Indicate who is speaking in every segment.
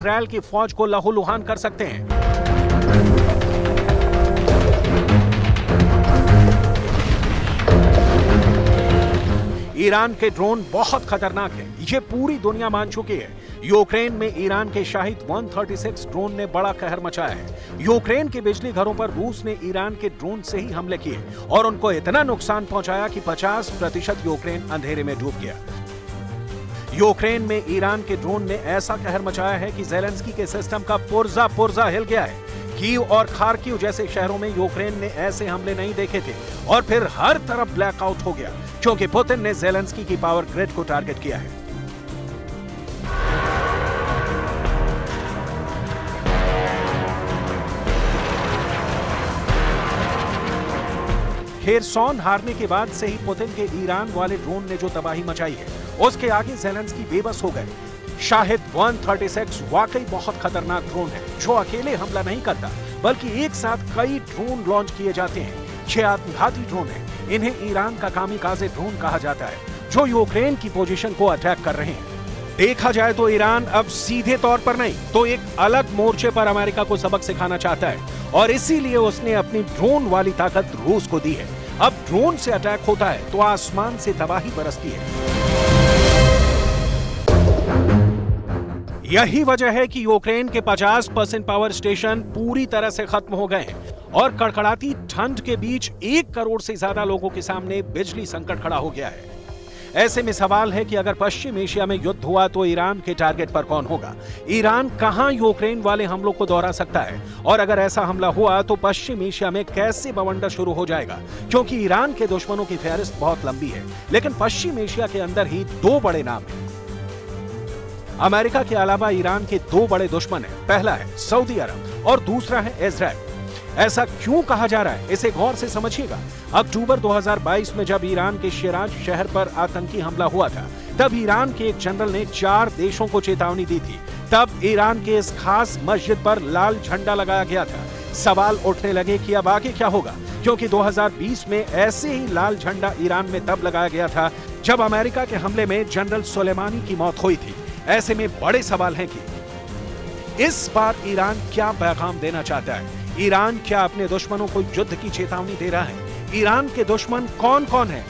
Speaker 1: Israel की फौज को लहूलुहान कर सकते हैं। ईरान के ड्रोन बहुत खतरनाक है। ये पूरी दुनिया मान चुकी है। यूक्रेन में ईरान के शाहिद 136 ड्रोन ने बड़ा कहर मचाया है। यूक्रेन के बिजली घरों पर रूस ने ईरान के ड्रोन से ही हमले किए और उनको इतना नुकसान पहुँचाया कि 50 प्रतिशत यूक्रेन अंधेरे में डूब गया। यूक्रेन में ईरान के ड्रोन ने ऐसा कहर मचाया है कि जेलेंस्की के सिस्टम का पुर्जा पुर्जा हिल गया है। कीव और खारकीव जैसे शहरों में यूक्रेन ने ऐसे हमले नहीं देखे थे और फिर हर तरफ़ ब्लैकआउट हो गया, क्योंकि पुतिन ने जेलेंस्की की पावर ग्रिड को टारगेट किया है। खेरसौन हारने के बाद से ही पुतिन के ईरान वाले ड्रोन ने जो तबाही मचाई है, उसके आगे जेलेंस्की बेबस हो गए। शाहिद 136 वाकई बहुत खतरनाक ड्रोन है, जो अकेले हमला नहीं करता, बल्कि एक साथ कई ड्रोन लॉन्च किए जाते हैं। छह आत्मघाती ड्रोन है, इन्हें ईरान का कामिकाजे ड्रोन कहा जाता है, जो यूक्रेन की पोजीशन को अटैक कर रहे हैं। देखा जाए तो ईरान अब सीधे तौर पर नहीं तो एक अलग मोर्चे पर अमेरिका को सबक सिखाना चाहता है, और इसीलिए उसने अपनी ड्रोन वाली ताकत रूस को दी है। अब ड्रोन से अटैक होता है तो आसमान से तबाही बरसती है। यही वजह है कि यूक्रेन के 50 परसेंट पावर स्टेशन पूरी तरह से खत्म हो गए हैं और कड़कड़ाती ठंड के बीच एक करोड़ से ज़्यादा लोगों के सामने बिजली संकट खड़ा हो गया है। ऐसे में सवाल है कि अगर पश्चिम एशिया में युद्ध हुआ तो ईरान के टारगेट पर कौन होगा? ईरान कहाँ यूक्रेन वाले हमलों को दोहरा सकता है? और अगर ऐसा हमला हुआ तो पश्चिम एशिया में कैसे बवंडर शुरू हो जाएगा? क्योंकि ईरान के दुश्मनों की फहरिस्त बहुत लंबी है, लेकिन पश्चिम एशिया के अंदर ही दो बड़े नाम हैं। अमेरिका के अलावा ईरान के दो बड़े दुश्मन हैं। पहला है सऊदी अरब और दूसरा है इजराइल। ऐसा क्यों कहा जा रहा है? इसे गौर से समझिएगा। अक्टूबर 2022 में जब ईरान के शिराज शहर पर आतंकी हमला हुआ था, तब ईरान के एक जनरल ने चार देशों को चेतावनी दी थी। तब ईरान के इस खास मस्जिद पर लाल झंडा लगाया गया था। सवाल उठने लगे कि अब आगे क्या होगा? क्योंकि 2020 में ऐसे ही लाल झंडा ईरान में तब लगाया गया था, जब अमेरिका के हमले में जनरल सोलेमानी की मौत हुई थी। ऐसे में बड़े सवाल हैं कि इस बार ईरान क्या पैगाम देना चाहता है? ईरान क्या अपने दुश्मनों को युद्ध की चेतावनी दे रहा है ईरान के दुश्मन कौन कौन है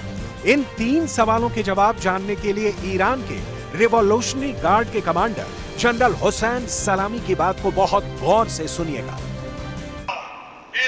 Speaker 1: इन तीन सवालों के जवाब जानने के लिए ईरान के रिवॉल्यूशनरी गार्ड के कमांडर जनरल हुसैन सलामी की बात को बहुत गौर से सुनिएगा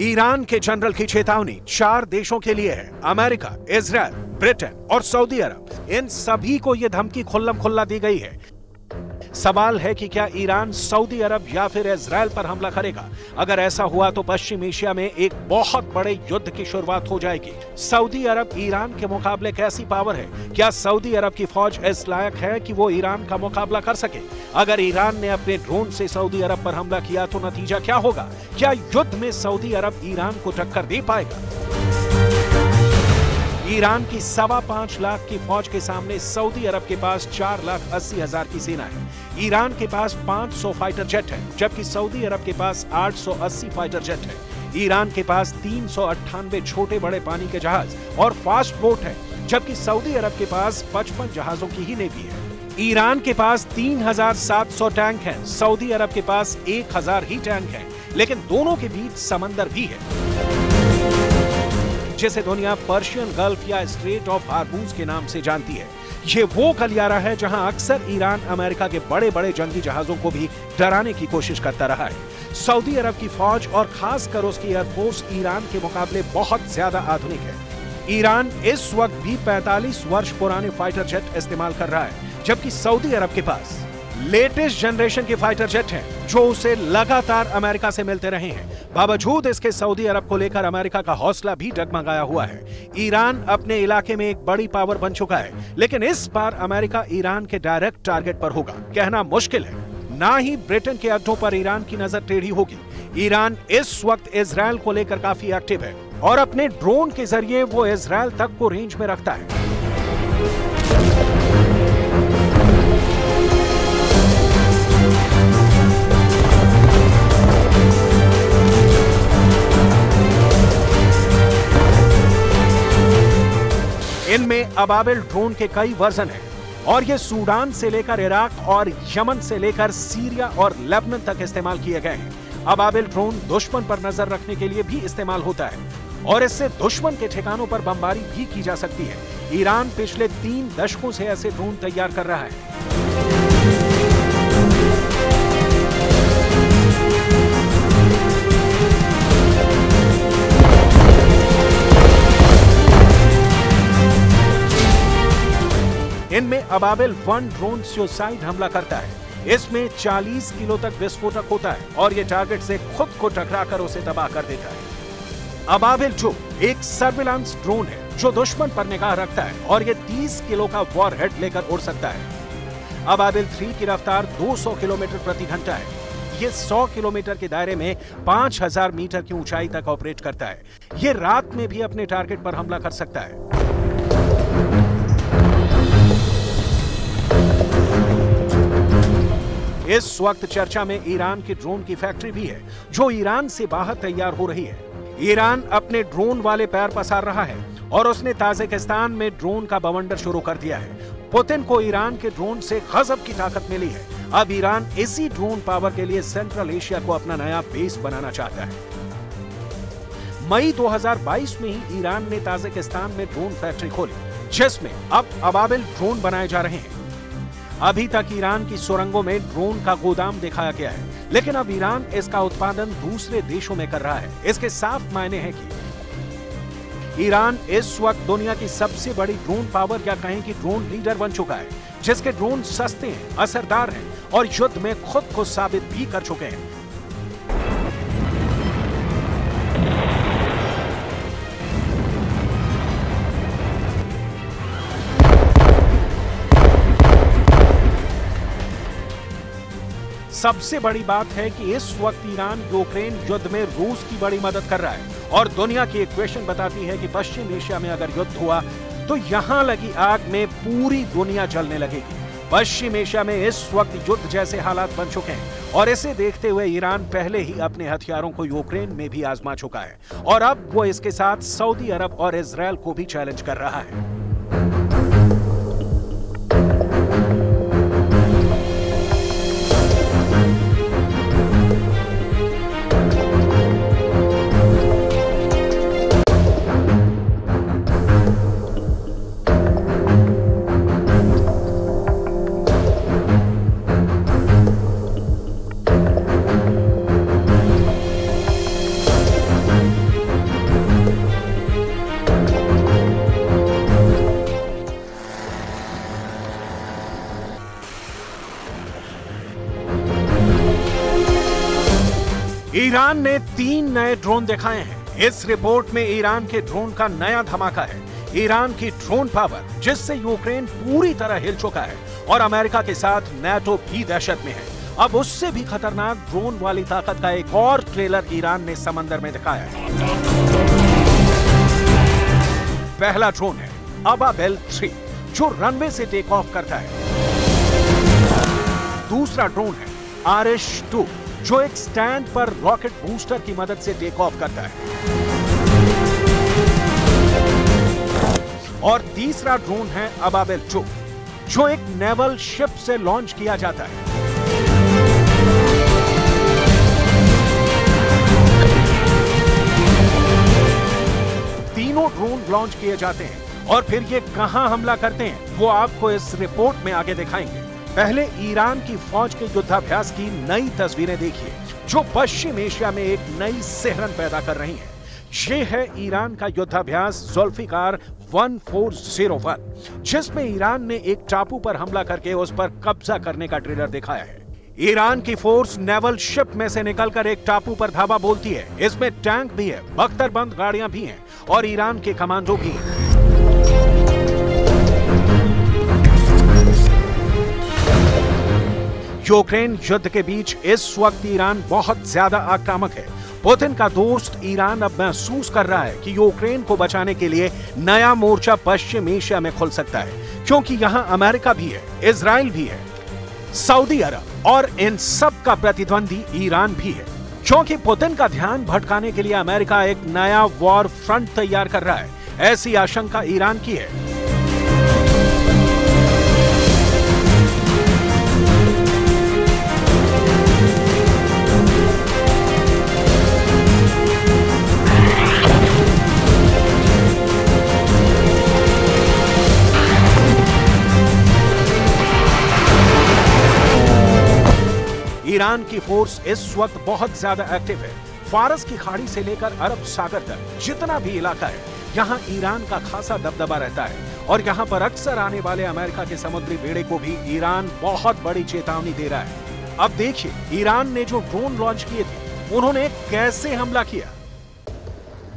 Speaker 1: ईरान के जनरल की चेतावनी चार देशों के लिए है अमेरिका इसराइल ब्रिटेन और सऊदी अरब इन सभी को यह धमकी खुल्लम खुल्ला दी गई है सवाल है कि क्या ईरान, सऊदी अरब या फिर इसराइल पर हमला करेगा? अगर ऐसा हुआ तो पश्चिम एशिया में एक बहुत बड़े युद्ध की शुरुआत हो जाएगी। सऊदी अरब ईरान के मुकाबले कैसी पावर है? क्या सऊदी अरब की फौज इस लायक है कि वो ईरान का मुकाबला कर सके? अगर ईरान ने अपने ड्रोन से सऊदी अरब पर हमला किया तो नतीजा क्या होगा? क्या युद्ध में सऊदी अरब ईरान को टक्कर दे पाएगा? ईरान की सवा पाँच लाख की फौज के सामने सऊदी अरब के पास चार लाख अस्सी हज़ार की सेना है। ईरान के पास 500 फाइटर जेट है जबकि सऊदी अरब के पास 880 फाइटर जेट है। ईरान के पास तीन सौ अट्ठानवे छोटे बड़े पानी के जहाज़ और फास्ट बोट है जबकि सऊदी अरब के पास 55 जहाजों की ही नेवी है। ईरान के पास 3,700 टैंक हैं, सऊदी अरब के पास 1,000 ही टैंक हैं, लेकिन दोनों के बीच समंदर भी है। जिसे दुनिया पर्शियन गल्फ या स्ट्रेट ऑफ़ हार्मूज के नाम से जानती है। ये वो गलियारा है जहाँ अक्सर ईरान, अमेरिका के बड़े बड़े जंगी जहाजों को भी डराने की कोशिश करता रहा है। सऊदी अरब की फौज और खासकर उसकी एयरफोर्स ईरान के मुकाबले बहुत ज़्यादा आधुनिक है। ईरान इस वक्त भी 45 वर्ष पुराने फाइटर जेट इस्तेमाल कर रहा है, जबकि सऊदी अरब के पास। लेटेस्ट जनरेशन के फाइटर जेट हैं, जो उसे लगातार अमेरिका से मिलते रहे हैं। बावजूद इसके सऊदी अरब को लेकर अमेरिका का हौसला भी डगमगाया हुआ है। ईरान अपने इलाके में एक बड़ी पावर बन चुका है, लेकिन इस बार अमेरिका ईरान के डायरेक्ट टारगेट पर होगा। कहना मुश्किल है। ना ही ब्रिटेन के अड्डों पर ईरान की नज़र टेढ़ी होगी। ईरान इस वक्त इसराइल को लेकर काफ़ी एक्टिव है, और अपने ड्रोन के ज़रिए वो इसराइल तक को रेंज में रखता है। अबाबिल ड्रोन के कई वर्जन हैं, और ये सूडान से लेकर इराक और यमन से लेकर सीरिया और लेबनन तक इस्तेमाल किए गए हैं। अबाबिल ड्रोन दुश्मन पर नज़र रखने के लिए भी इस्तेमाल होता है, और इससे दुश्मन के ठिकानों पर बमबारी भी की जा सकती है। ईरान पिछले तीन दशकों से ऐसे ड्रोन तैयार कर रहा है। इनमें अबाबिल वन ड्रोन सुसाइड हमला करता है। इसमें 40 किलो तक विस्फोटक होता है और ये टारगेट से खुद को टकराकर उसे तबाह कर देता है। अबाबिल टू एक सर्विलांस ड्रोन है, जो दुश्मन पर निगाह रखता है और ये 30 किलो का वॉर हेड लेकर उड़ सकता है। अबाबिल थ्री की रफ्तार 200 किलोमीटर प्रति घंटा है। ये 100 किलोमीटर के दायरे में 5000 मीटर की ऊंचाई तक ऑपरेट करता है। ये रात में भी अपने टारगेट पर हमला कर सकता है। इस वक्त चर्चा में ईरान की ड्रोन की फैक्ट्री भी है, जो ईरान से बाहर तैयार हो रही है। ईरान अपने ड्रोन वाले पैर पसार रहा है और उसने ताजिकिस्तान में ड्रोन का बवंडर शुरू कर दिया है। पुतिन को ईरान के ड्रोन से गजब की ताकत मिली है। अब ईरान इसी ड्रोन पावर के लिए सेंट्रल एशिया को अपना नया बेस बनाना चाहता है। मई 2022 में ही ईरान ने ताजिकिस्तान में ड्रोन फैक्ट्री खोली, जिसमें अब अबाबिल ड्रोन बनाए जा रहे हैं। अभी तक ईरान की सुरंगों में ड्रोन का गोदाम दिखाया गया है, लेकिन अब ईरान इसका उत्पादन दूसरे देशों में कर रहा है। इसके साफ़ मायने हैं कि ईरान इस वक्त दुनिया की सबसे बड़ी ड्रोन पावर या कहें कि ड्रोन लीडर बन चुका है, जिसके ड्रोन सस्ते हैं, असरदार हैं और युद्ध में खुद को साबित भी कर चुके हैं। सबसे बड़ी बात है कि इस वक्त ईरान यूक्रेन युद्ध में रूस की बड़ी मदद कर रहा है और दुनिया की इक्वेशन बताती है कि पश्चिम एशिया में अगर युद्ध हुआ तो यहाँ लगी आग में पूरी दुनिया जलने लगेगी। पश्चिम एशिया में इस वक्त युद्ध जैसे हालात बन चुके हैं और इसे देखते हुए ईरान पहले ही अपने हथियारों को यूक्रेन में भी आजमा चुका है और अब वो इसके साथ सऊदी अरब और इसराइल को भी चैलेंज कर रहा है। ईरान ने तीन नए ड्रोन दिखाए हैं। इस रिपोर्ट में ईरान के ड्रोन का नया धमाका है। ईरान की ड्रोन पावर, जिससे यूक्रेन पूरी तरह हिल चुका है और अमेरिका के साथ नेटो भी दहशत में है। अब उससे भी खतरनाक ड्रोन वाली ताकत का एक और ट्रेलर ईरान ने समंदर में दिखाया है। पहला ड्रोन है, अबाबेल थ्री, जो रनवे से टेक ऑफ़ करता है। दूसरा ड्रोन है, आरिश टू। जो एक स्टैंड पर रॉकेट बूस्टर की मदद से टेक ऑफ़ करता है। और तीसरा ड्रोन है अबाबेल टू जो एक नेवल शिप से लॉन्च किया जाता है। तीनों ड्रोन लॉन्च किए जाते हैं। और फिर ये कहाँ हमला करते हैं, वो आपको इस रिपोर्ट में आगे दिखाएँगे। पहले ईरान की फौज के युद्धाभ्यास की नई तस्वीरें देखिए, जो पश्चिम एशिया में एक नई सेहरन पैदा कर रही हैं। ये है ईरान का युद्धाभ्यास जुल्फिकार 1401 जिसमें ईरान ने एक टापू पर हमला करके उस पर कब्जा करने का ट्रेलर दिखाया है। ईरान की फोर्स नेवल शिप में से निकलकर एक टापू पर धावा बोलती है। इसमें टैंक भी है, बख्तरबंद गाड़ियाँ भी हैं और ईरान के कमांडो भी हैं। यूक्रेन युद्ध के बीच इस वक्त ईरान बहुत ज़्यादा आक्रामक है। पुतिन का दोस्त ईरान अब महसूस कर रहा है कि यूक्रेन को बचाने के लिए नया मोर्चा पश्चिम एशिया में खुल सकता है, क्योंकि यहाँ अमेरिका भी है इसराइल भी है, सऊदी अरब और इन सब का प्रतिद्वंदी ईरान भी है। क्योंकि पुतिन का ध्यान भटकाने के लिए अमेरिका एक नया वॉर फ्रंट तैयार कर रहा है, ऐसी आशंका ईरान की है। ईरान की फोर्स इस वक्त बहुत ज़्यादा एक्टिव है। फारस की खाड़ी से लेकर अरब सागर तक जितना भी इलाका है, यहाँ ईरान का खासा दबदबा रहता है। और यहाँ पर अक्सर आने वाले अमेरिका के समुद्री बेड़े को भी ईरान बहुत बड़ी चेतावनी दे रहा है। अब देखिए, ईरान ने जो ड्रोन लॉन्च किए थे, उन्होंने कैसे हमला किया?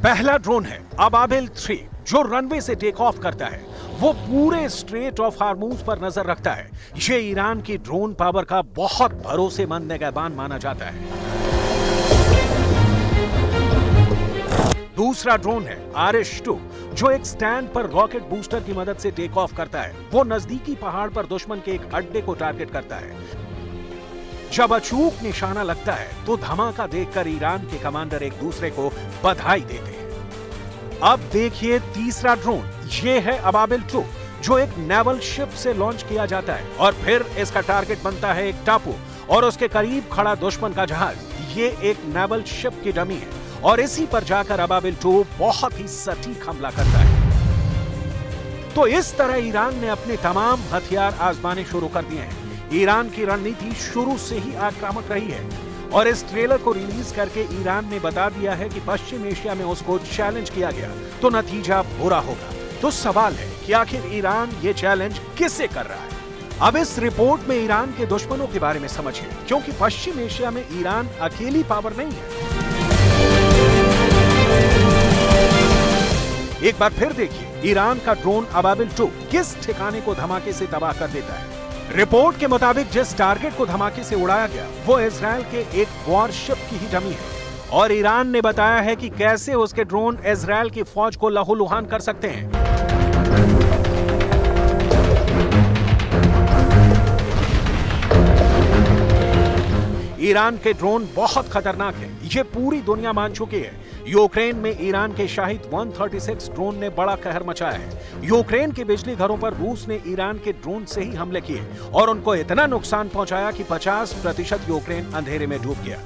Speaker 1: पहला ड्रोन है अबाबिल थ्री जो रनवे से टेक ऑफ़ करता है। वो पूरे स्ट्रेट ऑफ़ हार्मूज पर नज़र रखता है। ये ईरान की ड्रोन पावर का बहुत भरोसेमंद निगहबान माना जाता है। दूसरा ड्रोन है आरिश टू जो एक स्टैंड पर रॉकेट बूस्टर की मदद से टेक ऑफ़ करता है। वो नजदीकी पहाड़ पर दुश्मन के एक अड्डे को टारगेट करता है। जब अचूक निशाना लगता है तो धमाका देखकर ईरान के कमांडर एक दूसरे को बधाई देते हैं। अब देखिए तीसरा ड्रोन ये है अबाबिल टू जो एक नेवल शिप से लॉन्च किया जाता है। और फिर इसका टारगेट बनता है एक टापू, और उसके करीब खड़ा दुश्मन का जहाज़। ये एक नेवल शिप की डमी है, और इसी पर जाकर अबाबिल टू बहुत ही सटीक हमला करता है। तो इस तरह ईरान ने अपने तमाम हथियार आजमाने शुरू कर दिए हैं। ईरान की रणनीति शुरू से ही आक्रामक रही है। और इस ट्रेलर को रिलीज़ करके ईरान ने बता दिया है कि पश्चिम एशिया में उसको चैलेंज किया गया। तो नतीजा बुरा होगा। तो सवाल है कि आखिर ईरान ये चैलेंज किससे कर रहा है? अब इस रिपोर्ट में ईरान के दुश्मनों के बारे में समझिए, क्योंकि पश्चिम एशिया में ईरान अकेली पावर नहीं है। एक बार फिर देखिए, ईरान का ड्रोन अबाबिल टू किस ठिकाने को धमाके से तबाह कर देता है? रिपोर्ट के मुताबिक जिस टारगेट को धमाके से उड़ाया गया, वो इसराइल के एक वॉरशिप की ही डमी है। और ईरान ने बताया है कि कैसे उसके ड्रोन इसराइल की फौज को लहूलुहान कर सकते हैं। ईरान के ड्रोन बहुत खतरनाक है। ये पूरी दुनिया मान चुकी है। यूक्रेन में ईरान के शाहिद 136 ड्रोन ने बड़ा कहर मचाया है। यूक्रेन के बिजली घरों पर रूस ने ईरान के ड्रोन से ही हमले किए और उनको इतना नुकसान पहुँचाया कि 50 प्रतिशत यूक्रेन अंधेरे में डूब गया।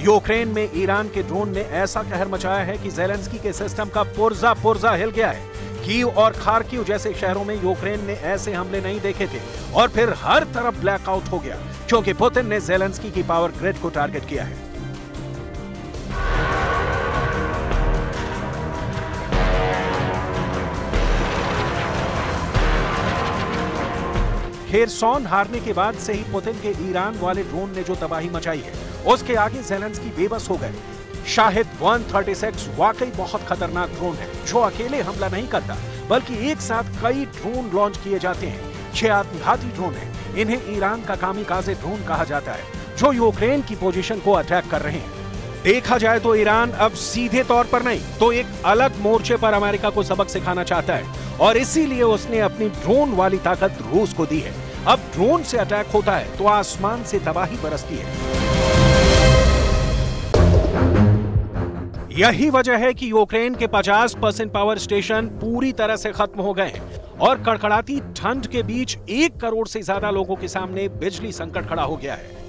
Speaker 1: यूक्रेन में ईरान के ड्रोन ने ऐसा कहर मचाया है कि जेलेंस्की के सिस्टम का पुर्जा पुर्जा हिल गया है। कीव और खारकीव जैसे शहरों में यूक्रेन ने ऐसे हमले नहीं देखे थे और फिर हर तरफ़ ब्लैकआउट हो गया, क्योंकि पुतिन ने जेलेंस्की की पावर ग्रिड को टारगेट किया है। खेरसौन हारने के बाद से ही पुतिन के ईरान वाले ड्रोन ने जो तबाही मचाई है, उसके आगे जेलेंस्की बेबस हो गए। शाहिद 136 वाकई बहुत खतरनाक ड्रोन है, जो अकेले हमला नहीं करता, बल्कि एक साथ कई ड्रोन लॉन्च किए जाते हैं। छह आत्मघाती ड्रोन है, इन्हें ईरान का कामी काजे ड्रोन कहा जाता है, जो यूक्रेन की पोजीशन को अटैक कर रहे हैं। देखा जाए तो ईरान अब सीधे तौर पर नहीं तो एक अलग मोर्चे पर अमेरिका को सबक सिखाना चाहता है, और इसीलिए उसने अपनी ड्रोन वाली ताकत रूस को दी है। अब ड्रोन से अटैक होता है तो आसमान से तबाही बरसती है। यही वजह है कि यूक्रेन के 50 परसेंट पावर स्टेशन पूरी तरह से खत्म हो गए हैं और कड़कड़ाती ठंड के बीच एक करोड़ से ज़्यादा लोगों के सामने बिजली संकट खड़ा हो गया है।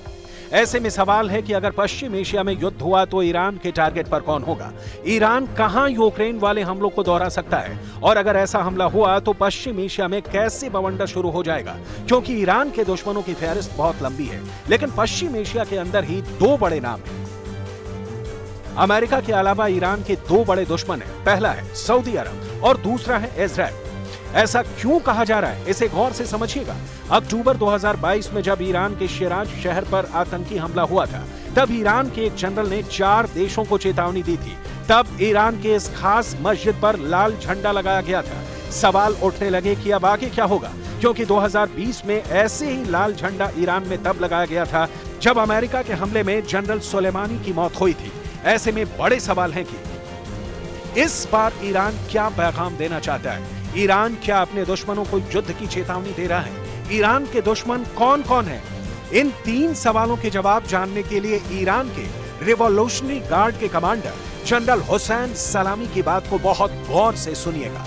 Speaker 1: ऐसे में सवाल है कि अगर पश्चिम एशिया में युद्ध हुआ तो ईरान के टारगेट पर कौन होगा? ईरान कहाँ यूक्रेन वाले हमलों को दोहरा सकता है? और अगर ऐसा हमला हुआ तो पश्चिम एशिया में कैसे बवंडर शुरू हो जाएगा? क्योंकि ईरान के दुश्मनों की फहरिस्त बहुत लंबी है, लेकिन पश्चिम एशिया के अंदर ही दो बड़े नाम हैं। अमेरिका के अलावा ईरान के दो बड़े दुश्मन हैं। पहला है सऊदी अरब और दूसरा है इसराइल ऐसा क्यों कहा जा रहा है? इसे गौर से समझिएगा। अक्टूबर 2022 में जब ईरान के शिराज शहर पर आतंकी हमला हुआ था, तब ईरान के एक जनरल ने चार देशों को चेतावनी दी थी। तब ईरान के इस खास मस्जिद पर लाल झंडा लगाया गया था। सवाल उठने लगे कि अब आगे क्या होगा? क्योंकि 2020 में ऐसे ही लाल झंडा ईरान में तब लगाया गया था, जब अमेरिका के हमले में जनरल सोलेमानी की मौत हुई थी। ऐसे में बड़े सवाल हैं कि इस बार ईरान क्या पैगाम देना चाहता है? ईरान क्या अपने दुश्मनों को युद्ध की चेतावनी दे रहा है ईरान के दुश्मन कौन कौन है इन तीन सवालों के जवाब जानने के लिए ईरान के रिवोल्यूशनरी गार्ड के कमांडर जनरल हुसैन सलामी की बात को बहुत गौर से सुनिएगा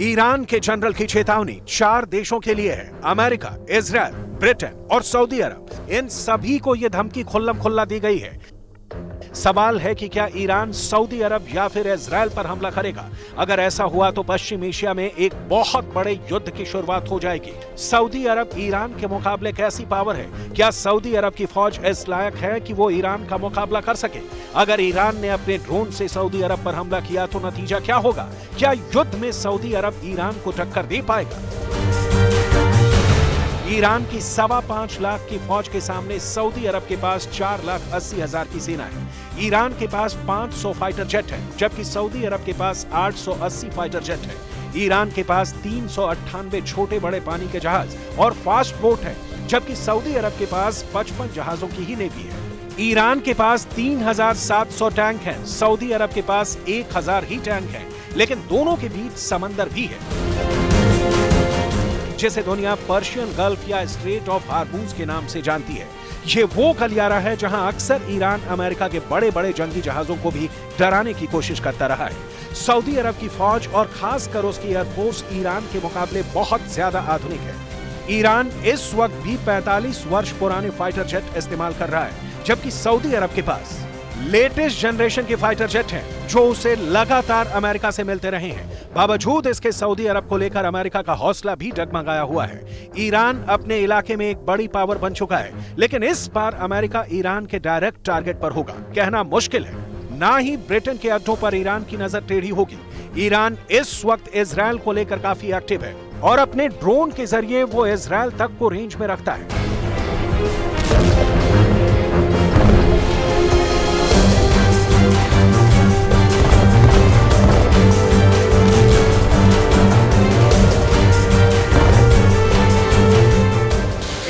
Speaker 1: ईरान के जनरल की चेतावनी चार देशों के लिए है अमेरिका इसराइल ब्रिटेन और सऊदी अरब इन सभी को यह धमकी खुल्लम खुल्ला दी गई है सवाल है कि क्या ईरान, सऊदी अरब या फिर इसराइल पर हमला करेगा? अगर ऐसा हुआ तो पश्चिम एशिया में एक बहुत बड़े युद्ध की शुरुआत हो जाएगी। सऊदी अरब ईरान के मुकाबले कैसी पावर है? क्या सऊदी अरब की फौज इस लायक है कि वो ईरान का मुकाबला कर सके? अगर ईरान ने अपने ड्रोन से सऊदी अरब पर हमला किया तो नतीजा क्या होगा? क्या युद्ध में सऊदी अरब ईरान को टक्कर दे पाएगा? ईरान की सवा पाँच लाख की फौज के सामने सऊदी अरब के पास चार लाख अस्सी हज़ार की सेना है। ईरान के पास 500 फाइटर जेट है जबकि सऊदी अरब के पास 880 फाइटर जेट है। ईरान के पास तीन सौ अट्ठानवे छोटे बड़े पानी के जहाज़ और फास्ट बोट है जबकि सऊदी अरब के पास 55 जहाजों की ही नेवी है। ईरान के पास 3,700 टैंक हैं, सऊदी अरब के पास 1,000 ही टैंक हैं, लेकिन दोनों के बीच समंदर भी है। जिसे दुनिया पर्शियन गल्फ या स्ट्रेट ऑफ़ हार्मूज के नाम से जानती है। ये वो गलियारा है जहाँ अक्सर ईरान, अमेरिका के बड़े बड़े जंगी जहाजों को भी डराने की कोशिश करता रहा है। सऊदी अरब की फौज और खासकर उसकी एयरफोर्स ईरान के मुकाबले बहुत ज़्यादा आधुनिक है। ईरान इस वक्त भी 45 वर्ष पुराने फाइटर जेट इस्तेमाल कर रहा है, जबकि सऊदी अरब के पास। लेटेस्ट जनरेशन के फाइटर जेट हैं, जो उसे लगातार अमेरिका से मिलते रहे हैं। बावजूद इसके सऊदी अरब को लेकर अमेरिका का हौसला भी डगमगाया हुआ है। ईरान अपने इलाके में एक बड़ी पावर बन चुका है, लेकिन इस बार अमेरिका ईरान के डायरेक्ट टारगेट पर होगा। कहना मुश्किल है। ना ही ब्रिटेन के अड्डों पर ईरान की नज़र टेढ़ी होगी। ईरान इस वक्त इसराइल को लेकर काफ़ी एक्टिव है, और अपने ड्रोन के ज़रिए वो इसराइल तक को रेंज में रखता है।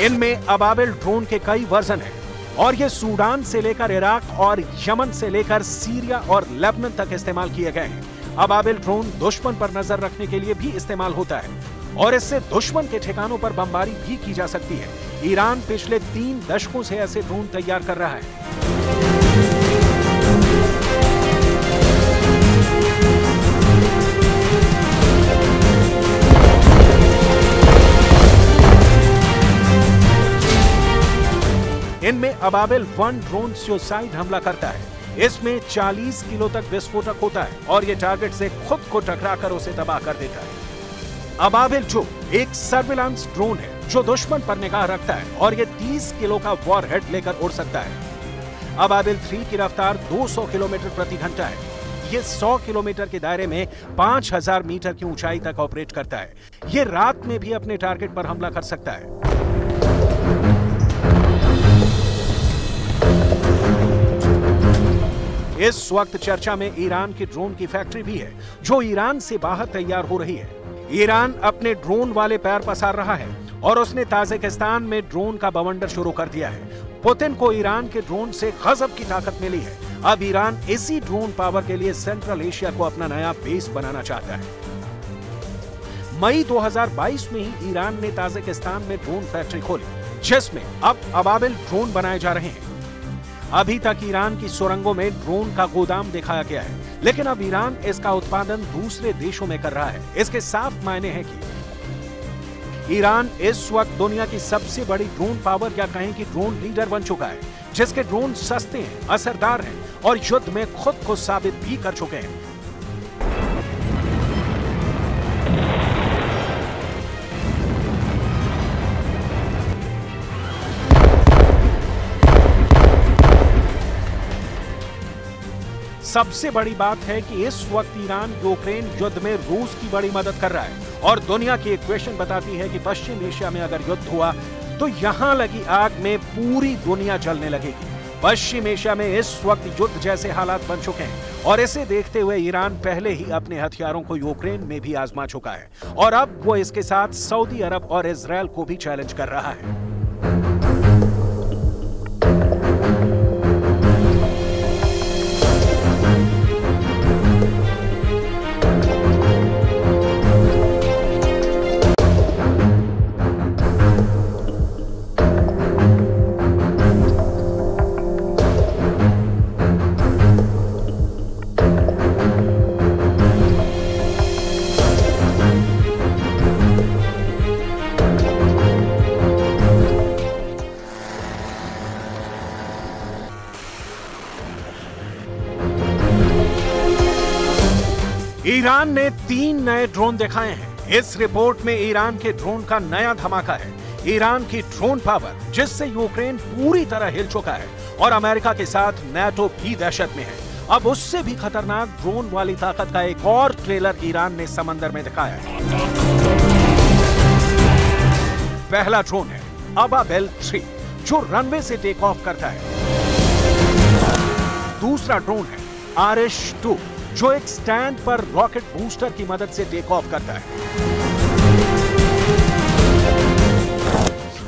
Speaker 1: इनमें अबाबिल ड्रोन के कई वर्जन हैं, और ये सूडान से लेकर इराक और यमन से लेकर सीरिया और लेबनन तक इस्तेमाल किए गए हैं। अबाबिल ड्रोन दुश्मन पर नज़र रखने के लिए भी इस्तेमाल होता है, और इससे दुश्मन के ठिकानों पर बमबारी भी की जा सकती है। ईरान पिछले तीन दशकों से ऐसे ड्रोन तैयार कर रहा है। इनमें अबाबिल वन ड्रोन सुसाइड हमला करता है। इसमें 40 किलो तक विस्फोटक होता है और ये टारगेट से खुद को टकरा कर उसे तबाह कर देता है। अबाबिल जो एक सर्विलांस ड्रोन है, जो दुश्मन पर निगाह रखता है और ये 30 किलो का वॉर हेड लेकर उड़ सकता है। अबाबिल थ्री की रफ्तार 200 किलोमीटर प्रति घंटा है। ये 100 किलोमीटर के दायरे में 5000 मीटर की ऊंचाई तक ऑपरेट करता है। ये रात में भी अपने टारगेट पर हमला कर सकता है। इस वक्त चर्चा में ईरान की ड्रोन की फैक्ट्री भी है, जो ईरान से बाहर तैयार हो रही है। ईरान अपने ड्रोन वाले पैर पसार रहा है और उसने ताजिकिस्तान में ड्रोन का बवंडर शुरू कर दिया है। पुतिन को ईरान के ड्रोन से गजब की ताकत मिली है। अब ईरान इसी ड्रोन पावर के लिए सेंट्रल एशिया को अपना नया बेस बनाना चाहता है। मई 2022 में ही ईरान ने ताजिकिस्तान में ड्रोन फैक्ट्री खोली, जिसमें अब अबाबिल ड्रोन बनाए जा रहे हैं। अभी तक ईरान की सुरंगों में ड्रोन का गोदाम दिखाया गया है, लेकिन अब ईरान इसका उत्पादन दूसरे देशों में कर रहा है। इसके साफ़ मायने हैं कि ईरान इस वक्त दुनिया की सबसे बड़ी ड्रोन पावर या कहें कि ड्रोन लीडर बन चुका है, जिसके ड्रोन सस्ते हैं, असरदार हैं और युद्ध में खुद को साबित भी कर चुके हैं। सबसे बड़ी बात है कि इस वक्त ईरान यूक्रेन युद्ध में रूस की बड़ी मदद कर रहा है। और दुनिया की इक्वेशन बताती है कि पश्चिम एशिया में अगर युद्ध हुआ तो यहाँ लगी आग में पूरी दुनिया जलने लगेगी। पश्चिम एशिया में इस वक्त युद्ध जैसे हालात बन चुके हैं। और इसे देखते हुए ईरान पहले ही अपने हथियारों को यूक्रेन में भी आजमा चुका है। और अब वो इसके साथ सऊदी अरब और इसराइल को भी चैलेंज कर रहा है। ईरान ने तीन नए ड्रोन दिखाए हैं। इस रिपोर्ट में ईरान के ड्रोन का नया धमाका है। ईरान की ड्रोन पावर, जिससे यूक्रेन पूरी तरह हिल चुका है और अमेरिका के साथ नेटो भी दहशत में है। अब उससे भी खतरनाक ड्रोन वाली ताकत का एक और ट्रेलर ईरान ने समंदर में दिखाया है। पहला ड्रोन है, अबाबेल थ्री, जो रनवे से टेक ऑफ़ करता है। दूसरा ड्रोन है, आर एस टू जो एक स्टैंड पर रॉकेट बूस्टर की मदद से टेक ऑफ़ करता है।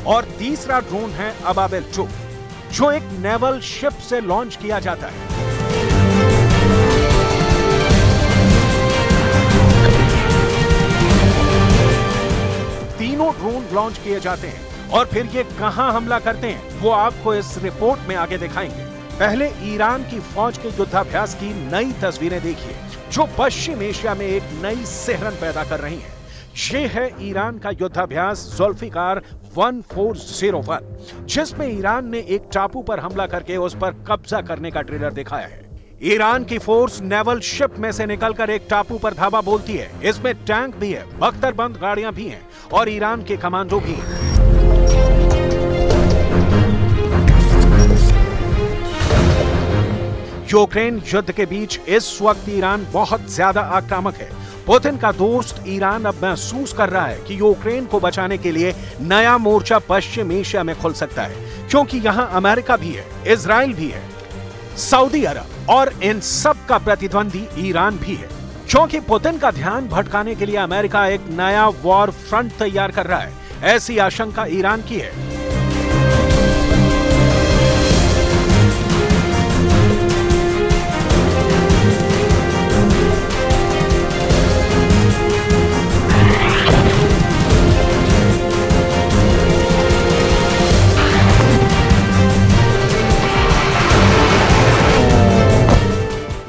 Speaker 1: और तीसरा ड्रोन है अबाबेल टू जो एक नेवल शिप से लॉन्च किया जाता है। तीनों ड्रोन लॉन्च किए जाते हैं। और फिर ये कहाँ हमला करते हैं, वो आपको इस रिपोर्ट में आगे दिखाएँगे। पहले ईरान की फौज के युद्धाभ्यास की नई तस्वीरें देखिए, जो पश्चिम एशिया में एक नई सेहरन पैदा कर रही हैं। ये है ईरान का युद्धाभ्यास जुल्फिकार 1401 जिसमें ईरान ने एक टापू पर हमला करके उस पर कब्जा करने का ट्रेलर दिखाया है। ईरान की फोर्स नेवल शिप में से निकलकर एक टापू पर धावा बोलती है। इसमें टैंक भी है, बख्तरबंद गाड़ियाँ भी हैं और ईरान के कमांडो भी हैं। यूक्रेन युद्ध के बीच इस वक्त ईरान बहुत ज़्यादा आक्रामक है। पुतिन का दोस्त ईरान अब महसूस कर रहा है कि यूक्रेन को बचाने के लिए नया मोर्चा पश्चिम एशिया में खुल सकता है, क्योंकि यहाँ अमेरिका भी है इसराइल भी है, सऊदी अरब और इन सब का प्रतिद्वंदी ईरान भी है। क्योंकि पुतिन का ध्यान भटकाने के लिए अमेरिका एक नया वॉर फ्रंट तैयार कर रहा है, ऐसी आशंका ईरान की है।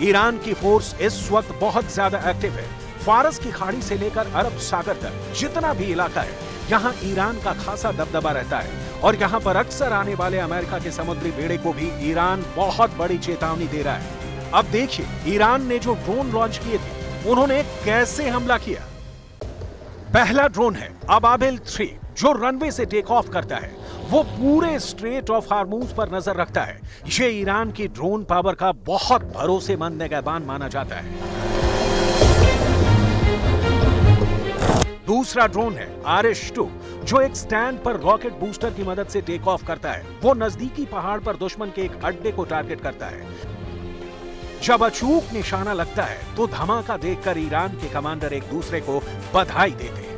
Speaker 1: ईरान की फोर्स इस वक्त बहुत ज़्यादा एक्टिव है। फारस की खाड़ी से लेकर अरब सागर तक जितना भी इलाका है, यहाँ ईरान का खासा दबदबा रहता है। और यहाँ पर अक्सर आने वाले अमेरिका के समुद्री बेड़े को भी ईरान बहुत बड़ी चेतावनी दे रहा है। अब देखिए, ईरान ने जो ड्रोन लॉन्च किए थे, उन्होंने कैसे हमला किया? पहला ड्रोन है अबाबिल थ्री जो रनवे से टेक ऑफ़ करता है। वो पूरे स्ट्रेट ऑफ़ हार्मूज पर नज़र रखता है। ये ईरान की ड्रोन पावर का बहुत भरोसेमंद निगहबान माना जाता है। दूसरा ड्रोन है आर एस टू जो एक स्टैंड पर रॉकेट बूस्टर की मदद से टेक ऑफ़ करता है। वो नजदीकी पहाड़ पर दुश्मन के एक अड्डे को टारगेट करता है। जब अचूक निशाना लगता है तो धमाका देखकर ईरान के कमांडर एक दूसरे को बधाई देते हैं।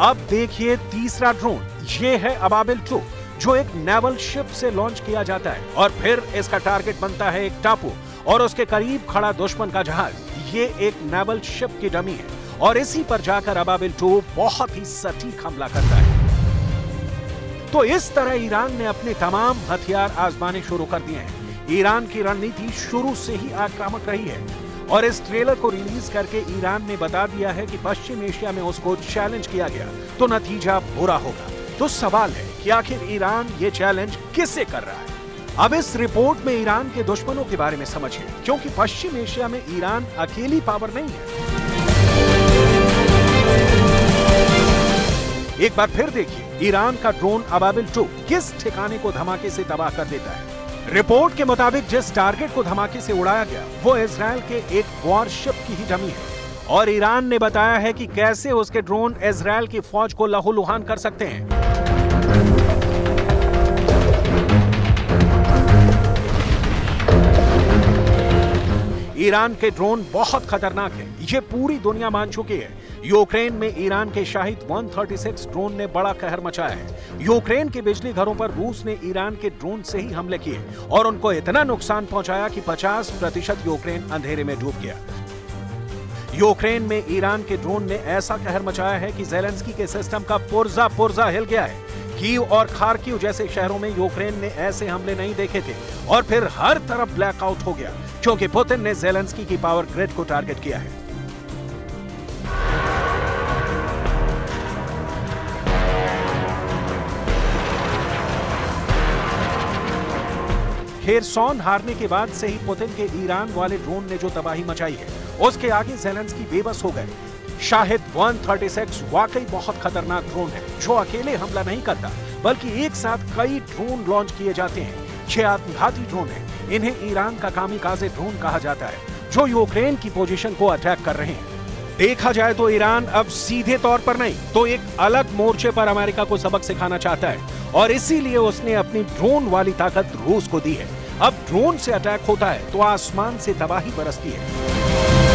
Speaker 1: अब देखिए तीसरा ड्रोन ये है अबाबिल टू, जो एक नेवल शिप से लॉन्च किया जाता है और फिर इसका टारगेट बनता है एक टापू और उसके करीब खड़ा दुश्मन का जहाज़। ये एक नेवल शिप की डमी है और इसी पर जाकर अबाबिल टू बहुत ही सटीक हमला करता है। तो इस तरह ईरान ने अपने तमाम हथियार आजमाने शुरू कर दिए हैं। ईरान की रणनीति शुरू से ही आक्रामक रही है और इस ट्रेलर को रिलीज़ करके ईरान ने बता दिया है कि पश्चिम एशिया में उसको चैलेंज किया गया तो नतीजा बुरा होगा। तो सवाल है कि आखिर ईरान ये चैलेंज किससे कर रहा है? अब इस रिपोर्ट में ईरान के दुश्मनों के बारे में समझिए, क्योंकि पश्चिम एशिया में ईरान अकेली पावर नहीं है। एक बार फिर देखिए, ईरान का ड्रोन अबाबिल टू किस ठिकाने को धमाके से तबाह कर देता है? रिपोर्ट के मुताबिक जिस टारगेट को धमाके से उड़ाया गया, वो इसराइल के एक वॉरशिप की ही डमी है। और ईरान ने बताया है कि कैसे उसके ड्रोन इसराइल की फौज को लहूलुहान कर सकते हैं। ईरान के ड्रोन बहुत खतरनाक है। ये पूरी दुनिया मान चुकी है। यूक्रेन में ईरान के शाहिद 136 ड्रोन ने बड़ा कहर मचाया है। यूक्रेन के बिजली घरों पर रूस ने ईरान के ड्रोन से ही हमले किए और उनको इतना नुकसान पहुँचाया कि 50 प्रतिशत यूक्रेन अंधेरे में डूब गया। यूक्रेन में ईरान के ड्रोन ने ऐसा कहर मचाया है कि जेलेंस्की के सिस्टम का पुर्जा पुर्जा हिल गया है। कीव और खारकीव जैसे शहरों में यूक्रेन ने ऐसे हमले नहीं देखे थे और फिर हर तरफ़ ब्लैकआउट हो गया, क्योंकि पुतिन ने जेलेंस्की की पावर ग्रिड को टारगेट किया है। खेरसौन हारने के बाद से ही पुतिन के ईरान वाले ड्रोन ने जो तबाही मचाई है, उसके आगे जेलेंस्की बेबस हो गए। शाहिद 136 वाकई बहुत खतरनाक ड्रोन है, जो अकेले हमला नहीं करता, बल्कि एक साथ कई ड्रोन लॉन्च किए जाते हैं। छह आत्मघाती ड्रोन है, इन्हें ईरान का कामिकाजे ड्रोन कहा जाता है, जो यूक्रेन की पोजीशन को अटैक कर रहे हैं। देखा जाए तो ईरान अब सीधे तौर पर नहीं तो एक अलग मोर्चे पर अमेरिका को सबक सिखाना चाहता है, और इसीलिए उसने अपनी ड्रोन वाली ताकत रूस को दी है। अब ड्रोन से अटैक होता है तो आसमान से तबाही बरसती है।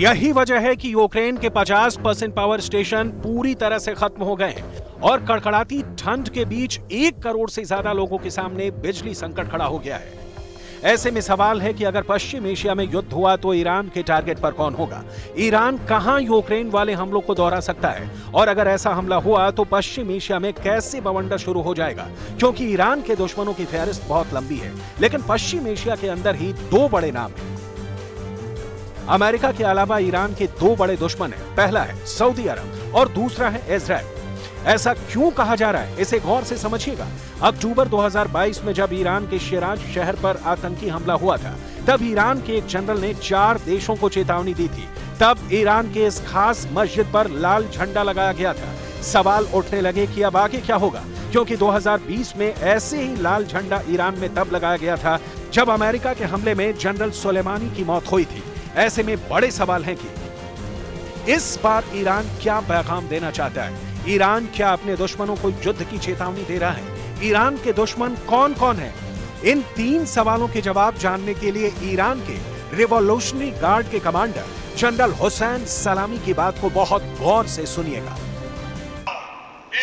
Speaker 1: यही वजह है कि यूक्रेन के 50 परसेंट पावर स्टेशन पूरी तरह से खत्म हो गए और कड़कड़ाती ठंड के बीच एक करोड़ से ज़्यादा लोगों के सामने बिजली संकट खड़ा हो गया है। ऐसे में सवाल है कि अगर पश्चिम एशिया में युद्ध हुआ तो ईरान के टारगेट पर कौन होगा? ईरान कहाँ यूक्रेन वाले हमलों को दोहरा सकता है? और अगर ऐसा हमला हुआ तो पश्चिम एशिया में कैसे बवंडर शुरू हो जाएगा? क्योंकि ईरान के दुश्मनों की फहरिस्त बहुत लंबी है, लेकिन पश्चिम एशिया के अंदर ही दो बड़े नाम हैं। अमेरिका के अलावा ईरान के दो बड़े दुश्मन हैं। पहला है सऊदी अरब और दूसरा है इसराइल ऐसा क्यों कहा जा रहा है? इसे गौर से समझिएगा। अक्टूबर 2022 में जब ईरान के शिराज शहर पर आतंकी हमला हुआ था, तब ईरान के एक जनरल ने चार देशों को चेतावनी दी थी। तब ईरान के इस खास मस्जिद पर लाल झंडा लगाया गया था। सवाल उठने लगे कि अब आगे क्या होगा, क्योंकि 2020 में ऐसे ही लाल झंडा ईरान में तब लगाया गया था जब अमेरिका के हमले में जनरल सोलेमानी की मौत हुई थी। ऐसे में बड़े सवाल हैं कि इस बार ईरान क्या पैगाम देना चाहता है ईरान क्या अपने दुश्मनों को युद्ध की चेतावनी दे रहा है ईरान के दुश्मन कौन कौन है इन तीन सवालों के जवाब जानने के लिए ईरान के रिवोल्यूशनरी गार्ड के कमांडर जनरल हुसैन सलामी की बात को बहुत गौर से सुनिएगा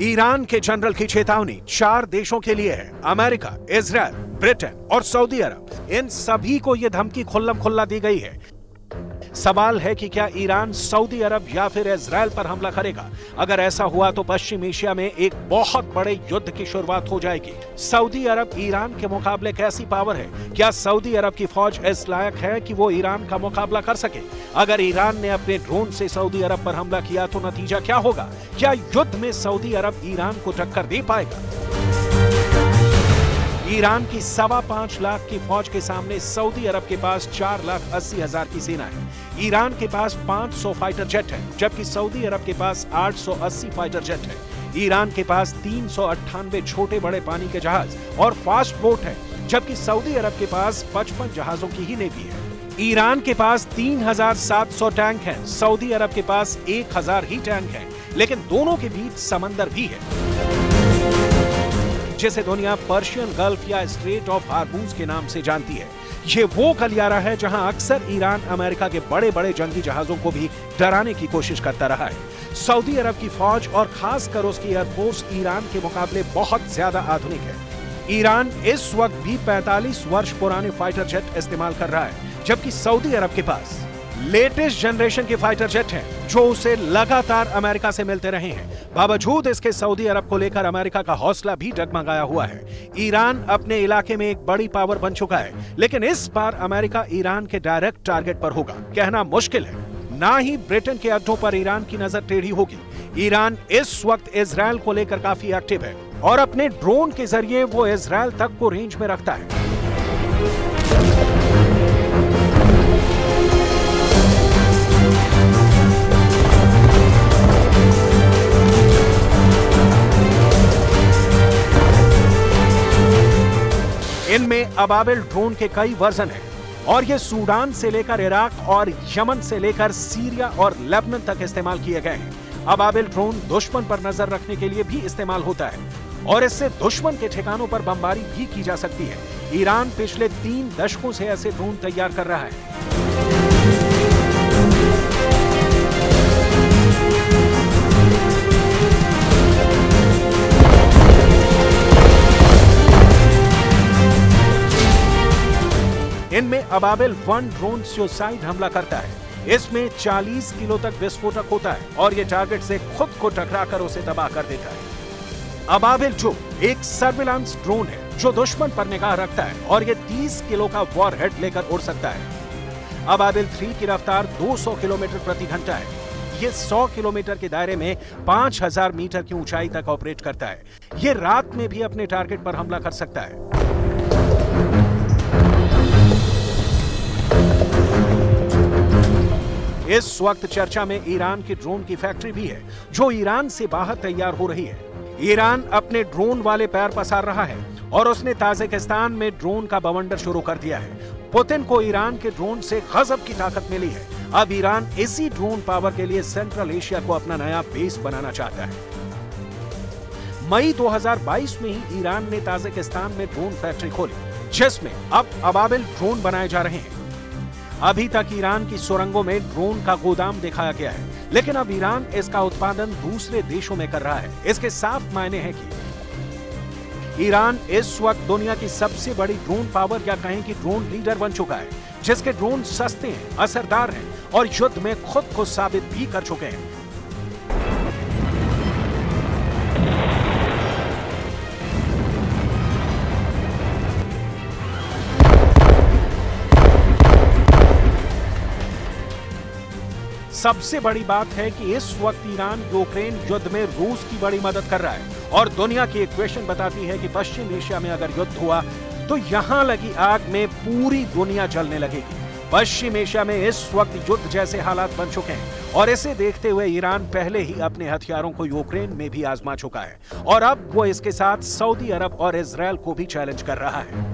Speaker 1: ईरान के जनरल की चेतावनी चार देशों के लिए है अमेरिका इसराइल ब्रिटेन और सऊदी अरब इन सभी को यह धमकी खुल्लम खुल्ला दी गई है सवाल है कि क्या ईरान, सऊदी अरब या फिर इसराइल पर हमला करेगा? अगर ऐसा हुआ तो पश्चिम एशिया में एक बहुत बड़े युद्ध की शुरुआत हो जाएगी। सऊदी अरब ईरान के मुकाबले कैसी पावर है? क्या सऊदी अरब की फौज इस लायक है कि वो ईरान का मुकाबला कर सके? अगर ईरान ने अपने ड्रोन से सऊदी अरब पर हमला किया तो नतीजा क्या होगा? क्या युद्ध में सऊदी अरब ईरान को टक्कर दे पाएगा? ईरान की सवा पाँच लाख की फौज के सामने सऊदी अरब के पास चार लाख अस्सी हज़ार की सेना है। ईरान के पास 500 फाइटर जेट है जबकि सऊदी अरब के पास 880 फाइटर जेट है। ईरान के पास तीन सौ अट्ठानवे छोटे बड़े पानी के जहाज़ और फास्ट बोट है जबकि सऊदी अरब के पास 55 जहाजों की ही नेवी है। ईरान के पास 3,700 टैंक हैं, सऊदी अरब के पास 1,000 ही टैंक हैं, लेकिन दोनों के बीच समंदर भी है। जिसे दुनिया पर्शियन गल्फ या स्ट्रेट ऑफ़ हार्मूज के नाम से जानती है। ये वो गलियारा है जहाँ अक्सर ईरान, अमेरिका के बड़े बड़े जंगी जहाजों को भी डराने की कोशिश करता रहा है। सऊदी अरब की फौज और खासकर उसकी एयरफोर्स ईरान के मुकाबले बहुत ज़्यादा आधुनिक है। ईरान इस वक्त भी 45 वर्ष पुराने फाइटर जेट इस्तेमाल कर रहा है, जबकि सऊदी अरब के पास लेटेस्ट जनरेशन के फाइटर जेट हैं, जो उसे लगातार अमेरिका से मिलते रहे हैं। बावजूद इसके सऊदी अरब को लेकर अमेरिका का हौसला भी डगमगाया हुआ है। ईरान अपने इलाके में एक बड़ी पावर बन चुका है, लेकिन इस बार अमेरिका ईरान के डायरेक्ट टारगेट पर होगा। कहना मुश्किल है। ना ही ब्रिटेन के अड्डों पर ईरान की नज़र टेढ़ी होगी। ईरान इस वक्त इसराइल को लेकर काफ़ी एक्टिव है और अपने ड्रोन के ज़रिए वो इसराइल तक को रेंज में रखता है। इनमें अबाबिल ड्रोन के कई वर्जन हैं, और ये सूडान से लेकर इराक और यमन से लेकर सीरिया और लेबनन तक इस्तेमाल किए गए हैं। अबाबिल ड्रोन दुश्मन पर नज़र रखने के लिए भी इस्तेमाल होता है, और इससे दुश्मन के ठिकानों पर बमबारी भी की जा सकती है। ईरान पिछले तीन दशकों से ऐसे ड्रोन तैयार कर रहा है। इनमें अबाबिल वन ड्रोन सुसाइड हमला करता है। इसमें 40 किलो तक विस्फोटक होता है और ये टारगेट से खुद को टकराकर उसे तबाह कर देता है। अबाबिल जो एक सर्विलांस ड्रोन है जो दुश्मन पर निगाह रखता है और ये 30 किलो का वॉर हेड लेकर उड़ सकता है। अबाबिल थ्री की रफ्तार 200 किलोमीटर प्रति घंटा है। ये 100 किलोमीटर के दायरे में 5000 मीटर की ऊंचाई तक ऑपरेट करता है। ये रात में भी अपने टारगेट पर हमला कर सकता है। इस वक्त चर्चा में ईरान की ड्रोन की फैक्ट्री भी है, जो ईरान से बाहर तैयार हो रही है। ईरान अपने ड्रोन वाले पैर पसार रहा है और उसने ताजिकिस्तान में ड्रोन का बवंडर शुरू कर दिया है। पुतिन को ईरान के ड्रोन से गजब की ताकत मिली है। अब ईरान इसी ड्रोन पावर के लिए सेंट्रल एशिया को अपना नया बेस बनाना चाहता है। मई 2022 में ही ईरान ने ताजिकिस्तान में ड्रोन फैक्ट्री खोली, जिसमें अब अबाबिल ड्रोन बनाए जा रहे हैं। अभी तक ईरान की सुरंगों में ड्रोन का गोदाम दिखाया गया है। लेकिन अब ईरान इसका उत्पादन दूसरे देशों में कर रहा है। इसके साफ़ मायने हैं कि ईरान इस वक्त दुनिया की सबसे बड़ी ड्रोन पावर या कहें कि ड्रोन लीडर बन चुका है, जिसके ड्रोन सस्ते हैं, असरदार हैं और युद्ध में खुद को साबित भी कर चुके हैं। सबसे बड़ी बात है कि इस वक्त ईरान यूक्रेन युद्ध में रूस की बड़ी मदद कर रहा है। और दुनिया की इक्वेशन बताती है कि पश्चिम एशिया में अगर युद्ध हुआ तो यहाँ लगी आग में पूरी दुनिया जलने लगेगी। पश्चिम एशिया में इस वक्त युद्ध जैसे हालात बन चुके हैं। और इसे देखते हुए ईरान पहले ही अपने हथियारों को यूक्रेन में भी आजमा चुका है। और अब वो इसके साथ सऊदी अरब और इसराइल को भी चैलेंज कर रहा है।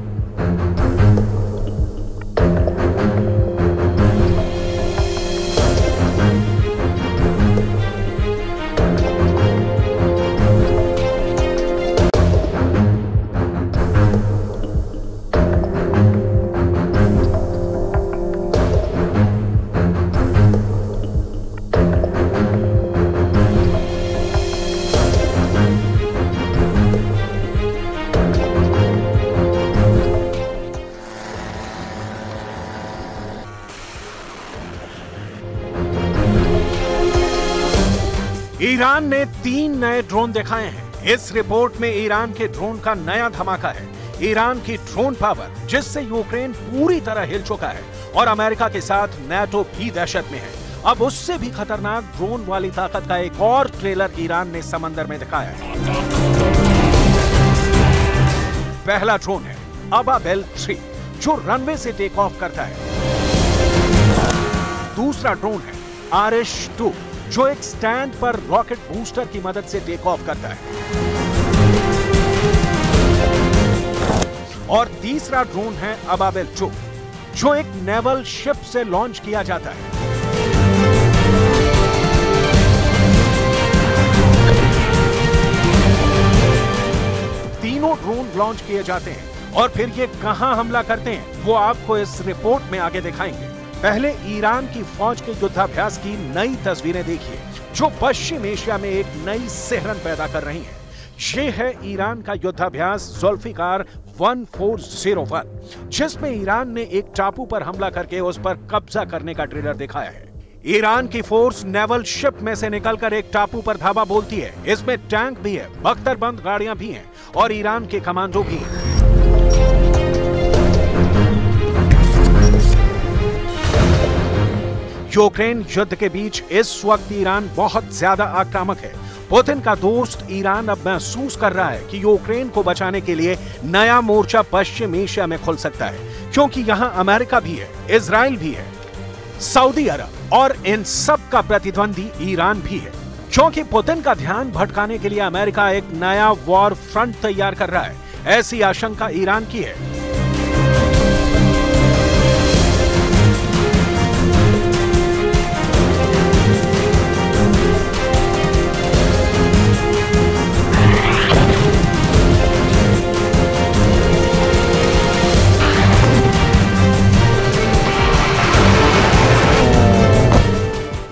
Speaker 1: ईरान ने तीन नए ड्रोन दिखाए हैं। इस रिपोर्ट में ईरान के ड्रोन का नया धमाका है। ईरान की ड्रोन पावर, जिससे यूक्रेन पूरी तरह हिल चुका है और अमेरिका के साथ नेटो भी दहशत में है। अब उससे भी खतरनाक ड्रोन वाली ताकत का एक और ट्रेलर ईरान ने समंदर में दिखाया है। पहला ड्रोन है अबाबेल थ्री जो रनवे से टेक ऑफ़ करता है। दूसरा ड्रोन है आरिश टू जो एक स्टैंड पर रॉकेट बूस्टर की मदद से टेक ऑफ़ करता है। और तीसरा ड्रोन है अबाबेल टू, जो एक नेवल शिप से लॉन्च किया जाता है। तीनों ड्रोन लॉन्च किए जाते हैं और फिर ये कहाँ हमला करते हैं, वो आपको इस रिपोर्ट में आगे दिखाएँगे। पहले ईरान की फौज के युद्धाभ्यास की नई तस्वीरें देखिए, जो पश्चिम एशिया में एक नई सेहरन पैदा कर रही हैं। ये है ईरान का युद्धाभ्यास जुल्फिकार 1401 जिसमें ईरान ने एक टापू पर हमला करके उस पर कब्जा करने का ट्रेलर दिखाया है। ईरान की फोर्स नेवल शिप में से निकलकर एक टापू पर धावा बोलती है। इसमें टैंक भी है, बख्तरबंद गाड़ियाँ भी हैं और ईरान के कमांडो भी हैं। यूक्रेन युद्ध के बीच इस वक्त ईरान बहुत ज़्यादा आक्रामक है। पुतिन का दोस्त ईरान अब महसूस कर रहा है कि यूक्रेन को बचाने के लिए नया मोर्चा पश्चिम एशिया में खुल सकता है, क्योंकि यहाँ अमेरिका भी है इसराइल भी है, सऊदी अरब और इन सब का प्रतिद्वंदी ईरान भी है। क्योंकि पुतिन का ध्यान भटकाने के लिए अमेरिका एक नया वॉर फ्रंट तैयार कर रहा है, ऐसी आशंका ईरान की है।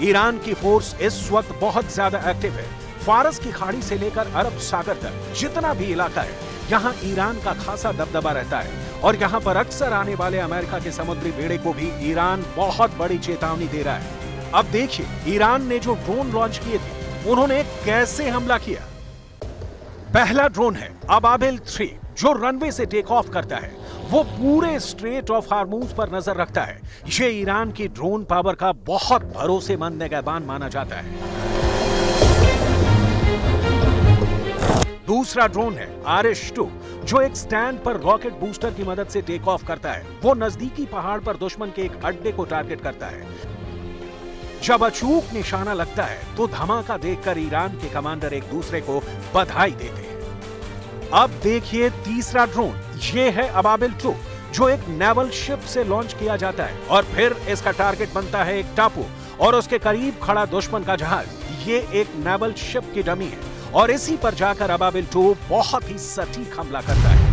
Speaker 1: ईरान की फोर्स इस वक्त बहुत ज़्यादा एक्टिव है। फारस की खाड़ी से लेकर अरब सागर तक जितना भी इलाका है, यहाँ ईरान का खासा दबदबा रहता है। और यहाँ पर अक्सर आने वाले अमेरिका के समुद्री बेड़े को भी ईरान बहुत बड़ी चेतावनी दे रहा है। अब देखिए, ईरान ने जो ड्रोन लॉन्च किए थे, उन्होंने कैसे हमला किया? पहला ड्रोन है अबाबिल थ्री जो रनवे से टेक ऑफ़ करता है। वो पूरे स्ट्रेट ऑफ़ हार्मूज पर नज़र रखता है। ये ईरान की ड्रोन पावर का बहुत भरोसेमंद निगहबान माना जाता है। दूसरा ड्रोन है, आर एस टू, जो एक स्टैंड पर रॉकेट बूस्टर की मदद से टेक ऑफ़ करता है। वो नजदीकी पहाड़ पर दुश्मन के एक अड्डे को टारगेट करता है। जब अचूक निशाना लगता है तो धमाका देखकर ईरान के कमांडर एक दूसरे को बधाई देते हैं। अब देखिए तीसरा ड्रोन। ये है अबाबिल टू, जो एक नेवल शिप से लॉन्च किया जाता है और फिर इसका टारगेट बनता है एक टापू और उसके करीब खड़ा दुश्मन का जहाज़। ये एक नेवल शिप की डमी है और इसी पर जाकर अबाबिल टू बहुत ही सटीक हमला करता है।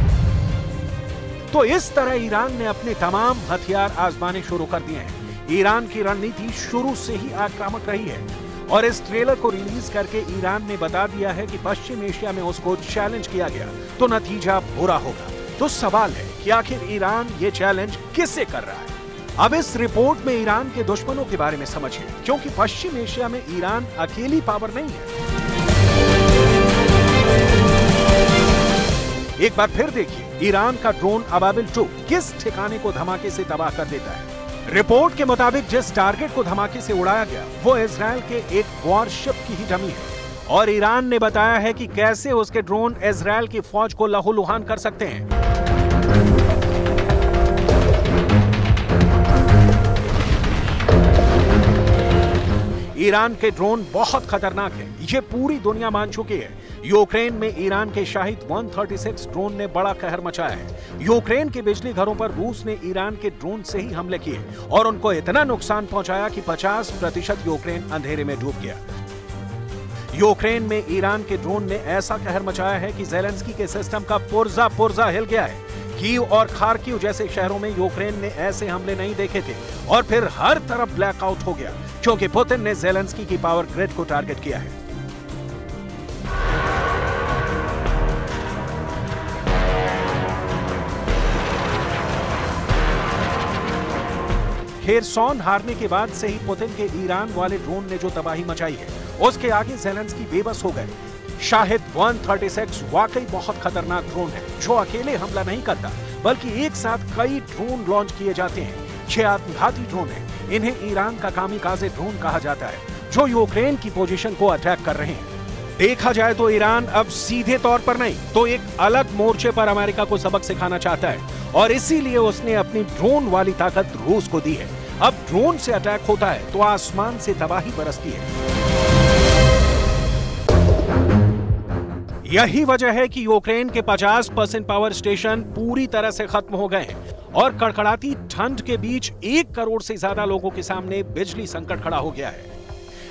Speaker 1: तो इस तरह ईरान ने अपने तमाम हथियार आजमाने शुरू कर दिए हैं। ईरान की रणनीति शुरू से ही आक्रामक रही है और इस ट्रेलर को रिलीज़ करके ईरान ने बता दिया है कि पश्चिम एशिया में उसको चैलेंज किया गया तो नतीजा बुरा होगा। तो सवाल है कि आखिर ईरान ये चैलेंज किससे कर रहा है? अब इस रिपोर्ट में ईरान के दुश्मनों के बारे में समझिए, क्योंकि पश्चिम एशिया में ईरान अकेली पावर नहीं है। एक बार फिर देखिए, ईरान का ड्रोन अबाबिल टू किस ठिकाने को धमाके से तबाह कर देता है? रिपोर्ट के मुताबिक जिस टारगेट को धमाके से उड़ाया गया, वो इसराइल के एक वॉरशिप की ही डमी है। और ईरान ने बताया है कि कैसे उसके ड्रोन इसराइल की फौज को लहूलुहान कर सकते हैं। ईरान के ड्रोन बहुत खतरनाक है। ये पूरी दुनिया मान चुकी है। यूक्रेन में ईरान के शाहिद 136 ड्रोन ने बड़ा कहर मचाया है। यूक्रेन के बिजली घरों पर रूस ने ईरान के ड्रोन से ही हमले किए और उनको इतना नुकसान पहुँचाया कि 50 प्रतिशत यूक्रेन अंधेरे में डूब गया। यूक्रेन में ईरान के ड्रोन ने ऐसा कहर मचाया है कि जेलेंस्की के सिस्टम का पुर्जा पुर्जा हिल गया है। कीव और खारकीव जैसे शहरों में यूक्रेन ने ऐसे हमले नहीं देखे थे। और फिर हर तरफ़ ब्लैकआउट हो गया, क्योंकि पुतिन ने जेलेंस्की की पावर ग्रिड को टारगेट किया है। खेरसौन हारने के बाद से ही पुतिन के ईरान वाले ड्रोन ने जो तबाही मचाई है, उसके आगे जेलेंस्की बेबस हो गए। शाहिद 136 वाकई बहुत खतरनाक ड्रोन है, जो अकेले हमला नहीं करता, बल्कि एक साथ कई ड्रोन लॉन्च किए जाते हैं। छह आत्मघाती ड्रोन है, इन्हें ईरान का कामी काजे ड्रोन कहा जाता है, जो यूक्रेन की पोजीशन को अटैक कर रहे हैं। देखा जाए तो ईरान अब सीधे तौर पर नहीं तो एक अलग मोर्चे पर अमेरिका को सबक सिखाना चाहता है, और इसीलिए उसने अपनी ड्रोन वाली ताकत रूस को दी है। अब ड्रोन से अटैक होता है तो आसमान से तबाही बरसती है। यही वजह है कि यूक्रेन के 50 परसेंट पावर स्टेशन पूरी तरह से खत्म हो गए हैं और कड़कड़ाती ठंड के बीच एक करोड़ से ज़्यादा लोगों के सामने बिजली संकट खड़ा हो गया है।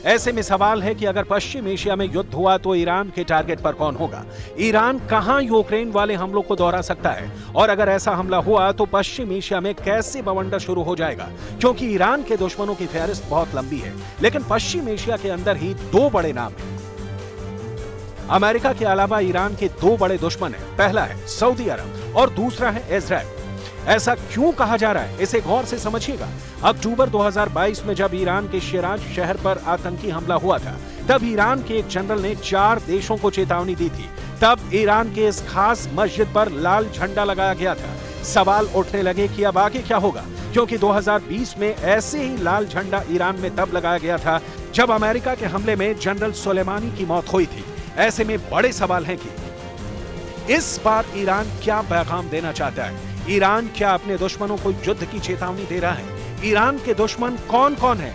Speaker 1: ऐसे में सवाल है कि अगर पश्चिम एशिया में युद्ध हुआ तो ईरान के टारगेट पर कौन होगा? ईरान कहाँ यूक्रेन वाले हमलों को दोहरा सकता है? और अगर ऐसा हमला हुआ तो पश्चिम एशिया में कैसे बवंडर शुरू हो जाएगा? क्योंकि ईरान के दुश्मनों की फहरिस्त बहुत लंबी है, लेकिन पश्चिम एशिया के अंदर ही दो बड़े नाम हैं। अमेरिका के अलावा ईरान के दो बड़े दुश्मन हैं। पहला है सऊदी अरब और दूसरा है इसराइल ऐसा क्यों कहा जा रहा है? इसे गौर से समझिएगा। अक्टूबर 2022 में जब ईरान के शिराज शहर पर आतंकी हमला हुआ था, तब ईरान के एक जनरल ने चार देशों को चेतावनी दी थी। तब ईरान के इस खास मस्जिद पर लाल झंडा लगाया गया था। सवाल उठने लगे कि अब आगे क्या होगा, क्योंकि 2020 में ऐसे ही लाल झंडा ईरान में तब लगाया गया था जब अमेरिका के हमले में जनरल सोलेमानी की मौत हुई थी। ऐसे में बड़े सवाल हैं कि इस बार ईरान क्या पैगाम देना चाहता है ईरान क्या अपने दुश्मनों को युद्ध की चेतावनी दे रहा है ईरान के दुश्मन कौन कौन है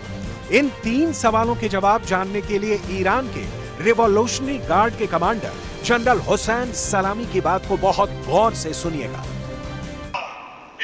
Speaker 1: इन तीन सवालों के जवाब जानने के लिए ईरान के रिवोल्यूशनरी गार्ड के कमांडर जनरल हुसैन सलामी की बात को बहुत गौर से सुनिएगा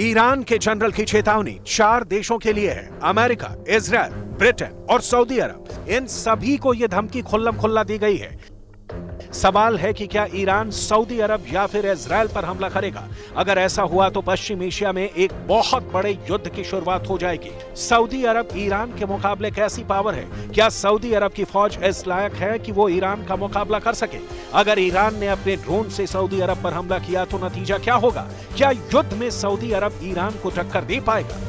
Speaker 1: ईरान के जनरल की चेतावनी चार देशों के लिए है अमेरिका इसराइल ब्रिटेन और सऊदी अरब इन सभी को यह धमकी खुल्लम खुल्ला दी गई है सवाल है कि क्या ईरान, सऊदी अरब या फिर इसराइल पर हमला करेगा? अगर ऐसा हुआ तो पश्चिम एशिया में एक बहुत बड़े युद्ध की शुरुआत हो जाएगी। सऊदी अरब ईरान के मुकाबले कैसी पावर है? क्या सऊदी अरब की फौज इस लायक है कि वो ईरान का मुकाबला कर सके? अगर ईरान ने अपने ड्रोन से सऊदी अरब पर हमला किया तो नतीजा क्या होगा? क्या युद्ध में सऊदी अरब ईरान को टक्कर दे पाएगा?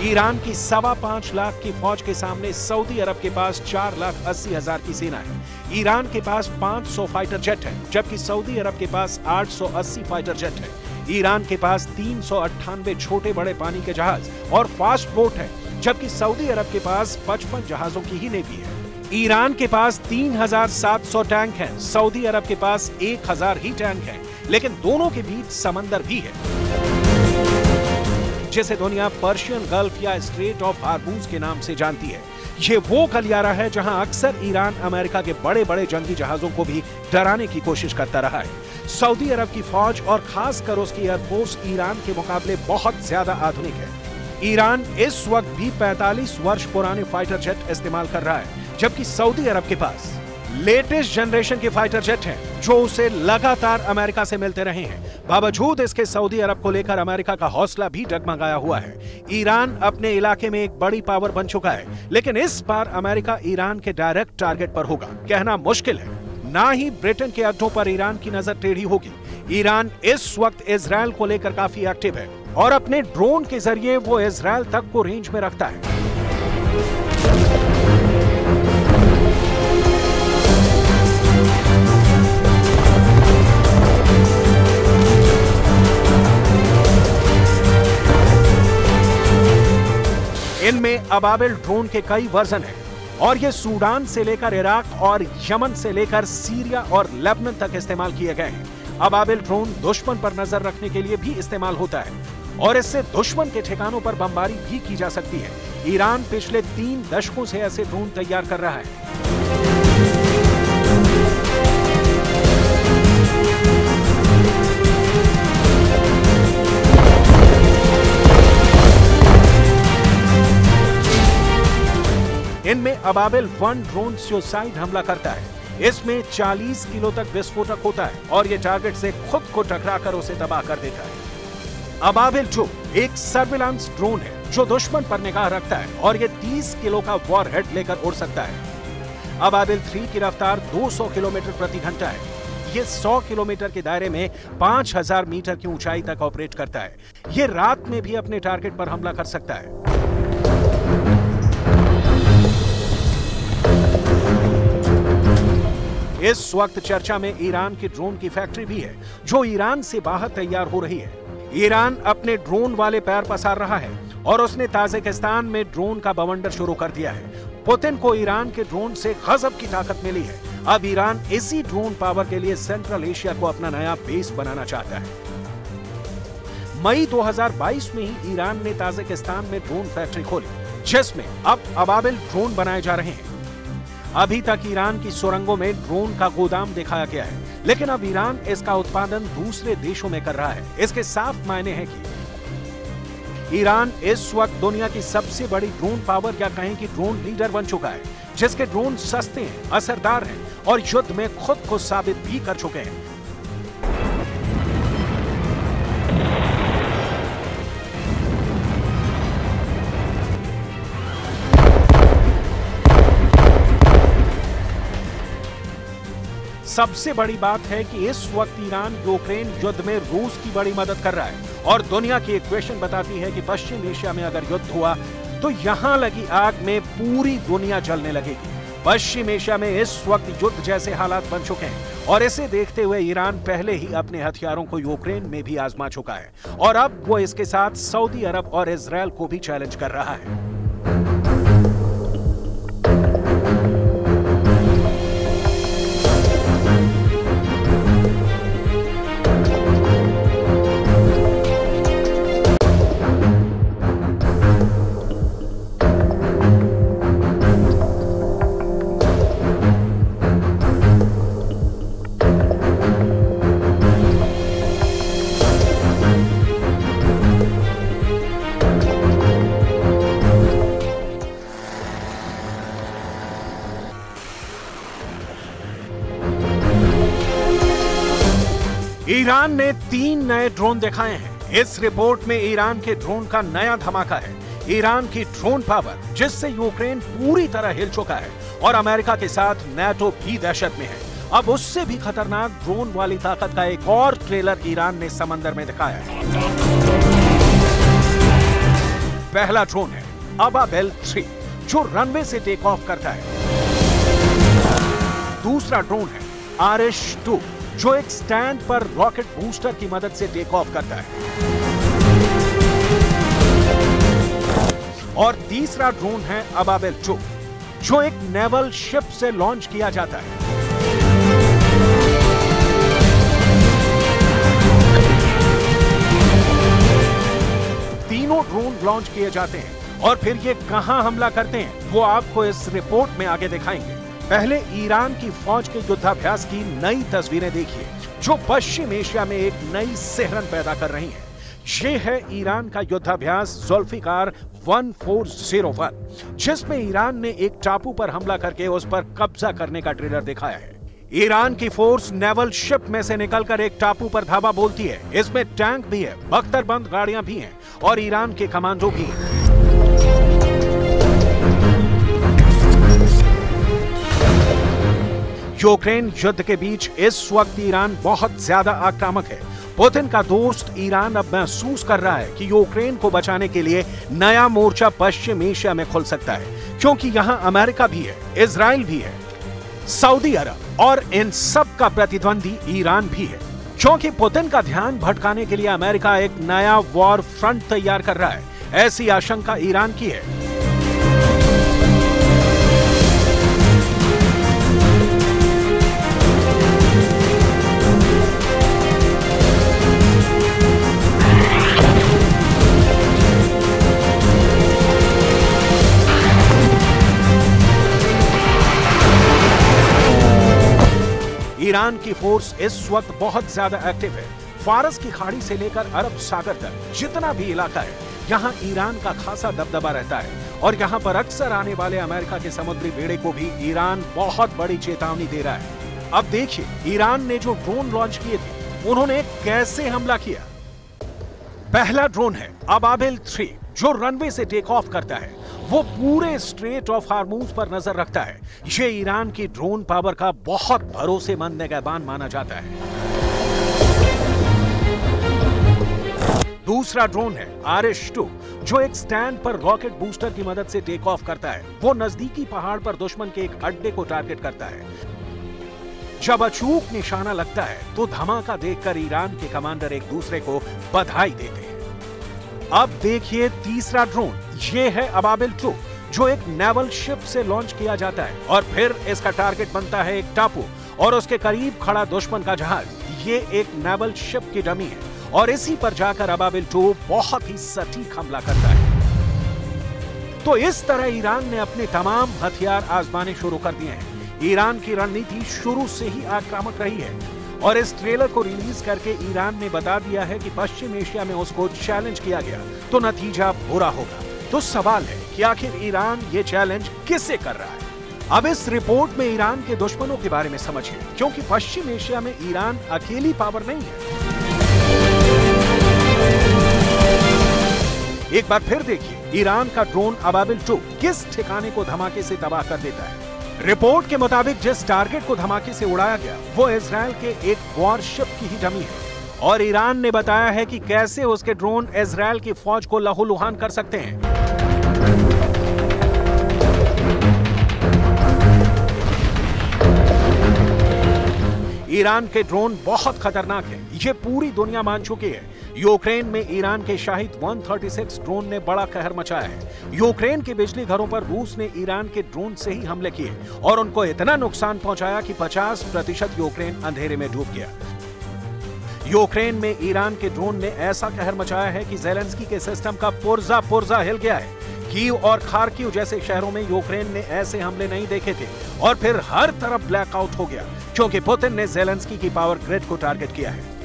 Speaker 1: ईरान की सवा पाँच लाख की फौज के सामने सऊदी अरब के पास चार लाख अस्सी हज़ार की सेना है। ईरान के पास 500 फाइटर जेट है जबकि सऊदी अरब के पास 880 फाइटर जेट है। ईरान के पास तीन सौ अट्ठानवे छोटे बड़े पानी के जहाज़ और फास्ट बोट है जबकि सऊदी अरब के पास 55 जहाजों की ही नेवी है। ईरान के पास 3,700 टैंक हैं, सऊदी अरब के पास 1,000 ही टैंक हैं, लेकिन दोनों के बीच समंदर भी है। जिसे दुनिया पर्शियन गल्फ या स्ट्रेट ऑफ़ हार्मूज के नाम से जानती है। ये वो गलियारा है जहाँ अक्सर ईरान अमेरिका के बड़े बड़े जंगी जहाजों को भी डराने की कोशिश करता रहा है। सऊदी अरब की फौज और खासकर उसकी एयरफोर्स ईरान के मुकाबले बहुत ज़्यादा आधुनिक है। ईरान इस वक्त भी 45 वर्ष पुराने फाइटर जेट इस्तेमाल कर रहा है, जबकि सऊदी अरब के पास। लेटेस्ट जनरेशन के फाइटर जेट हैं, जो उसे लगातार अमेरिका से मिलते रहे हैं। बावजूद इसके सऊदी अरब को लेकर अमेरिका का हौसला भी डगमगाया हुआ है। ईरान अपने इलाके में एक बड़ी पावर बन चुका है, लेकिन इस बार अमेरिका ईरान के डायरेक्ट टारगेट पर होगा। कहना मुश्किल है। ना ही ब्रिटेन के अड्डों पर ईरान की नज़र टेढ़ी होगी। ईरान इस वक्त इसराइल को लेकर काफ़ी एक्टिव है और अपने ड्रोन के ज़रिए वो इसराइल तक को रेंज में रखता है। इनमें अबाबिल ड्रोन के कई वर्जन हैं, और ये सूडान से लेकर इराक और यमन से लेकर सीरिया और लेबनन तक इस्तेमाल किए गए हैं। अबाबिल ड्रोन दुश्मन पर नज़र रखने के लिए भी इस्तेमाल होता है, और इससे दुश्मन के ठिकानों पर बमबारी भी की जा सकती है। ईरान पिछले तीन दशकों से ऐसे ड्रोन तैयार कर रहा है। इनमें अबाबिल वन ड्रोन सुसाइड हमला करता है। इसमें 40 किलो तक विस्फोटक होता है और ये टारगेट से खुद को टकराकर उसे तबाह कर देता है। अबाबिल टू एक सर्विलांस ड्रोन है, जो दुश्मन पर निगाह रखता है और ये 30 किलो का वॉर हेड लेकर उड़ सकता है। अबाबिल थ्री की रफ्तार 200 किलोमीटर प्रति घंटा है। ये 100 किलोमीटर के दायरे में 5000 मीटर की ऊंचाई तक ऑपरेट करता है। ये रात में भी अपने टारगेट पर हमला कर सकता है। इस वक्त चर्चा में ईरान की ड्रोन की फैक्ट्री भी है, जो ईरान से बाहर तैयार हो रही है। ईरान अपने ड्रोन वाले पैर पसार रहा है और उसने ताजिकिस्तान में ड्रोन का बवंडर शुरू कर दिया है। पुतिन को ईरान के ड्रोन से गजब की ताकत मिली है। अब ईरान इसी ड्रोन पावर के लिए सेंट्रल एशिया को अपना नया बेस बनाना चाहता है। मई 2022 में ही ईरान ने ताजिकिस्तान में ड्रोन फैक्ट्री खोली, जिसमें अब अबाबिल ड्रोन बनाए जा रहे हैं। अभी तक ईरान की सुरंगों में ड्रोन का गोदाम दिखाया गया है, लेकिन अब ईरान इसका उत्पादन दूसरे देशों में कर रहा है। इसके साफ़ मायने हैं कि ईरान इस वक्त दुनिया की सबसे बड़ी ड्रोन पावर या कहें कि ड्रोन लीडर बन चुका है, जिसके ड्रोन सस्ते हैं, असरदार हैं और युद्ध में खुद को साबित भी कर चुके हैं। सबसे बड़ी बात है कि इस वक्त ईरान यूक्रेन युद्ध में रूस की बड़ी मदद कर रहा है और दुनिया की इक्वेशन बताती है कि पश्चिम एशिया में अगर युद्ध हुआ तो यहाँ लगी आग में पूरी दुनिया जलने लगेगी। पश्चिम एशिया में इस वक्त युद्ध जैसे हालात बन चुके हैं और इसे देखते हुए ईरान पहले ही अपने हथियारों को यूक्रेन में भी आजमा चुका है और अब वो इसके साथ सऊदी अरब और इसराइल को भी चैलेंज कर रहा है। ईरान ने तीन नए ड्रोन दिखाए हैं। इस रिपोर्ट में ईरान के ड्रोन का नया धमाका है। ईरान की ड्रोन पावर, जिससे यूक्रेन पूरी तरह हिल चुका है और अमेरिका के साथ नेटो भी दहशत में है। अब उससे भी खतरनाक ड्रोन वाली ताकत का एक और ट्रेलर ईरान ने समंदर में दिखाया है। पहला ड्रोन है अबाबेल थ्री जो रनवे से टेक ऑफ़ करता है। दूसरा ड्रोन है आर एस टू जो एक स्टैंड पर रॉकेट बूस्टर की मदद से टेक ऑफ़ करता है। और तीसरा ड्रोन है अबाबेल टू, जो एक नेवल शिप से लॉन्च किया जाता है। तीनों ड्रोन लॉन्च किए जाते हैं और फिर ये कहाँ हमला करते हैं, वो आपको इस रिपोर्ट में आगे दिखाएँगे। पहले ईरान की फौज के युद्धाभ्यास की नई तस्वीरें देखिए, जो पश्चिम एशिया में एक नई सेहरन पैदा कर रही हैं। ये है ईरान का युद्धाभ्यास जुल्फिकार 1401 जिसमें ईरान ने एक टापू पर हमला करके उस पर कब्जा करने का ट्रेलर दिखाया है। ईरान की फोर्स नेवल शिप में से निकलकर एक टापू पर धावा बोलती है। इसमें टैंक भी है, बख्तरबंद गाड़ियाँ भी हैं और ईरान के कमांडो भी हैं। यूक्रेन युद्ध के बीच इस वक्त ईरान बहुत ज़्यादा आक्रामक है। पुतिन का दोस्त ईरान अब महसूस कर रहा है कि यूक्रेन को बचाने के लिए नया मोर्चा पश्चिम एशिया में खुल सकता है, क्योंकि यहाँ अमेरिका भी है इसराइल भी है, सऊदी अरब और इन सब का प्रतिद्वंदी ईरान भी है। क्योंकि पुतिन का ध्यान भटकाने के लिए अमेरिका एक नया वॉर फ्रंट तैयार कर रहा है, ऐसी आशंका ईरान की है। ईरान की फोर्स इस वक्त बहुत ज़्यादा एक्टिव है। फारस की खाड़ी से लेकर अरब सागर तक जितना भी इलाका है, यहाँ ईरान का खासा दबदबा रहता है। और यहाँ पर अक्सर आने वाले अमेरिका के समुद्री बेड़े को भी ईरान बहुत बड़ी चेतावनी दे रहा है। अब देखिए, ईरान ने जो ड्रोन लॉन्च किए थे, उन्होंने कैसे हमला किया? पहला ड्रोन है अबाबिल थ्री जो रनवे से टेक ऑफ़ करता है। वो पूरे स्ट्रेट ऑफ़ हार्मूज पर नज़र रखता है। ये ईरान की ड्रोन पावर का बहुत भरोसेमंद निगहबान माना जाता है। दूसरा ड्रोन है, आर एस टू, जो एक स्टैंड पर रॉकेट बूस्टर की मदद से टेक ऑफ़ करता है। वो नजदीकी पहाड़ पर दुश्मन के एक अड्डे को टारगेट करता है। जब अचूक निशाना लगता है तो धमाका देखकर ईरान के कमांडर एक दूसरे को बधाई देते हैं। अब देखिए तीसरा ड्रोन ये है अबाबिल टू जो एक नेवल शिप से लॉन्च किया जाता है और फिर इसका टारगेट बनता है एक टापू और उसके करीब खड़ा दुश्मन का जहाज़। ये एक नेवल शिप की डमी है और इसी पर जाकर अबाबिल टू बहुत ही सटीक हमला करता है। तो इस तरह ईरान ने अपने तमाम हथियार आजमाने शुरू कर दिए हैं। ईरान की रणनीति शुरू से ही आक्रामक रही है। और इस ट्रेलर को रिलीज़ करके ईरान ने बता दिया है कि पश्चिम एशिया में उसको चैलेंज किया गया। तो नतीजा बुरा होगा। तो सवाल है कि आखिर ईरान ये चैलेंज किससे कर रहा है? अब इस रिपोर्ट में ईरान के दुश्मनों के बारे में समझिए, क्योंकि पश्चिम एशिया में ईरान अकेली पावर नहीं है। एक बार फिर देखिए, ईरान का ड्रोन अबाबिल टू किस ठिकाने को धमाके से तबाह कर देता है? रिपोर्ट के मुताबिक जिस टारगेट को धमाके से उड़ाया गया, वो इसराइल के एक वॉरशिप की ही डमी है। और ईरान ने बताया है कि कैसे उसके ड्रोन इसराइल की फौज को लहूलुहान कर सकते हैं। ईरान के ड्रोन बहुत खतरनाक है। ये पूरी दुनिया मान चुकी है। यूक्रेन में ईरान के शाहिद 136 ड्रोन ने बड़ा कहर मचाया है। यूक्रेन के बिजली घरों पर रूस ने ईरान के ड्रोन से ही हमले किए और उनको इतना नुकसान पहुँचाया कि 50 प्रतिशत यूक्रेन अंधेरे में डूब गया। यूक्रेन में ईरान के ड्रोन ने ऐसा कहर मचाया है कि जेलेंस्की के सिस्टम का पुर्जा पुर्जा हिल गया है। कीव और खारकीव जैसे शहरों में यूक्रेन ने ऐसे हमले नहीं देखे थे और फिर हर तरफ़ ब्लैकआउट हो गया, क्योंकि पुतिन ने जेलेंस्की की पावर ग्रिड को टारगेट किया है।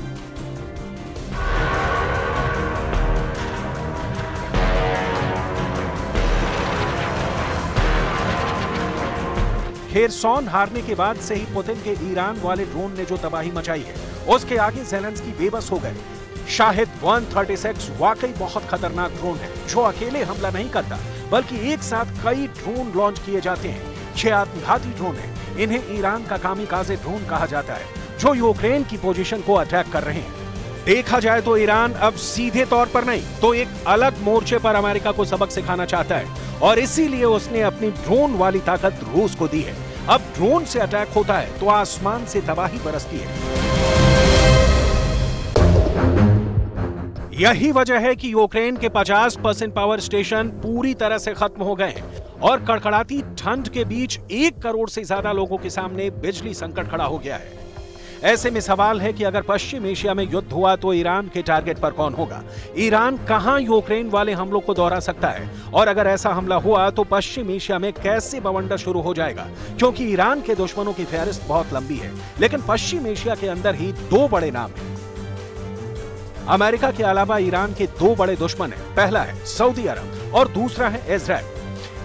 Speaker 1: खेरसौन हारने के बाद से ही पुतिन के ईरान वाले ड्रोन ने जो तबाही मचाई है, उसके आगे जेलेंस्की बेबस हो गए। शाहिद 136 वाकई बहुत खतरनाक ड्रोन है, जो अकेले हमला नहीं करता, बल्कि एक साथ कई ड्रोन लॉन्च किए जाते हैं। छह आत्मघाती ड्रोन है, इन्हें ईरान का कामिकाजे ड्रोन कहा जाता है, जो यूक्रेन की पोजीशन को अटैक कर रहे हैं। देखा जाए तो ईरान अब सीधे तौर पर नहीं तो एक अलग मोर्चे पर अमेरिका को सबक सिखाना चाहता है, और इसीलिए उसने अपनी ड्रोन वाली ताकत रूस को दी है। अब ड्रोन से अटैक होता है तो आसमान से तबाही बरसती है। यही वजह है कि यूक्रेन के 50 परसेंट पावर स्टेशन पूरी तरह से खत्म हो गए हैं और कड़कड़ाती ठंड के बीच एक करोड़ से ज़्यादा लोगों के सामने बिजली संकट खड़ा हो गया है। ऐसे में सवाल है कि अगर पश्चिम एशिया में युद्ध हुआ तो ईरान के टारगेट पर कौन होगा? ईरान कहाँ यूक्रेन वाले हमलों को दोहरा सकता है? और अगर ऐसा हमला हुआ तो पश्चिम एशिया में कैसे बवंडर शुरू हो जाएगा? क्योंकि ईरान के दुश्मनों की फहरिस्त बहुत लंबी है, लेकिन पश्चिम एशिया के अंदर ही दो बड़े नाम हैं। अमेरिका के अलावा ईरान के दो बड़े दुश्मन हैं। पहला है सऊदी अरब और दूसरा है इसराइल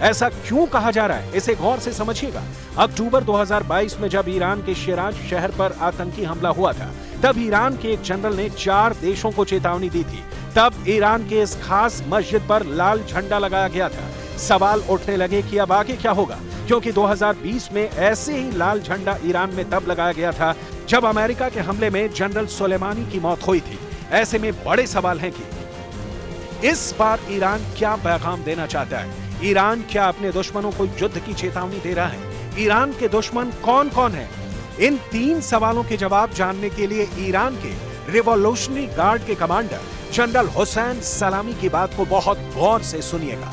Speaker 1: ऐसा क्यों कहा जा रहा है? इसे गौर से समझिएगा। अक्टूबर 2022 में जब ईरान के शिराज शहर पर आतंकी हमला हुआ था, तब ईरान के एक जनरल ने चार देशों को चेतावनी दी थी। तब ईरान के इस खास मस्जिद पर लाल झंडा लगाया गया था। सवाल उठने लगे कि अब आगे क्या होगा, क्योंकि 2020 में ऐसे ही लाल झंडा ईरान में तब लगाया गया था, जब अमेरिका के हमले में जनरल सोलेमानी की मौत हुई थी। ऐसे में बड़े सवाल हैं कि इस बार ईरान क्या पैगाम देना चाहता है? ईरान क्या अपने दुश्मनों को युद्ध की चेतावनी दे रहा है ईरान के दुश्मन कौन कौन है इन तीन सवालों के जवाब जानने के लिए ईरान के रिवोल्यूशनरी गार्ड के कमांडर जनरल हुसैन सलामी की बात को बहुत गौर से सुनिएगा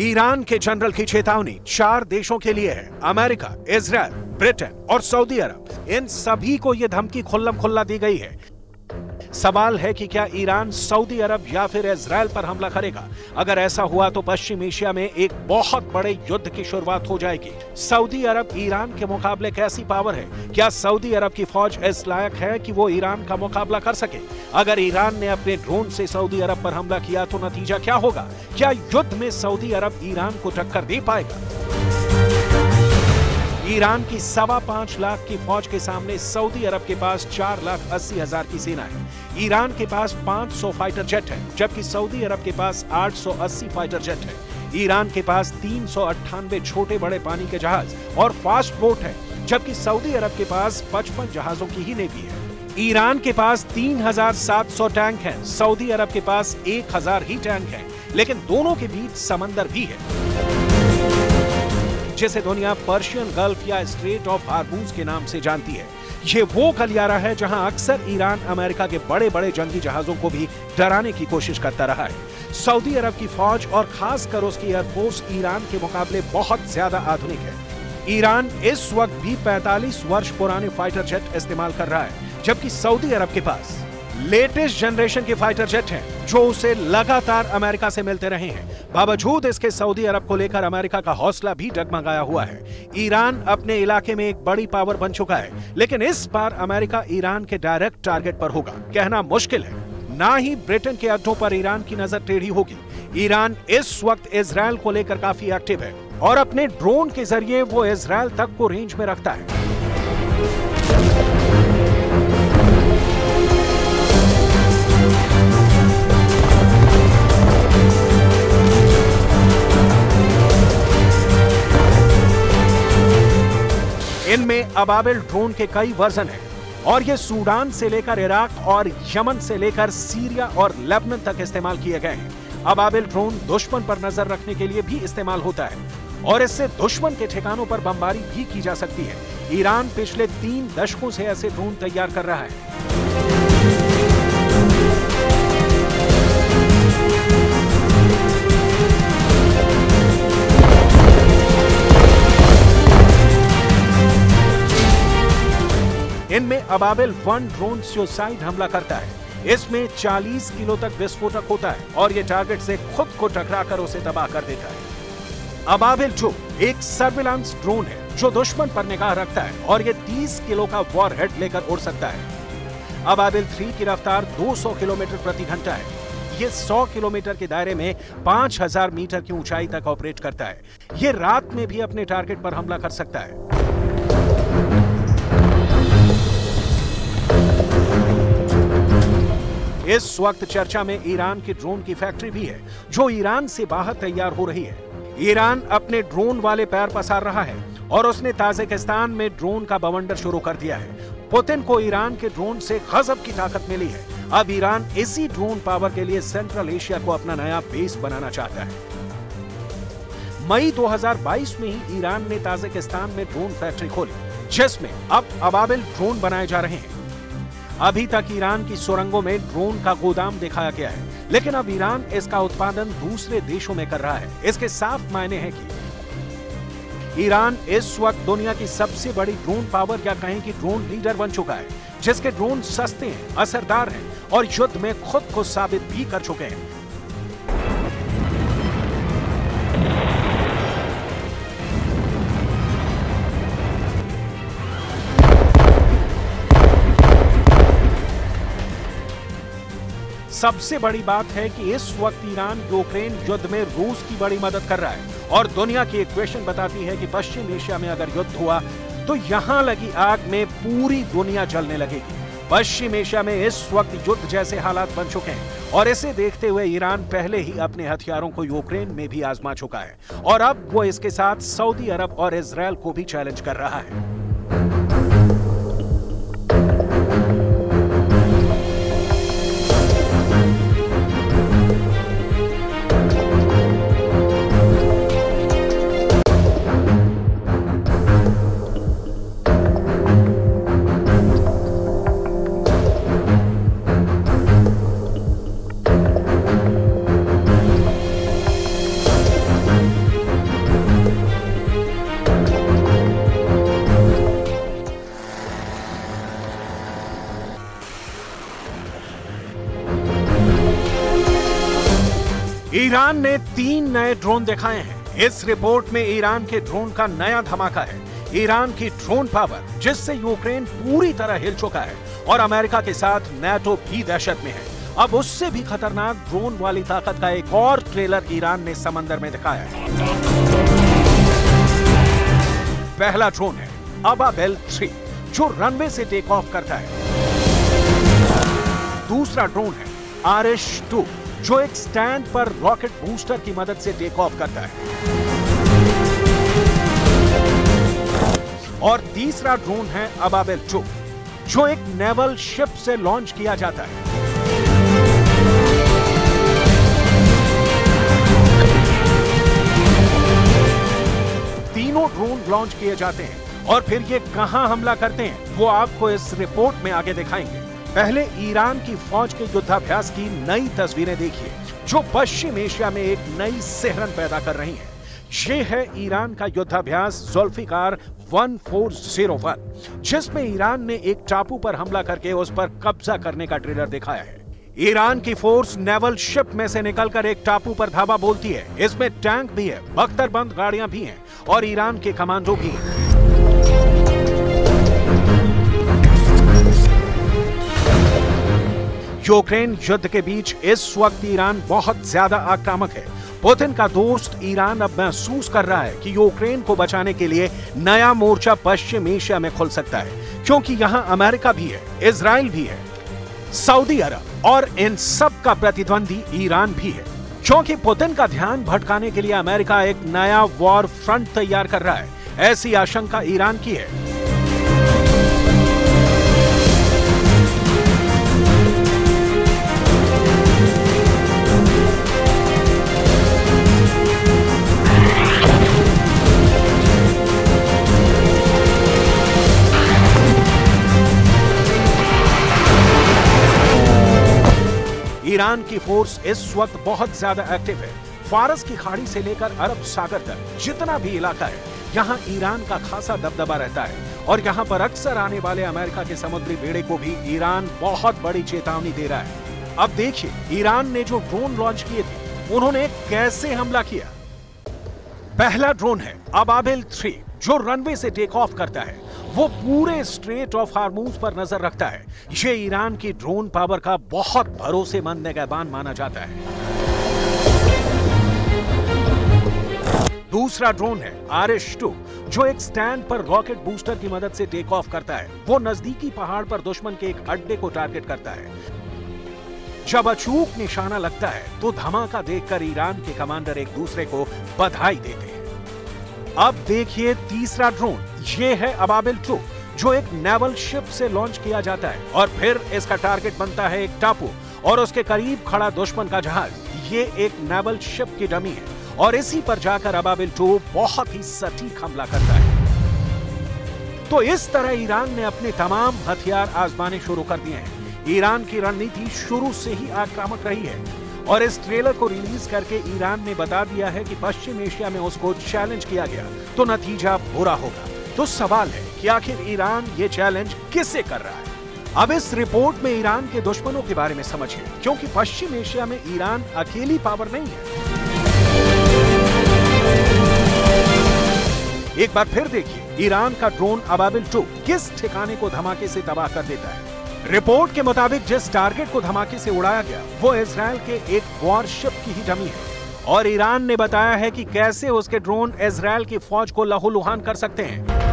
Speaker 1: ईरान के जनरल की चेतावनी चार देशों के लिए है अमेरिका इसराइल ब्रिटेन और सऊदी अरब इन सभी को यह धमकी खुल्लम खुल्ला दी गई है सवाल है कि क्या ईरान, सऊदी अरब या फिर इसराइल पर हमला करेगा? अगर ऐसा हुआ तो पश्चिम एशिया में एक बहुत बड़े युद्ध की शुरुआत हो जाएगी। सऊदी अरब ईरान के मुकाबले कैसी पावर है? क्या सऊदी अरब की फौज इस लायक है कि वो ईरान का मुकाबला कर सके? अगर ईरान ने अपने ड्रोन से सऊदी अरब पर हमला किया तो नतीजा क्या होगा? क्या युद्ध में सऊदी अरब ईरान को टक्कर दे पाएगा? ईरान की सवा पाँच लाख की फौज के सामने सऊदी अरब के पास चार लाख अस्सी हज़ार की सेना है। ईरान के पास 500 फाइटर जेट है जबकि सऊदी अरब के पास 880 फाइटर जेट है। ईरान के पास तीन सौ अट्ठानवे छोटे बड़े पानी के जहाज़ और फास्ट बोट है जबकि सऊदी अरब के पास 55 जहाजों की ही नेवी है। ईरान के पास 3,700 टैंक हैं, सऊदी अरब के पास 1,000 ही टैंक हैं, लेकिन दोनों के बीच समंदर भी है। जिसे दुनिया पर्शियन गल्फ या स्ट्रेट ऑफ़ हार्बूज के नाम से जानती है। ये वो गलियारा है जहाँ अक्सर ईरान, अमेरिका के बड़े बड़े जंगी जहाजों को भी डराने की कोशिश करता रहा है। सऊदी अरब की फौज और खासकर उसकी एयरफोर्स ईरान के मुकाबले बहुत ज़्यादा आधुनिक है। ईरान इस वक्त भी 45 वर्ष पुराने फाइटर जेट इस्तेमाल कर रहा है, जबकि सऊदी अरब के पास। लेटेस्ट जनरेशन के फाइटर जेट हैं, जो उसे लगातार अमेरिका से मिलते रहे हैं। बावजूद इसके सऊदी अरब को लेकर अमेरिका का हौसला भी डगमगाया हुआ है। ईरान अपने इलाके में एक बड़ी पावर बन चुका है, लेकिन इस बार अमेरिका ईरान के डायरेक्ट टारगेट पर होगा। कहना मुश्किल है। ना ही ब्रिटेन के अड्डों पर ईरान की नज़र टेढ़ी होगी। ईरान इस वक्त इसराइल को लेकर काफ़ी एक्टिव है, और अपने ड्रोन के ज़रिए वो इसराइल तक को रेंज में रखता है। इनमें अबाबिल ड्रोन के कई वर्जन हैं, और ये सूडान से लेकर इराक और यमन से लेकर सीरिया और लेबनन तक इस्तेमाल किए गए हैं। अबाबिल ड्रोन दुश्मन पर नज़र रखने के लिए भी इस्तेमाल होता है, और इससे दुश्मन के ठिकानों पर बमबारी भी की जा सकती है। ईरान पिछले तीन दशकों से ऐसे ड्रोन तैयार कर रहा है। इनमें अबाबिल वन ड्रोन सुसाइड हमला करता है। इसमें 40 किलो तक विस्फोटक होता है और ये टारगेट से खुद को टकराकर उसे तबाह कर देता है। अबाबिल टू एक सर्विलांस ड्रोन है, जो दुश्मन पर निगाह रखता है और ये 30 किलो का वॉरहेड लेकर उड़ सकता है। अबाबिल थ्री की रफ्तार 200 किलोमीटर प्रति घंटा है। ये 100 किलोमीटर के दायरे में 5000 मीटर की ऊंचाई तक ऑपरेट करता है। ये रात में भी अपने टारगेट पर हमला कर सकता है। इस वक्त चर्चा में ईरान की ड्रोन की फैक्ट्री भी है, जो ईरान से बाहर तैयार हो रही है। ईरान अपने ड्रोन वाले पैर पसार रहा है और उसने ताजिकिस्तान में ड्रोन का बवंडर शुरू कर दिया है। पुतिन को ईरान के ड्रोन से गजब की ताकत मिली है। अब ईरान इसी ड्रोन पावर के लिए सेंट्रल एशिया को अपना नया बेस बनाना चाहता है। मई 2022 में ही ईरान ने ताजिकिस्तान में ड्रोन फैक्ट्री खोली, जिसमें अब अबाबिल ड्रोन बनाए जा रहे हैं। अभी तक ईरान की सुरंगों में ड्रोन का गोदाम दिखाया गया है। लेकिन अब ईरान इसका उत्पादन दूसरे देशों में कर रहा है। इसके साफ़ मायने हैं कि ईरान इस वक्त दुनिया की सबसे बड़ी ड्रोन पावर या कहें कि ड्रोन लीडर बन चुका है, जिसके ड्रोन सस्ते हैं, असरदार हैं और युद्ध में खुद को साबित भी कर चुके हैं। सबसे बड़ी बात है कि इस वक्त ईरान यूक्रेन युद्ध में रूस की बड़ी मदद कर रहा है और दुनिया की इक्वेशन बताती है कि पश्चिम एशिया में अगर युद्ध हुआ तो यहाँ लगी आग में पूरी दुनिया जलने लगेगी। पश्चिम एशिया में इस वक्त युद्ध जैसे हालात बन चुके हैं और इसे देखते हुए ईरान पहले ही अपने हथियारों को यूक्रेन में भी आजमा चुका है और अब वो इसके साथ सऊदी अरब और इसराइल को भी चैलेंज कर रहा है। ईरान ने तीन नए ड्रोन दिखाए हैं। इस रिपोर्ट में ईरान के ड्रोन का नया धमाका है। ईरान की ड्रोन पावर, जिससे यूक्रेन पूरी तरह हिल चुका है और अमेरिका के साथ नेटो भी दहशत में है। अब उससे भी खतरनाक ड्रोन वाली ताकत का एक और ट्रेलर ईरान ने समंदर में दिखाया है। पहला ड्रोन है अबाबेल थ्री जो रनवे से टेक ऑफ़ करता है। दूसरा ड्रोन है आर एस टू जो एक स्टैंड पर रॉकेट बूस्टर की मदद से टेक ऑफ़ करता है। और तीसरा ड्रोन है अबाबेल टू, जो एक नेवल शिप से लॉन्च किया जाता है। तीनों ड्रोन लॉन्च किए जाते हैं और फिर ये कहाँ हमला करते हैं, वो आपको इस रिपोर्ट में आगे दिखाएँगे। पहले ईरान की फौज के युद्धाभ्यास की नई तस्वीरें देखिए, जो पश्चिम एशिया में एक नई सेहरन पैदा कर रही है। ये है ईरान का युद्धाभ्यास जुल्फिकार 1401 जिसमें ईरान ने एक टापू पर हमला करके उस पर कब्जा करने का ट्रेलर दिखाया है। ईरान की फोर्स नेवल शिप में से निकलकर एक टापू पर धावा बोलती है। इसमें टैंक भी है, बख्तरबंद गाड़ियाँ भी हैं और ईरान के कमांडो भी हैं। यूक्रेन युद्ध के बीच इस वक्त ईरान बहुत ज़्यादा आक्रामक है। पुतिन का दोस्त ईरान अब महसूस कर रहा है कि यूक्रेन को बचाने के लिए नया मोर्चा पश्चिम एशिया में खुल सकता है, क्योंकि यहाँ अमेरिका भी है इसराइल भी है, सऊदी अरब और इन सब का प्रतिद्वंदी ईरान भी है। क्योंकि पुतिन का ध्यान भटकाने के लिए अमेरिका एक नया वॉर फ्रंट तैयार कर रहा है, ऐसी आशंका ईरान की है। ईरान की फोर्स इस वक्त बहुत ज़्यादा एक्टिव है। फारस की खाड़ी से लेकर अरब सागर तक जितना भी इलाका है, यहाँ ईरान का खासा दबदबा रहता है। और यहाँ पर अक्सर आने वाले अमेरिका के समुद्री बेड़े को भी ईरान बहुत बड़ी चेतावनी दे रहा है। अब देखिए, ईरान ने जो ड्रोन लॉन्च किए थे, उन्होंने कैसे हमला किया? पहला ड्रोन है अबाबिल थ्री जो रनवे से टेक ऑफ़ करता है। वो पूरे स्ट्रेट ऑफ़ हार्मूज पर नज़र रखता है। ये ईरान की ड्रोन पावर का बहुत भरोसेमंद निगहबान माना जाता है। दूसरा ड्रोन है आर एस टू जो एक स्टैंड पर रॉकेट बूस्टर की मदद से टेक ऑफ़ करता है। वो नजदीकी पहाड़ पर दुश्मन के एक अड्डे को टारगेट करता है। जब अचूक निशाना लगता है तो धमाका देखकर ईरान के कमांडर एक दूसरे को बधाई देते हैं। अब देखिए तीसरा ड्रोन ये है अबाबिल टू जो एक नेवल शिप से लॉन्च किया जाता है। और फिर इसका टारगेट बनता है एक टापू, और उसके करीब खड़ा दुश्मन का जहाज़। ये एक नेवल शिप की डमी है, और इसी पर जाकर अबाबिल टू बहुत ही सटीक हमला करता है। तो इस तरह ईरान ने अपने तमाम हथियार आजमाने शुरू कर दिए हैं। ईरान की रणनीति शुरू से ही आक्रामक रही है, और इस ट्रेलर को रिलीज़ करके ईरान ने बता दिया है कि पश्चिम एशिया में उसको चैलेंज किया गया तो नतीजा बुरा होगा। तो सवाल है कि आखिर ईरान ये चैलेंज किससे कर रहा है? अब इस रिपोर्ट में ईरान के दुश्मनों के बारे में समझिए, क्योंकि पश्चिम एशिया में ईरान अकेली पावर नहीं है। एक बार फिर देखिए, ईरान का ड्रोन अबाबिल टू किस ठिकाने को धमाके से तबाह कर देता है? रिपोर्ट के मुताबिक जिस टारगेट को धमाके से उड़ाया गया, वो इसराइल के एक वॉरशिप की ही डमी है। और ईरान ने बताया है कि कैसे उसके ड्रोन इसराइल की फौज को लहूलुहान कर सकते हैं।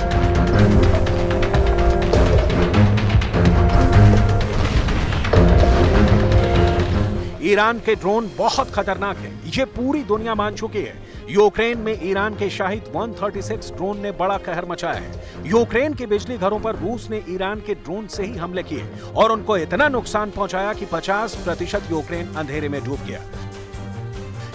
Speaker 1: ईरान के ड्रोन बहुत खतरनाक है। ये पूरी दुनिया मान चुकी है। यूक्रेन में ईरान के शाहिद 136 ड्रोन ने बड़ा कहर मचाया है। यूक्रेन के बिजली घरों पर रूस ने ईरान के ड्रोन से ही हमले किए और उनको इतना नुकसान पहुँचाया कि 50 प्रतिशत यूक्रेन अंधेरे में डूब गया।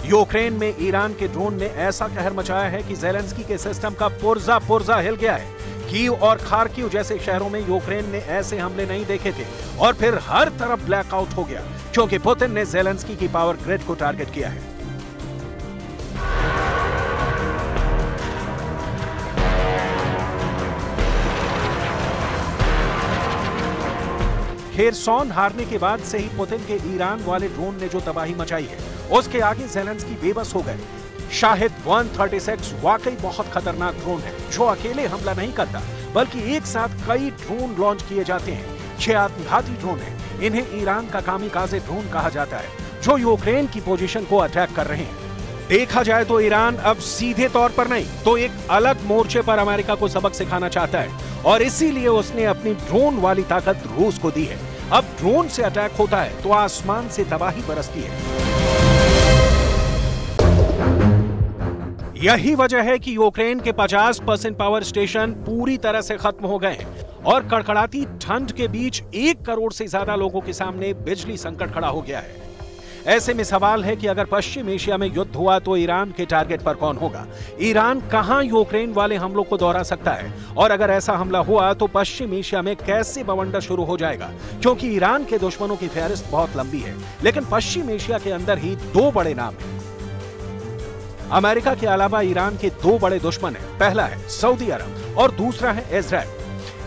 Speaker 1: यूक्रेन में ईरान के ड्रोन ने ऐसा कहर मचाया है कि जेलेंस्की के सिस्टम का पुर्जा पुर्जा हिल गया है। कीव और खारकीव जैसे शहरों में यूक्रेन ने ऐसे हमले नहीं देखे थे और फिर हर तरफ़ ब्लैकआउट हो गया, क्योंकि पुतिन ने जेलेंस्की की पावर ग्रिड को टारगेट किया है। खेरसौन हारने के बाद से ही पुतिन के ईरान वाले ड्रोन ने जो तबाही मचाई है, उसके आगे जेलेंस्की बेबस हो गए। शाहिद 136 वाकई बहुत खतरनाक ड्रोन है, जो अकेले हमला नहीं करता, बल्कि एक साथ कई ड्रोन लॉन्च किए जाते हैं। छह आत्मघाती ड्रोन है, इन्हें ईरान का कामी काजे ड्रोन कहा जाता है, जो यूक्रेन की पोजीशन को अटैक कर रहे हैं। देखा जाए तो ईरान अब सीधे तौर पर नहीं तो एक अलग मोर्चे पर अमेरिका को सबक सिखाना चाहता है। और इसीलिए उसने अपनी ड्रोन वाली ताकत रूस को दी है। अब ड्रोन से अटैक होता है तो आसमान से तबाही बरसती है। यही वजह है कि यूक्रेन के 50 परसेंट पावर स्टेशन पूरी तरह से खत्म हो गए और कड़कड़ाती ठंड के बीच एक करोड़ से ज़्यादा लोगों के सामने बिजली संकट खड़ा हो गया है। ऐसे में सवाल है कि अगर पश्चिम एशिया में युद्ध हुआ तो ईरान के टारगेट पर कौन होगा? ईरान कहाँ यूक्रेन वाले हमलों को दोहरा सकता है? और अगर ऐसा हमला हुआ तो पश्चिम एशिया में कैसे बवंडर शुरू हो जाएगा? क्योंकि ईरान के दुश्मनों की फहरिस्त बहुत लंबी है, लेकिन पश्चिम एशिया के अंदर ही दो बड़े नाम हैं। अमेरिका के अलावा ईरान के दो बड़े दुश्मन हैं। पहला है सऊदी अरब और दूसरा है इसराइल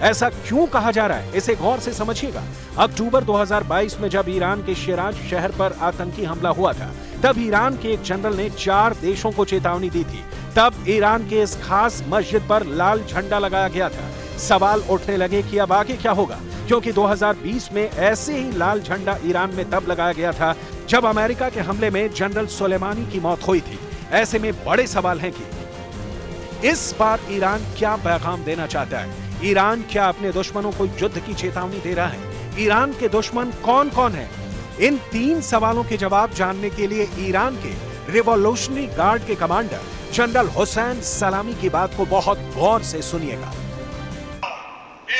Speaker 1: ऐसा क्यों कहा जा रहा है? इसे गौर से समझिएगा। अक्टूबर 2022 में जब ईरान के शिराज शहर पर आतंकी हमला हुआ था, तब ईरान के एक जनरल ने चार देशों को चेतावनी दी थी। तब ईरान के इस खास मस्जिद पर लाल झंडा लगाया गया था। सवाल उठने लगे कि अब आगे क्या होगा? क्योंकि 2020 में ऐसे ही लाल झंडा ईरान में तब लगाया गया था, जब अमेरिका के हमले में जनरल सोलेमानी की मौत हुई थी। ऐसे में बड़े सवाल हैं कि इस बार ईरान क्या पैगाम देना चाहता है? ईरान क्या अपने दुश्मनों को युद्ध की चेतावनी दे रहा है ईरान के दुश्मन कौन कौन है इन तीन सवालों के जवाब जानने के लिए ईरान के रिवोल्यूशनरी गार्ड के कमांडर जनरल हुसैन सलामी की बात को बहुत गौर से सुनिएगा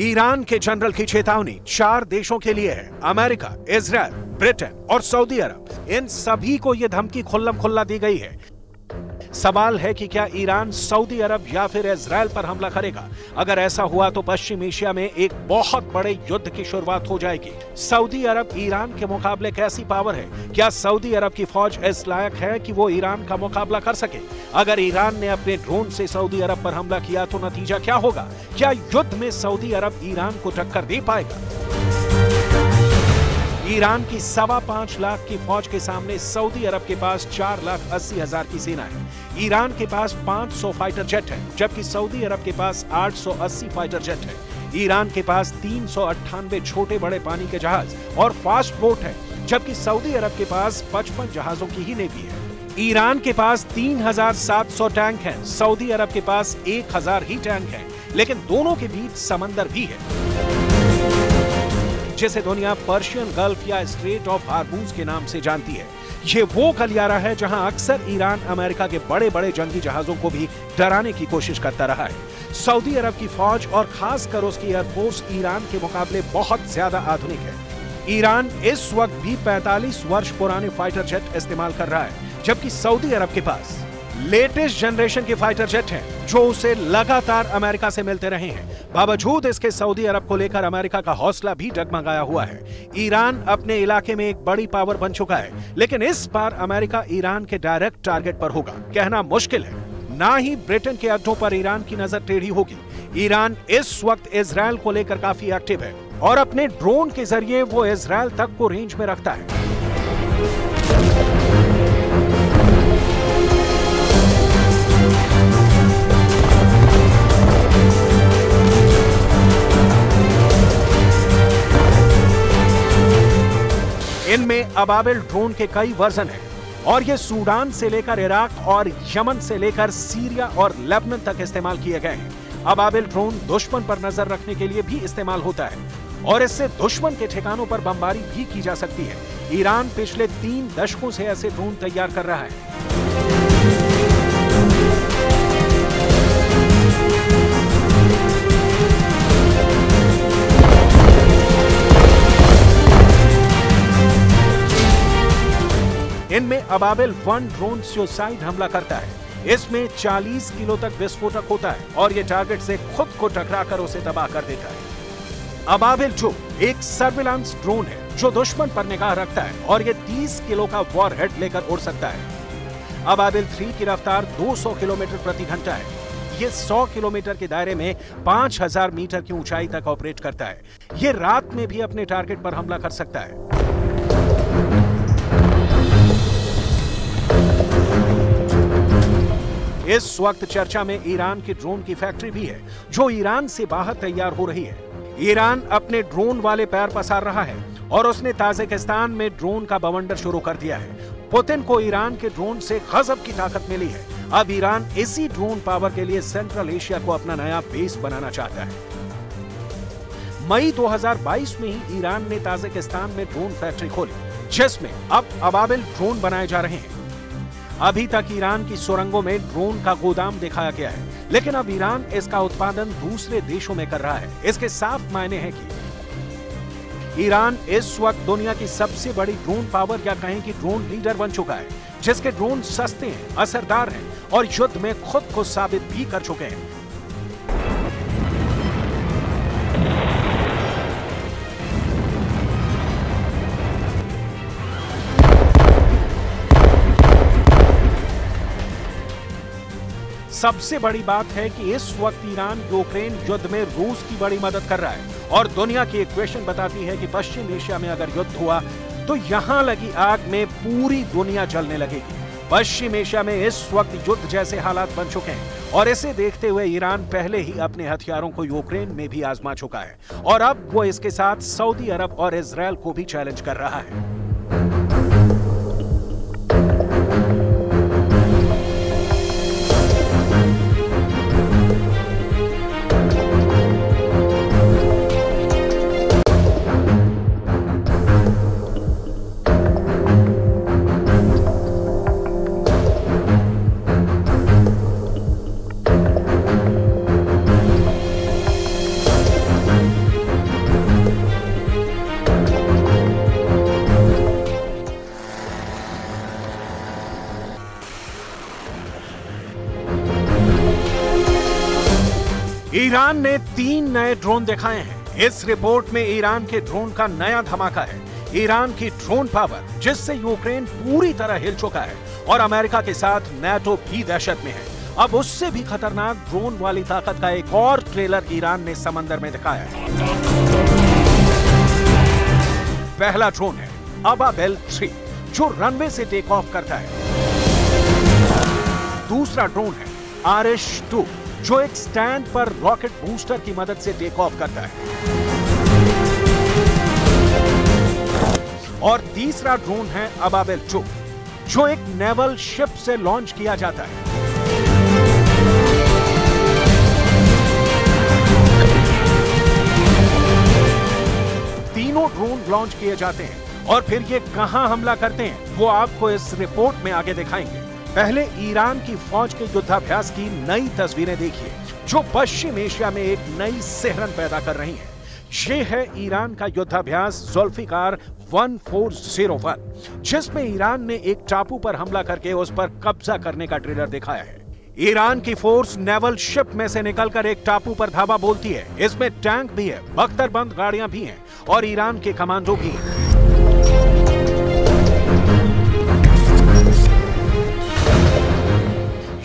Speaker 1: ईरान के जनरल की चेतावनी चार देशों के लिए है अमेरिका इसराइल ब्रिटेन और सऊदी अरब इन सभी को यह धमकी खुल्लम खुल्ला दी गई है सवाल है कि क्या ईरान, सऊदी अरब या फिर इसराइल पर हमला करेगा? अगर ऐसा हुआ तो पश्चिम एशिया में एक बहुत बड़े युद्ध की शुरुआत हो जाएगी। सऊदी अरब, ईरान के मुकाबले कैसी पावर है? क्या सऊदी अरब की फौज इस लायक है कि वो ईरान का मुकाबला कर सके? अगर ईरान ने अपने ड्रोन से सऊदी अरब पर हमला किया तो नतीजा क्या होगा? क्या युद्ध में सऊदी अरब ईरान को टक्कर दे पाएगा? ईरान की सवा पाँच लाख की फौज के सामने सऊदी अरब के पास चार लाख अस्सी हज़ार की सेना है। ईरान के पास 500 फाइटर जेट है जबकि सऊदी अरब के पास 880 फाइटर जेट है। ईरान के पास तीन छोटे बड़े पानी के जहाज़ और फास्ट बोट है जबकि सऊदी अरब के पास 55 जहाजों की ही नेवी है। ईरान के पास 3,700 टैंक हैं, सऊदी अरब के पास 1,000 ही टैंक हैं, लेकिन दोनों के बीच समंदर भी है। जिसे दुनिया पर्शियन गल्फ या स्ट्रेट ऑफ़ हार्मूज के नाम से जानती है। ये वो गलियारा है जहाँ अक्सर ईरान, अमेरिका के बड़े बड़े जंगी जहाजों को भी डराने की कोशिश करता रहा है। सऊदी अरब की फौज और खासकर उसकी एयरफोर्स ईरान के मुकाबले बहुत ज़्यादा आधुनिक है। ईरान इस वक्त भी 45 वर्ष पुराने फाइटर जेट इस्तेमाल कर रहा है, जबकि सऊदी अरब के पास लेटेस्ट जनरेशन के फाइटर जेट हैं, जो उसे लगातार अमेरिका से मिलते रहे हैं। बावजूद इसके सऊदी अरब को लेकर अमेरिका का हौसला भी डगमगाया हुआ है। ईरान अपने इलाके में एक बड़ी पावर बन चुका है, लेकिन इस बार अमेरिका ईरान के डायरेक्ट टारगेट पर होगा। कहना मुश्किल है। ना ही ब्रिटेन के अड्डों पर ईरान की नज़र टेढ़ी होगी। ईरान इस वक्त इसराइल को लेकर काफ़ी एक्टिव है, और अपने ड्रोन के ज़रिए वो इसराइल तक को रेंज में रखता है। इनमें अबाबिल ड्रोन के कई वर्जन हैं, और ये सूडान से लेकर इराक और यमन से लेकर सीरिया और लेबनन तक इस्तेमाल किए गए हैं। अबाबिल ड्रोन दुश्मन पर नज़र रखने के लिए भी इस्तेमाल होता है, और इससे दुश्मन के ठिकानों पर बमबारी भी की जा सकती है। ईरान पिछले तीन दशकों से ऐसे ड्रोन तैयार कर रहा है। इनमें अबाबिल वन ड्रोन सुसाइड हमला करता है। इसमें 40 किलो तक विस्फोटक होता है और ये टारगेट से खुद को टकराकर उसे तबाह कर देता है। अबाबिल जो एक सर्विलांस ड्रोन है जो दुश्मन पर निगाह रखता है और ये 30 किलो का वॉर हेड लेकर उड़ सकता है। अबाबिल थ्री की रफ्तार 200 किलोमीटर प्रति घंटा है। ये 100 किलोमीटर के दायरे में 5000 मीटर की ऊंचाई तक ऑपरेट करता है। ये रात में भी अपने टारगेट पर हमला कर सकता है। इस वक्त चर्चा में ईरान की ड्रोन की फैक्ट्री भी है, जो ईरान से बाहर तैयार हो रही है। ईरान अपने ड्रोन वाले पैर पसार रहा है और उसने ताजिकिस्तान में ड्रोन का बवंडर शुरू कर दिया है। पुतिन को ईरान के ड्रोन से गजब की ताकत मिली है। अब ईरान इसी ड्रोन पावर के लिए सेंट्रल एशिया को अपना नया बेस बनाना चाहता है। मई 2022 में ही ईरान ने ताजिकिस्तान में ड्रोन फैक्ट्री खोली, जिसमें अब अबाबिल ड्रोन बनाए जा रहे हैं। अभी तक ईरान की सुरंगों में ड्रोन का गोदाम दिखाया गया है, लेकिन अब ईरान इसका उत्पादन दूसरे देशों में कर रहा है। इसके साफ़ मायने हैं कि ईरान इस वक्त दुनिया की सबसे बड़ी ड्रोन पावर या कहें कि ड्रोन लीडर बन चुका है, जिसके ड्रोन सस्ते हैं, असरदार हैं और युद्ध में खुद को साबित भी कर चुके हैं। सबसे बड़ी बात है कि इस वक्त ईरान यूक्रेन युद्ध में रूस की बड़ी मदद कर रहा है और दुनिया की इक्वेशन बताती है कि पश्चिम एशिया में अगर युद्ध हुआ तो यहाँ लगी आग में पूरी दुनिया जलने लगेगी। पश्चिम एशिया में इस वक्त युद्ध जैसे हालात बन चुके हैं और इसे देखते हुए ईरान पहले ही अपने हथियारों को यूक्रेन में भी आजमा चुका है और अब वो इसके साथ सऊदी अरब और इसराइल को भी चैलेंज कर रहा है। ईरान ने तीन नए ड्रोन दिखाए हैं। इस रिपोर्ट में ईरान के ड्रोन का नया धमाका है। ईरान की ड्रोन पावर, जिससे यूक्रेन पूरी तरह हिल चुका है और अमेरिका के साथ नेटो भी दहशत में है। अब उससे भी खतरनाक ड्रोन वाली ताकत का एक और ट्रेलर ईरान ने समंदर में दिखाया है। पहला ड्रोन है, अबाबेल थ्री, जो रनवे से टेक ऑफ़ करता है। दूसरा ड्रोन है, आर एस टू। जो एक स्टैंड पर रॉकेट बूस्टर की मदद से टेक ऑफ़ करता है। और तीसरा ड्रोन है अबाबेल चो जो एक नेवल शिप से लॉन्च किया जाता है। तीनों ड्रोन लॉन्च किए जाते हैं और फिर ये कहाँ हमला करते हैं, वो आपको इस रिपोर्ट में आगे दिखाएँगे। पहले ईरान की फौज के युद्धाभ्यास की नई तस्वीरें देखिए, जो पश्चिम एशिया में एक नई सेहरन पैदा कर रही है। ये है ईरान का युद्धाभ्यास जुल्फिकार 1401 जिसमें ईरान ने एक टापू पर हमला करके उस पर कब्जा करने का ट्रेलर दिखाया है। ईरान की फोर्स नेवल शिप में से निकलकर एक टापू पर धावा बोलती है। इसमें टैंक भी है, बख्तरबंद गाड़ियाँ भी हैं और ईरान के कमांडो भी हैं।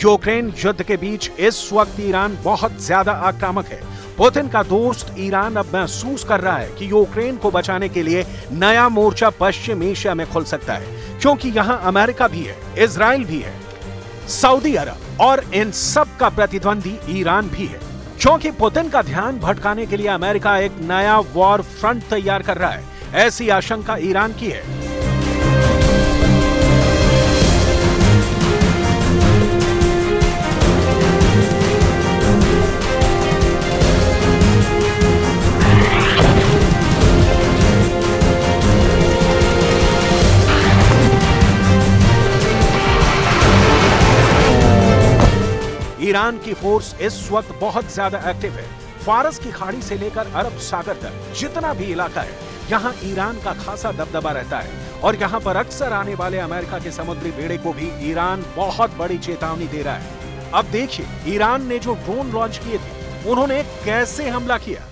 Speaker 1: यूक्रेन युद्ध के बीच इस वक्त ईरान बहुत ज़्यादा आक्रामक है। पुतिन का दोस्त ईरान अब महसूस कर रहा है कि यूक्रेन को बचाने के लिए नया मोर्चा पश्चिम एशिया में खुल सकता है, क्योंकि यहाँ अमेरिका भी है इसराइल भी है, सऊदी अरब और इन सब का प्रतिद्वंदी ईरान भी है। क्योंकि पुतिन का ध्यान भटकाने के लिए अमेरिका एक नया वॉर फ्रंट तैयार कर रहा है, ऐसी आशंका ईरान की है। ईरान की फोर्स इस वक्त बहुत ज़्यादा एक्टिव है। फारस की खाड़ी से लेकर अरब सागर तक जितना भी इलाका है, यहाँ ईरान का खासा दबदबा रहता है। और यहाँ पर अक्सर आने वाले अमेरिका के समुद्री बेड़े को भी ईरान बहुत बड़ी चेतावनी दे रहा है। अब देखिए, ईरान ने जो ड्रोन लॉन्च किए थे, उन्होंने कैसे हमला किया?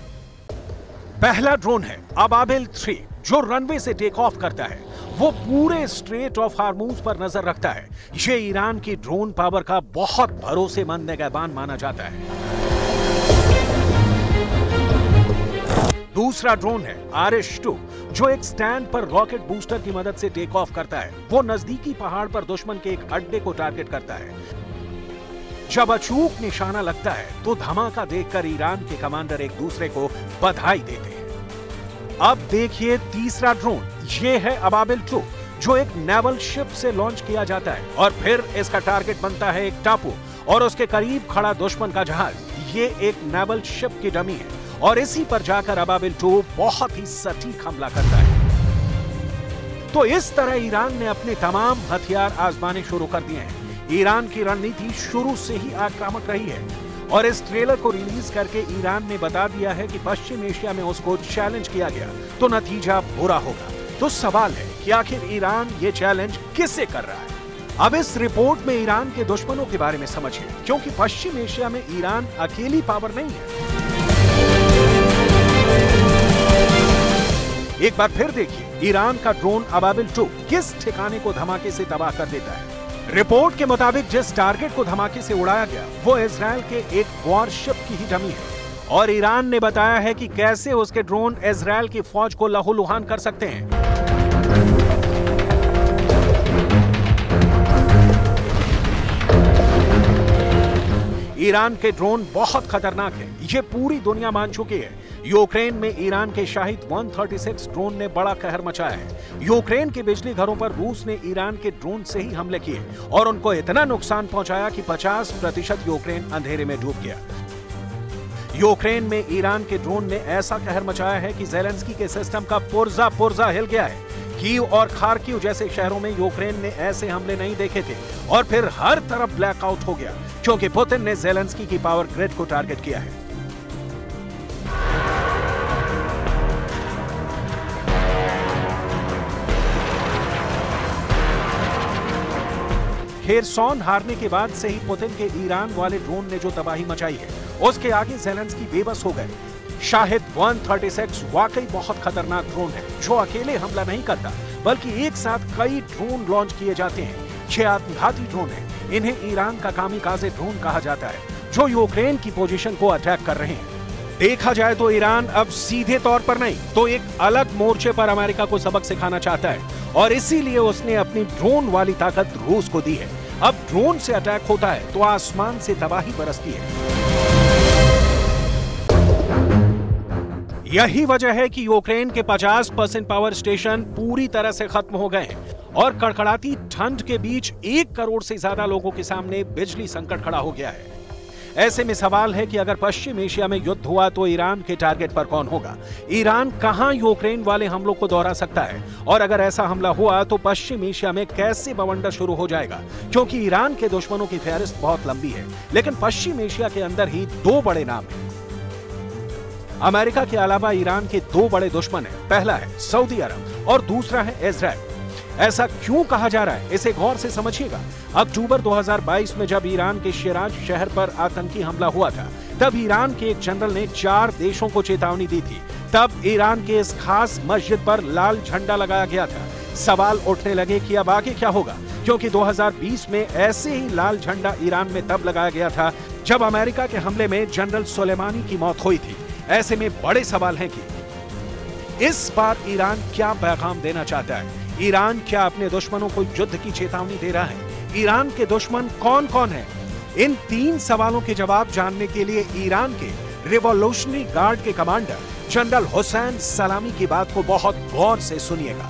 Speaker 1: पहला ड्रोन है अबाबिल थ्री जो रनवे से टेक ऑफ़ करता है। वो पूरे स्ट्रेट ऑफ़ हार्मूज पर नज़र रखता है। ये ईरान की ड्रोन पावर का बहुत भरोसेमंद निगहबान माना जाता है। दूसरा ड्रोन है आर एस टू जो एक स्टैंड पर रॉकेट बूस्टर की मदद से टेक ऑफ़ करता है। वो नजदीकी पहाड़ पर दुश्मन के एक अड्डे को टारगेट करता है। जब अचूक निशाना लगता है तो धमाका देखकर ईरान के कमांडर एक दूसरे को बधाई देते हैं। अब देखिए तीसरा ड्रोन ये है अबाबिल टू जो एक नेवल शिप से लॉन्च किया जाता है और फिर इसका टारगेट बनता है एक टापू और उसके करीब खड़ा दुश्मन का जहाज़। ये एक नेवल शिप की डमी है और इसी पर जाकर अबाबिल टू बहुत ही सटीक हमला करता है। तो इस तरह ईरान ने अपने तमाम हथियार आजमाने शुरू कर दिए हैं। ईरान की रणनीति शुरू से ही आक्रामक रही है। और इस ट्रेलर को रिलीज़ करके ईरान ने बता दिया है कि पश्चिम एशिया में उसको चैलेंज किया गया। तो नतीजा बुरा होगा। तो सवाल है कि आखिर ईरान ये चैलेंज किससे कर रहा है? अब इस रिपोर्ट में ईरान के दुश्मनों के बारे में समझिए, क्योंकि पश्चिम एशिया में ईरान अकेली पावर नहीं है। एक बार फिर देखिए, ईरान का ड्रोन अबाबिल टू किस ठिकाने को धमाके से तबाह कर देता है? रिपोर्ट के मुताबिक जिस टारगेट को धमाके से उड़ाया गया, वो इसराइल के एक वॉरशिप की ही डमी है। और ईरान ने बताया है कि कैसे उसके ड्रोन इसराइल की फौज को लहूलुहान कर सकते हैं। ईरान के ड्रोन बहुत खतरनाक है। ये पूरी दुनिया मान चुकी है। यूक्रेन में ईरान के शाहिद 136 ड्रोन ने बड़ा कहर मचाया है। यूक्रेन के बिजली घरों पर रूस ने ईरान के ड्रोन से ही हमले किए और उनको इतना नुकसान पहुँचाया कि 50 प्रतिशत यूक्रेन अंधेरे में डूब गया। यूक्रेन में ईरान के ड्रोन ने ऐसा कहर मचाया है कि जेलेंस्की के सिस्टम का पुर्जा पुर्जा हिल गया है। कीव और खारकीव जैसे शहरों में यूक्रेन ने ऐसे हमले नहीं देखे थे और फिर हर तरफ़ ब्लैकआउट हो गया, क्योंकि पुतिन ने जेलेंस्की की पावर ग्रिड को टारगेट किया है। खेरसौन हारने के बाद से ही पुतिन के ईरान वाले ड्रोन ने जो तबाही मचाई है, उसके आगे जेलेंस्की बेबस हो गए। शाहिद 136 वाकई बहुत खतरनाक ड्रोन है, जो अकेले हमला नहीं करता, बल्कि एक साथ कई ड्रोन लॉन्च किए जाते हैं। छह आत्मघाती ड्रोन है, इन्हें ईरान का कामिकाजे ड्रोन कहा जाता है, जो यूक्रेन की पोजीशन को अटैक कर रहे हैं। देखा जाए तो ईरान अब सीधे तौर पर नहीं तो एक अलग मोर्चे पर अमेरिका को सबक सिखाना चाहता है, और इसीलिए उसने अपनी ड्रोन वाली ताकत रूस को दी है। अब ड्रोन से अटैक होता है तो आसमान से तबाही बरसती है। यही वजह है कि यूक्रेन के 50 परसेंट पावर स्टेशन पूरी तरह से खत्म हो गए और कड़कड़ाती ठंड के बीच एक करोड़ से ज़्यादा लोगों के सामने बिजली संकट खड़ा हो गया है। ऐसे में सवाल है कि अगर पश्चिम एशिया में युद्ध हुआ तो ईरान के टारगेट पर कौन होगा? ईरान कहाँ यूक्रेन वाले हमलों को दोहरा सकता है? और अगर ऐसा हमला हुआ तो पश्चिम एशिया में कैसे बवंडर शुरू हो जाएगा? क्योंकि ईरान के दुश्मनों की फहरिस्त बहुत लंबी है, लेकिन पश्चिम एशिया के अंदर ही दो बड़े नाम हैं। अमेरिका के अलावा ईरान के दो बड़े दुश्मन हैं। पहला है सऊदी अरब और दूसरा है इसराइल ऐसा क्यों कहा जा रहा है? इसे गौर से समझिएगा। अक्टूबर 2022 में जब ईरान के शिराज शहर पर आतंकी हमला हुआ था, तब ईरान के एक जनरल ने चार देशों को चेतावनी दी थी। तब ईरान के इस खास मस्जिद पर लाल झंडा लगाया गया था। सवाल उठने लगे कि अब आगे क्या होगा? क्योंकि 2020 में ऐसे ही लाल झंडा ईरान में तब लगाया गया था, जब अमेरिका के हमले में जनरल सोलेमानी की मौत हुई थी। ऐसे में बड़े सवाल हैं कि इस बार ईरान क्या पैगाम देना चाहता है ईरान क्या अपने दुश्मनों को युद्ध की चेतावनी दे रहा है ईरान के दुश्मन कौन कौन है इन तीन सवालों के जवाब जानने के लिए ईरान के रिवोल्यूशनरी गार्ड के कमांडर जनरल हुसैन सलामी की बात को बहुत गौर से सुनिएगा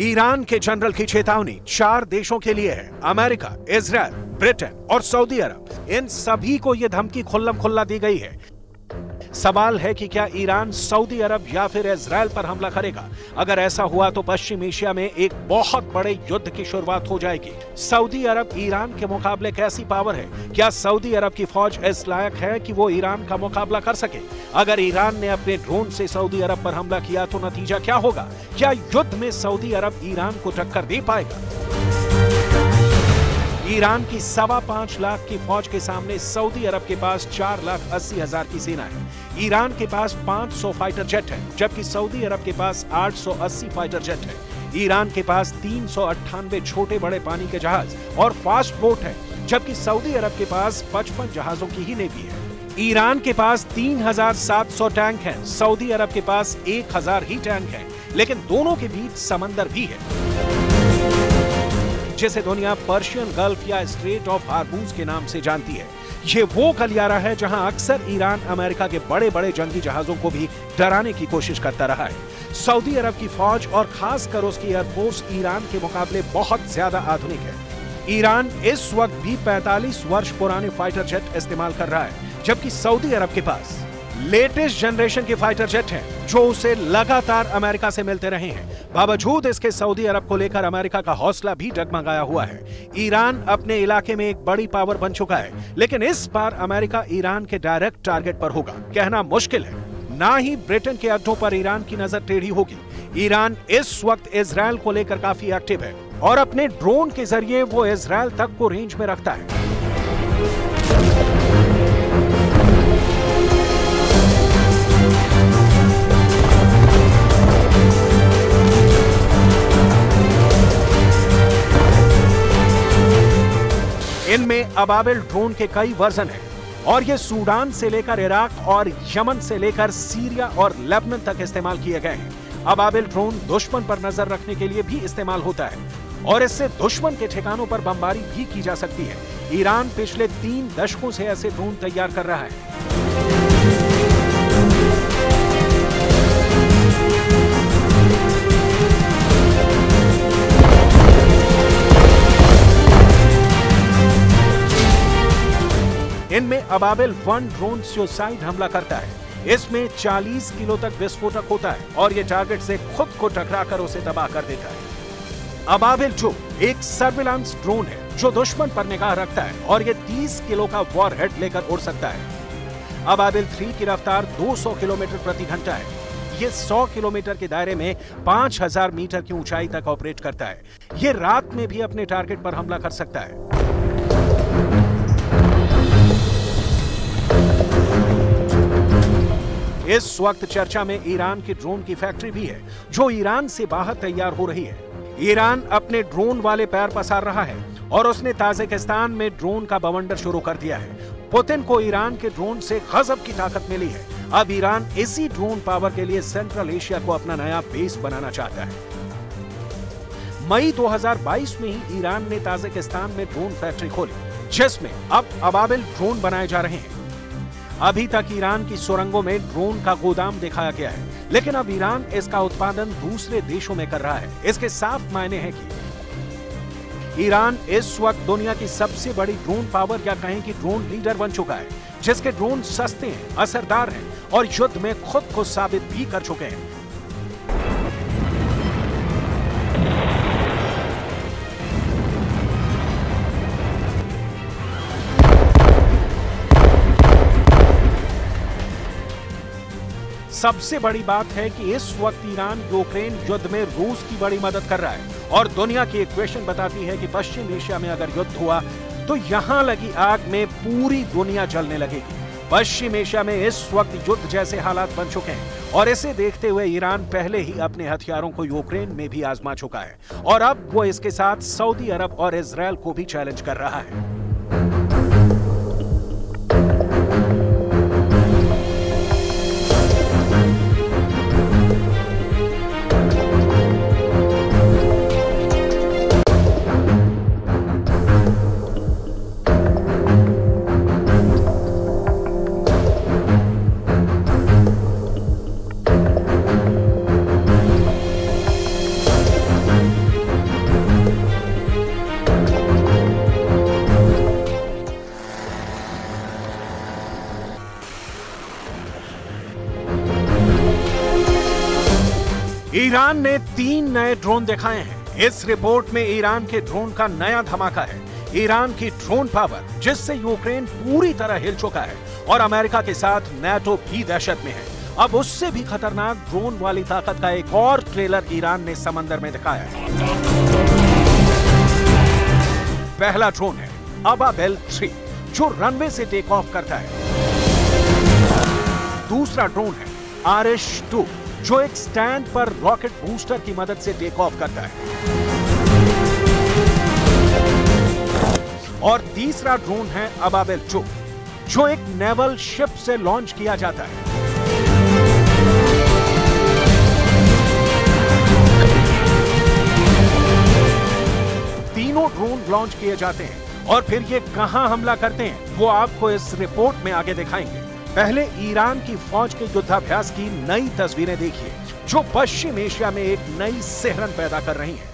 Speaker 1: ईरान के जनरल की चेतावनी चार देशों के लिए है अमेरिका इसराइल ब्रिटेन और सऊदी अरब इन सभी को यह धमकी खुल्लम खुल्ला दी गई है सवाल है कि क्या ईरान, सऊदी अरब या फिर इसराइल पर हमला करेगा? अगर ऐसा हुआ तो पश्चिम एशिया में एक बहुत बड़े युद्ध की शुरुआत हो जाएगी। सऊदी अरब ईरान के मुकाबले कैसी पावर है? क्या सऊदी अरब की फौज इस लायक है कि वो ईरान का मुकाबला कर सके? अगर ईरान ने अपने ड्रोन से सऊदी अरब पर हमला किया तो नतीजा क्या होगा? क्या युद्ध में सऊदी अरब ईरान को टक्कर दे पाएगा? ईरान की सवा पाँच लाख की फौज के सामने सऊदी अरब के पास चार लाख अस्सी हज़ार की सेना है। ईरान के पास 500 फाइटर जेट है जबकि सऊदी अरब के पास 880 फाइटर जेट है। ईरान के पास तीन सौ अट्ठानवे छोटे बड़े पानी के जहाज़ और फास्ट बोट है जबकि सऊदी अरब के पास 55 जहाजों की ही नेवी है। ईरान के पास 3,700 टैंक हैं, सऊदी अरब के पास 1,000 ही टैंक हैं, लेकिन दोनों के बीच समंदर भी है। जिसे दुनिया पर्शियन गल्फ या स्ट्रेट ऑफ़ हार्मूज के नाम से जानती है। ये वो गलियारा है जहाँ अक्सर ईरान, अमेरिका के बड़े बड़े जंगी जहाजों को भी डराने की कोशिश करता रहा है। सऊदी अरब की फौज और खासकर उसकी एयरफोर्स ईरान के मुकाबले बहुत ज़्यादा आधुनिक है। ईरान इस वक्त भी 45 वर्ष पुराने फाइटर जेट इस्तेमाल कर रहा है, जबकि सऊदी अरब के पास लेटेस्ट जनरेशन के फाइटर जेट हैं, जो उसे लगातार अमेरिका से मिलते रहे हैं। बावजूद इसके सऊदी अरब को लेकर अमेरिका का हौसला भी डगमगाया हुआ है। ईरान अपने इलाके में एक बड़ी पावर बन चुका है, लेकिन इस बार अमेरिका ईरान के डायरेक्ट टारगेट पर होगा। कहना मुश्किल है। ना ही ब्रिटेन के अड्डों पर ईरान की नज़र टेढ़ी होगी। ईरान इस वक्त इसराइल को लेकर काफ़ी एक्टिव है, और अपने ड्रोन के ज़रिए वो इसराइल तक को रेंज में रखता है। इनमें अबाबिल ड्रोन के कई वर्जन हैं, और ये सूडान से लेकर इराक और यमन से लेकर सीरिया और लेबनन तक इस्तेमाल किए गए हैं। अबाबिल ड्रोन दुश्मन पर नज़र रखने के लिए भी इस्तेमाल होता है, और इससे दुश्मन के ठिकानों पर बमबारी भी की जा सकती है। ईरान पिछले तीन दशकों से ऐसे ड्रोन तैयार कर रहा है। इनमें अबाबिल वन ड्रोन सुसाइड हमला करता है। इसमें 40 किलो तक विस्फोटक होता है और ये टारगेट से खुद को टकराकर उसे तबाह कर देता है। अबाबिल टू एक सर्विलांस ड्रोन है जो दुश्मन पर निगाह रखता है और ये 30 किलो का वॉर हेड लेकर उड़ सकता है। अबाबिल थ्री की रफ्तार 200 किलोमीटर प्रति घंटा है। ये 100 किलोमीटर के दायरे में 5000 मीटर की ऊंचाई तक ऑपरेट करता है। ये रात में भी अपने टारगेट पर हमला कर सकता है। इस वक्त चर्चा में ईरान की ड्रोन की फैक्ट्री भी है, जो ईरान से बाहर तैयार हो रही है। ईरान अपने ड्रोन वाले पैर पसार रहा है और उसने ताजिकिस्तान में ड्रोन का बवंडर शुरू कर दिया है। पुतिन को ईरान के ड्रोन से गजब की ताकत मिली है। अब ईरान इसी ड्रोन पावर के लिए सेंट्रल एशिया को अपना नया बेस बनाना चाहता है। मई 2022 में ही ईरान ने ताजिकिस्तान में ड्रोन फैक्ट्री खोली, जिसमें अब अबाबिल ड्रोन बनाए जा रहे हैं। अभी तक ईरान की सुरंगों में ड्रोन का गोदाम दिखाया गया है, लेकिन अब ईरान इसका उत्पादन दूसरे देशों में कर रहा है। इसके साफ़ मायने हैं कि ईरान इस वक्त दुनिया की सबसे बड़ी ड्रोन पावर या कहें कि ड्रोन लीडर बन चुका है, जिसके ड्रोन सस्ते हैं, असरदार हैं और युद्ध में खुद को साबित भी कर चुके हैं। सबसे बड़ी बात है कि इस वक्त ईरान यूक्रेन युद्ध में रूस की बड़ी मदद कर रहा है और दुनिया की इक्वेशन बताती है कि पश्चिम एशिया में अगर युद्ध हुआ तो यहाँ लगी आग में पूरी दुनिया जलने लगेगी। पश्चिम एशिया में इस वक्त युद्ध जैसे हालात बन चुके हैं और इसे देखते हुए ईरान पहले ही अपने हथियारों को यूक्रेन में भी आजमा चुका है और अब वो इसके साथ सऊदी अरब और इसराइल को भी चैलेंज कर रहा है। ईरान ने तीन नए ड्रोन दिखाए हैं। इस रिपोर्ट में ईरान के ड्रोन का नया धमाका है। ईरान की ड्रोन पावर, जिससे यूक्रेन पूरी तरह हिल चुका है और अमेरिका के साथ नेटो भी दहशत में है। अब उससे भी खतरनाक ड्रोन वाली ताकत का एक और ट्रेलर ईरान ने समंदर में दिखाया है। पहला ड्रोन है, अबाबेल थ्री, जो रनवे से टेक ऑफ़ करता है। दूसरा ड्रोन है, आरिश टू। जो एक स्टैंड पर रॉकेट बूस्टर की मदद से टेक ऑफ़ करता है। और तीसरा ड्रोन है अबाबेल चो जो एक नेवल शिप से लॉन्च किया जाता है। तीनों ड्रोन लॉन्च किए जाते हैं। और फिर ये कहाँ हमला करते हैं, वो आपको इस रिपोर्ट में आगे दिखाएँगे। पहले ईरान की फौज के युद्धाभ्यास की नई तस्वीरें देखिए, जो पश्चिम एशिया में एक नई सेहरन पैदा कर रही है।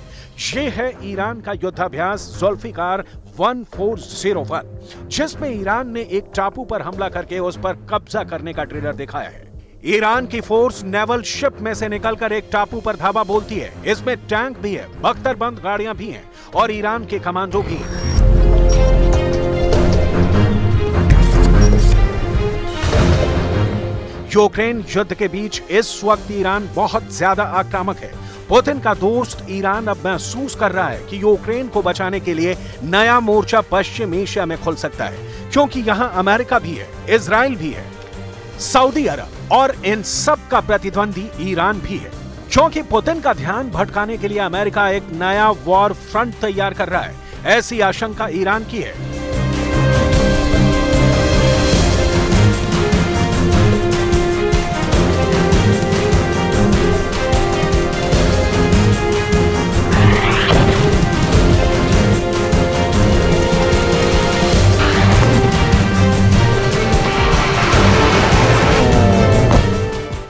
Speaker 1: ये है ईरान का युद्धाभ्यास जुल्फिकार 1401 जिसमें ईरान ने एक टापू पर हमला करके उस पर कब्जा करने का ट्रेलर दिखाया है। ईरान की फोर्स नेवल शिप में से निकलकर एक टापू पर धावा बोलती है। इसमें टैंक भी है, बख्तरबंद गाड़ियाँ भी हैं और ईरान के कमांडो भी हैं। यूक्रेन युद्ध के बीच इस वक्त ईरान बहुत ज़्यादा आक्रामक है। पुतिन का दोस्त ईरान अब महसूस कर रहा है कि यूक्रेन को बचाने के लिए नया मोर्चा पश्चिम एशिया में खुल सकता है, क्योंकि यहाँ अमेरिका भी है इसराइल भी है, सऊदी अरब और इन सब का प्रतिद्वंदी ईरान भी है। क्योंकि पुतिन का ध्यान भटकाने के लिए अमेरिका एक नया वॉर फ्रंट तैयार कर रहा है, ऐसी आशंका ईरान की है।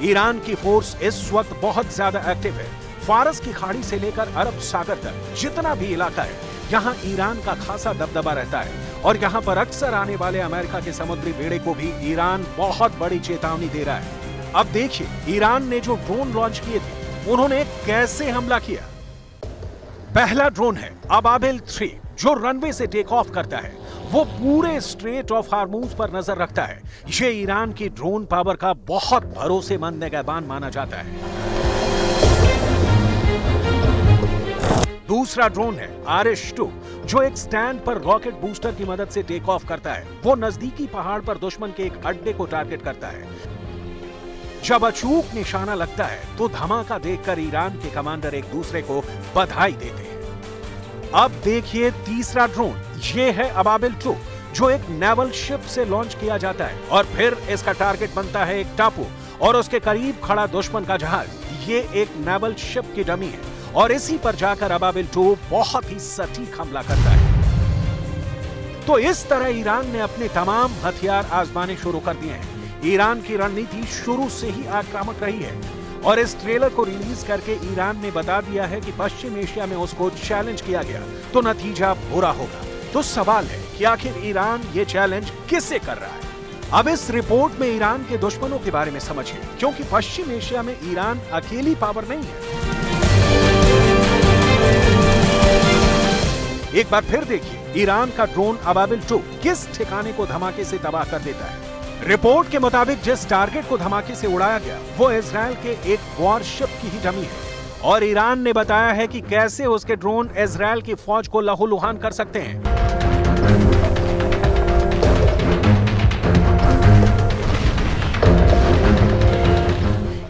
Speaker 1: ईरान की फोर्स इस वक्त बहुत ज़्यादा एक्टिव है। फारस की खाड़ी से लेकर अरब सागर तक जितना भी इलाका है, यहाँ ईरान का खासा दबदबा रहता है। और यहाँ पर अक्सर आने वाले अमेरिका के समुद्री बेड़े को भी ईरान बहुत बड़ी चेतावनी दे रहा है। अब देखिए, ईरान ने जो ड्रोन लॉन्च किए थे, उन्होंने कैसे हमला किया? पहला ड्रोन है अबाबिल थ्री जो रनवे से टेक ऑफ़ करता है। वो पूरे स्ट्रेट ऑफ़ हार्मूज पर नज़र रखता है। ये ईरान की ड्रोन पावर का बहुत भरोसेमंद निगहबान माना जाता है। दूसरा ड्रोन है आरिश टू जो एक स्टैंड पर रॉकेट बूस्टर की मदद से टेक ऑफ़ करता है। वो नजदीकी पहाड़ पर दुश्मन के एक अड्डे को टारगेट करता है। जब अचूक निशाना लगता है तो धमाका देखकर ईरान के कमांडर एक दूसरे को बधाई देते हैं। अब देखिए तीसरा ड्रोन ये है अबाबिल टू जो एक नेवल शिप से लॉन्च किया जाता है। और फिर इसका टारगेट बनता है एक टापू, और उसके करीब खड़ा दुश्मन का जहाज़। ये एक नेवल शिप की डमी है, और इसी पर जाकर अबाबिल टू बहुत ही सटीक हमला करता है। तो इस तरह ईरान ने अपने तमाम हथियार आजमाने शुरू कर दिए हैं। ईरान की रणनीति शुरू से ही आक्रामक रही है। और इस ट्रेलर को रिलीज़ करके ईरान ने बता दिया है कि पश्चिम एशिया में उसको चैलेंज किया गया। तो नतीजा बुरा होगा। तो सवाल है कि आखिर ईरान ये चैलेंज किससे कर रहा है? अब इस रिपोर्ट में ईरान के दुश्मनों के बारे में समझिए, क्योंकि पश्चिम एशिया में ईरान अकेली पावर नहीं है। एक बार फिर देखिए, ईरान का ड्रोन अबाबिल टू किस ठिकाने को धमाके से तबाह कर देता है? रिपोर्ट के मुताबिक जिस टारगेट को धमाके से उड़ाया गया, वो इसराइल के एक वॉरशिप की ही डमी है। और ईरान ने बताया है कि कैसे उसके ड्रोन इसराइल की फौज को लहूलुहान कर सकते हैं।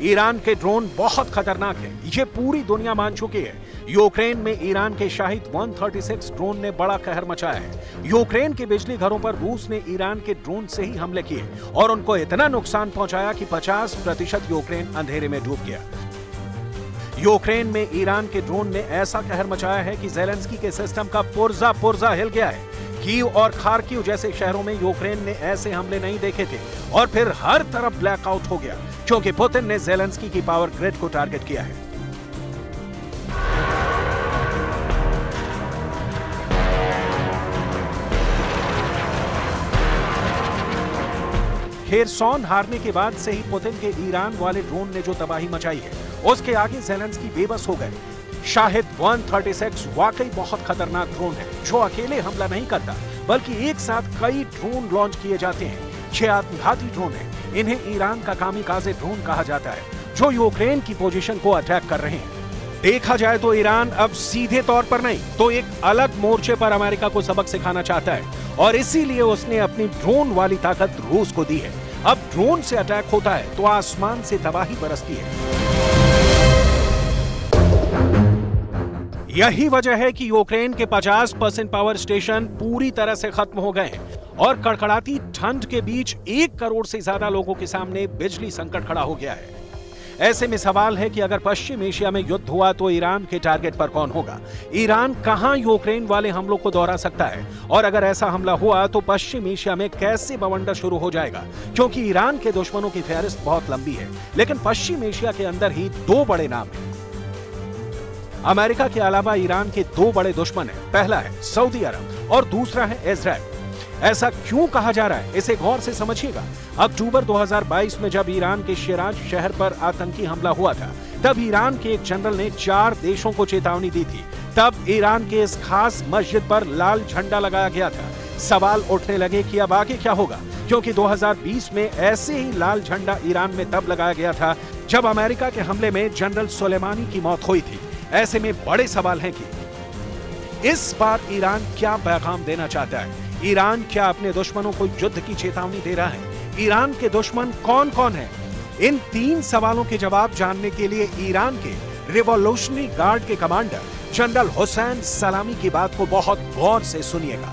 Speaker 1: ईरान के ड्रोन बहुत खतरनाक है। ये पूरी दुनिया मान चुकी है। यूक्रेन में ईरान के शाहिद 136 ड्रोन ने बड़ा कहर मचाया है। यूक्रेन के बिजली घरों पर रूस ने ईरान के ड्रोन से ही हमले किए और उनको इतना नुकसान पहुँचाया कि 50 प्रतिशत यूक्रेन अंधेरे में डूब गया। यूक्रेन में ईरान के ड्रोन ने ऐसा कहर मचाया है कि जेलेंस्की के सिस्टम का पुर्जा पुर्जा हिल गया है। कीव और खारकीव जैसे शहरों में यूक्रेन ने ऐसे हमले नहीं देखे थे और फिर हर तरफ़ ब्लैकआउट हो गया, क्योंकि पुतिन ने जेलेंस्की की पावर ग्रिड को टारगेट किया है। खेरसौन हारने के बाद से ही पुतिन के ईरान वाले ड्रोन ने जो तबाही मचाई है, उसके आगे जेलेंस्की बेबस हो गए। शाहिद 136 वाकई बहुत खतरनाक ड्रोन है, जो अकेले हमला नहीं करता, बल्कि एक साथ कई ड्रोन लॉन्च किए जाते हैं। छह आत्मघाती ड्रोन है, इन्हें ईरान का कामी काजे ड्रोन कहा जाता है, जो यूक्रेन की पोजीशन को अटैक कर रहे हैं। देखा जाए तो ईरान अब सीधे तौर पर नहीं तो एक अलग मोर्चे पर अमेरिका को सबक सिखाना चाहता है। और इसीलिए उसने अपनी ड्रोन वाली ताकत रूस को दी है। अब ड्रोन से अटैक होता है तो आसमान से तबाही बरसती है। यही वजह है कि यूक्रेन के 50 परसेंट पावर स्टेशन पूरी तरह से खत्म हो गए हैं और कड़कड़ाती ठंड के बीच एक करोड़ से ज़्यादा लोगों के सामने बिजली संकट खड़ा हो गया है। ऐसे में सवाल है कि अगर पश्चिम एशिया में युद्ध हुआ तो ईरान के टारगेट पर कौन होगा? ईरान कहाँ यूक्रेन वाले हमलों को दोहरा सकता है? और अगर ऐसा हमला हुआ तो पश्चिम एशिया में कैसे बवंडर शुरू हो जाएगा? क्योंकि ईरान के दुश्मनों की फहरिस्त बहुत लंबी है, लेकिन पश्चिम एशिया के अंदर ही दो बड़े नाम हैं। अमेरिका के अलावा ईरान के दो बड़े दुश्मन हैं। पहला है सऊदी अरब और दूसरा है इसराइल ऐसा क्यों कहा जा रहा है? इसे गौर से समझिएगा। अक्टूबर 2022 में जब ईरान के शिराज शहर पर आतंकी हमला हुआ था, तब ईरान के एक जनरल ने चार देशों को चेतावनी दी थी। तब ईरान के इस खास मस्जिद पर लाल झंडा लगाया गया था। सवाल उठने लगे कि अब आगे क्या होगा? क्योंकि 2020 में ऐसे ही लाल झंडा ईरान में तब लगाया गया था, जब अमेरिका के हमले में जनरल सोलेमानी की मौत हुई थी। ऐसे में बड़े सवाल हैं कि इस बार ईरान क्या पैगाम देना चाहता है? ईरान क्या अपने दुश्मनों को युद्ध की चेतावनी दे रहा है ईरान के दुश्मन कौन कौन है इन तीन सवालों के जवाब जानने के लिए ईरान के रिवोल्यूशनरी गार्ड के कमांडर जनरल हुसैन सलामी की बात को बहुत गौर से सुनिएगा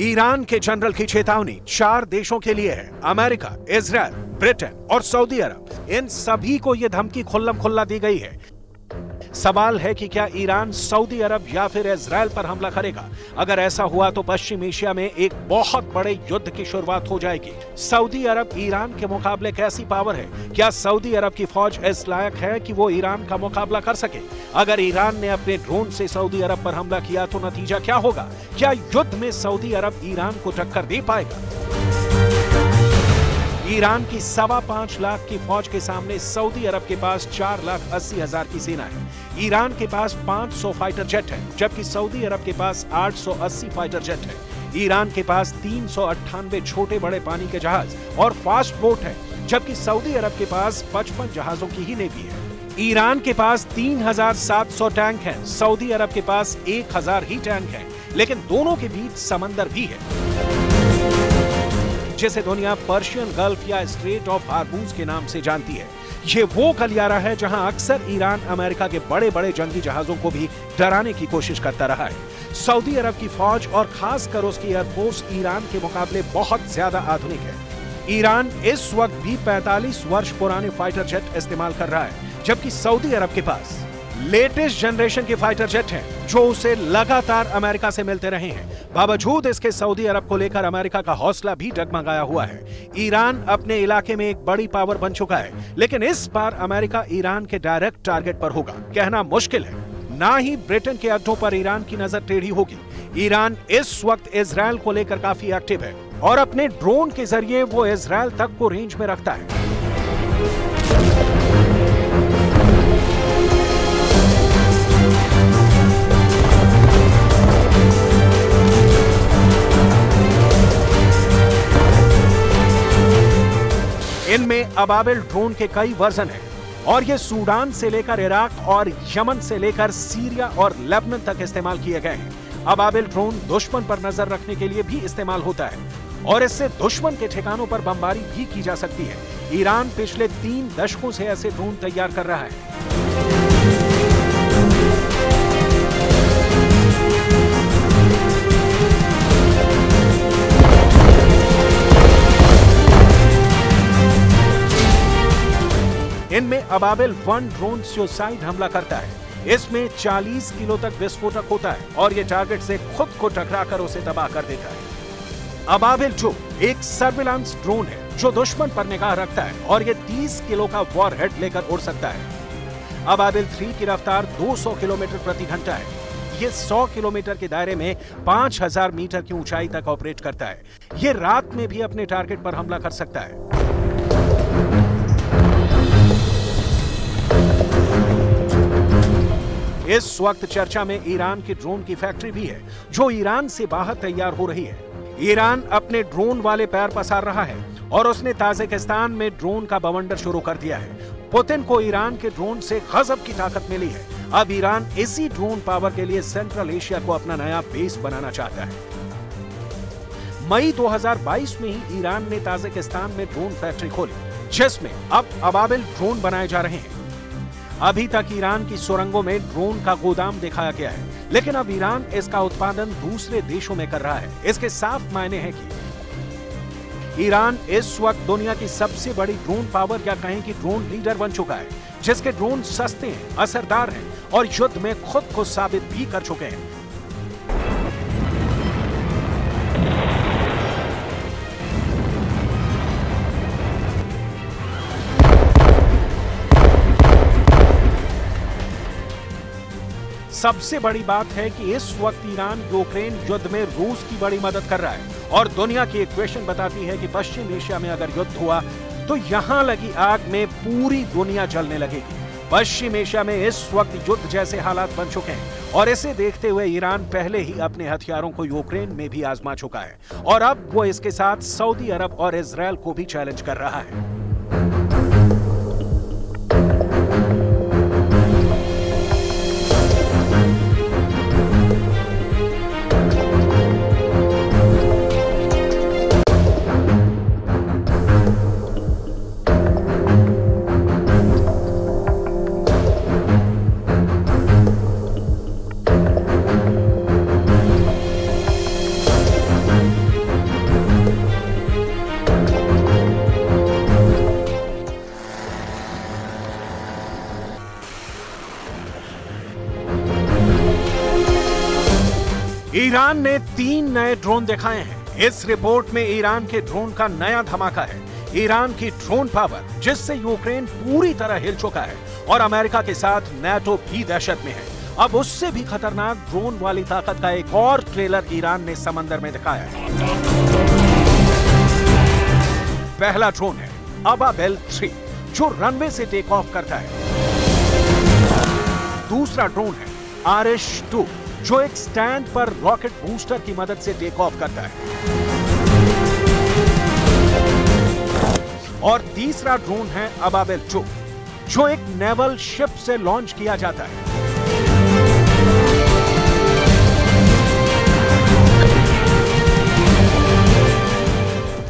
Speaker 1: ईरान के जनरल की चेतावनी चार देशों के लिए है अमेरिका इसराइल ब्रिटेन और सऊदी अरब इन सभी को यह धमकी खुल्लम खुल्ला दी गई है सवाल है कि क्या ईरान, सऊदी अरब या फिर इसराइल पर हमला करेगा? अगर ऐसा हुआ तो पश्चिम एशिया में एक बहुत बड़े युद्ध की शुरुआत हो जाएगी। सऊदी अरब ईरान के मुकाबले कैसी पावर है? क्या सऊदी अरब की फौज इस लायक है कि वो ईरान का मुकाबला कर सके? अगर ईरान ने अपने ड्रोन से सऊदी अरब पर हमला किया तो नतीजा क्या होगा? क्या युद्ध में सऊदी अरब ईरान को टक्कर दे पाएगा? ईरान की सवा पाँच लाख की फौज के सामने सऊदी अरब के पास चार लाख अस्सी हज़ार की सेना है। ईरान के पास 500 फाइटर जेट है जबकि सऊदी अरब के पास 880 फाइटर जेट है। ईरान के पास तीन सौ अट्ठानवे छोटे बड़े पानी के जहाज़ और फास्ट बोट है जबकि सऊदी अरब के पास 55 जहाजों की ही नेवी है। ईरान के पास 3,700 टैंक हैं, सऊदी अरब के पास 1,000 ही टैंक हैं, लेकिन दोनों के बीच समंदर भी है। जिसे दुनिया पर्शियन गल्फ या स्ट्रेट ऑफ़ हार्मूज के नाम से जानती है। ये वो गलियारा है जहाँ अक्सर ईरान, अमेरिका के बड़े बड़े जंगी जहाजों को भी डराने की कोशिश करता रहा है। सऊदी अरब की फौज और खासकर उसकी एयरफोर्स ईरान के मुकाबले बहुत ज़्यादा आधुनिक है। ईरान इस वक्त भी 45 वर्ष पुराने फाइटर जेट इस्तेमाल कर रहा है, जबकि सऊदी अरब के पास। लेटेस्ट जनरेशन के फाइटर जेट हैं, जो उसे लगातार अमेरिका से मिलते रहे हैं। बावजूद इसके सऊदी अरब को लेकर अमेरिका का हौसला भी डगमगाया हुआ है। ईरान अपने इलाके में एक बड़ी पावर बन चुका है, लेकिन इस बार अमेरिका ईरान के डायरेक्ट टारगेट पर होगा। कहना मुश्किल है। ना ही ब्रिटेन के अड्डों पर ईरान की नज़र टेढ़ी होगी। ईरान इस वक्त इसराइल को लेकर काफ़ी एक्टिव है, और अपने ड्रोन के ज़रिए वो इसराइल तक को रेंज में रखता है। इनमें अबाबिल ड्रोन के कई वर्जन हैं, और ये सूडान से लेकर इराक और यमन से लेकर सीरिया और लेबनन तक इस्तेमाल किए गए हैं। अबाबिल ड्रोन दुश्मन पर नज़र रखने के लिए भी इस्तेमाल होता है, और इससे दुश्मन के ठिकानों पर बमबारी भी की जा सकती है। ईरान पिछले तीन दशकों से ऐसे ड्रोन तैयार कर रहा है। इनमें अबाबिल वन ड्रोन सुसाइड हमला करता है। इसमें 40 किलो तक विस्फोटक होता है और ये टारगेट से खुद को टकरा कर उसे तबाह कर देता है। अबाबिल टू एक सर्विलांस ड्रोन है, जो दुश्मन पर निगाह रखता है और ये 30 किलो का वॉर हेड लेकर उड़ सकता है। अबाबिल थ्री की रफ्तार 200 किलोमीटर प्रति घंटा है। ये 100 किलोमीटर के दायरे में 5000 मीटर की ऊंचाई तक ऑपरेट करता है। ये रात में भी अपने टारगेट पर हमला कर सकता है। इस वक्त चर्चा में ईरान की ड्रोन की फैक्ट्री भी है, जो ईरान से बाहर तैयार हो रही है। ईरान अपने ड्रोन वाले पैर पसार रहा है और उसने ताजिकिस्तान में ड्रोन का बवंडर शुरू कर दिया है। पुतिन को ईरान के ड्रोन से गजब की ताकत मिली है। अब ईरान इसी ड्रोन पावर के लिए सेंट्रल एशिया को अपना नया बेस बनाना चाहता है। मई 2022 में ही ईरान ने ताजिकिस्तान में ड्रोन फैक्ट्री खोली, जिसमें अब अबाबिल ड्रोन बनाए जा रहे हैं। अभी तक ईरान की सुरंगों में ड्रोन का गोदाम दिखाया गया है, लेकिन अब ईरान इसका उत्पादन दूसरे देशों में कर रहा है। इसके साफ़ मायने हैं कि ईरान इस वक्त दुनिया की सबसे बड़ी ड्रोन पावर या कहें कि ड्रोन लीडर बन चुका है, जिसके ड्रोन सस्ते हैं, असरदार हैं और युद्ध में खुद को साबित भी कर चुके हैं। सबसे बड़ी बात है कि इस वक्त ईरान यूक्रेन युद्ध में रूस की बड़ी मदद कर रहा है। और दुनिया की इक्वेशन बताती है कि पश्चिम एशिया में अगर युद्ध हुआ तो यहाँ लगी आग में पूरी दुनिया जलने लगेगी। पश्चिम एशिया में इस वक्त युद्ध जैसे हालात बन चुके हैं। और इसे देखते हुए ईरान पहले ही अपने हथियारों को यूक्रेन में भी आजमा चुका है। और अब वो इसके साथ सऊदी अरब और इसराइल को भी चैलेंज कर रहा है। ईरान ने तीन नए ड्रोन दिखाए हैं। इस रिपोर्ट में ईरान के ड्रोन का नया धमाका है। ईरान की ड्रोन पावर, जिससे यूक्रेन पूरी तरह हिल चुका है और अमेरिका के साथ नेटो भी दहशत में है। अब उससे भी खतरनाक ड्रोन वाली ताकत का एक और ट्रेलर ईरान ने समंदर में दिखाया है। पहला ड्रोन है अबाबेल थ्री, जो रनवे से टेक ऑफ़ करता है। दूसरा ड्रोन है, आर एस टू जो एक स्टैंड पर रॉकेट बूस्टर की मदद से टेक ऑफ़ करता है। और तीसरा ड्रोन है अबाबेल टू जो एक नेवल शिप से लॉन्च किया जाता है।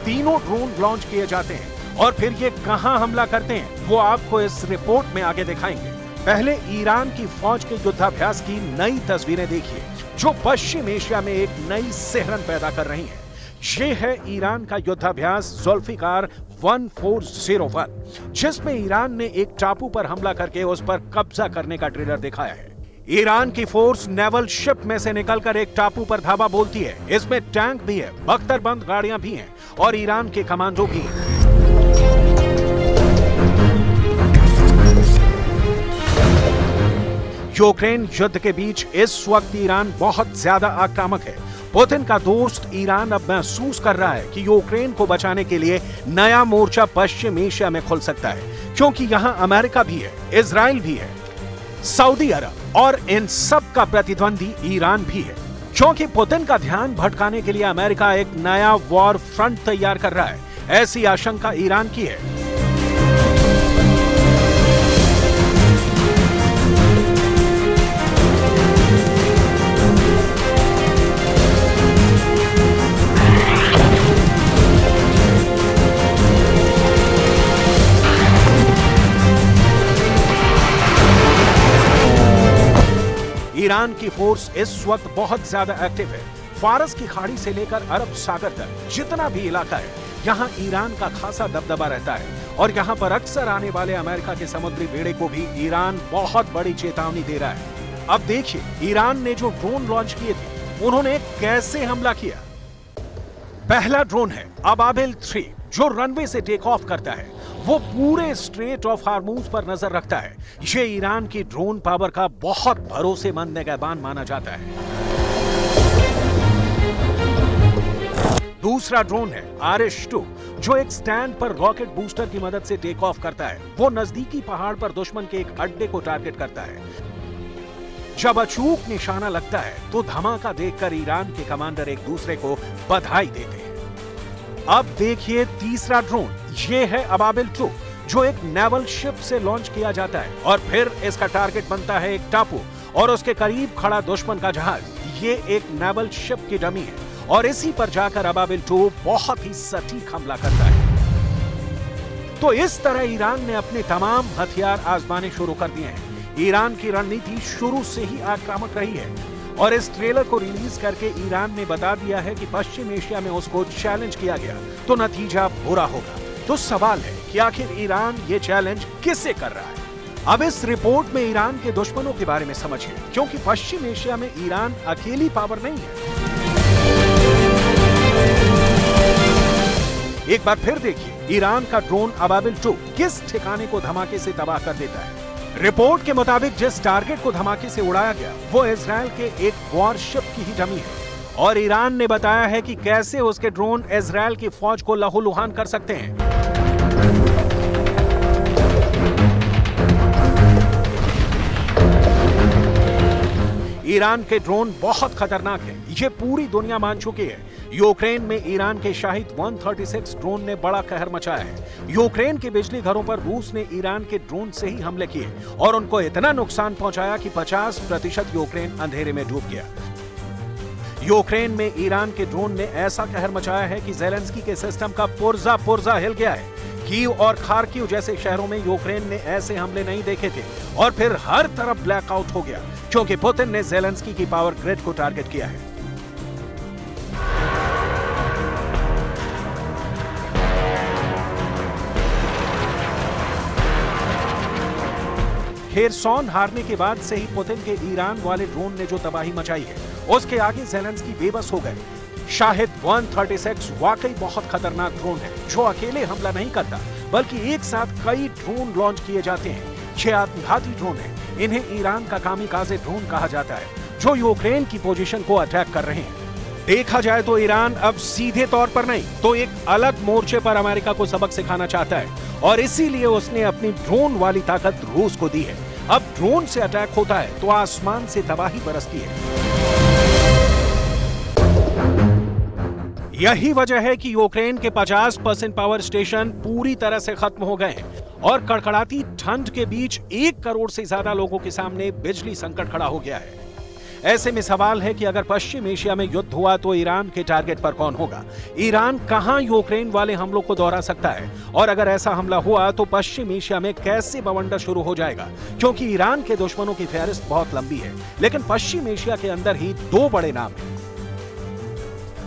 Speaker 1: तीनों ड्रोन लॉन्च किए जाते हैं। और फिर ये कहाँ हमला करते हैं, वो आपको इस रिपोर्ट में आगे दिखाएँगे। पहले ईरान की फौज के युद्धाभ्यास की नई तस्वीरें देखिए, जो पश्चिम एशिया में एक नई सेहरन पैदा कर रही हैं। ये है ईरान का युद्धाभ्यास जुल्फिकार 1401 जिसमें ईरान ने एक टापू पर हमला करके उस पर कब्जा करने का ट्रेलर दिखाया है। ईरान की फोर्स नेवल शिप में से निकलकर एक टापू पर धावा बोलती है। इसमें टैंक भी है, बख्तरबंद गाड़ियाँ भी हैं और ईरान के कमांडो भी हैं। यूक्रेन युद्ध के बीच इस वक्त ईरान बहुत ज़्यादा आक्रामक है। पुतिन का दोस्त ईरान अब महसूस कर रहा है कि यूक्रेन को बचाने के लिए नया मोर्चा पश्चिम एशिया में खुल सकता है, क्योंकि यहाँ अमेरिका भी है इसराइल भी है, सऊदी अरब और इन सब का प्रतिद्वंदी ईरान भी है। क्योंकि पुतिन का ध्यान भटकाने के लिए अमेरिका एक नया वॉर फ्रंट तैयार कर रहा है, ऐसी आशंका ईरान की है। ईरान की फोर्स इस वक्त बहुत ज़्यादा एक्टिव है। फारस की खाड़ी से लेकर अरब सागर तक जितना भी इलाका है, यहाँ ईरान का खासा दबदबा रहता है। और यहाँ पर अक्सर आने वाले अमेरिका के समुद्री बेड़े को भी ईरान बहुत बड़ी चेतावनी दे रहा है। अब देखिए, ईरान ने जो ड्रोन लॉन्च किए थे, उन्होंने कैसे हमला किया? पहला ड्रोन है अबाबिल थ्री जो रनवे से टेक ऑफ़ करता है। वो पूरे स्ट्रेट ऑफ़ हार्मूज पर नज़र रखता है। ये ईरान की ड्रोन पावर का बहुत भरोसेमंद निगहबान माना जाता है। दूसरा ड्रोन है, आर एस टू, जो एक स्टैंड पर रॉकेट बूस्टर की मदद से टेक ऑफ़ करता है। वो नजदीकी पहाड़ पर दुश्मन के एक अड्डे को टारगेट करता है। जब अचूक निशाना लगता है तो धमाका देखकर ईरान के कमांडर एक दूसरे को बधाई देते हैं। अब देखिए तीसरा ड्रोन। ये है अबाबिल टू, जो एक नेवल शिप से लॉन्च किया जाता है और फिर इसका टारगेट बनता है एक टापू और उसके करीब खड़ा दुश्मन का जहाज़। ये एक नेवल शिप की डमी है और इसी पर जाकर अबाबिल टू बहुत ही सटीक हमला करता है। तो इस तरह ईरान ने अपने तमाम हथियार आजमाने शुरू कर दिए हैं। ईरान की रणनीति शुरू से ही आक्रामक रही है और इस ट्रेलर को रिलीज़ करके ईरान ने बता दिया है कि पश्चिम एशिया में उसको चैलेंज किया गया तो नतीजा बुरा होगा। तो सवाल है कि आखिर ईरान ये चैलेंज किससे कर रहा है? अब इस रिपोर्ट में ईरान के दुश्मनों के बारे में समझिए, क्योंकि पश्चिम एशिया में ईरान अकेली पावर नहीं है। एक बार फिर देखिए, ईरान का ड्रोन अबाबिल टू किस ठिकाने को धमाके से तबाह कर देता है? रिपोर्ट के मुताबिक जिस टारगेट को धमाके से उड़ाया गया, वो इसराइल के एक वॉरशिप की ही डमी है। और ईरान ने बताया है कि कैसे उसके ड्रोन इसराइल की फौज को लहूलुहान कर सकते हैं। ईरान के ड्रोन बहुत खतरनाक है। ये पूरी दुनिया मान चुकी है। यूक्रेन में ईरान के शाहिद 136 ड्रोन ने बड़ा कहर मचाया है। यूक्रेन के बिजली घरों पर रूस ने ईरान के ड्रोन से ही हमले किए और उनको इतना नुकसान पहुँचाया कि 50 प्रतिशत यूक्रेन अंधेरे में डूब गया। यूक्रेन में ईरान के ड्रोन ने ऐसा कहर मचाया है कि जेलेंस्की के सिस्टम का पुर्जा पुर्जा हिल गया है। कीव और खारकीव जैसे शहरों में यूक्रेन ने ऐसे हमले नहीं देखे थे और फिर हर तरफ़ ब्लैकआउट हो गया, क्योंकि पुतिन ने जेलेंस्की की पावर ग्रिड को टारगेट किया है। खेरसौन हारने के बाद से ही पुतिन के ईरान वाले ड्रोन ने जो तबाही मचाई है, उसके आगे जेलेंस्की बेबस हो गए। शाहिद 136 वाकई बहुत खतरनाक ड्रोन है, जो अकेले हमला नहीं करता, बल्कि एक साथ कई ड्रोन लॉन्च किए जाते हैं। छह आत्मघाती ड्रोन है, इन्हें ईरान का कामिकाजे ड्रोन कहा जाता है, जो यूक्रेन की पोजीशन को अटैक कर रहे हैं। देखा जाए तो ईरान अब सीधे तौर पर नहीं तो एक अलग मोर्चे पर अमेरिका को सबक सिखाना चाहता है, और इसीलिए उसने अपनी ड्रोन वाली ताकत रूस को दी है। अब ड्रोन से अटैक होता है तो आसमान से तबाही बरसती है। यही वजह है कि यूक्रेन के 50 परसेंट पावर स्टेशन पूरी तरह से खत्म हो गए हैं और कड़कड़ाती ठंड के बीच एक करोड़ से ज़्यादा लोगों के सामने बिजली संकट खड़ा हो गया है। ऐसे में सवाल है कि अगर पश्चिम एशिया में युद्ध हुआ तो ईरान के टारगेट पर कौन होगा? ईरान कहाँ यूक्रेन वाले हमलों को दोहरा सकता है? और अगर ऐसा हमला हुआ तो पश्चिम एशिया में कैसे बवंडर शुरू हो जाएगा? क्योंकि ईरान के दुश्मनों की फहरिस्त बहुत लंबी है, लेकिन पश्चिम एशिया के अंदर ही दो बड़े नाम हैं।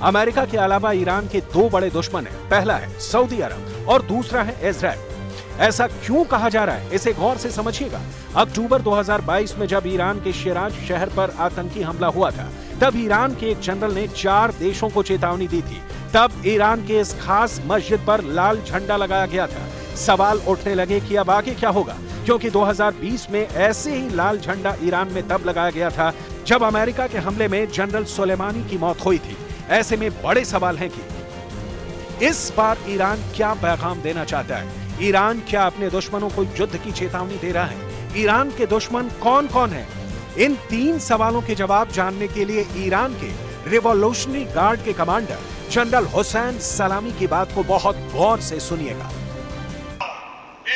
Speaker 1: अमेरिका के अलावा ईरान के दो बड़े दुश्मन हैं। पहला है सऊदी अरब और दूसरा है इसराइल ऐसा क्यों कहा जा रहा है? इसे गौर से समझिएगा। अक्टूबर 2022 में जब ईरान के शिराज शहर पर आतंकी हमला हुआ था, तब ईरान के एक जनरल ने चार देशों को चेतावनी दी थी। तब ईरान के इस खास मस्जिद पर लाल झंडा लगाया गया था। सवाल उठने लगे कि अब आगे क्या होगा, क्योंकि 2020 में ऐसे ही लाल झंडा ईरान में तब लगाया गया था जब अमेरिका के हमले में जनरल सोलेमानी की मौत हुई थी। ऐसे में बड़े सवाल हैं कि इस बार ईरान क्या पैगाम देना चाहता है ईरान क्या अपने दुश्मनों को युद्ध की चेतावनी दे रहा है ईरान के दुश्मन कौन कौन है इन तीन सवालों के जवाब जानने के लिए ईरान के रिवोल्यूशनरी गार्ड के कमांडर जनरल हुसैन सलामी की बात को बहुत गौर से सुनिएगा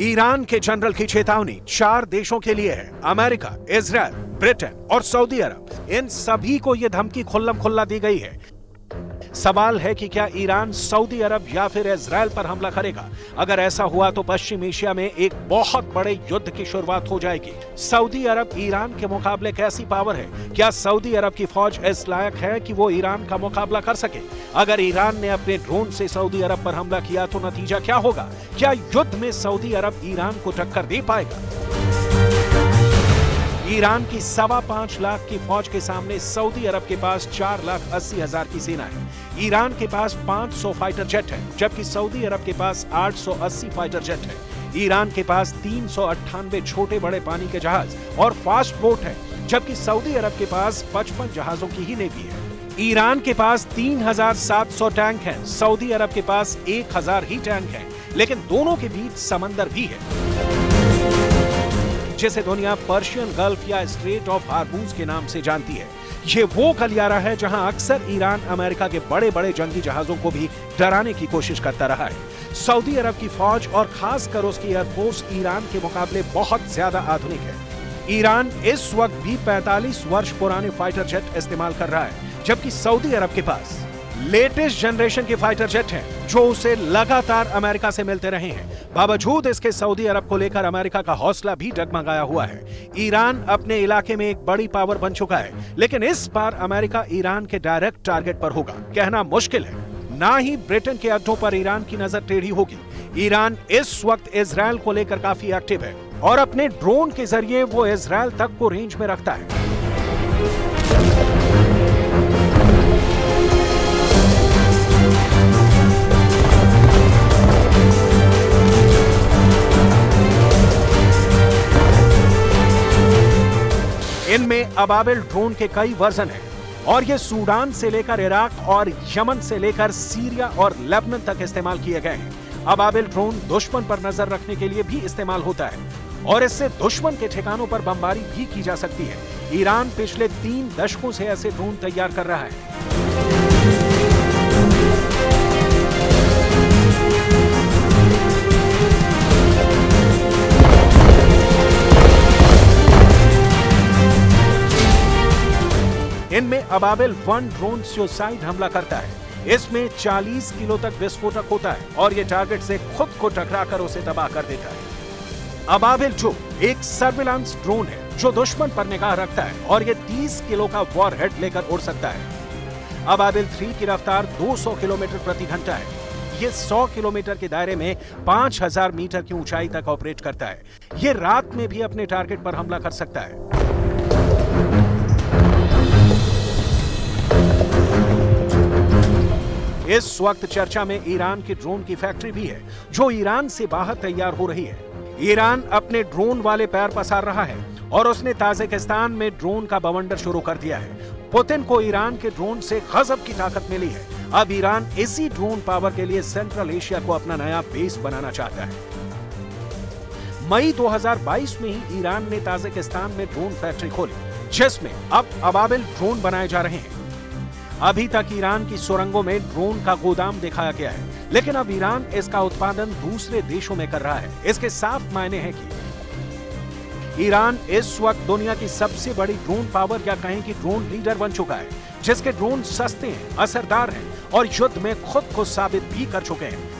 Speaker 1: ईरान के जनरल की चेतावनी चार देशों के लिए है अमेरिका इसराइल ब्रिटेन और सऊदी अरब इन सभी को यह धमकी खुल्लम खुल्ला दी गई है सवाल है कि क्या ईरान, सऊदी अरब या फिर इसराइल पर हमला करेगा? अगर ऐसा हुआ तो पश्चिम एशिया में एक बहुत बड़े युद्ध की शुरुआत हो जाएगी। सऊदी अरब ईरान के मुकाबले कैसी पावर है? क्या सऊदी अरब की फौज इस लायक है कि वो ईरान का मुकाबला कर सके? अगर ईरान ने अपने ड्रोन से सऊदी अरब पर हमला किया तो नतीजा क्या होगा? क्या युद्ध में सऊदी अरब ईरान को टक्कर दे पाएगा? ईरान की सवा पाँच लाख की फौज के सामने सऊदी अरब के पास चार लाख अस्सी हज़ार की सेना है। ईरान के पास 500 फाइटर जेट है जबकि सऊदी अरब के पास 880 फाइटर जेट है। ईरान के पास तीन सौ अट्ठानवे छोटे बड़े पानी के जहाज़ और फास्ट बोट है जबकि सऊदी अरब के पास 55 जहाजों की ही नेवी है। ईरान के पास 3,700 टैंक हैं, सऊदी अरब के पास 1,000 ही टैंक हैं, लेकिन दोनों के बीच समंदर भी है। जिसे दुनिया पर्शियन गल्फ या स्ट्रेट ऑफ़ हार्मूज के नाम से जानती है। ये वो गलियारा है जहाँ अक्सर ईरान, अमेरिका के बड़े बड़े जंगी जहाजों को भी डराने की कोशिश करता रहा है। सऊदी अरब की फौज और खासकर उसकी एयरफोर्स ईरान के मुकाबले बहुत ज़्यादा आधुनिक है। ईरान इस वक्त भी 45 वर्ष पुराने फाइटर जेट इस्तेमाल कर रहा है, जबकि सऊदी अरब के पास। लेटेस्ट जनरेशन के फाइटर जेट हैं, जो उसे लगातार अमेरिका से मिलते रहे हैं। बावजूद इसके सऊदी अरब को लेकर अमेरिका का हौसला भी डगमगाया हुआ है। ईरान अपने इलाके में एक बड़ी पावर बन चुका है, लेकिन इस बार अमेरिका ईरान के डायरेक्ट टारगेट पर होगा। कहना मुश्किल है। ना ही ब्रिटेन के अड्डों पर ईरान की नज़र टेढ़ी होगी। ईरान इस वक्त इसराइल को लेकर काफ़ी एक्टिव है और अपने ड्रोन के ज़रिए वो इसराइल तक को रेंज में रखता है। इनमें अबाबिल ड्रोन के कई वर्जन हैं, और ये सूडान से लेकर इराक और यमन से लेकर सीरिया और लेबनन तक इस्तेमाल किए गए हैं। अबाबिल ड्रोन दुश्मन पर नज़र रखने के लिए भी इस्तेमाल होता है, और इससे दुश्मन के ठिकानों पर बमबारी भी की जा सकती है। ईरान पिछले तीन दशकों से ऐसे ड्रोन तैयार कर रहा है। इनमें अबाबिल वन ड्रोन सुसाइड हमला करता है। इसमें 40 किलो तक विस्फोटक होता है और ये टारगेट से खुद को टकराकर उसे तबाह कर देता है। अबाबिल टू, एक सर्विलांस ड्रोन है जो दुश्मन पर निगाह रखता है और ये 30 किलो का वॉर हेड लेकर उड़ सकता है। अब आबिल थ्री की रफ्तार 200 किलोमीटर प्रति घंटा है। ये 100 किलोमीटर के दायरे में 5000 मीटर की ऊंचाई तक ऑपरेट करता है। ये रात में भी अपने टारगेट पर हमला कर सकता है। इस वक्त चर्चा में ईरान की ड्रोन की फैक्ट्री भी है, जो ईरान से बाहर तैयार हो रही है। ईरान अपने ड्रोन वाले पैर पसार रहा है और उसने ताजिकिस्तान में ड्रोन का बवंडर शुरू कर दिया है। पुतिन को ईरान के ड्रोन से गजब की ताकत मिली है। अब ईरान इसी ड्रोन पावर के लिए सेंट्रल एशिया को अपना नया बेस बनाना चाहता है। मई 2022 में ही ईरान ने ताजिकिस्तान में ड्रोन फैक्ट्री खोली, जिसमें अब अबाबिल ड्रोन बनाए जा रहे हैं। अभी तक ईरान की सुरंगों में ड्रोन का गोदाम दिखाया गया है, लेकिन अब ईरान इसका उत्पादन दूसरे देशों में कर रहा है। इसके साफ़ मायने हैं कि ईरान इस वक्त दुनिया की सबसे बड़ी ड्रोन पावर या कहें कि ड्रोन लीडर बन चुका है, जिसके ड्रोन सस्ते हैं, असरदार हैं और युद्ध में खुद को साबित भी कर चुके हैं।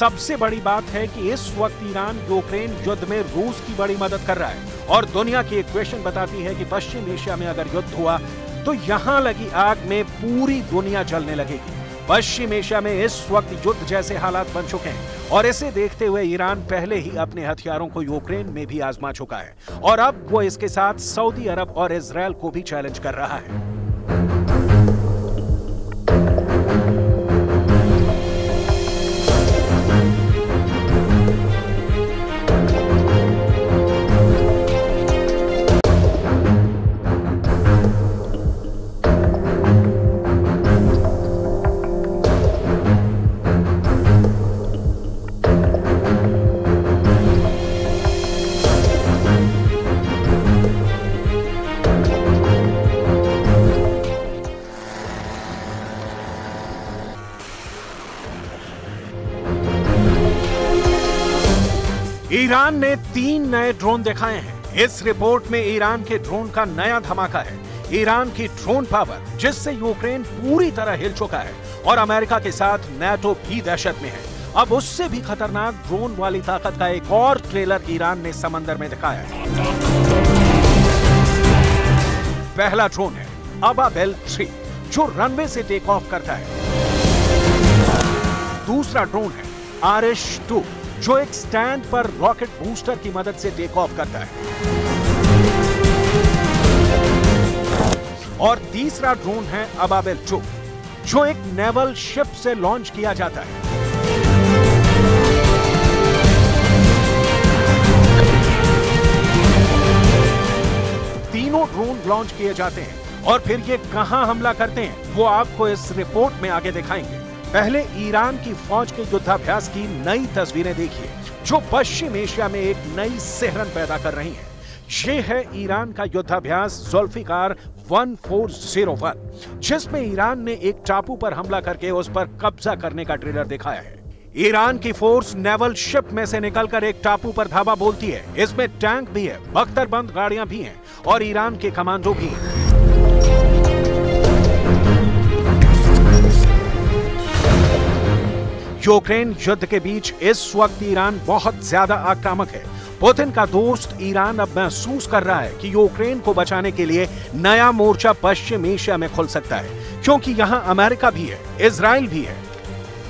Speaker 1: सबसे बड़ी बात है कि इस वक्त ईरान यूक्रेन युद्ध में रूस की बड़ी मदद कर रहा है और दुनिया की इक्वेशन बताती है कि पश्चिम एशिया में अगर युद्ध हुआ तो यहाँ लगी आग में पूरी दुनिया जलने लगेगी। पश्चिम एशिया में इस वक्त युद्ध जैसे हालात बन चुके हैं और इसे देखते हुए ईरान पहले ही अपने हथियारों को यूक्रेन में भी आजमा चुका है और अब वो इसके साथ सऊदी अरब और इसराइल को भी चैलेंज कर रहा है। ईरान ने तीन नए ड्रोन दिखाए हैं। इस रिपोर्ट में ईरान के ड्रोन का नया धमाका है। ईरान की ड्रोन पावर, जिससे यूक्रेन पूरी तरह हिल चुका है और अमेरिका के साथ नेटो भी दहशत में है। अब उससे भी खतरनाक ड्रोन वाली ताकत का एक और ट्रेलर ईरान ने समंदर में दिखाया है। पहला ड्रोन है अबाबेल थ्री जो रनवे से टेक ऑफ़ करता है। दूसरा ड्रोन है आरिश टू जो एक स्टैंड पर रॉकेट बूस्टर की मदद से टेक ऑफ़ करता है। और तीसरा ड्रोन है अबाबेल टू, जो एक नेवल शिप से लॉन्च किया जाता है। तीनों ड्रोन लॉन्च किए जाते हैं और फिर ये कहाँ हमला करते हैं, वो आपको इस रिपोर्ट में आगे दिखाएँगे। पहले ईरान की फौज के युद्धाभ्यास की नई तस्वीरें देखिए, जो पश्चिम एशिया में एक नई सेहरन पैदा कर रही हैं। ये है ईरान का युद्धाभ्यास जुल्फिकार 1401 जिसमें ईरान ने एक टापू पर हमला करके उस पर कब्जा करने का ट्रेलर दिखाया है। ईरान की फोर्स नेवल शिप में से निकलकर एक टापू पर धावा बोलती है। इसमें टैंक भी है, बख्तरबंद गाड़ियाँ भी हैं और ईरान के कमांडो भी हैं। यूक्रेन युद्ध के बीच इस वक्त ईरान बहुत ज़्यादा आक्रामक है। पुतिन का दोस्त ईरान अब महसूस कर रहा है कि यूक्रेन को बचाने के लिए नया मोर्चा पश्चिम एशिया में खुल सकता है, क्योंकि यहाँ अमेरिका भी है इसराइल भी है,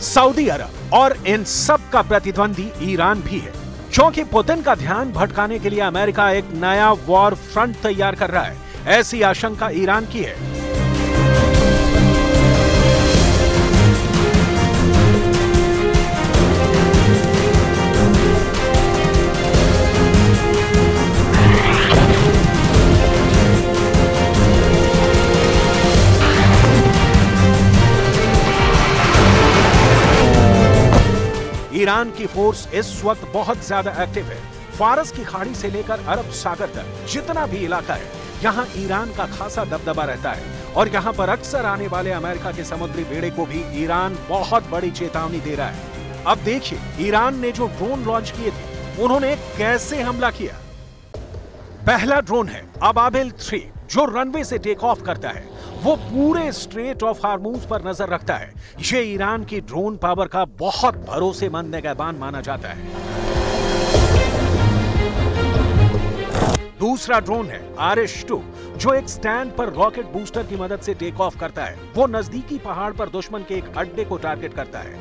Speaker 1: सऊदी अरब और इन सब का प्रतिद्वंदी ईरान भी है। क्योंकि पुतिन का ध्यान भटकाने के लिए अमेरिका एक नया वॉर फ्रंट तैयार कर रहा है, ऐसी आशंका ईरान की है। ईरान की फोर्स इस वक्त बहुत ज़्यादा एक्टिव है। फारस की खाड़ी से लेकर अरब सागर तक जितना भी इलाका है, यहाँ ईरान का खासा दबदबा रहता है। और यहाँ पर अक्सर आने वाले अमेरिका के समुद्री बेड़े को भी ईरान बहुत बड़ी चेतावनी दे रहा है। अब देखिए, ईरान ने जो ड्रोन लॉन्च किए थे, उन्होंने कैसे हमला किया? पहला ड्रोन है अबाबिल थ्री जो रनवे से टेक ऑफ़ करता है। वो पूरे स्ट्रेट ऑफ़ हार्मूज पर नज़र रखता है। ये ईरान की ड्रोन पावर का बहुत भरोसेमंद निगहबान माना जाता है। दूसरा ड्रोन है, आर एस टू, जो एक स्टैंड पर रॉकेट बूस्टर की मदद से टेक ऑफ़ करता है। वो नजदीकी पहाड़ पर दुश्मन के एक अड्डे को टारगेट करता है।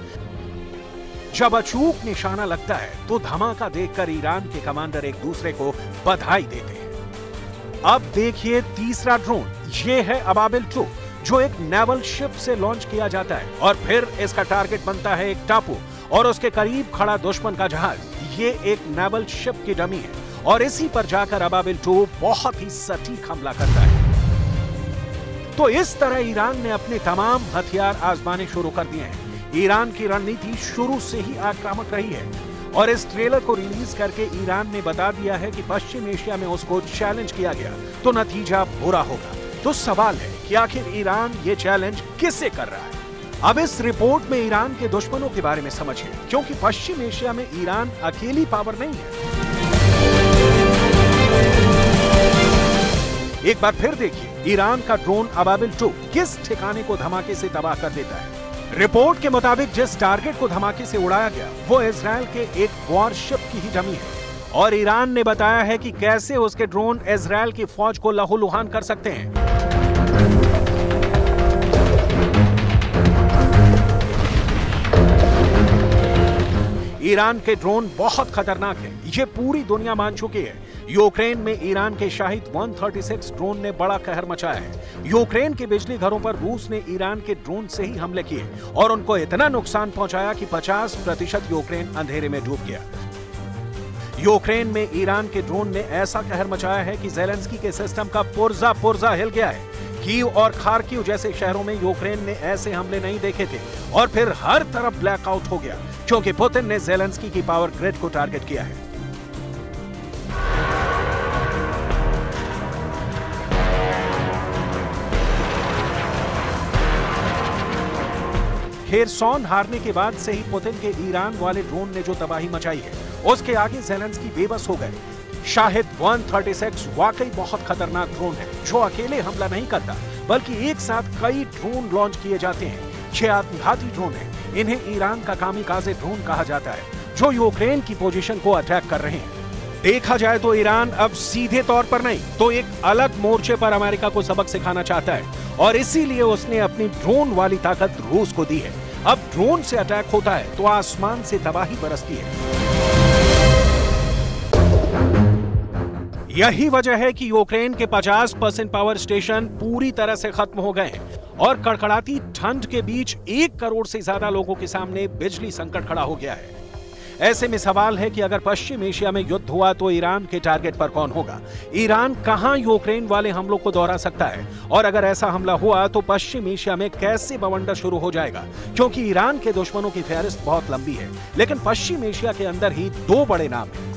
Speaker 1: जब अचूक निशाना लगता है तो धमाका देखकर ईरान के कमांडर एक दूसरे को बधाई देते हैं। अब देखिए तीसरा ड्रोन ये है अबाबिल टू जो एक नेवल शिप से लॉन्च किया जाता है। और फिर इसका टारगेट बनता है एक टापू, और उसके करीब खड़ा दुश्मन का जहाज़। ये एक नेवल शिप की डमी है, और इसी पर जाकर अबाबिल टू बहुत ही सटीक हमला करता है। तो इस तरह ईरान ने अपने तमाम हथियार आजमाने शुरू कर दिए हैं। ईरान की रणनीति शुरू से ही आक्रामक रही है। और इस ट्रेलर को रिलीज़ करके ईरान ने बता दिया है कि पश्चिम एशिया में उसको चैलेंज किया गया। तो नतीजा बुरा होगा। तो सवाल है कि आखिर ईरान ये चैलेंज किससे कर रहा है? अब इस रिपोर्ट में ईरान के दुश्मनों के बारे में समझिए, क्योंकि पश्चिम एशिया में ईरान अकेली पावर नहीं है। एक बार फिर देखिए, ईरान का ड्रोन अबाबिल टू किस ठिकाने को धमाके से तबाह कर देता है? रिपोर्ट के मुताबिक जिस टारगेट को धमाके से उड़ाया गया, वो इसराइल के एक वॉरशिप की ही जमी है। और ईरान ने बताया है कि कैसे उसके ड्रोन इसराइल की फौज को लहूलुहान कर सकते हैं। ईरान के ड्रोन बहुत खतरनाक है। ये पूरी दुनिया मान चुकी है। यूक्रेन में ईरान के शाहिद 136 ड्रोन ने बड़ा कहर मचाया है। यूक्रेन के बिजली घरों पर रूस ने ईरान के ड्रोन से ही हमले किए और उनको इतना नुकसान पहुँचाया कि 50 प्रतिशत यूक्रेन अंधेरे में डूब गया। यूक्रेन में ईरान के ड्रोन ने ऐसा कहर मचाया है कि जेलेंस्की के सिस्टम का पुर्जा पुर्जा हिल गया है। कीव और खारकीव जैसे शहरों में यूक्रेन ने ऐसे हमले नहीं देखे थे। और फिर हर तरफ़ ब्लैकआउट हो गया, क्योंकि पुतिन ने जेलेंस्की की पावर ग्रिड को टारगेट किया है। खेरसौन हारने के बाद से ही पुतिन के ईरान वाले ड्रोन ने जो तबाही मचाई है, उसके आगे जेलेंस्की बेबस हो गए। शाहिद 136 वाकई बहुत खतरनाक ड्रोन है, जो अकेले हमला नहीं करता, बल्कि एक साथ कई ड्रोन लॉन्च किए जाते हैं। छह आत्मघाती ड्रोन है, इन्हें ईरान का कामी काजे ड्रोन कहा जाता है, जो यूक्रेन की पोजीशन को अटैक कर रहे हैं। देखा जाए तो ईरान अब सीधे तौर पर नहीं तो एक अलग मोर्चे पर अमेरिका को सबक सिखाना चाहता है, और इसीलिए उसने अपनी ड्रोन वाली ताकत रूस को दी है। अब ड्रोन से अटैक होता है तो आसमान से तबाही बरसती है। यही वजह है कि यूक्रेन के 50 परसेंट पावर स्टेशन पूरी तरह से खत्म हो गए और कड़कड़ाती ठंड के बीच एक करोड़ से ज़्यादा लोगों के सामने बिजली संकट खड़ा हो गया है। ऐसे में सवाल है कि अगर पश्चिम एशिया में युद्ध हुआ तो ईरान के टारगेट पर कौन होगा? ईरान कहाँ यूक्रेन वाले हमलों को दोहरा सकता है? और अगर ऐसा हमला हुआ तो पश्चिम एशिया में कैसे बवंडर शुरू हो जाएगा? क्योंकि ईरान के दुश्मनों की फहरिस्त बहुत लंबी है, लेकिन पश्चिम एशिया के अंदर ही दो बड़े नाम हैं।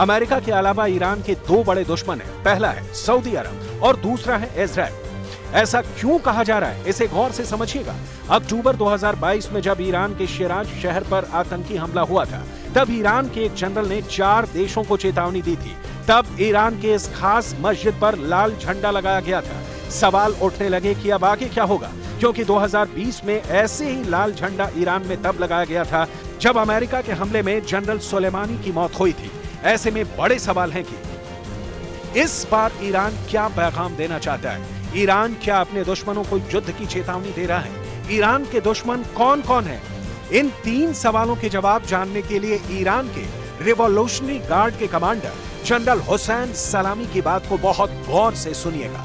Speaker 1: अमेरिका के अलावा ईरान के दो बड़े दुश्मन हैं। पहला है सऊदी अरब और दूसरा है इसराइल ऐसा क्यों कहा जा रहा है? इसे गौर से समझिएगा। अक्टूबर 2022 में जब ईरान के शिराज शहर पर आतंकी हमला हुआ था, तब ईरान के एक जनरल ने चार देशों को चेतावनी दी थी। तब ईरान के इस खास मस्जिद पर लाल झंडा लगाया गया था। सवाल उठने लगे कि अब आगे क्या होगा, क्योंकि 2020 में ऐसे ही लाल झंडा ईरान में तब लगाया गया था जब अमेरिका के हमले में जनरल सोलेमानी की मौत हुई थी। ऐसे में बड़े सवाल हैं कि इस बार ईरान क्या पैगाम देना चाहता है? ईरान क्या अपने दुश्मनों को युद्ध की चेतावनी दे रहा है? ईरान के दुश्मन कौन कौन है? इन तीन सवालों के जवाब जानने के लिए ईरान के रिवोल्यूशनरी गार्ड के कमांडर जनरल हुसैन सलामी की बात को बहुत गौर से सुनिएगा।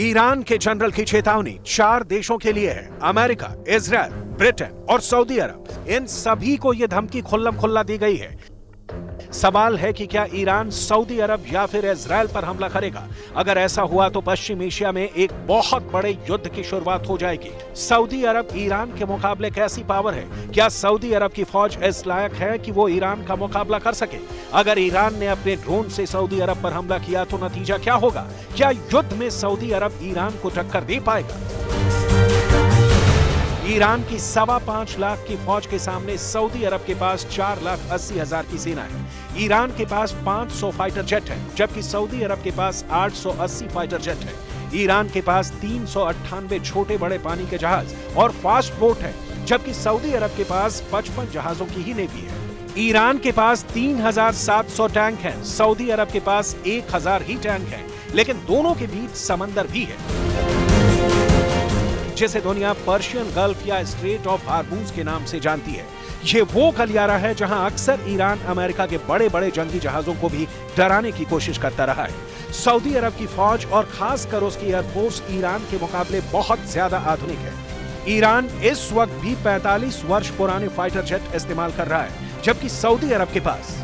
Speaker 1: ईरान के जनरल की चेतावनी चार देशों के लिए है अमेरिका इसराइल ब्रिटेन और सऊदी अरब इन सभी को यह धमकी खुल्लम खुल्ला दी गई है सवाल है कि क्या ईरान, सऊदी अरब या फिर इसराइल पर हमला करेगा? अगर ऐसा हुआ तो पश्चिम एशिया में एक बहुत बड़े युद्ध की शुरुआत हो जाएगी। सऊदी अरब ईरान के मुकाबले कैसी पावर है? क्या सऊदी अरब की फौज इस लायक है कि वो ईरान का मुकाबला कर सके? अगर ईरान ने अपने ड्रोन से सऊदी अरब पर हमला किया तो नतीजा क्या होगा? क्या युद्ध में सऊदी अरब ईरान को टक्कर दे पाएगा? ईरान की सवा पाँच लाख की फौज के सामने सऊदी अरब के पास चार लाख अस्सी हज़ार की सेना है। ईरान के पास 500 फाइटर जेट है जबकि सऊदी अरब के पास 880 फाइटर जेट है। ईरान के पास तीन सौ अट्ठानबे छोटे बड़े पानी के जहाज़ और फास्ट बोट है जबकि सऊदी अरब के पास 55 जहाजों की ही नेवी है। ईरान के पास 3,700 टैंक हैं, सऊदी अरब के पास 1,000 ही टैंक हैं, लेकिन दोनों के बीच समंदर भी है। जिसे दुनिया पर्शियन गल्फ या स्ट्रेट ऑफ़ हार्मूज के नाम से जानती है। ये वो गलियारा है जहाँ अक्सर ईरान अमेरिका के बड़े बड़े जंगी जहाजों को भी डराने की कोशिश करता रहा है। सऊदी अरब की फौज और खासकर उसकी एयरफोर्स ईरान के मुकाबले बहुत ज़्यादा आधुनिक है। ईरान इस वक्त भी 45 वर्ष पुराने फाइटर जेट इस्तेमाल कर रहा है, जबकि सऊदी अरब के पास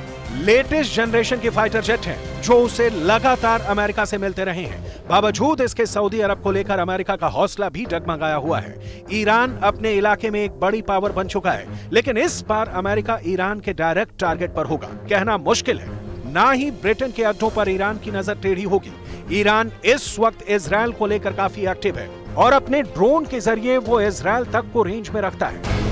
Speaker 1: लेटेस्ट जनरेशन के फाइटर जेट हैं, जो उसे लगातार अमेरिका से मिलते रहे हैं। बावजूद इसके सऊदी अरब को लेकर अमेरिका का हौसला भी डगमगाया हुआ है। ईरान अपने इलाके में एक बड़ी पावर बन चुका है, लेकिन इस बार अमेरिका ईरान के डायरेक्ट टारगेट पर होगा। कहना मुश्किल है। ना ही ब्रिटेन के अड्डों पर ईरान की नज़र टेढ़ी होगी। ईरान इस वक्त इसराइल को लेकर काफ़ी एक्टिव है और अपने ड्रोन के ज़रिए वो इसराइल तक को रेंज में रखता है।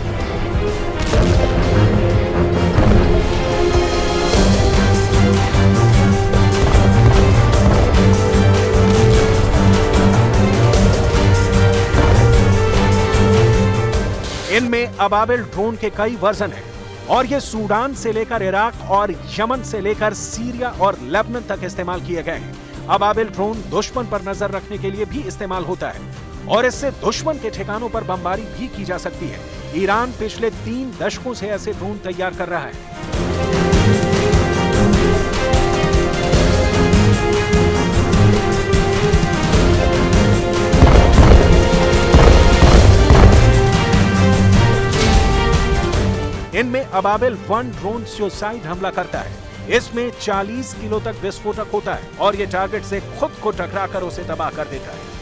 Speaker 1: इनमें अबाबिल ड्रोन के कई वर्जन हैं, और ये सूडान से लेकर इराक और यमन से लेकर सीरिया और लेबनन तक इस्तेमाल किए गए हैं। अबाबिल ड्रोन दुश्मन पर नज़र रखने के लिए भी इस्तेमाल होता है, और इससे दुश्मन के ठिकानों पर बमबारी भी की जा सकती है। ईरान पिछले तीन दशकों से ऐसे ड्रोन तैयार कर रहा है। इनमें अबाबिल वन ड्रोन सुसाइड हमला करता है। इसमें 40 किलो तक विस्फोटक होता है और ये टारगेट से खुद को टकराकर उसे तबाह कर देता है।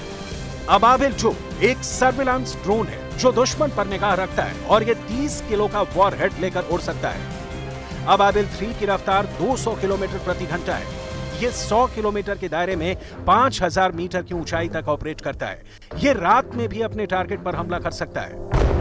Speaker 1: अबाबिल जो एक सर्विलांस ड्रोन है जो दुश्मन पर निगाह रखता है और ये 30 किलो का वॉर हेड लेकर उड़ सकता है। अबाबिल थ्री की रफ्तार 200 किलोमीटर प्रति घंटा है। ये 100 किलोमीटर के दायरे में 5000 मीटर की ऊंचाई तक ऑपरेट करता है। ये रात में भी अपने टारगेट पर हमला कर सकता है।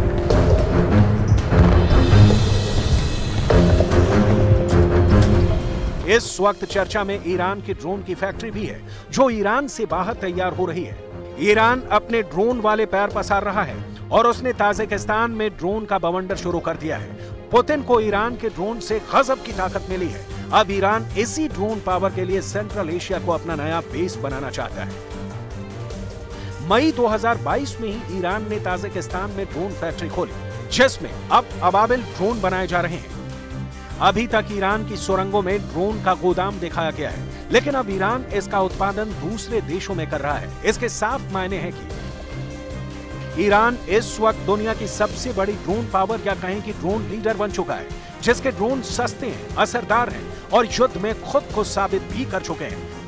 Speaker 1: इस वक्त चर्चा में ईरान की ड्रोन की फैक्ट्री भी है, जो ईरान से बाहर तैयार हो रही है। ईरान अपने ड्रोन वाले पैर पसार रहा है और उसने ताजिकिस्तान में ड्रोन का बवंडर शुरू कर दिया है। पुतिन को ईरान के ड्रोन से गजब की ताकत मिली है। अब ईरान इसी ड्रोन पावर के लिए सेंट्रल एशिया को अपना नया बेस बनाना चाहता है। मई 2022 में ही ईरान ने ताजिकिस्तान में ड्रोन फैक्ट्री खोली, जिसमें अब अबाबिल ड्रोन बनाए जा रहे हैं। अभी तक ईरान की सुरंगों में ड्रोन का गोदाम दिखाया गया है, लेकिन अब ईरान इसका उत्पादन दूसरे देशों में कर रहा है। इसके साफ़ मायने हैं कि ईरान इस वक्त दुनिया की सबसे बड़ी ड्रोन पावर या कहें कि ड्रोन लीडर बन चुका है, जिसके ड्रोन सस्ते हैं, असरदार हैं और युद्ध में खुद को साबित भी कर चुके हैं।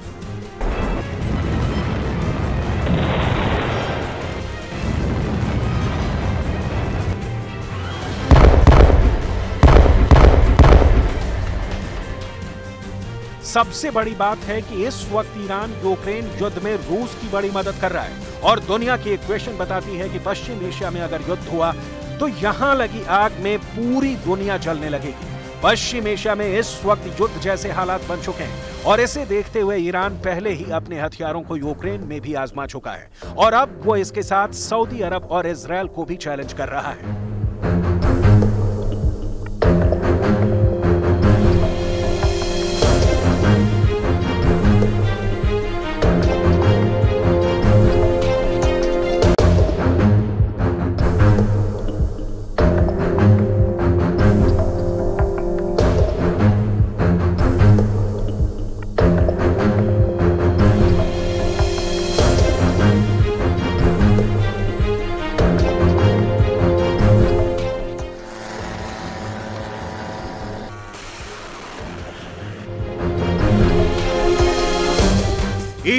Speaker 1: सबसे बड़ी बात है कि इस वक्त ईरान यूक्रेन युद्ध में रूस की बड़ी मदद कर रहा है। और दुनिया की इक्वेशन बताती है कि पश्चिम एशिया में अगर युद्ध हुआ तो यहाँ लगी आग में पूरी दुनिया जलने लगेगी। पश्चिम एशिया में इस वक्त युद्ध जैसे हालात बन चुके हैं। और इसे देखते हुए ईरान पहले ही अपने हथियारों को यूक्रेन में भी आजमा चुका है। और अब वो इसके साथ सऊदी अरब और इसराइल को भी चैलेंज कर रहा है।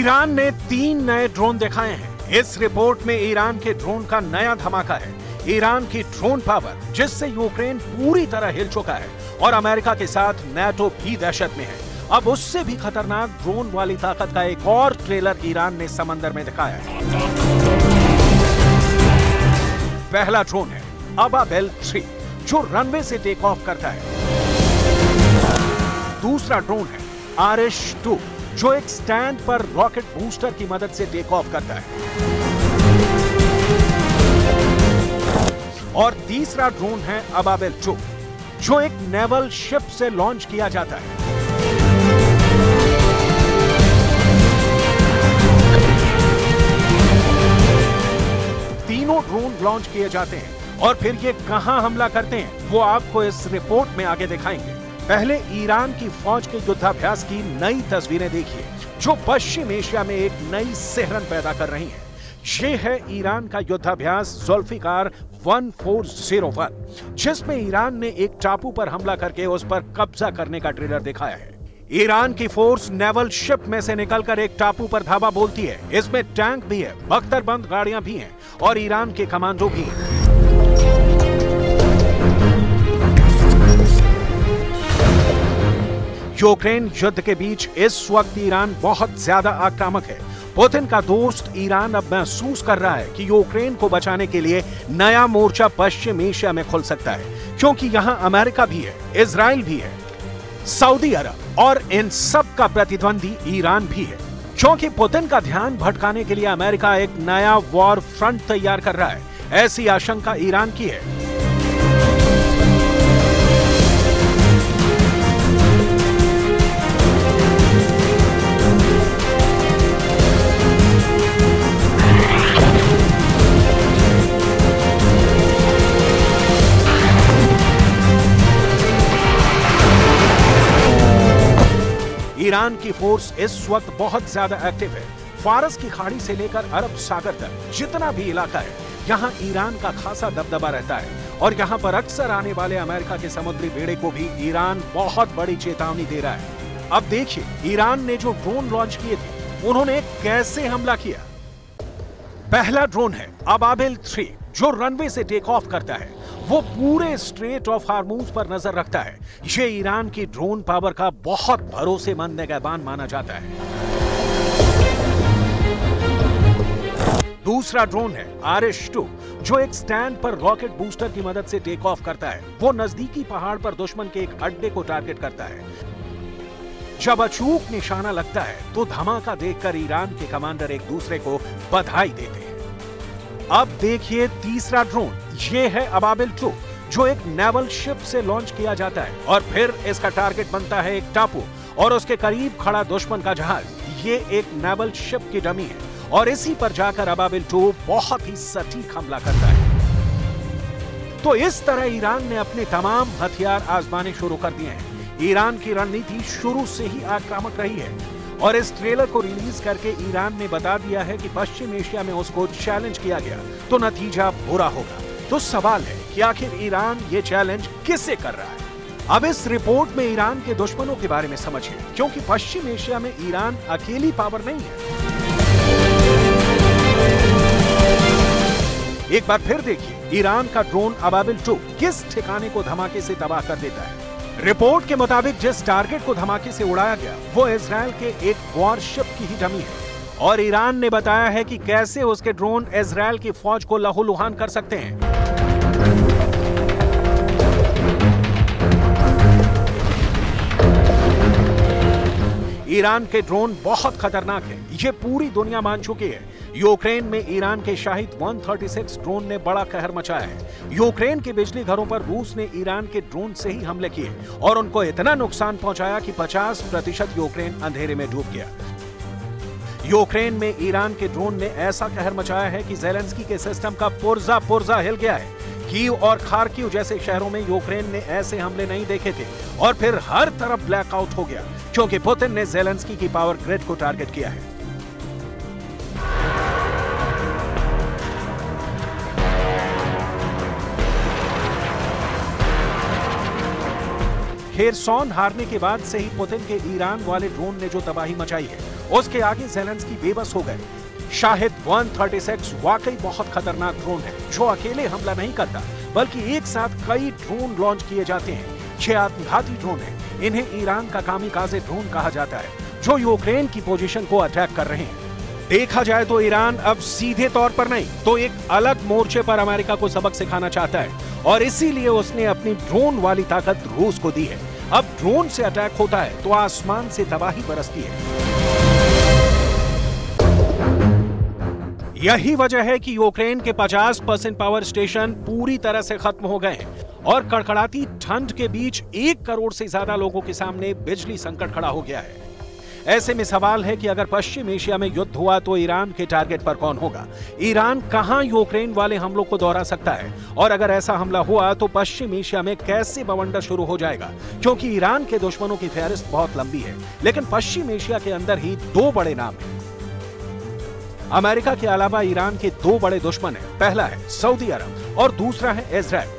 Speaker 1: ईरान ने तीन नए ड्रोन दिखाए हैं। इस रिपोर्ट में ईरान के ड्रोन का नया धमाका है। ईरान की ड्रोन पावर, जिससे यूक्रेन पूरी तरह हिल चुका है और अमेरिका के साथ नेटो भी दहशत में है। अब उससे भी खतरनाक ड्रोन वाली ताकत का एक और ट्रेलर ईरान ने समंदर में दिखाया है। पहला ड्रोन है अबाबेल थ्री जो रनवे से टेक ऑफ़ करता है। दूसरा ड्रोन है आर एश टू जो एक स्टैंड पर रॉकेट बूस्टर की मदद से टेक ऑफ़ करता है। और तीसरा ड्रोन है अबाबेल टू, जो एक नेवल शिप से लॉन्च किया जाता है। तीनों ड्रोन लॉन्च किए जाते हैं और फिर ये कहाँ हमला करते हैं, वो आपको इस रिपोर्ट में आगे दिखाएँगे। पहले ईरान की फौज के युद्धाभ्यास की नई तस्वीरें देखिए, जो पश्चिम एशिया में एक नई सेहरन पैदा कर रही हैं। ये है ईरान का युद्धाभ्यास जुल्फिकार 1401 जिसमें ईरान ने एक टापू पर हमला करके उस पर कब्जा करने का ट्रेलर दिखाया है। ईरान की फोर्स नेवल शिप में से निकलकर एक टापू पर धावा बोलती है। इसमें टैंक भी है, बख्तरबंद गाड़ियाँ भी हैं और ईरान के कमांडो भी हैं। यूक्रेन युद्ध के बीच इस वक्त ईरान बहुत ज़्यादा आक्रामक है। पुतिन का दोस्त ईरान अब महसूस कर रहा है कि यूक्रेन को बचाने के लिए नया मोर्चा पश्चिम एशिया में खुल सकता है, क्योंकि यहाँ अमेरिका भी है इसराइल भी है, सऊदी अरब और इन सब का प्रतिद्वंदी ईरान भी है। क्योंकि पुतिन का ध्यान भटकाने के लिए अमेरिका एक नया वॉर फ्रंट तैयार कर रहा है, ऐसी आशंका ईरान की है। ईरान की फोर्स इस वक्त बहुत ज़्यादा एक्टिव है। फारस की खाड़ी से लेकर अरब सागर तक जितना भी इलाका है, यहाँ ईरान का खासा दबदबा रहता है। और यहाँ पर अक्सर आने वाले अमेरिका के समुद्री बेड़े को भी ईरान बहुत बड़ी चेतावनी दे रहा है। अब देखिए, ईरान ने जो ड्रोन लॉन्च किए थे, उन्होंने कैसे हमला किया? पहला ड्रोन है अबाबिल थ्री जो रनवे से टेक ऑफ़ करता है। वो पूरे स्ट्रेट ऑफ़ हार्मूज पर नज़र रखता है। ये ईरान की ड्रोन पावर का बहुत भरोसेमंद निगहबान माना जाता है। दूसरा ड्रोन है आर एस टू जो एक स्टैंड पर रॉकेट बूस्टर की मदद से टेक ऑफ़ करता है। वो नजदीकी पहाड़ पर दुश्मन के एक अड्डे को टारगेट करता है। जब अचूक निशाना लगता है तो धमाका देखकर ईरान के कमांडर एक दूसरे को बधाई देते हैं। अब देखिए तीसरा ड्रोन ये है अबाबिल टू जो एक नेवल शिप से लॉन्च किया जाता है और फिर इसका टारगेट बनता है एक टापू और उसके करीब खड़ा दुश्मन का जहाज़। ये एक नेवल शिप की डमी है और इसी पर जाकर अबाबिल टू बहुत ही सटीक हमला करता है। तो इस तरह ईरान ने अपने तमाम हथियार आजमाने शुरू कर दिए हैं। ईरान की रणनीति शुरू से ही आक्रामक रही है। और इस ट्रेलर को रिलीज़ करके ईरान ने बता दिया है कि पश्चिम एशिया में उसको चैलेंज किया गया। तो नतीजा बुरा होगा। तो सवाल है कि आखिर ईरान ये चैलेंज किससे कर रहा है? अब इस रिपोर्ट में ईरान के दुश्मनों के बारे में समझिए, क्योंकि पश्चिम एशिया में ईरान अकेली पावर नहीं है। एक बार फिर देखिए, ईरान का ड्रोन अबाबिल टू किस ठिकाने को धमाके से तबाह कर देता है? रिपोर्ट के मुताबिक जिस टारगेट को धमाके से उड़ाया गया, वो इसराइल के एक वॉरशिप की ही डमी है। और ईरान ने बताया है कि कैसे उसके ड्रोन इसराइल की फौज को लहूलुहान कर सकते हैं। ईरान के ड्रोन बहुत खतरनाक है। ये पूरी दुनिया मान चुकी है। यूक्रेन में ईरान के शाहिद 136 ड्रोन ने बड़ा कहर मचाया है। यूक्रेन के बिजली घरों पर रूस ने ईरान के ड्रोन से ही हमले किए और उनको इतना नुकसान पहुँचाया कि 50 प्रतिशत यूक्रेन अंधेरे में डूब गया। यूक्रेन में ईरान के ड्रोन ने ऐसा कहर मचाया है कि जेलेंस्की के सिस्टम का पुर्जा पुर्जा हिल गया है। कीव और खारकीव जैसे शहरों में यूक्रेन ने ऐसे हमले नहीं देखे थे और फिर हर तरफ़ ब्लैकआउट हो गया, क्योंकि पुतिन ने जेलेंस्की की पावर ग्रिड को टारगेट किया है। खेरसौन हारने के बाद से ही पुतिन के ईरान वाले ड्रोन ने जो तबाही मचाई है, उसके आगे जेलेंस्की बेबस हो गए। शाहिद 136 वाकई बहुत खतरनाक ड्रोन है, जो अकेले हमला नहीं करता, बल्कि एक साथ कई ड्रोन लॉन्च किए जाते हैं। छह आत्मघाती ड्रोन है, इन्हें ईरान का कामिकाजे ड्रोन कहा जाता है, जो यूक्रेन की पोजीशन को अटैक कर रहे हैं। देखा जाए तो ईरान अब सीधे तौर पर नहीं तो एक अलग मोर्चे पर अमेरिका को सबक सिखाना चाहता है, और इसीलिए उसने अपनी ड्रोन वाली ताकत रूस को दी है। अब ड्रोन से अटैक होता है तो आसमान से तबाही बरसती है। यही वजह है कि यूक्रेन के 50 परसेंट पावर स्टेशन पूरी तरह से खत्म हो गए हैं और कड़कड़ाती ठंड के बीच एक करोड़ से ज़्यादा लोगों के सामने बिजली संकट खड़ा हो गया है। ऐसे में सवाल है कि अगर पश्चिम एशिया में युद्ध हुआ तो ईरान के टारगेट पर कौन होगा? ईरान कहाँ यूक्रेन वाले हमलों को दोहरा सकता है? और अगर ऐसा हमला हुआ तो पश्चिम एशिया में कैसे बवंडर शुरू हो जाएगा? क्योंकि ईरान के दुश्मनों की फहरिस्त बहुत लंबी है, लेकिन पश्चिम एशिया के अंदर ही दो बड़े नाम हैं। अमेरिका के अलावा ईरान के दो बड़े दुश्मन हैं। पहला है सऊदी अरब और दूसरा है इसराइल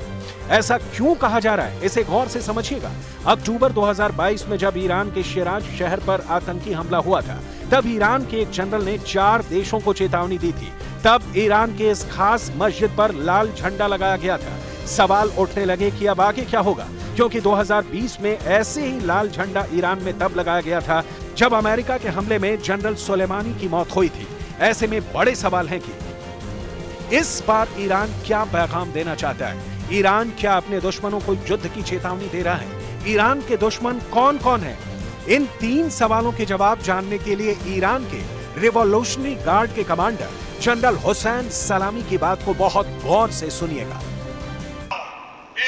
Speaker 1: ऐसा क्यों कहा जा रहा है? इसे गौर से समझिएगा। अक्टूबर 2022 में जब ईरान के शिराज शहर पर आतंकी हमला हुआ था, तब ईरान के एक जनरल ने चार देशों को चेतावनी दी थी। तब ईरान के इस खास मस्जिद पर लाल झंडा लगाया गया था। सवाल उठने लगे कि अब आगे क्या होगा? क्योंकि 2020 में ऐसे ही लाल झंडा ईरान में तब लगाया गया था, जब अमेरिका के हमले में जनरल सोलेमानी की मौत हुई थी। ऐसे में बड़े सवाल हैं कि इस बार ईरान क्या पैगाम देना चाहता है? ईरान क्या अपने दुश्मनों को युद्ध की चेतावनी दे रहा है ईरान के दुश्मन कौन कौन है इन तीन सवालों के जवाब जानने के लिए ईरान के रिवोल्यूशनरी गार्ड के कमांडर जनरल हुसैन सलामी की बात को बहुत गौर से सुनिएगा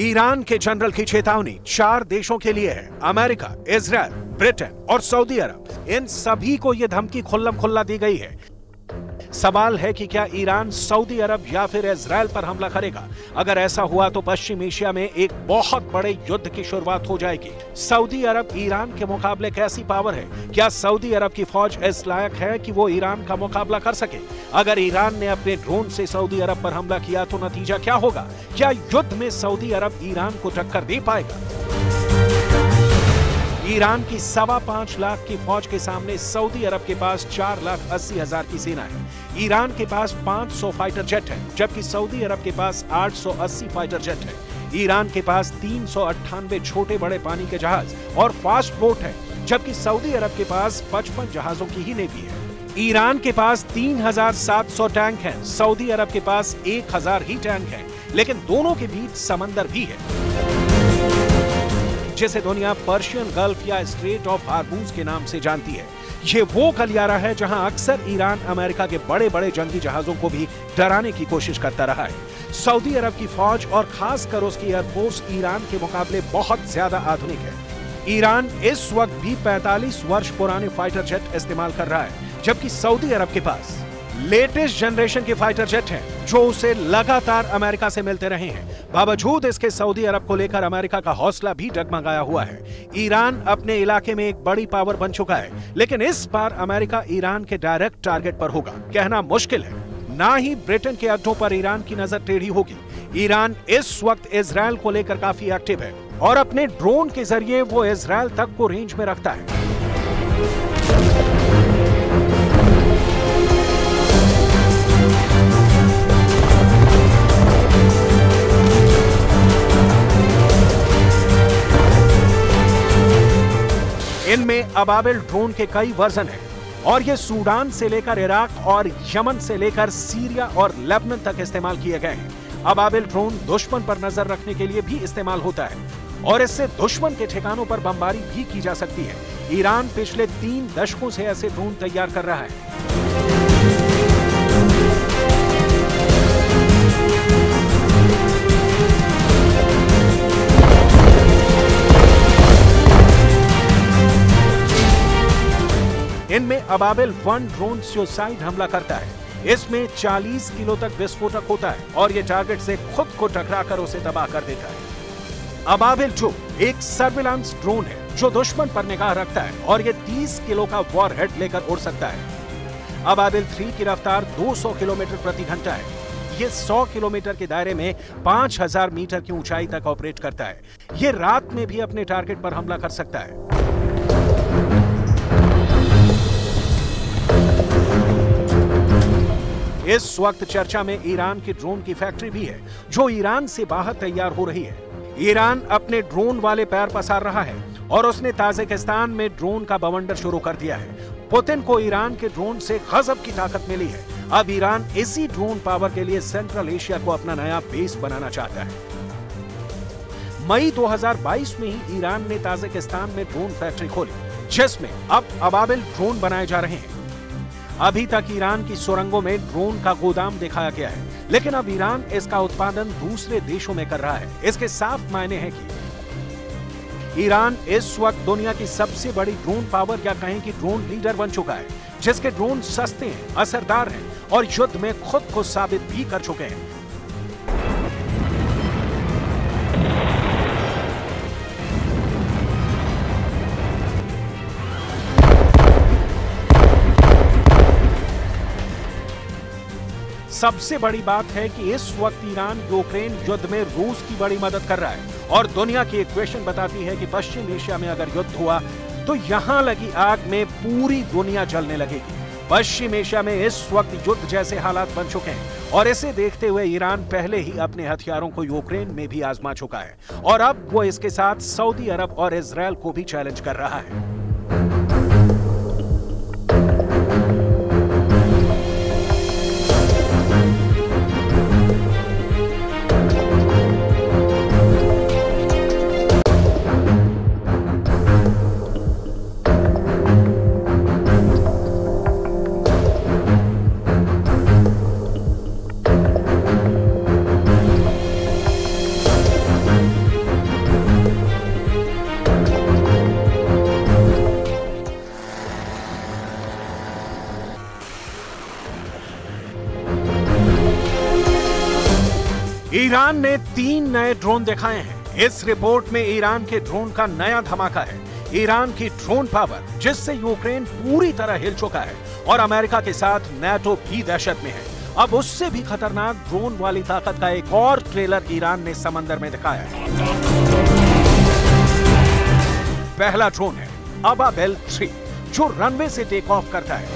Speaker 1: ईरान के जनरल की चेतावनी चार देशों के लिए है अमेरिका इसराइल ब्रिटेन और सऊदी अरब इन सभी को यह धमकी खुल्लम खुल्ला दी गई है सवाल है कि क्या ईरान, सऊदी अरब या फिर इसराइल पर हमला करेगा? अगर ऐसा हुआ तो पश्चिम एशिया में एक बहुत बड़े युद्ध की शुरुआत हो जाएगी। सऊदी अरब ईरान के मुकाबले कैसी पावर है? क्या सऊदी अरब की फौज इस लायक है कि वो ईरान का मुकाबला कर सके? अगर ईरान ने अपने ड्रोन से सऊदी अरब पर हमला किया तो नतीजा क्या होगा? क्या युद्ध में सऊदी अरब ईरान को टक्कर दे पाएगा? ईरान की सवा पाँच लाख की फौज के सामने सऊदी अरब के पास चार लाख अस्सी हज़ार की सेना है। ईरान के पास 500 फाइटर जेट है जबकि सऊदी अरब के पास 880 फाइटर जेट है। ईरान के पास तीन सौ अट्ठानवे छोटे बड़े पानी के जहाज़ और फास्ट बोट है जबकि सऊदी अरब के पास 55 जहाजों की ही नेवी है। ईरान के पास 3,700 टैंक हैं, सऊदी अरब के पास 1,000 ही टैंक हैं, लेकिन दोनों के बीच समंदर भी है। जिसे दुनिया पर्शियन गल्फ या स्ट्रेट ऑफ़ हार्बूज के नाम से जानती है। ये वो गलियारा है जहाँ अक्सर ईरान, अमेरिका के बड़े बड़े जंगी जहाजों को भी डराने की कोशिश करता रहा है। सऊदी अरब की फौज और खासकर उसकी एयरफोर्स ईरान के मुकाबले बहुत ज़्यादा आधुनिक है। ईरान इस वक्त भी 45 वर्ष पुराने फाइटर जेट इस्तेमाल कर रहा है, जबकि सऊदी अरब के पास। लेटेस्ट जनरेशन के फाइटर जेट हैं, जो उसे लगातार अमेरिका से मिलते रहे हैं। बावजूद इसके सऊदी अरब को लेकर अमेरिका का हौसला भी डगमगाया हुआ है। ईरान अपने इलाके में एक बड़ी पावर बन चुका है, लेकिन इस बार अमेरिका ईरान के डायरेक्ट टारगेट पर होगा। कहना मुश्किल है। ना ही ब्रिटेन के अड्डों पर ईरान की नज़र टेढ़ी होगी। ईरान इस वक्त इसराइल को लेकर काफ़ी एक्टिव है, और अपने ड्रोन के ज़रिए वो इसराइल तक को रेंज में रखता है। इनमें अबाबिल ड्रोन के कई वर्जन हैं, और ये सूडान से लेकर इराक और यमन से लेकर सीरिया और लेबनन तक इस्तेमाल किए गए हैं। अबाबिल ड्रोन दुश्मन पर नज़र रखने के लिए भी इस्तेमाल होता है, और इससे दुश्मन के ठिकानों पर बमबारी भी की जा सकती है। ईरान पिछले तीन दशकों से ऐसे ड्रोन तैयार कर रहा है। इनमें अबाबिल वन ड्रोन सुसाइड हमला करता है। इसमें 40 किलो तक विस्फोटक होता है और ये टारगेट से खुद को टकराकर उसे तबाह कर देता है। अबाबिल टू एक सर्विलांस ड्रोन है जो दुश्मन पर निगाह रखता है और ये 30 किलो का वॉर हेड लेकर उड़ सकता है। अबाबिल थ्री की रफ्तार 200 किलोमीटर प्रति घंटा है। ये 100 किलोमीटर के दायरे में 5000 मीटर की ऊंचाई तक ऑपरेट करता है। ये रात में भी अपने टारगेट पर हमला कर सकता है। इस वक्त चर्चा में ईरान की ड्रोन की फैक्ट्री भी है, जो ईरान से बाहर तैयार हो रही है। ईरान अपने ड्रोन वाले पैर पसार रहा है और उसने ताजिकिस्तान में ड्रोन का बवंडर शुरू कर दिया है। पुतिन को ईरान के ड्रोन से गजब की ताकत मिली है। अब ईरान इसी ड्रोन पावर के लिए सेंट्रल एशिया को अपना नया बेस बनाना चाहता है। मई 2022 में ही ईरान ने ताजिकिस्तान में ड्रोन फैक्ट्री खोली, जिसमें अब अबाबिल ड्रोन बनाए जा रहे हैं। अभी तक ईरान की सुरंगों में ड्रोन का गोदाम दिखाया गया है, लेकिन अब ईरान इसका उत्पादन दूसरे देशों में कर रहा है। इसके साफ़ मायने हैं कि ईरान इस वक्त दुनिया की सबसे बड़ी ड्रोन पावर या कहें कि ड्रोन लीडर बन चुका है, जिसके ड्रोन सस्ते हैं, असरदार हैं और युद्ध में खुद को साबित भी कर चुके हैं। सबसे बड़ी बात है कि इस वक्त ईरान यूक्रेन युद्ध में रूस की बड़ी मदद कर रहा है और दुनिया की इक्वेशन बताती है कि पश्चिम एशिया में अगर युद्ध हुआ तो यहाँ लगी आग में पूरी दुनिया जलने लगेगी। पश्चिम एशिया में इस वक्त युद्ध जैसे हालात बन चुके हैं और इसे देखते हुए ईरान पहले ही अपने हथियारों को यूक्रेन में भी आजमा चुका है और अब वो इसके साथ सऊदी अरब और इसराइल को भी चैलेंज कर रहा है। ईरान ने तीन नए ड्रोन दिखाए हैं। इस रिपोर्ट में ईरान के ड्रोन का नया धमाका है। ईरान की ड्रोन पावर, जिससे यूक्रेन पूरी तरह हिल चुका है और अमेरिका के साथ नेटो भी दहशत में है। अब उससे भी खतरनाक ड्रोन वाली ताकत का एक और ट्रेलर ईरान ने समंदर में दिखाया है। पहला ड्रोन है अबाबेल थ्री जो रनवे से टेक ऑफ़ करता है।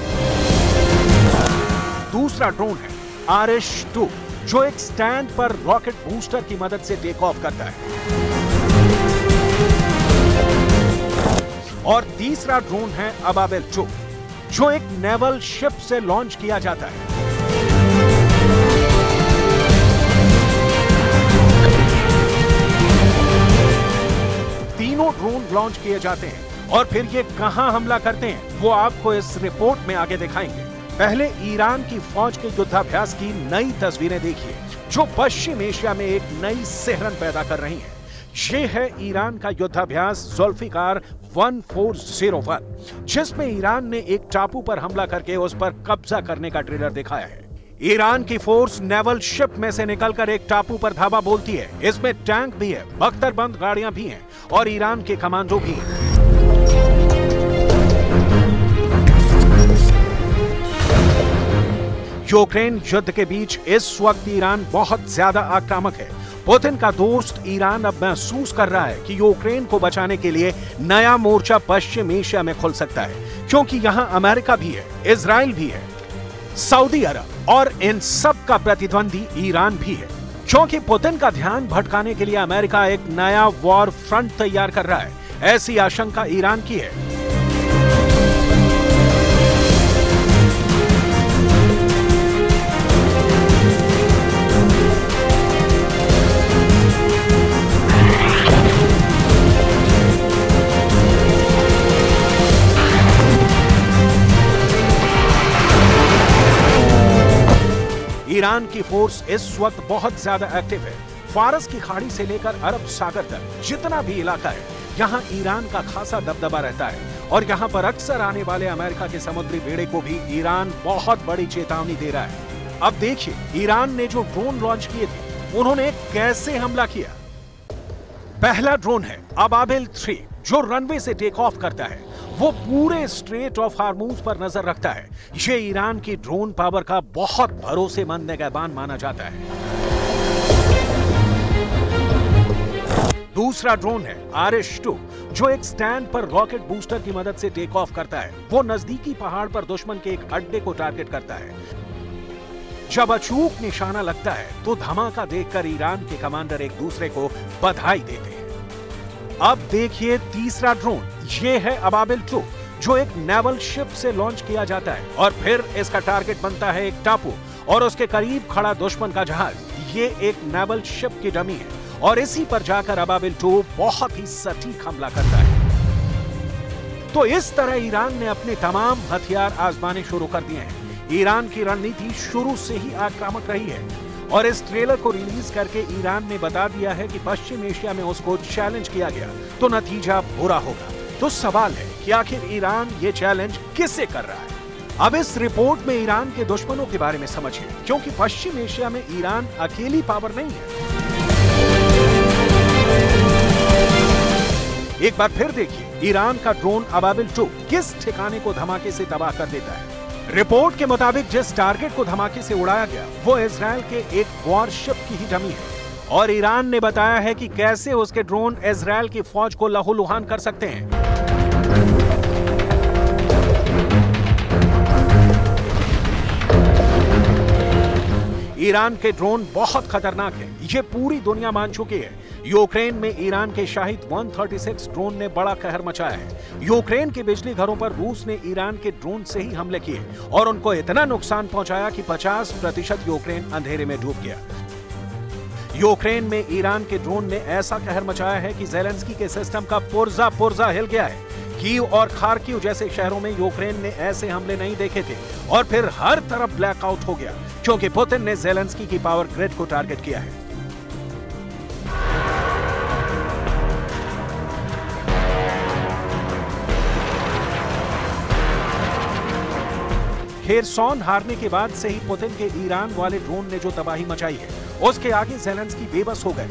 Speaker 1: दूसरा ड्रोन है आर एस टू जो एक स्टैंड पर रॉकेट बूस्टर की मदद से टेक ऑफ़ करता है। और तीसरा ड्रोन है अबाबेल टू, जो एक नेवल शिप से लॉन्च किया जाता है। तीनों ड्रोन लॉन्च किए जाते हैं और फिर ये कहाँ हमला करते हैं, वो आपको इस रिपोर्ट में आगे दिखाएँगे। पहले ईरान की फौज के युद्धाभ्यास की नई तस्वीरें देखिए, जो पश्चिम एशिया में एक नई सेहरन पैदा कर रही है। ये है ईरान का युद्धाभ्यास जुल्फिकार 1401 जिसमें ईरान ने एक टापू पर हमला करके उस पर कब्जा करने का ट्रेलर दिखाया है। ईरान की फोर्स नेवल शिप में से निकलकर एक टापू पर धावा बोलती है। इसमें टैंक भी है, बख्तरबंद गाड़ियाँ भी हैं और ईरान के कमांडो भी हैं। यूक्रेन युद्ध के बीच इस वक्त ईरान बहुत ज़्यादा आक्रामक है। पुतिन का दोस्त ईरान अब महसूस कर रहा है कि यूक्रेन को बचाने के लिए नया मोर्चा पश्चिम एशिया में खुल सकता है, क्योंकि यहाँ अमेरिका भी है इसराइल भी है, सऊदी अरब और इन सब का प्रतिद्वंदी ईरान भी है। क्योंकि पुतिन का ध्यान भटकाने के लिए अमेरिका एक नया वॉर फ्रंट तैयार कर रहा है, ऐसी आशंका ईरान की है। ईरान की फोर्स इस वक्त बहुत ज़्यादा एक्टिव है। फारस की खाड़ी से लेकर अरब सागर तक जितना भी इलाका है, यहाँ ईरान का खासा दबदबा रहता है। और यहाँ पर अक्सर आने वाले अमेरिका के समुद्री बेड़े को भी ईरान बहुत बड़ी चेतावनी दे रहा है। अब देखिए, ईरान ने जो ड्रोन लॉन्च किए थे, उन्होंने कैसे हमला किया? पहला ड्रोन है अबाबिल थ्री जो रनवे से टेक ऑफ़ करता है। वो पूरे स्ट्रेट ऑफ़ हार्मूज पर नज़र रखता है। ये ईरान की ड्रोन पावर का बहुत भरोसेमंद निगहबान माना जाता है। दूसरा ड्रोन है आरिश टू जो एक स्टैंड पर रॉकेट बूस्टर की मदद से टेक ऑफ़ करता है। वो नजदीकी पहाड़ पर दुश्मन के एक अड्डे को टारगेट करता है। जब अचूक निशाना लगता है तो धमाका देखकर ईरान के कमांडर एक दूसरे को बधाई देते हैं। अब देखिए तीसरा ड्रोन। ये है अबाबिल टू, जो एक नेवल शिप से लॉन्च किया जाता है। और फिर इसका टारगेट बनता है एक टापू, और उसके करीब खड़ा दुश्मन का जहाज़। ये एक नेवल शिप की डमी है, और इसी पर जाकर अबाबिल टू बहुत ही सटीक हमला करता है। तो इस तरह ईरान ने अपने तमाम हथियार आजमाने शुरू कर दिए हैं। ईरान की रणनीति शुरू से ही आक्रामक रही है, और इस ट्रेलर को रिलीज़ करके ईरान ने बता दिया है कि पश्चिम एशिया में उसको चैलेंज किया गया तो नतीजा बुरा होगा। तो सवाल है कि आखिर ईरान ये चैलेंज किससे कर रहा है? अब इस रिपोर्ट में ईरान के दुश्मनों के बारे में समझिए क्योंकि पश्चिम एशिया में ईरान अकेली पावर नहीं है। एक बार फिर देखिए, ईरान का ड्रोन अबाबिल टू किस ठिकाने को धमाके से तबाह कर देता है? रिपोर्ट के मुताबिक जिस टारगेट को धमाके से उड़ाया गया, वो इसराइल के एक वॉरशिप की ही डमी है। और ईरान ने बताया है कि कैसे उसके ड्रोन इसराइल की फौज को लहूलुहान कर सकते हैं। ईरान के ड्रोन बहुत खतरनाक है। ये पूरी दुनिया मान चुकी है। यूक्रेन में ईरान के शाहिद 136 ड्रोन ने बड़ा कहर मचाया है। यूक्रेन के बिजली घरों पर रूस ने ईरान के ड्रोन से ही हमले किए और उनको इतना नुकसान पहुँचाया कि 50 प्रतिशत यूक्रेन अंधेरे में डूब गया। यूक्रेन में ईरान के ड्रोन ने ऐसा कहर मचाया है कि जेलेंस्की के सिस्टम का पुर्जा पुर्जा हिल गया है। कीव और खारकीव जैसे शहरों में यूक्रेन ने ऐसे हमले नहीं देखे थे और फिर हर तरफ़ ब्लैकआउट हो गया, क्योंकि पुतिन ने जेलेंस्की की पावर ग्रिड को टारगेट किया है। खेरसौन हारने के बाद से ही पुतिन के ईरान वाले ड्रोन ने जो तबाही मचाई है उसके आगे जेलेंस्की बेबस हो गए।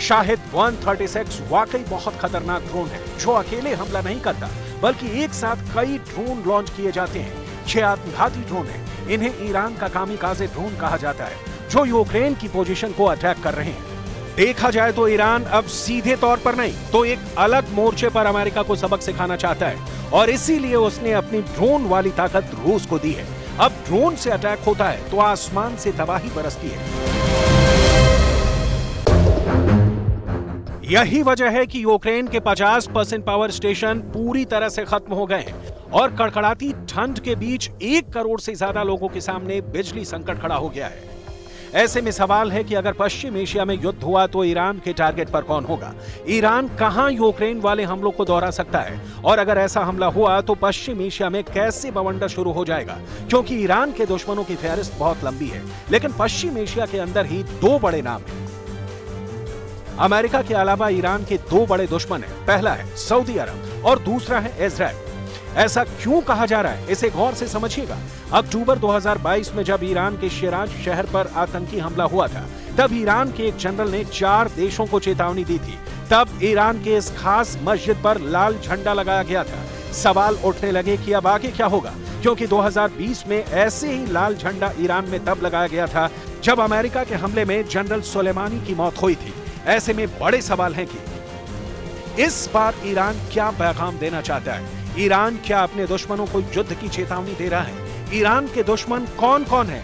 Speaker 1: शाहिद 136 वाकई बहुत खतरनाक ड्रोन है, जो अकेले हमला नहीं करता, बल्कि एक साथ कई ड्रोन लॉन्च किए जाते हैं। छह आत्मघाती ड्रोन है, इन्हें ईरान का कामी काजे ड्रोन कहा जाता है, जो यूक्रेन की पोजीशन को अटैक कर रहे हैं। देखा जाए तो ईरान अब सीधे तौर पर नहीं तो एक अलग मोर्चे पर अमेरिका को सबक सिखाना चाहता है, और इसीलिए उसने अपनी ड्रोन वाली ताकत रूस को दी है। अब ड्रोन से अटैक होता है तो आसमान से तबाही बरसती है। यही वजह है कि यूक्रेन के 50 परसेंट पावर स्टेशन पूरी तरह से खत्म हो गए और कड़कड़ाती ठंड के बीच एक करोड़ से ज़्यादा लोगों के सामने बिजली संकट खड़ा हो गया है। ऐसे में सवाल है कि अगर पश्चिम एशिया में युद्ध हुआ तो ईरान के टारगेट पर कौन होगा? ईरान कहाँ यूक्रेन वाले हमलों को दोहरा सकता है? और अगर ऐसा हमला हुआ तो पश्चिम एशिया में कैसे बवंडर शुरू हो जाएगा? क्योंकि ईरान के दुश्मनों की फहरिस्त बहुत लंबी है, लेकिन पश्चिम एशिया के अंदर ही दो बड़े नाम हैं। अमेरिका के अलावा ईरान के दो बड़े दुश्मन हैं। पहला है सऊदी अरब और दूसरा है इसराइल ऐसा क्यों कहा जा रहा है? इसे गौर से समझिएगा। अक्टूबर 2022 में जब ईरान के शिराज शहर पर आतंकी हमला हुआ था, तब ईरान के एक जनरल ने चार देशों को चेतावनी दी थी। तब ईरान के इस खास मस्जिद पर लाल झंडा लगाया गया था। सवाल उठने लगे कि अब आगे क्या होगा? क्योंकि 2020 में ऐसे ही लाल झंडा ईरान में तब लगाया गया था, जब अमेरिका के हमले में जनरल सोलेमानी की मौत हुई थी। ऐसे में बड़े सवाल हैं कि इस बार ईरान क्या पैगाम देना चाहता है ईरान क्या अपने दुश्मनों को युद्ध की चेतावनी दे रहा है ईरान के दुश्मन कौन कौन है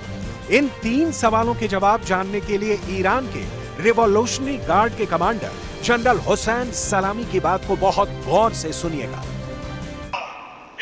Speaker 1: इन तीन सवालों के जवाब जानने के लिए ईरान के रिवोल्यूशनरी गार्ड के कमांडर जनरल हुसैन सलामी की बात को बहुत गौर से सुनिएगा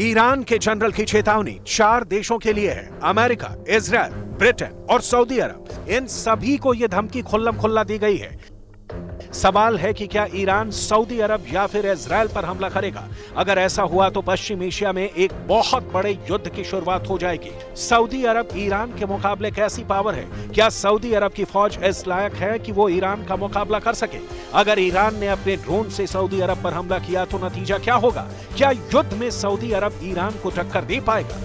Speaker 1: ईरान के जनरल की चेतावनी चार देशों के लिए है अमेरिका इसराइल ब्रिटेन और सऊदी अरब इन सभी को यह धमकी खुल्लम खुल्ला दी गई है सवाल है कि क्या ईरान, सऊदी अरब या फिर इसराइल पर हमला करेगा? अगर ऐसा हुआ तो पश्चिम एशिया में एक बहुत बड़े युद्ध की शुरुआत हो जाएगी। सऊदी अरब, ईरान के मुकाबले कैसी पावर है? क्या सऊदी अरब की फौज इस लायक है कि वो ईरान का मुकाबला कर सके? अगर ईरान ने अपने ड्रोन से सऊदी अरब पर हमला किया तो नतीजा क्या होगा? क्या युद्ध में सऊदी अरब ईरान को टक्कर दे पाएगा?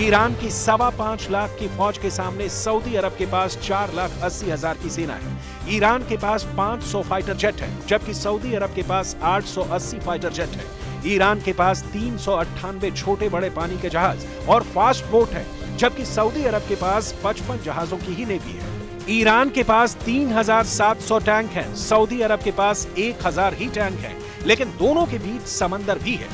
Speaker 1: ईरान की सवा पाँच लाख की फौज के सामने सऊदी अरब के पास चार लाख अस्सी हज़ार की सेना है। ईरान के पास 500 फाइटर जेट है जबकि सऊदी अरब के पास 880 फाइटर जेट है। ईरान के पास तीन सौ अट्ठानवे छोटे बड़े पानी के जहाज़ और फास्ट बोट है जबकि सऊदी अरब के पास 55 जहाजों की ही नेवी है। ईरान के पास 3,700 टैंक हैं, सऊदी अरब के पास 1,000 ही टैंक हैं, लेकिन दोनों के बीच समंदर भी है।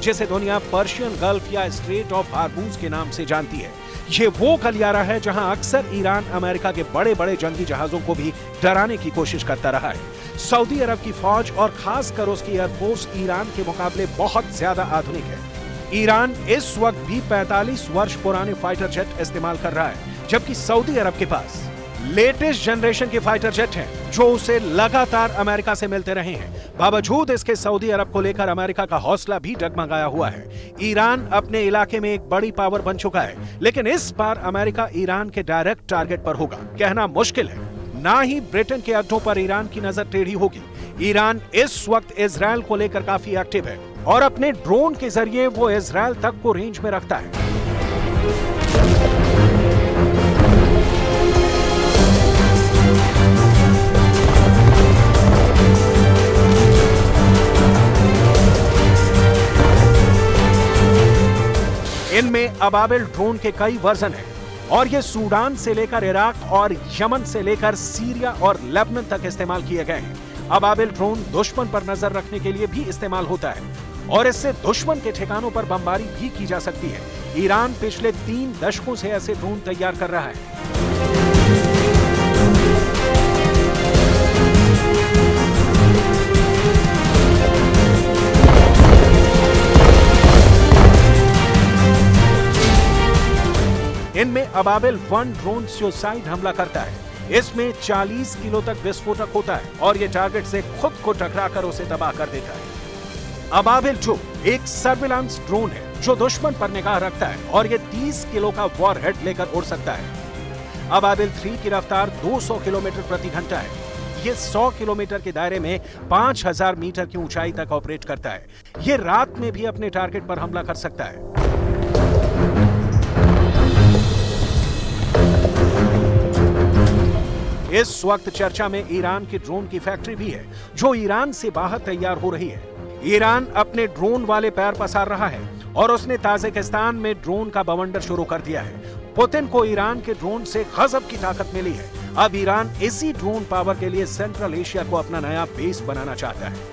Speaker 1: जिसे दुनिया पर्शियन गल्फ या स्ट्रेट ऑफ़ हार्मूज के नाम से जानती है। ये वो गलियारा है जहाँ अक्सर ईरान, अमेरिका के बड़े बड़े जंगी जहाजों को भी डराने की कोशिश करता रहा है। सऊदी अरब की फौज और खासकर उसकी एयरफोर्स ईरान के मुकाबले बहुत ज़्यादा आधुनिक है। ईरान इस वक्त भी 45 वर्ष पुराने फाइटर जेट इस्तेमाल कर रहा है, जबकि सऊदी अरब के पास लेटेस्ट जनरेशन के फाइटर जेट हैं, जो उसे लगातार अमेरिका से मिलते रहे हैं। बावजूद इसके सऊदी अरब को लेकर अमेरिका का हौसला भी डगमगाया हुआ है। ईरान अपने इलाके में एक बड़ी पावर बन चुका है, लेकिन इस बार अमेरिका ईरान के डायरेक्ट टारगेट पर होगा। कहना मुश्किल है। ना ही ब्रिटेन के अड्डों पर ईरान की नज़र टेढ़ी होगी। ईरान इस वक्त इसराइल को लेकर काफ़ी एक्टिव है, और अपने ड्रोन के ज़रिए वो इसराइल तक को रेंज में रखता है। इनमें अबाबिल ड्रोन के कई वर्जन हैं, और ये सूडान से लेकर इराक और यमन से लेकर सीरिया और लेबनन तक इस्तेमाल किए गए हैं। अबाबिल ड्रोन दुश्मन पर नज़र रखने के लिए भी इस्तेमाल होता है, और इससे दुश्मन के ठिकानों पर बमबारी भी की जा सकती है। ईरान पिछले तीन दशकों से ऐसे ड्रोन तैयार कर रहा है। इनमें अबाबिल वन ड्रोन सुसाइड हमला करता है। इसमें 40 किलो तक विस्फोटक होता है और ये टारगेट से खुद को टकराकर उसे तबाह कर देता है। अबाबिल टू एक सर्विलांस ड्रोन है जो दुश्मन पर निगाह रखता है और ये 30 किलो का वॉर हेड लेकर उड़ सकता है। अबाबिल थ्री की रफ्तार 200 किलोमीटर प्रति घंटा है। ये 100 किलोमीटर के दायरे में 5000 मीटर की ऊंचाई तक ऑपरेट करता है। ये रात में भी अपने टारगेट पर हमला कर सकता है। इस वक्त चर्चा में ईरान की ड्रोन की फैक्ट्री भी है, जो ईरान से बाहर तैयार हो रही है। ईरान अपने ड्रोन वाले पैर पसार रहा है और उसने ताजिकिस्तान में ड्रोन का बवंडर शुरू कर दिया है। पुतिन को ईरान के ड्रोन से गजब की ताकत मिली है। अब ईरान इसी ड्रोन पावर के लिए सेंट्रल एशिया को अपना नया बेस बनाना चाहता है।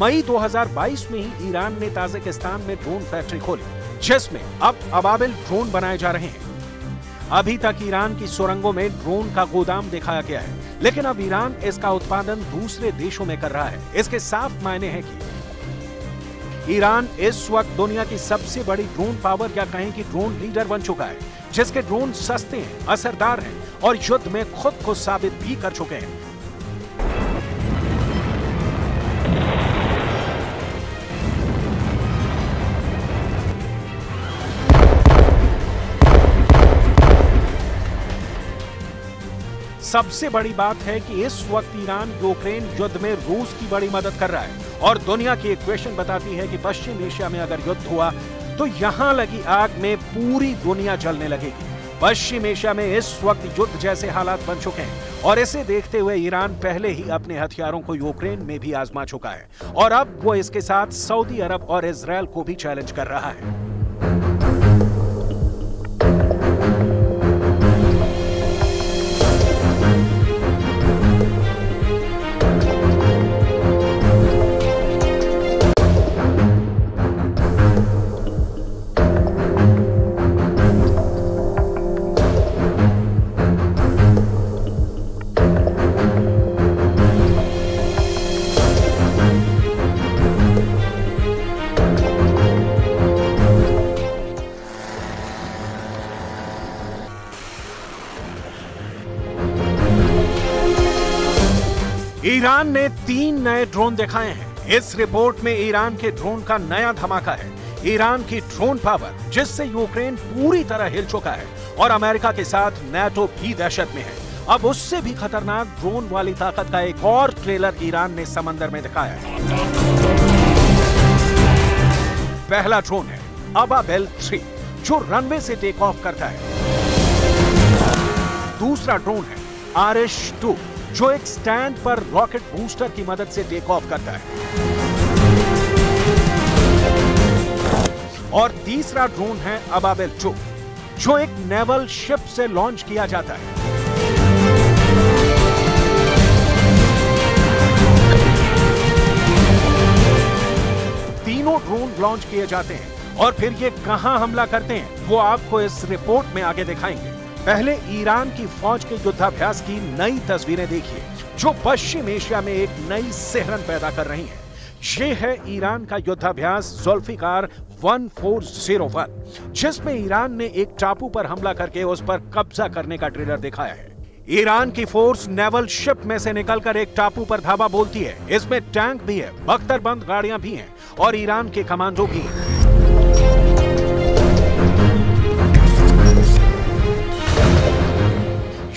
Speaker 1: मई 2022 में ही ईरान ने ताजिकिस्तान में ड्रोन फैक्ट्री खोली, जिसमें अब अबाबिल ड्रोन बनाए जा रहे हैं। अभी तक ईरान की सुरंगों में ड्रोन का गोदाम दिखाया गया है, लेकिन अब ईरान इसका उत्पादन दूसरे देशों में कर रहा है। इसके साफ़ मायने हैं कि ईरान इस वक्त दुनिया की सबसे बड़ी ड्रोन पावर या कहें कि ड्रोन लीडर बन चुका है, जिसके ड्रोन सस्ते हैं, असरदार हैं और युद्ध में खुद को साबित भी कर चुके हैं। सबसे बड़ी बात है कि इस वक्त ईरान यूक्रेन युद्ध में रूस की बड़ी मदद कर रहा है और दुनिया की इक्वेशन बताती है कि पश्चिम एशिया में अगर युद्ध हुआ तो यहाँ लगी आग में पूरी दुनिया जलने लगेगी। पश्चिम एशिया में इस वक्त युद्ध जैसे हालात बन चुके हैं और इसे देखते हुए ईरान पहले ही अपने हथियारों को यूक्रेन में भी आजमा चुका है और अब वो इसके साथ सऊदी अरब और इसराइल को भी चैलेंज कर रहा है। ईरान ने तीन नए ड्रोन दिखाए हैं। इस रिपोर्ट में ईरान के ड्रोन का नया धमाका है। ईरान की ड्रोन पावर, जिससे यूक्रेन पूरी तरह हिल चुका है और अमेरिका के साथ नेटो भी दहशत में है। अब उससे भी खतरनाक ड्रोन वाली ताकत का एक और ट्रेलर ईरान ने समंदर में दिखाया है। पहला ड्रोन है अबाबेल थ्री जो रनवे से टेक ऑफ़ करता है। दूसरा ड्रोन है आर एस टू जो एक स्टैंड पर रॉकेट बूस्टर की मदद से टेक ऑफ़ करता है। और तीसरा ड्रोन है अबाबेल टू, जो एक नेवल शिप से लॉन्च किया जाता है। तीनों ड्रोन लॉन्च किए जाते हैं और फिर ये कहाँ हमला करते हैं, वो आपको इस रिपोर्ट में आगे दिखाएँगे। पहले ईरान की फौज के युद्धाभ्यास की नई तस्वीरें देखिए, जो पश्चिम एशिया में एक नई सेहरन पैदा कर रही है। ये है ईरान का युद्धाभ्यास जुल्फिकार 1401 जिसमें ईरान ने एक टापू पर हमला करके उस पर कब्जा करने का ट्रेलर दिखाया है। ईरान की फोर्स नेवल शिप में से निकलकर एक टापू पर धावा बोलती है। इसमें टैंक भी है, बख्तरबंद गाड़ियाँ भी हैं और ईरान के कमांडो भी हैं।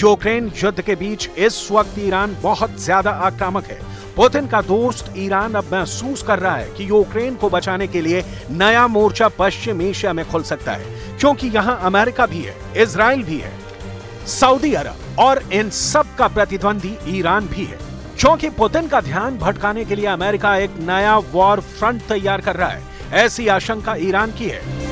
Speaker 1: यूक्रेन युद्ध के बीच इस वक्त ईरान बहुत ज़्यादा आक्रामक है। पुतिन का दोस्त ईरान अब महसूस कर रहा है कि यूक्रेन को बचाने के लिए नया मोर्चा पश्चिम एशिया में खुल सकता है, क्योंकि यहाँ अमेरिका भी है इसराइल भी है, सऊदी अरब और इन सब का प्रतिद्वंदी ईरान भी है। क्योंकि पुतिन का ध्यान भटकाने के लिए अमेरिका एक नया वॉर फ्रंट तैयार कर रहा है, ऐसी आशंका ईरान की है।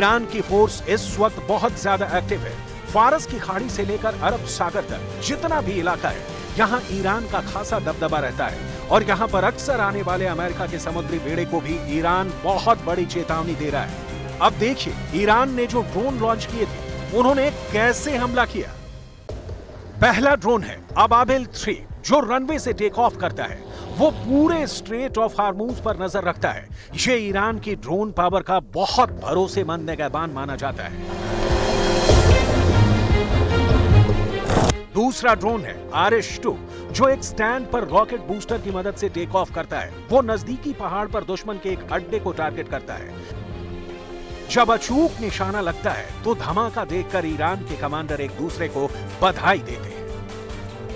Speaker 1: ईरान की फोर्स इस वक्त बहुत ज़्यादा एक्टिव है। फारस की खाड़ी से लेकर अरब सागर तक जितना भी इलाका है, यहाँ ईरान का खासा दबदबा रहता है। और यहाँ पर अक्सर आने वाले अमेरिका के समुद्री बेड़े को भी ईरान बहुत बड़ी चेतावनी दे रहा है। अब देखिए, ईरान ने जो ड्रोन लॉन्च किए थे, उन्होंने कैसे हमला किया? पहला ड्रोन है अबाबिल थ्री जो रनवे से टेक ऑफ़ करता है। वो पूरे स्ट्रेट ऑफ़ हार्मूज पर नज़र रखता है। ये ईरान की ड्रोन पावर का बहुत भरोसेमंद निगहबान माना जाता है। दूसरा ड्रोन है आर एस टू जो एक स्टैंड पर रॉकेट बूस्टर की मदद से टेक ऑफ़ करता है। वो नजदीकी पहाड़ पर दुश्मन के एक अड्डे को टारगेट करता है। जब अचूक निशाना लगता है तो धमाका देखकर ईरान के कमांडर एक दूसरे को बधाई देते हैं।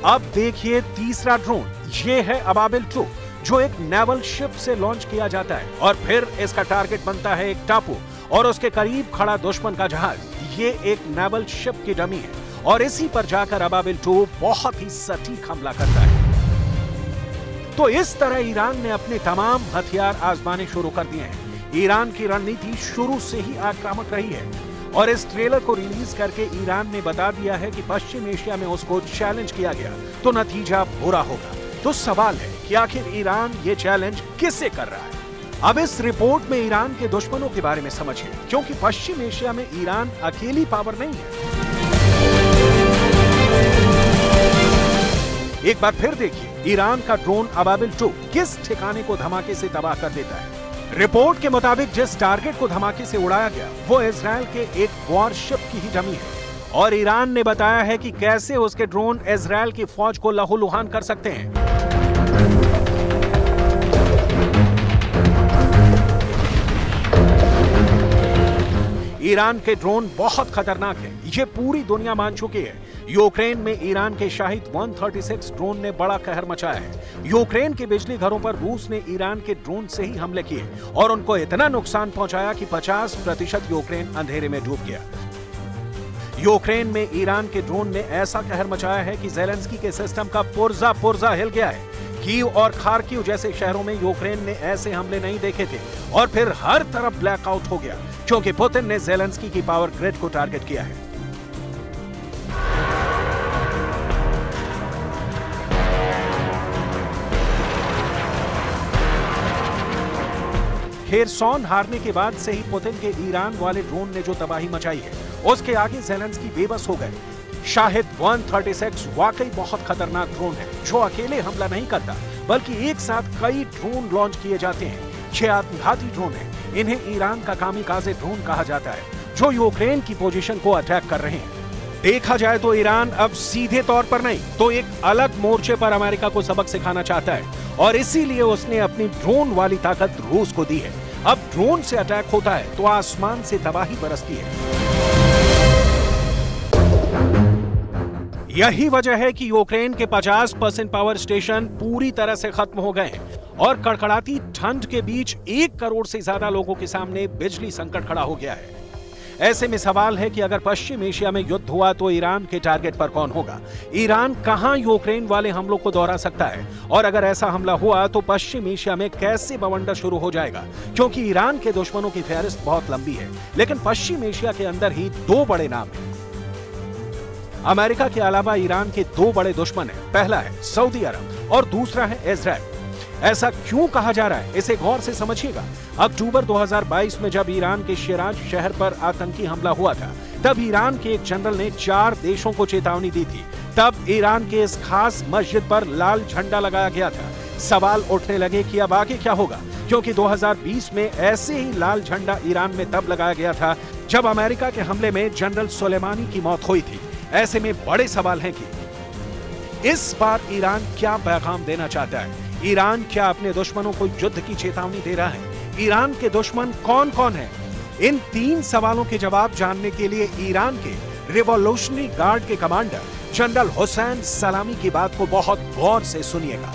Speaker 1: अब देखिए तीसरा ड्रोन ये है अबाबिल टू जो एक नेवल शिप से लॉन्च किया जाता है। और फिर इसका टारगेट बनता है एक टापू, और उसके करीब खड़ा दुश्मन का जहाज़। ये एक नेवल शिप की डमी है, और इसी पर जाकर अबाबिल टू बहुत ही सटीक हमला करता है। तो इस तरह ईरान ने अपने तमाम हथियार आजमाने शुरू कर दिए हैं। ईरान की रणनीति शुरू से ही आक्रामक रही है। और इस ट्रेलर को रिलीज़ करके ईरान ने बता दिया है कि पश्चिम एशिया में उसको चैलेंज किया गया। तो नतीजा बुरा होगा। तो सवाल है कि आखिर ईरान ये चैलेंज किससे कर रहा है? अब इस रिपोर्ट में ईरान के दुश्मनों के बारे में समझिए, क्योंकि पश्चिम एशिया में ईरान अकेली पावर नहीं है। एक बार फिर देखिए, ईरान का ड्रोन अबाबिल टू किस ठिकाने को धमाके से तबाह कर देता है? रिपोर्ट के मुताबिक जिस टारगेट को धमाके से उड़ाया गया, वो इसराइल के एक वॉरशिप की ही जमी है। और ईरान ने बताया है कि कैसे उसके ड्रोन इसराइल की फौज को लहूलुहान कर सकते हैं। ईरान के ड्रोन बहुत खतरनाक है। ये पूरी दुनिया मान चुकी है। यूक्रेन में ईरान के शाहिद 136 ड्रोन ने बड़ा कहर मचाया है। यूक्रेन के बिजली घरों पर रूस ने ईरान के ड्रोन से ही हमले किए और उनको इतना नुकसान पहुँचाया कि 50 प्रतिशत यूक्रेन अंधेरे में डूब गया। यूक्रेन में ईरान के ड्रोन ने ऐसा कहर मचाया है कि जेलेंस्की के सिस्टम का पुर्जा पुर्जा हिल गया है। कीव और खारकीव जैसे शहरों में यूक्रेन ने ऐसे हमले नहीं देखे थे और फिर हर तरफ़ ब्लैकआउट हो गया, क्योंकि पुतिन ने जेलेंस्की की पावर ग्रिड को टारगेट किया है। खेरसौन हारने के बाद से ही पुतिन के ईरान वाले ड्रोन ने जो तबाही मचाई है, उसके आगे जेलेंस्की बेबस हो गए। शाहिद 136 वाकई बहुत खतरनाक ड्रोन है, जो अकेले हमला नहीं करता, बल्कि एक साथ कई ड्रोन लॉन्च किए जाते हैं। छह आत्मघाती ड्रोन है, इन्हें ईरान का कामिकाजे ड्रोन कहा जाता है, जो यूक्रेन की पोजीशन को अटैक कर रहे हैं। देखा जाए तो ईरान अब सीधे तौर पर नहीं तो एक अलग मोर्चे पर अमेरिका को सबक सिखाना चाहता है, और इसीलिए उसने अपनी ड्रोन वाली ताकत रूस को दी है। अब ड्रोन से अटैक होता है तो आसमान से तबाही बरसती है। यही वजह है कि यूक्रेन के 50 परसेंट पावर स्टेशन पूरी तरह से खत्म हो गए और कड़कड़ाती ठंड के बीच एक करोड़ से ज़्यादा लोगों के सामने बिजली संकट खड़ा हो गया है। ऐसे में सवाल है कि अगर पश्चिम एशिया में युद्ध हुआ तो ईरान के टारगेट पर कौन होगा? ईरान कहाँ यूक्रेन वाले हमलों को दोहरा सकता है? और अगर ऐसा हमला हुआ तो पश्चिम एशिया में कैसे बवंडर शुरू हो जाएगा? क्योंकि ईरान के दुश्मनों की फहरिस्त बहुत लंबी है, लेकिन पश्चिम एशिया के अंदर ही दो बड़े नाम हैं। अमेरिका के अलावा ईरान के दो बड़े दुश्मन हैं। पहला है सऊदी अरब और दूसरा है इसराइल ऐसा क्यों कहा जा रहा है? इसे गौर से समझिएगा। अक्टूबर 2022 में जब ईरान के शिराज शहर पर आतंकी हमला हुआ था, तब ईरान के एक जनरल ने चार देशों को चेतावनी दी थी। तब ईरान के इस खास मस्जिद पर लाल झंडा लगाया गया था। सवाल उठने लगे कि अब आगे क्या होगा, क्योंकि 2020 में ऐसे ही लाल झंडा ईरान में तब लगाया गया था जब अमेरिका के हमले में जनरल सोलेमानी की मौत हुई थी। ऐसे में बड़े सवाल हैं कि इस बार ईरान क्या पैगाम देना चाहता है? ईरान क्या अपने दुश्मनों को युद्ध की चेतावनी दे रहा है? ईरान के दुश्मन कौन कौन है? इन तीन सवालों के जवाब जानने के लिए ईरान के रिवोल्यूशनरी गार्ड के कमांडर जनरल हुसैन सलामी की बात को बहुत गौर से सुनिएगा।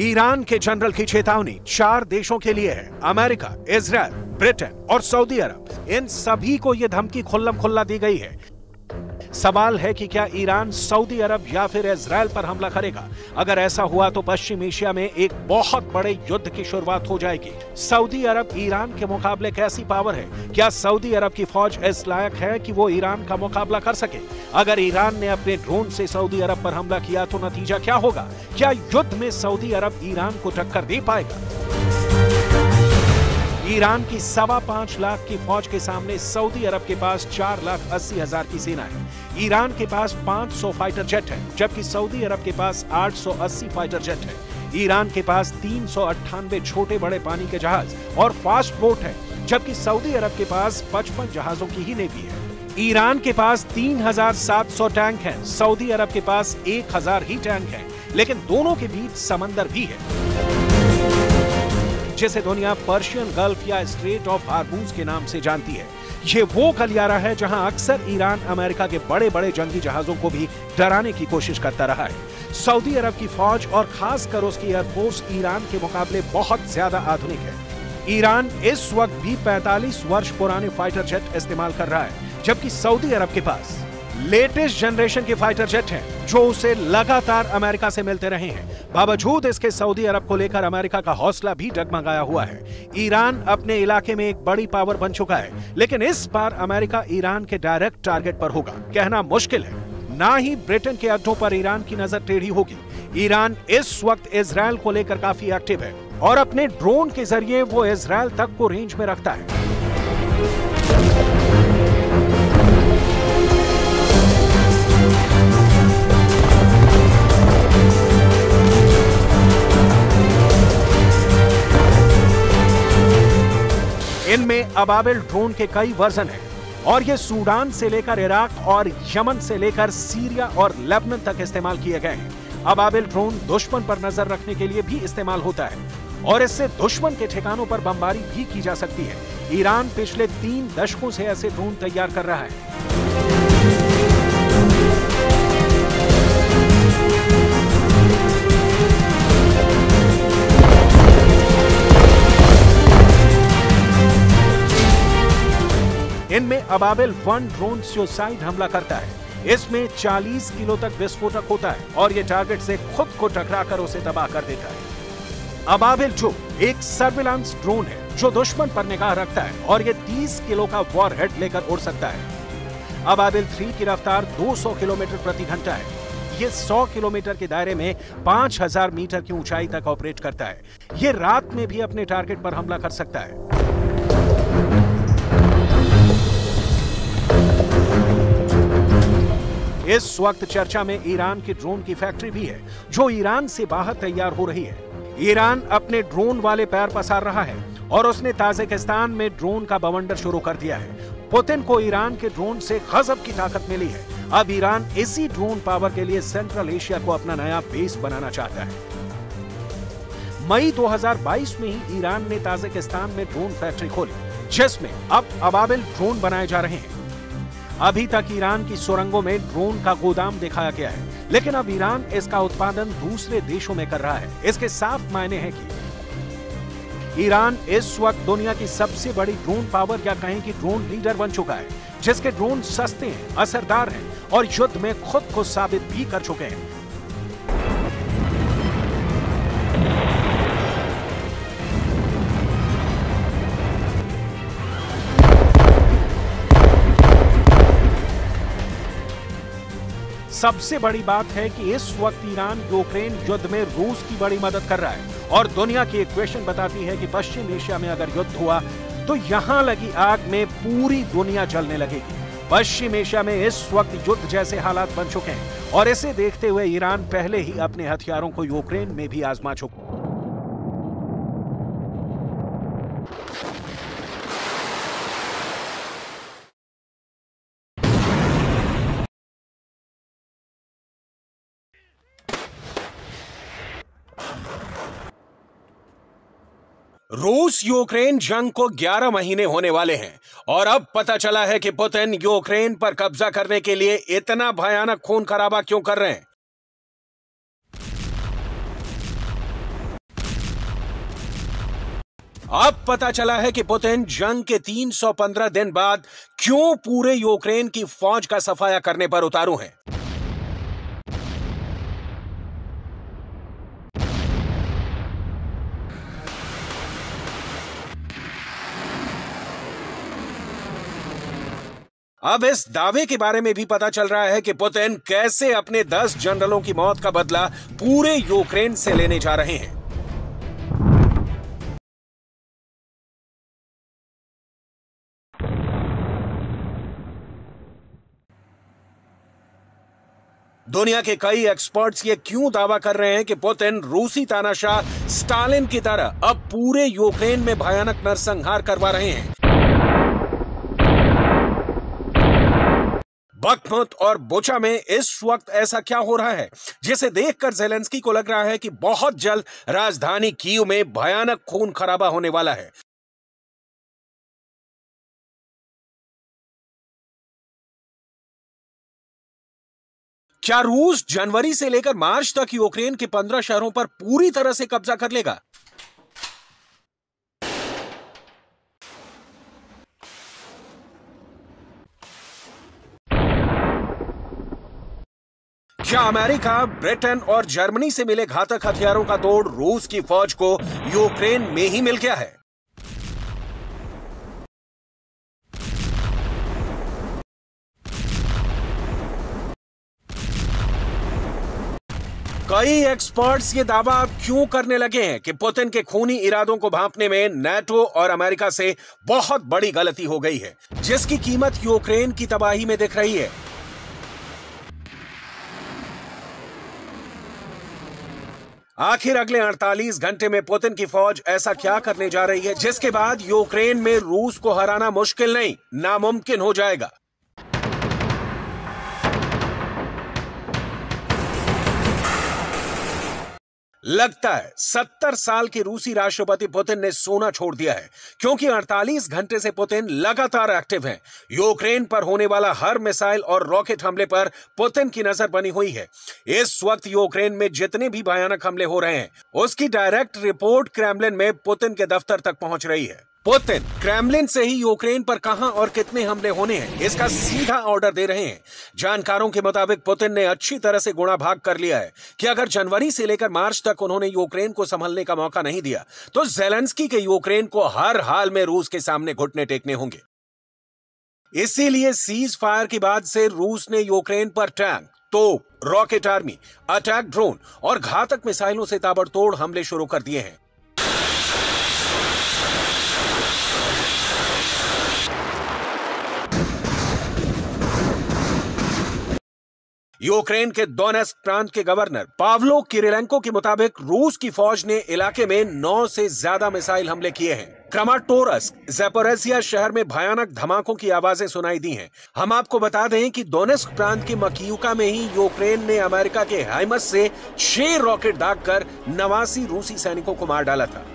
Speaker 1: ईरान के जनरल की चेतावनी चार देशों के लिए है अमेरिका इसराइल ब्रिटेन और सऊदी अरब इन सभी को यह धमकी खुल्लम खुल्ला दी गई है सवाल है कि क्या ईरान, सऊदी अरब या फिर इसराइल पर हमला करेगा? अगर ऐसा हुआ तो पश्चिम एशिया में एक बहुत बड़े युद्ध की शुरुआत हो जाएगी। सऊदी अरब ईरान के मुकाबले कैसी पावर है? क्या सऊदी अरब की फौज इस लायक है कि वो ईरान का मुकाबला कर सके? अगर ईरान ने अपने ड्रोन से सऊदी अरब पर हमला किया तो नतीजा क्या होगा? क्या युद्ध में सऊदी अरब ईरान को टक्कर दे पाएगा? ईरान की सवा पाँच लाख की फौज के सामने सऊदी अरब के पास चार लाख अस्सी हज़ार की सेना है। ईरान के पास 500 फाइटर जेट है जबकि सऊदी अरब के पास 880 फाइटर जेट है। ईरान के पास तीन सौ अट्ठानवे छोटे बड़े पानी के जहाज़ और फास्ट बोट है जबकि सऊदी अरब के पास 55 जहाजों की ही नेवी है। ईरान के पास 3,700 टैंक हैं, सऊदी अरब के पास 1,000 ही टैंक हैं, लेकिन दोनों के बीच समंदर भी है। जिसे दुनिया पर्शियन गल्फ या स्ट्रेट ऑफ़ हार्मूज के नाम से जानती है। ये वो गलियारा है जहाँ अक्सर ईरान, अमेरिका के बड़े बड़े जंगी जहाजों को भी डराने की कोशिश करता रहा है। सऊदी अरब की फौज और खासकर उसकी एयरफोर्स ईरान के मुकाबले बहुत ज़्यादा आधुनिक है। ईरान इस वक्त भी 45 वर्ष पुराने फाइटर जेट इस्तेमाल कर रहा है, जबकि सऊदी अरब के पास लेटेस्ट जनरेशन के फाइटर जेट हैं, जो उसे लगातार अमेरिका से मिलते रहे हैं। बावजूद इसके सऊदी अरब को लेकर अमेरिका का हौसला भी डगमगाया हुआ है। ईरान अपने इलाके में एक बड़ी पावर बन चुका है, लेकिन इस बार अमेरिका ईरान के डायरेक्ट टारगेट पर होगा। कहना मुश्किल है। ना ही ब्रिटेन के अड्डों पर ईरान की नज़र टेढ़ी होगी। ईरान इस वक्त इसराइल को लेकर काफ़ी एक्टिव है, और अपने ड्रोन के ज़रिए वो इसराइल तक को रेंज में रखता है। इनमें अबाबिल ड्रोन के कई वर्जन हैं, और ये सूडान से लेकर इराक और यमन से लेकर सीरिया और लेबनन तक इस्तेमाल किए गए हैं। अबाबिल ड्रोन दुश्मन पर नज़र रखने के लिए भी इस्तेमाल होता है, और इससे दुश्मन के ठिकानों पर बमबारी भी की जा सकती है। ईरान पिछले तीन दशकों से ऐसे ड्रोन तैयार कर रहा है। इनमें अबाबिल वन ड्रोन सुसाइड हमला करता है। इसमें 40 किलो तक विस्फोटक होता है और ये टारगेट से खुद को टकराकर उसे तबाह कर देता है। अबाबिल जो एक सर्विलांस ड्रोन है जो दुश्मन पर निगाह रखता है और ये 30 किलो का वॉर हेड लेकर उड़ सकता है। अबाबिल थ्री की रफ्तार 200 किलोमीटर प्रति घंटा है। ये 100 किलोमीटर के दायरे में 5000 मीटर की ऊंचाई तक ऑपरेट करता है। ये रात में भी अपने टारगेट पर हमला कर सकता है। इस वक्त चर्चा में ईरान की ड्रोन की फैक्ट्री भी है, जो ईरान से बाहर तैयार हो रही है। ईरान अपने ड्रोन वाले पैर पसार रहा है और उसने ताजिकिस्तान में ड्रोन का बवंडर शुरू कर दिया है। पुतिन को ईरान के ड्रोन से गजब की ताकत मिली है। अब ईरान इसी ड्रोन पावर के लिए सेंट्रल एशिया को अपना नया बेस बनाना चाहता है। मई 2022 में ही ईरान ने ताजिकिस्तान में ड्रोन फैक्ट्री खोली, जिसमें अब अबाबिल ड्रोन बनाए जा रहे हैं। अभी तक ईरान की सुरंगों में ड्रोन का गोदाम दिखाया गया है, लेकिन अब ईरान इसका उत्पादन दूसरे देशों में कर रहा है। इसके साफ़ मायने हैं कि ईरान इस वक्त दुनिया की सबसे बड़ी ड्रोन पावर या कहें कि ड्रोन लीडर बन चुका है, जिसके ड्रोन सस्ते हैं, असरदार हैं और युद्ध में खुद को साबित भी कर चुके हैं। सबसे बड़ी बात है कि इस वक्त ईरान यूक्रेन युद्ध में रूस की बड़ी मदद कर रहा है। और दुनिया की इक्वेशन बताती है कि पश्चिम एशिया में अगर युद्ध हुआ तो यहाँ लगी आग में पूरी दुनिया जलने लगेगी। पश्चिम एशिया में इस वक्त युद्ध जैसे हालात बन चुके हैं। और इसे देखते हुए ईरान पहले ही अपने हथियारों को यूक्रेन में भी आजमा चुका रूस यूक्रेन जंग को 11 महीने होने वाले हैं, और अब पता चला है कि पुतिन यूक्रेन पर कब्जा करने के लिए इतना भयानक खून खराबा क्यों कर रहे हैं। अब पता चला है कि पुतिन जंग के 315 दिन बाद क्यों पूरे यूक्रेन की फौज का सफाया करने पर उतारू हैं। अब इस दावे के बारे में भी पता चल रहा है कि पुतिन कैसे अपने 10 जनरलों की मौत का बदला पूरे यूक्रेन से लेने जा रहे हैं। दुनिया के कई एक्सपर्ट्स ये क्यों दावा कर रहे हैं कि पुतिन रूसी तानाशाह स्टालिन की तरह अब पूरे यूक्रेन में भयानक नरसंहार करवा रहे हैं। बकमुत और बोचा में इस वक्त ऐसा क्या हो रहा है? जिसे देखकर जेलेंस्की को लग रहा है कि बहुत जल्द राजधानी कीव में भयानक खून खराबा होने वाला है। क्या रूस जनवरी से लेकर मार्च तक यूक्रेन के पंद्रह शहरों पर पूरी तरह से कब्जा कर लेगा? क्या अमेरिका, ब्रिटेन और जर्मनी से मिले घातक हथियारों का तोड़ रूस की फौज को यूक्रेन में ही मिल गया है। कई एक्सपर्ट्स ये दावा अब क्यों करने लगे हैं कि पुतिन के खूनी इरादों को भांपने में नेटो और अमेरिका से बहुत बड़ी गलती हो गई है, जिसकी कीमत यूक्रेन की तबाही में दिख रही है। आखिर अगले 48 घंटे में पुतिन की फौज ऐसा क्या करने जा रही है, जिसके बाद यूक्रेन में रूस को हराना मुश्किल नहीं, नामुमकिन हो जाएगा। लगता है सत्तर साल के रूसी राष्ट्रपति पुतिन ने सोना छोड़ दिया है, क्योंकि 48 घंटे से पुतिन लगातार एक्टिव हैं। यूक्रेन पर होने वाला हर मिसाइल और रॉकेट हमले पर पुतिन की नज़र बनी हुई है इस वक्त यूक्रेन में जितने भी भयानक हमले हो रहे हैं, उसकी डायरेक्ट रिपोर्ट क्रेमलिन में पुतिन के दफ्तर तक पहुँच रही है पुतिन क्रेमलिन से ही यूक्रेन पर कहाँ और कितने हमले होने हैं, इसका सीधा ऑर्डर दे रहे हैं। जानकारों के मुताबिक पुतिन ने अच्छी तरह से गुणा भाग कर लिया है कि अगर जनवरी से लेकर मार्च तक उन्होंने यूक्रेन को संभलने का मौका नहीं दिया तो जेलेंस्की के यूक्रेन को हर हाल में रूस के सामने घुटने टेकने होंगे। इसीलिए सीज फायर के बाद से रूस ने यूक्रेन पर टैंक तोप रॉकेट आर्मी अटैक ड्रोन और घातक मिसाइलों से ताबड़तोड़ हमले शुरू कर दिए हैं। यूक्रेन के दोनेस्क प्रांत के गवर्नर पावलो किरिलेंको के मुताबिक रूस की फौज ने इलाके में नौ से ज़्यादा मिसाइल हमले किए हैं क्रमाटोरस जेपोरेसिया शहर में भयानक धमाकों की आवाज़ें सुनाई दी हैं। हम आपको बता दें कि दोनेस्क प्रांत के मकियुका में ही यूक्रेन ने अमेरिका के हाइमस से छह रॉकेट दागकर नवासी रूसी सैनिकों को मार डाला था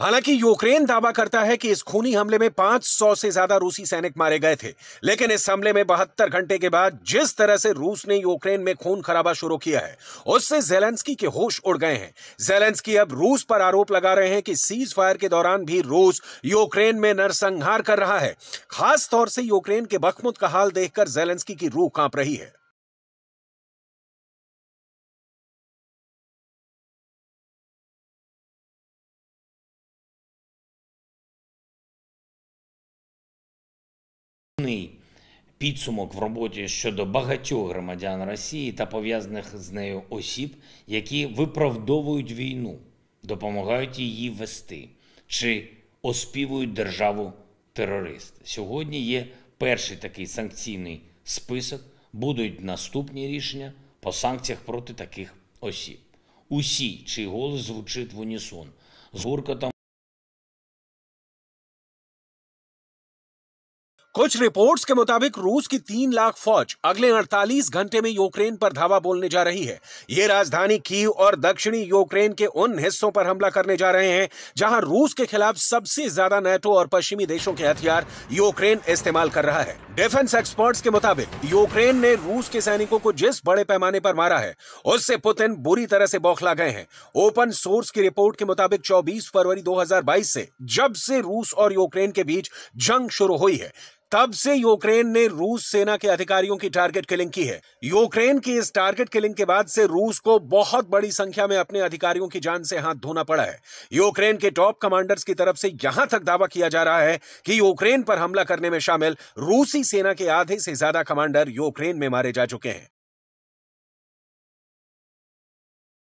Speaker 1: हालाँकि यूक्रेन दावा करता है कि इस खूनी हमले में 500 से ज़्यादा रूसी सैनिक मारे गए थे, लेकिन इस हमले में बहत्तर घंटे के बाद जिस तरह से रूस ने यूक्रेन में खून खराबा शुरू किया है, उससे जेलेंस्की के होश उड़ गए हैं। जेलेंस्की अब रूस पर आरोप लगा रहे हैं कि सीज फायर के दौरान भी रूस यूक्रेन में नरसंहार कर रहा है। खासतौर से यूक्रेन के बखमुत का हाल देखकर जेलेंस्की की रूह काँप रही है।
Speaker 2: Підсумок в роботі щодо багатьох громадян Росії та пов'язаних з нею осіб, які виправдовують війну, допомагають її вести чи оспівують державу терорист. Сьогодні є перший такий санкційний список. Будуть наступні рішення по санкціях проти таких осіб. Усі, чий голос звучить в унісон, з гуркотом
Speaker 1: कुछ रिपोर्ट्स के मुताबिक रूस की तीन लाख फौज अगले 48 घंटे में यूक्रेन पर धावा बोलने जा रही है। ये राजधानी कीव और दक्षिणी यूक्रेन के उन हिस्सों पर हमला करने जा रहे हैं, जहाँ रूस के खिलाफ सबसे ज़्यादा नेटो और पश्चिमी देशों के हथियार यूक्रेन इस्तेमाल कर रहा है। डिफेंस एक्सपर्ट्स के मुताबिक, यूक्रेन ने रूस के सैनिकों को जिस बड़े पैमाने पर मारा है, उससे पुतिन बुरी तरह से बौखला गए हैं। ओपन सोर्स की रिपोर्ट के मुताबिक 24 फरवरी 2022 से, जब से रूस और यूक्रेन के बीच जंग शुरू हुई है तब से यूक्रेन ने रूस सेना के अधिकारियों की टारगेट किलिंग की है। यूक्रेन की इस टारगेट किलिंग के बाद से रूस को बहुत बड़ी संख्या में अपने अधिकारियों की जान से हाथ धोना पड़ा है। यूक्रेन के टॉप कमांडर्स की तरफ़ से यहाँ तक दावा किया जा रहा है कि यूक्रेन पर हमला करने में शामिल रूसी सेना के आधे से ज़्यादा कमांडर यूक्रेन में मारे जा चुके हैं।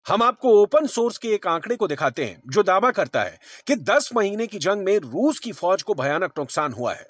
Speaker 1: हम आपको ओपन सोर्स के एक आंकड़े को दिखाते हैं, जो दावा करता है कि 10 महीने की जंग में रूस की फौज को भयानक नुकसान हुआ है।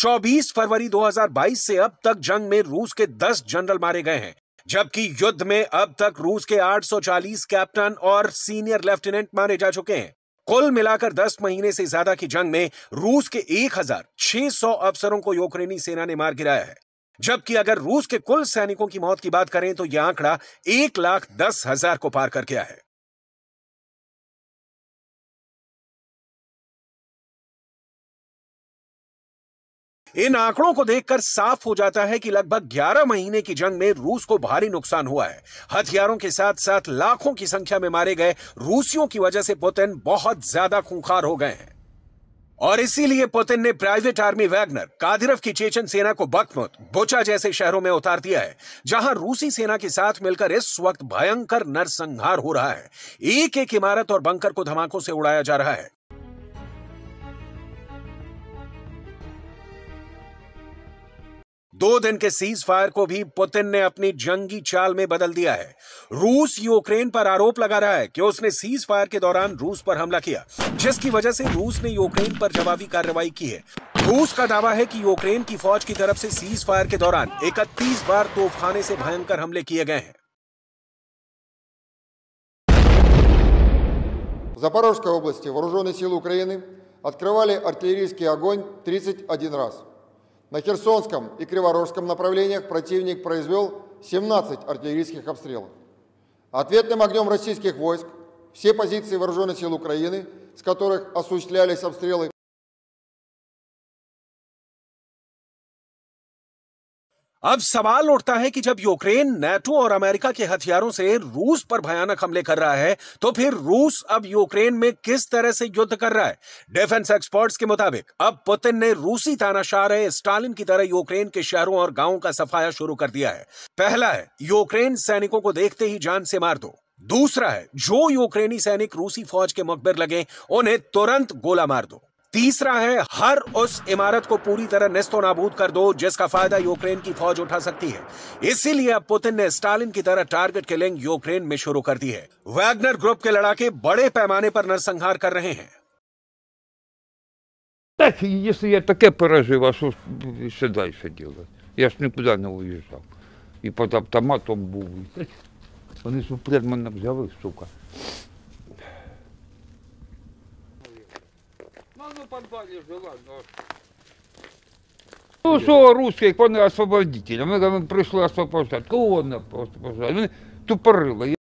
Speaker 1: चौबीस फरवरी 2022 से अब तक जंग में रूस के 10 जनरल मारे गए हैं, जबकि युद्ध में अब तक रूस के 840 कैप्टन और सीनियर लेफ्टिनेंट मारे जा चुके हैं। कुल मिलाकर 10 महीने से ज़्यादा की जंग में रूस के 1600 अफसरों को यूक्रेनी सेना ने मार गिराया है। जबकि अगर रूस के कुल सैनिकों की मौत की बात करें तो यह आंकड़ा एक लाख दस हज़ार को पार कर गया है। इन आंकड़ों को देखकर साफ़ हो जाता है कि लगभग 11 महीने की जंग में रूस को भारी नुकसान हुआ है। हथियारों के साथ साथ लाखों की संख्या में मारे गए रूसियों की वजह से पुतिन बहुत ज़्यादा खूंखार हो गए हैं। और इसीलिए पुतिन ने प्राइवेट आर्मी वैगनर, कादिरव की चेचन सेना को बकमुत बोचा जैसे शहरों में उतार दिया है, जहाँ रूसी सेना के साथ मिलकर इस वक्त भयंकर नरसंहार हो रहा है। एक एक इमारत और बंकर को धमाकों से उड़ाया जा रहा है। दो दिन के सीज फायर को भी पुतिन ने अपनी जंगी चाल में बदल दिया है रूस यूक्रेन पर आरोप लगा रहा है कि उसने सीज फायर के दौरान रूस पर हमला किया जिसकी वजह से रूस ने यूक्रेन पर जवाबी कार्रवाई की है रूस का दावा है कि यूक्रेन की फौज की तरफ से सीज फायर के दौरान इकतीस बार तोपखाने से भयंकर हमले किए गए हैं
Speaker 3: В Запорожской области вооруженные силы Украины открывали артиллерийский огонь 31 раз. На Херсонском и Криворожском направлениях противник произвел 17 артиллерийских обстрелов. Ответным огнем российских войск все позиции вооруженных сил Украины, с которых осуществлялись обстрелы
Speaker 1: अब सवाल उठता है कि जब यूक्रेन नेटो और अमेरिका के हथियारों से रूस पर भयानक हमले कर रहा है तो फिर रूस अब यूक्रेन में किस तरह से युद्ध कर रहा है? डिफेंस एक्सपर्ट्स के मुताबिक, अब पुतिन ने रूसी तानाशाह रहे स्टालिन की तरह यूक्रेन के शहरों और गाँवों का सफाया शुरू कर दिया है। पहला है, यूक्रेन सैनिकों को देखते ही जान से मार दो। दूसरा है, जो यूक्रेनी सैनिक रूसी फौज के मुखबिर लगे, उन्हें तुरंत गोला मार दो। तीसरा है हर उस इमारत को पूरी तरह नस्तो नाबूद कर दो जिसका फायदा यूक्रेन की फौज उठा सकती है इसीलिए अब पुतिन ने स्टालिन की तरह टारगेट किलिंग यूक्रेन में शुरू कर दी है वैगनर ग्रुप के लड़ाके बड़े पैमाने पर नरसंहार कर रहे हैं
Speaker 4: Так, если я таке пережив, а що ж ще далі делать? Я ж нікуди не уїжджав. І під автоматом був. і- Вони ж впред мене взяли, сука. Ну, ну, подвалі жила, ну. Ну, що русські, вони освободителі. Ми говоримо, прийшли освобождати. Кого не освобождати? Вони тупорили.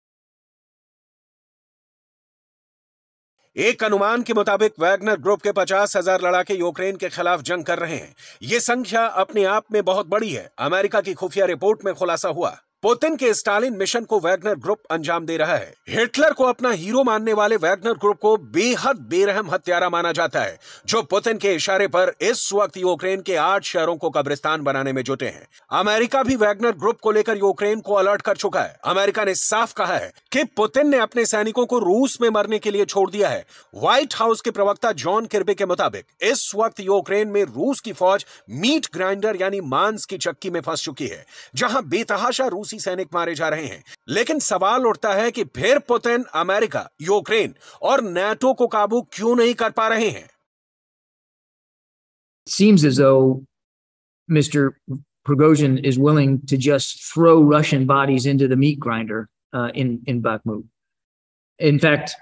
Speaker 1: एक अनुमान के मुताबिक वैगनर ग्रुप के पचास हजार लड़ाके यूक्रेन के खिलाफ जंग कर रहे हैं ये संख्या अपने आप में बहुत बड़ी है अमेरिका की खुफिया रिपोर्ट में खुलासा हुआ पुतिन के स्टालिन मिशन को वैगनर ग्रुप अंजाम दे रहा है। हिटलर को अपना हीरो मानने वाले वैगनर ग्रुप को बेहद बेरहम हत्यारा माना जाता है, जो पुतिन के इशारे पर इस वक्त यूक्रेन के आठ शहरों को कब्रिस्तान बनाने में जुटे हैं। अमेरिका भी वैगनर ग्रुप को लेकर यूक्रेन को अलर्ट कर चुका है। अमेरिका ने साफ़ कहा है कि पुतिन ने अपने सैनिकों को रूस में मरने के लिए छोड़ दिया है। व्हाइट हाउस के प्रवक्ता जॉन किर्बे के मुताबिक, इस वक्त यूक्रेन में रूस की फौज मीट ग्राइंडर यानी मांस की चक्की में फंस चुकी है, जहाँ बेतहाशा रूसी सैनिक मारे जा रहे हैं लेकिन सवाल उठता है कि फिर पुतिन अमेरिका यूक्रेन और नेटो को काबू क्यों नहीं कर पा रहे हैं
Speaker 5: It seems as though Mr. Prigozhin is willing to just throw Russian bodies into the meat grinder uh, in in Bakhmut. In fact,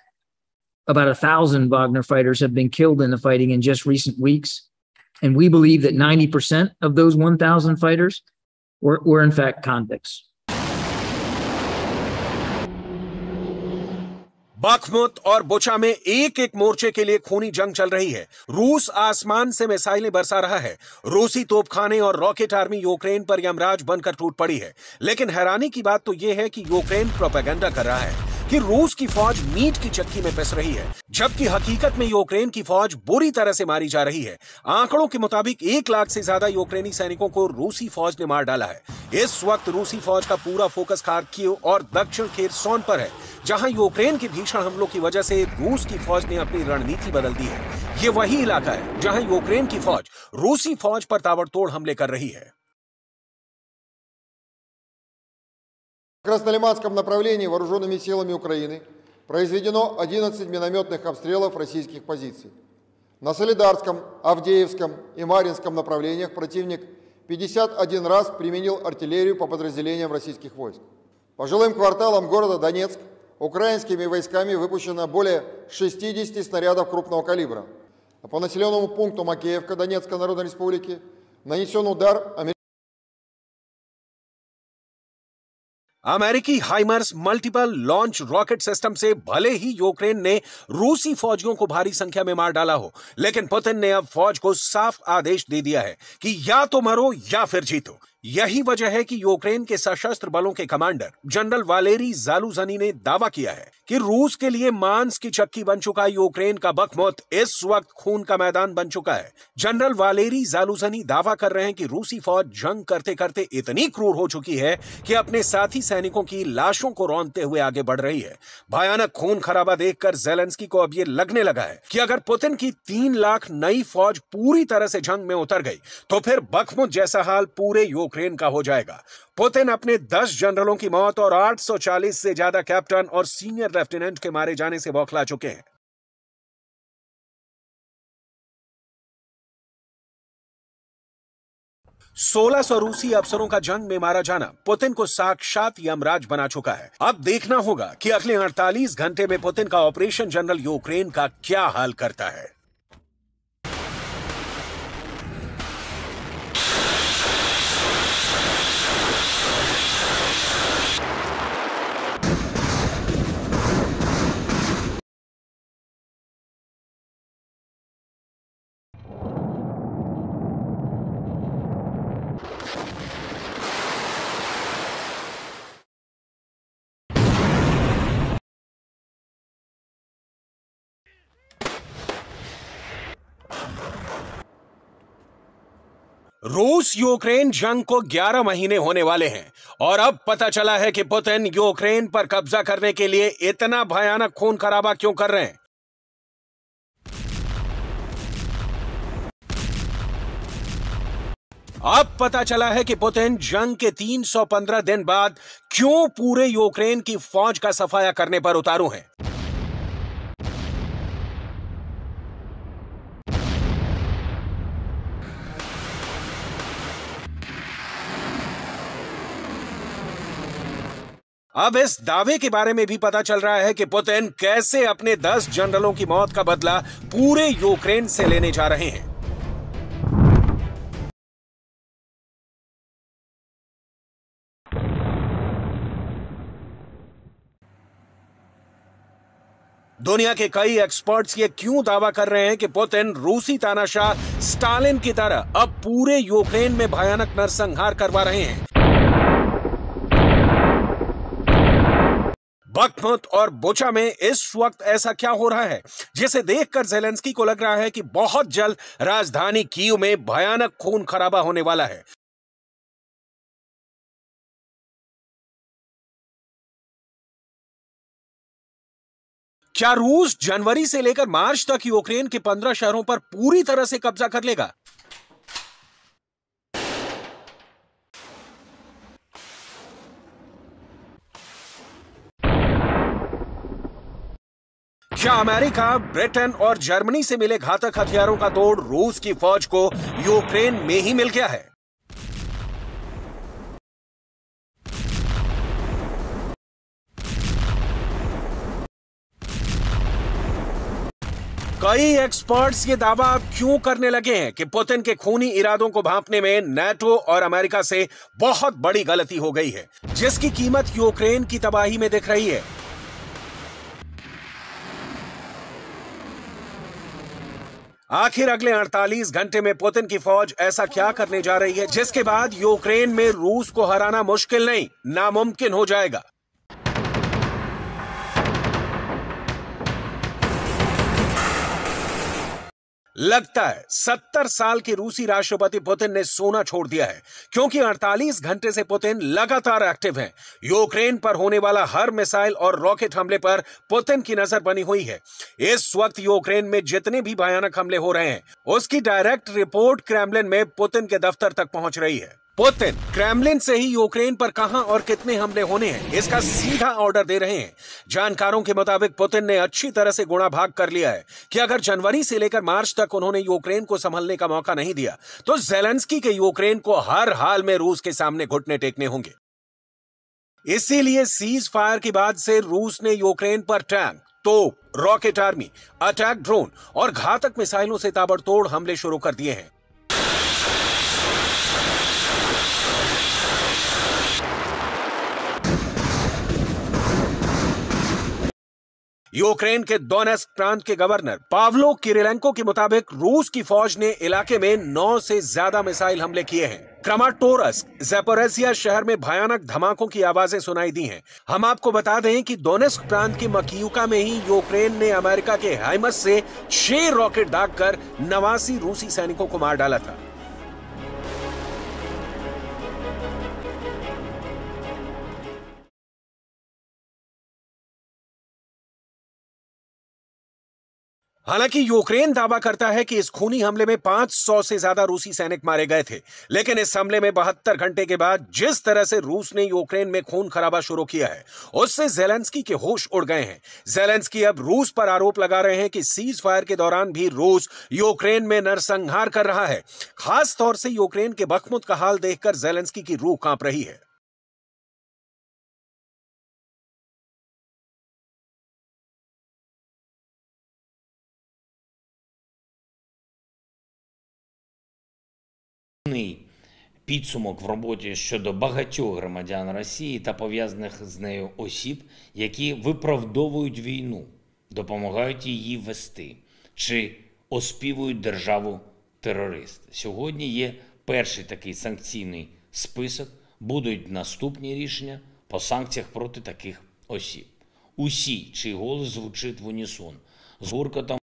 Speaker 5: about a thousand Wagner fighters have been killed in the fighting in just recent weeks, and we believe that ninety percent of those one thousand fighters were, were in fact convicts.
Speaker 1: Bakhmut और Bucha में एक एक मोर्चे के लिए खूनी जंग चल रही है। रूस आसमान से मिसाइलें बरसा रहा है। रूसी तोपखाने और रॉकेट आर्मी यूक्रेन पर यमराज बनकर टूट पड़ी है। लेकिन हैरानी की बात तो यह है कि यूक्रेन प्रोपेगेंडा कर रहा है। कि रूस की फौज मीट की चक्की में पिस रही है, जबकि हकीकत में यूक्रेन की फौज बुरी तरह से मारी जा रही है। आंकड़ों के मुताबिक एक लाख से ज़्यादा यूक्रेनी सैनिकों को रूसी फौज ने मार डाला है। इस वक्त रूसी फौज का पूरा फोकस खार्किव और दक्षिण खेरसोन पर है, जहाँ यूक्रेन के भीषण हमलों की वजह से रूस की फौज ने अपनी रणनीति बदल दी है। ये वही इलाका है, जहाँ यूक्रेन की फौज रूसी फौज पर ताबड़तोड़ हमले कर रही है।
Speaker 3: В Краснолиманском направлении вооруженными силами Украины произведено 11 минометных обстрелов российских позиций. На Солидарском, Авдеевском и Маринском направлениях противник 51 раз применил артиллерию по подразделениям российских войск. По жилым кварталам города Донецк украинскими войсками выпущено более 60 снарядов крупного калибра. А по населенному пункту Макеевка Донецкой Народной Республики нанесен удар
Speaker 1: अमेरिकी HIMARS multiple launch rocket system से भले ही यूक्रेन ने रूसी फौजियों को भारी संख्या में मार डाला हो, लेकिन पुतिन ने अब फौज को साफ़ आदेश दे दिया है कि या तो मरो या फिर जीतो। यही वजह है कि यूक्रेन के सशस्त्र बलों के कमांडर जनरल वालेरी जालूजनी ने दावा किया है कि रूस के लिए मांस की चक्की बन चुका यूक्रेन का बखमुत इस वक्त खून का मैदान बन चुका है। जनरल वालेरी जालूजनी दावा कर रहे हैं कि रूसी फौज जंग करते करते इतनी क्रूर हो चुकी है कि अपने साथी सैनिकों की लाशों को रौंदते हुए आगे बढ़ रही है। भयानक खून खराबा देखकर जेलेंस्की को अब ये लगने लगा है कि अगर पुतिन की तीन लाख नई फौज पूरी तरह से जंग में उतर गई तो फिर बखमुत जैसा हाल पूरे यूक्रेन का हो जाएगा। पुतिन अपने 10 जनरलों की मौत और 840 से ज़्यादा कैप्टन और सीनियर लेफ्टिनेंट के मारे जाने से बौखला चुके हैं। सोलह सौ रूसी अफसरों का जंग में मारा जाना पुतिन को साक्षात यमराज बना चुका है। अब देखना होगा कि अगले 48 घंटे में पुतिन का ऑपरेशन जनरल यूक्रेन का क्या हाल करता है। रूस यूक्रेन जंग को 11 महीने होने वाले हैं, और अब पता चला है कि पुतिन यूक्रेन पर कब्जा करने के लिए इतना भयानक खून खराबा क्यों कर रहे हैं। अब पता चला है कि पुतिन जंग के 315 दिन बाद क्यों पूरे यूक्रेन की फौज का सफाया करने पर उतारू हैं। अब इस दावे के बारे में भी पता चल रहा है कि पुतिन कैसे अपने 10 जनरलों की मौत का बदला पूरे यूक्रेन से लेने जा रहे हैं। दुनिया के कई एक्सपर्ट्स ये क्यों दावा कर रहे हैं कि पुतिन रूसी तानाशाह स्टालिन की तरह अब पूरे यूक्रेन में भयानक नरसंहार करवा रहे हैं। बकमुत और बोचा में इस वक्त ऐसा क्या हो रहा है? जिसे देखकर जेलेंस्की को लग रहा है कि बहुत जल्द राजधानी कीव में भयानक खून खराबा होने वाला है। क्या रूस जनवरी से लेकर मार्च तक यूक्रेन के पंद्रह शहरों पर पूरी तरह से कब्जा कर लेगा? क्या अमेरिका, ब्रिटेन और जर्मनी से मिले घातक हथियारों का तोड़ रूस की फौज को यूक्रेन में ही मिल गया है। कई एक्सपर्ट्स ये दावा अब क्यों करने लगे हैं कि पुतिन के खूनी इरादों को भांपने में नेटो और अमेरिका से बहुत बड़ी गलती हो गई है, जिसकी कीमत यूक्रेन की तबाही में दिख रही है। आखिर अगले 48 घंटे में पुतिन की फौज ऐसा क्या करने जा रही है, जिसके बाद यूक्रेन में रूस को हराना मुश्किल नहीं, नामुमकिन हो जाएगा। लगता है सत्तर साल के रूसी राष्ट्रपति पुतिन ने सोना छोड़ दिया है, क्योंकि 48 घंटे से पुतिन लगातार एक्टिव हैं। यूक्रेन पर होने वाला हर मिसाइल और रॉकेट हमले पर पुतिन की नज़र बनी हुई है इस वक्त यूक्रेन में जितने भी भयानक हमले हो रहे हैं, उसकी डायरेक्ट रिपोर्ट क्रेमलिन में पुतिन के दफ्तर तक पहुँच रही है पुतिन क्रेमलिन से ही यूक्रेन पर कहाँ और कितने हमले होने हैं? इसका सीधा ऑर्डर दे रहे हैं। जानकारों के मुताबिक पुतिन ने अच्छी तरह से गुणा भाग कर लिया है कि अगर जनवरी से लेकर मार्च तक उन्होंने यूक्रेन को संभलने का मौका नहीं दिया तो जेलेंस्की के यूक्रेन को हर हाल में रूस के सामने घुटने टेकने होंगे। इसीलिए सीज फायर के बाद से रूस ने यूक्रेन पर टैंक तोप रॉकेट आर्मी अटैक ड्रोन और घातक मिसाइलों से ताबड़तोड़ हमले शुरू कर दिए हैं। यूक्रेन के दोनेस्क प्रांत के गवर्नर पावलो किरिलेंको के मुताबिक रूस की फौज ने इलाके में नौ से ज़्यादा मिसाइल हमले किए हैं क्रमाटोरस जेपोरेसिया शहर में भयानक धमाकों की आवाज़ें सुनाई दी हैं। हम आपको बता दें कि दोनेस्क प्रांत के मकियुका में ही यूक्रेन ने अमेरिका के हाइमस से छह रॉकेट दागकर नवासी रूसी सैनिकों को मार डाला था हालाँकि यूक्रेन दावा करता है कि इस खूनी हमले में 500 से ज़्यादा रूसी सैनिक मारे गए थे। लेकिन इस हमले में बहत्तर घंटे के बाद जिस तरह से रूस ने यूक्रेन में खून खराबा शुरू किया है, उससे जेलेंस्की के होश उड़ गए हैं। जेलेंस्की अब रूस पर आरोप लगा रहे हैं कि सीज फायर के दौरान भी रूस यूक्रेन में नरसंहार कर रहा है। खासतौर से यूक्रेन के बखमुत का हाल देखकर जेलेंस्की की रूह काँप रही है।
Speaker 2: Підсумок в роботі щодо багатьох громадян Росії та пов'язаних з нею осіб, які виправдовують війну, допомагають її вести чи оспівують державу терорист. Сьогодні є перший такий санкційний список. Будуть наступні рішення по санкціях проти таких осіб. Усі, чий голос звучить в унісон, з гуркотом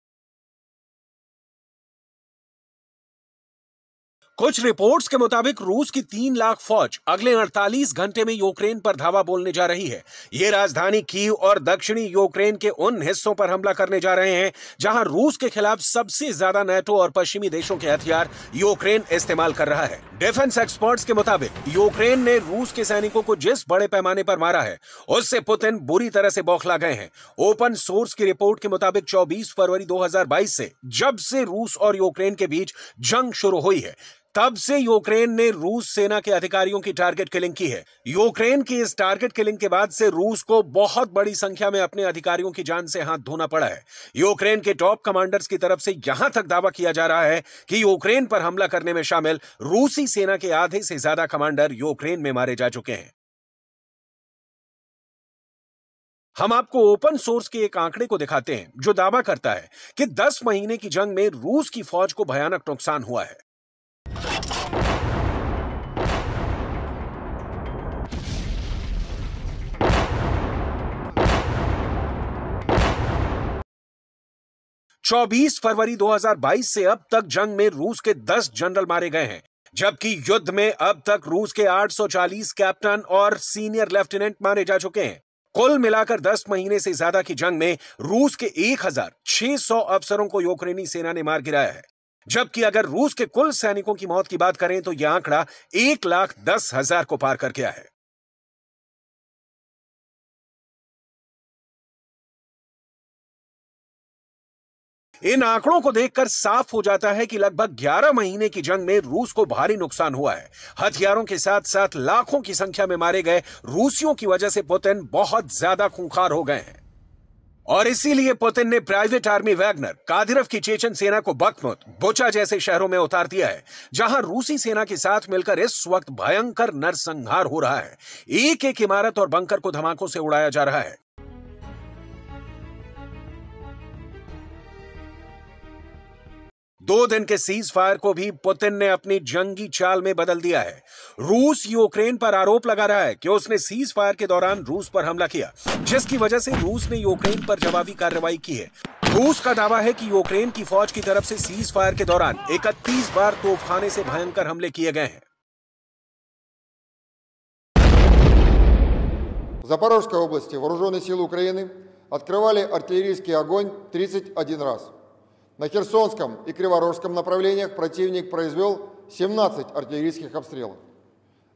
Speaker 1: कुछ रिपोर्ट्स के मुताबिक रूस की तीन लाख फौज अगले 48 घंटे में यूक्रेन पर धावा बोलने जा रही है। ये राजधानी कीव और दक्षिणी यूक्रेन के उन हिस्सों पर हमला करने जा रहे हैं, जहाँ रूस के खिलाफ सबसे ज़्यादा नेटो और पश्चिमी देशों के हथियार यूक्रेन इस्तेमाल कर रहा है। डिफेंस एक्सपर्ट्स के मुताबिक, यूक्रेन ने रूस के सैनिकों को जिस बड़े पैमाने पर मारा है, उससे पुतिन बुरी तरह से बौखला गए हैं। ओपन सोर्स की रिपोर्ट के मुताबिक 24 फरवरी 2022 से, जब से रूस और यूक्रेन के बीच जंग शुरू हुई है तब से यूक्रेन ने रूस सेना के अधिकारियों की टारगेट किलिंग की है। यूक्रेन की इस टारगेट किलिंग के बाद से रूस को बहुत बड़ी संख्या में अपने अधिकारियों की जान से हाथ धोना पड़ा है। यूक्रेन के टॉप कमांडर्स की तरफ़ से यहाँ तक दावा किया जा रहा है कि यूक्रेन पर हमला करने में शामिल रूसी सेना के आधे से ज़्यादा कमांडर यूक्रेन में मारे जा चुके हैं। हम आपको ओपन सोर्स के एक आंकड़े को दिखाते हैं, जो दावा करता है कि 10 महीने की जंग में रूस की फौज को भयानक नुकसान हुआ है। चौबीस फरवरी 2022 से अब तक जंग में रूस के 10 जनरल मारे गए हैं, जबकि युद्ध में अब तक रूस के 840 कैप्टन और सीनियर लेफ्टिनेंट मारे जा चुके हैं। कुल मिलाकर 10 महीने से ज़्यादा की जंग में रूस के 1600 अफसरों को यूक्रेनी सेना ने मार गिराया है। जबकि अगर रूस के कुल सैनिकों की मौत की बात करें तो यह आंकड़ा एक लाख दस हज़ार को पार कर गया है। इन आंकड़ों को देखकर साफ़ हो जाता है कि लगभग 11 महीने की जंग में रूस को भारी नुकसान हुआ है। हथियारों के साथ साथ लाखों की संख्या में मारे गए रूसियों की वजह से पुतिन बहुत ज़्यादा खूंखार हो गए हैं। और इसीलिए पुतिन ने प्राइवेट आर्मी वैगनर, कादिरव की चेचन सेना को बकमुत बोचा जैसे शहरों में उतार दिया है, जहाँ रूसी सेना के साथ मिलकर इस वक्त भयंकर नरसंहार हो रहा है। एक एक इमारत और बंकर को धमाकों से उड़ाया जा रहा है। दो दिन के सीज फायर को भी पुतिन ने अपनी जंगी चाल में बदल दिया है रूस यूक्रेन पर आरोप लगा रहा है कि उसने सीज फायर के दौरान रूस पर हमला किया जिसकी वजह से रूस ने यूक्रेन पर जवाबी कार्रवाई की है रूस का दावा है कि यूक्रेन की फौज की तरफ से सीज फायर के दौरान इकतीस बार तोपखाने से भयंकर हमले किए गए हैं
Speaker 3: В Запорожской области вооруженные силы Украины открывали артиллерийский огонь 31 раз. На Херсонском и Криворожском направлениях противник произвел 17 артиллерийских обстрелов.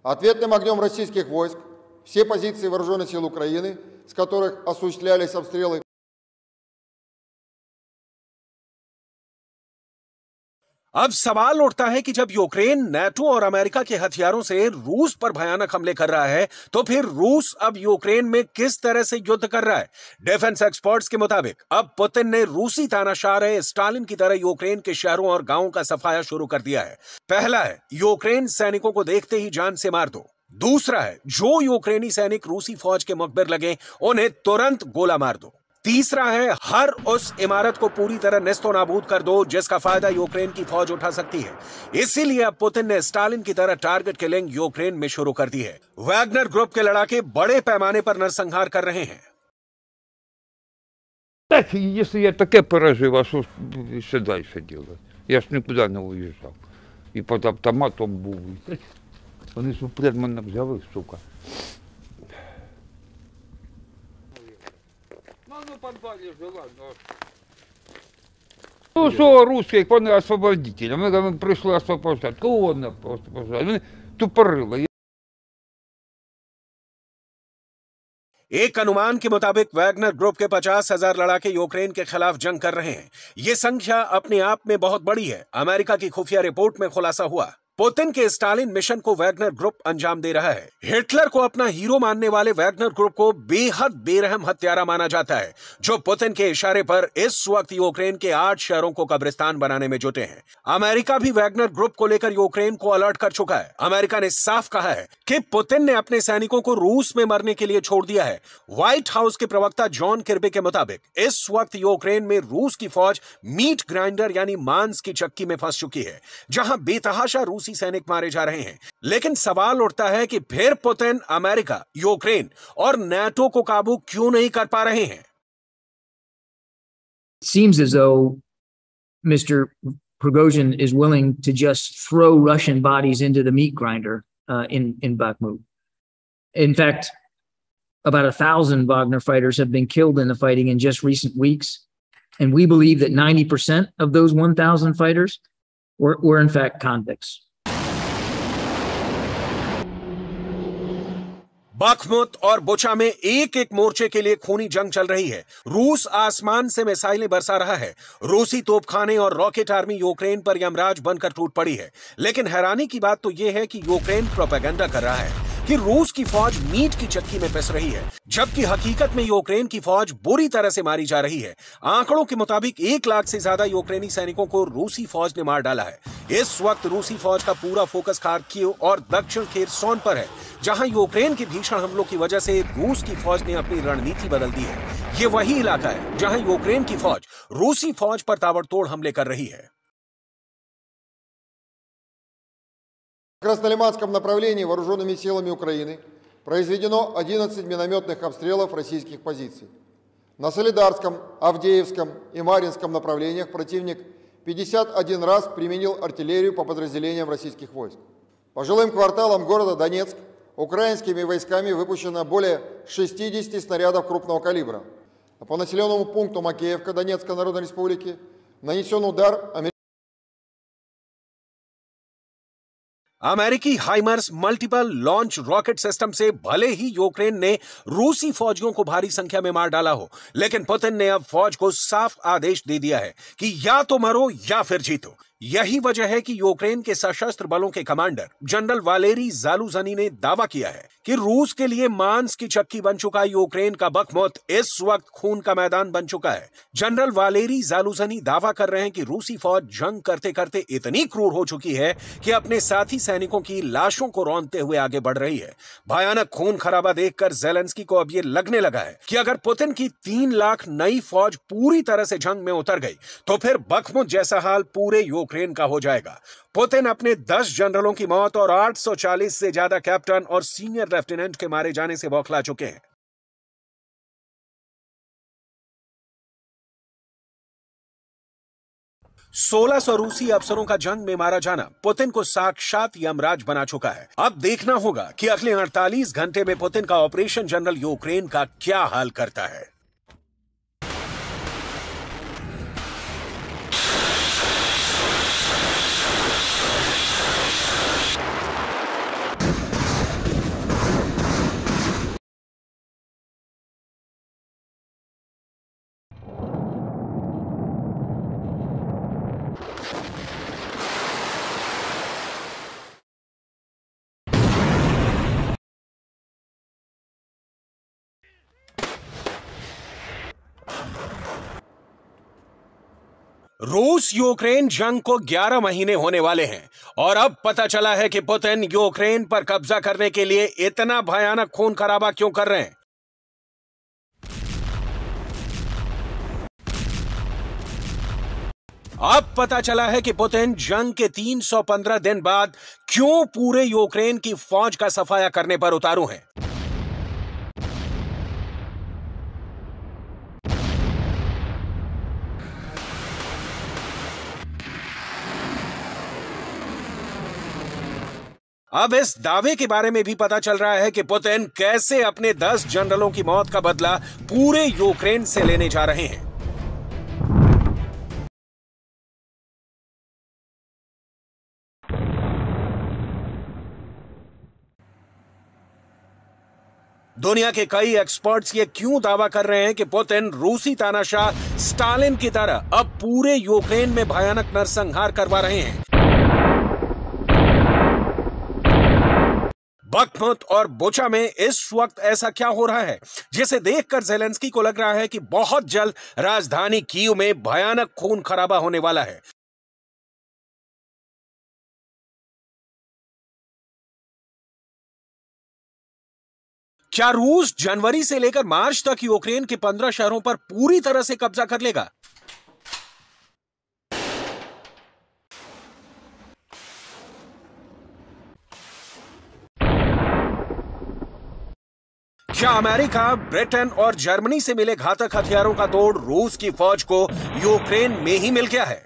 Speaker 3: Ответным огнем российских войск все позиции вооруженных сил Украины, с которых осуществлялись обстрелы,
Speaker 1: अब सवाल उठता है कि जब यूक्रेन नेटो और अमेरिका के हथियारों से रूस पर भयानक हमले कर रहा है तो फिर रूस अब यूक्रेन में किस तरह से युद्ध कर रहा है? डिफेंस एक्सपर्ट्स के मुताबिक, अब पुतिन ने रूसी तानाशाह रहे स्टालिन की तरह यूक्रेन के शहरों और गाँवों का सफाया शुरू कर दिया है। पहला है, यूक्रेन सैनिकों को देखते ही जान से मार दो। दूसरा है, जो यूक्रेनी सैनिक रूसी फौज के मुखबिर लगे, उन्हें तुरंत गोला मार दो। तीसरा है हर उस इमारत को पूरी तरह नस्तो नाबूद कर दो जिसका फायदा यूक्रेन की फौज उठा सकती है इसीलिए अब पुतिन ने स्टालिन की तरह टारगेट किलिंग यूक्रेन में शुरू कर दी है वैगनर ग्रुप के लड़ाके बड़े पैमाने पर नरसंहार कर रहे हैं
Speaker 4: Так, если я таке пережив, а що ж ще далі делать? Я ж нікуди не уїжджав. І під автоматом був. І Вони ж впред мене взяли, сука. Ну, ну, підвалі жила, ну. Ну, що русські, вони освободителі. Ми, ми прийшли освобождати. Кого вони просто освобождали? Вони тупорили.
Speaker 1: एक अनुमान के मुताबिक वैगनर ग्रुप के पचास हजार लड़ाके यूक्रेन के खिलाफ जंग कर रहे हैं ये संख्या अपने आप में बहुत बड़ी है अमेरिका की खुफिया रिपोर्ट में खुलासा हुआ पुतिन के स्टालिन मिशन को वैगनर ग्रुप अंजाम दे रहा है। हिटलर को अपना हीरो मानने वाले वैगनर ग्रुप को बेहद बेरहम हत्यारा माना जाता है, जो पुतिन के इशारे पर इस वक्त यूक्रेन के आठ शहरों को कब्रिस्तान बनाने में जुटे हैं। अमेरिका भी वैगनर ग्रुप को लेकर यूक्रेन को अलर्ट कर चुका है। अमेरिका ने साफ़ कहा है कि पुतिन ने अपने सैनिकों को रूस में मरने के लिए छोड़ दिया है। व्हाइट हाउस के प्रवक्ता जॉन किर्बे के मुताबिक, इस वक्त यूक्रेन में रूस की फौज मीट ग्राइंडर यानी मांस की चक्की में फंस चुकी है, जहाँ बेतहाशा रूसी सैनिक मारे जा रहे हैं लेकिन सवाल उठता है कि फिर पुतिन अमेरिका यूक्रेन और नेटो को काबू क्यों नहीं कर पा रहे हैं
Speaker 5: It seems as though Mr. Prigozhin is willing to just throw Russian bodies into the meat grinder uh, in in Bakhmut. In fact, about a thousand Wagner fighters have been killed in the fighting in just recent weeks, and we believe that ninety percent of those one thousand fighters were, were in fact convicts.
Speaker 1: Bakhmut और Bucha में एक एक मोर्चे के लिए खूनी जंग चल रही है। रूस आसमान से मिसाइलें बरसा रहा है। रूसी तोपखाने और रॉकेट आर्मी यूक्रेन पर यमराज बनकर टूट पड़ी है। लेकिन हैरानी की बात तो यह है कि यूक्रेन प्रोपेगेंडा कर रहा है। कि रूस की फौज मीट की चक्की में पिस रही है, जबकि हकीकत में यूक्रेन की फौज बुरी तरह से मारी जा रही है। आंकड़ों के मुताबिक एक लाख से ज़्यादा यूक्रेनी सैनिकों को रूसी फौज ने मार डाला है। इस वक्त रूसी फौज का पूरा फोकस खार्किव और दक्षिण खेर सोन पर है, जहाँ यूक्रेन के भीषण हमलों की वजह से रूस की फौज ने अपनी रणनीति बदल दी है। ये वही इलाका है, जहाँ यूक्रेन की फौज रूसी फौज पर ताबड़तोड़ हमले कर रही है।
Speaker 3: Краснолиманском направлении вооруженными силами Украины произведено 11 минометных обстрелов российских позиций. На Солидарском, Авдеевском и Маринском направлениях противник 51 раз применил артиллерию по подразделениям российских войск. По жилым кварталам города Донецк украинскими войсками выпущено более 60 снарядов крупного калибра. А по населенному пункту Макеевка Донецкой Народной Республики нанесен удар
Speaker 1: अमेरिकी HIMARS multiple launch rocket system से भले ही यूक्रेन ने रूसी फौजियों को भारी संख्या में मार डाला हो, लेकिन पुतिन ने अब फौज को साफ़ आदेश दे दिया है कि या तो मरो या फिर जीतो। यही वजह है कि यूक्रेन के सशस्त्र बलों के कमांडर जनरल वालेरी जालूजनी ने दावा किया है कि रूस के लिए मांस की चक्की बन चुका यूक्रेन का बखमुत इस वक्त खून का मैदान बन चुका है। जनरल वालेरी जालूजनी दावा कर रहे हैं कि रूसी फौज जंग करते करते इतनी क्रूर हो चुकी है कि अपने साथी सैनिकों की लाशों को रौंदते हुए आगे बढ़ रही है। भयानक खून खराबा देखकर जेलेंस्की को अब ये लगने लगा है कि अगर पुतिन की तीन लाख नई फौज पूरी तरह से जंग में उतर गई तो फिर बखमुत जैसा हाल पूरे यूक्रेन का हो जाएगा। पुतिन अपने 10 जनरलों की मौत और 840 से ज़्यादा कैप्टन और सीनियर लेफ्टिनेंट के मारे जाने से बौखला चुके हैं। सोलह सौ रूसी अफसरों का जंग में मारा जाना पुतिन को साक्षात यमराज बना चुका है। अब देखना होगा कि अगले 48 घंटे में पुतिन का ऑपरेशन जनरल यूक्रेन का क्या हाल करता है। रूस यूक्रेन जंग को 11 महीने होने वाले हैं, और अब पता चला है कि पुतिन यूक्रेन पर कब्जा करने के लिए इतना भयानक खून खराबा क्यों कर रहे हैं। अब पता चला है कि पुतिन जंग के 315 दिन बाद क्यों पूरे यूक्रेन की फौज का सफाया करने पर उतारू हैं। अब इस दावे के बारे में भी पता चल रहा है कि पुतिन कैसे अपने 10 जनरलों की मौत का बदला पूरे यूक्रेन से लेने जा रहे हैं। दुनिया के कई एक्सपर्ट्स ये क्यों दावा कर रहे हैं कि पुतिन रूसी तानाशाह स्टालिन की तरह अब पूरे यूक्रेन में भयानक नरसंहार करवा रहे हैं। बखमुत और बोचा में इस वक्त ऐसा क्या हो रहा है? जिसे देखकर जेलेंस्की को लग रहा है कि बहुत जल्द राजधानी कीव में भयानक खून खराबा होने वाला है। क्या रूस जनवरी से लेकर मार्च तक यूक्रेन के पंद्रह शहरों पर पूरी तरह से कब्जा कर लेगा? क्या अमेरिका, ब्रिटेन और जर्मनी से मिले घातक हथियारों का तोड़ रूस की फौज को यूक्रेन में ही मिल गया है?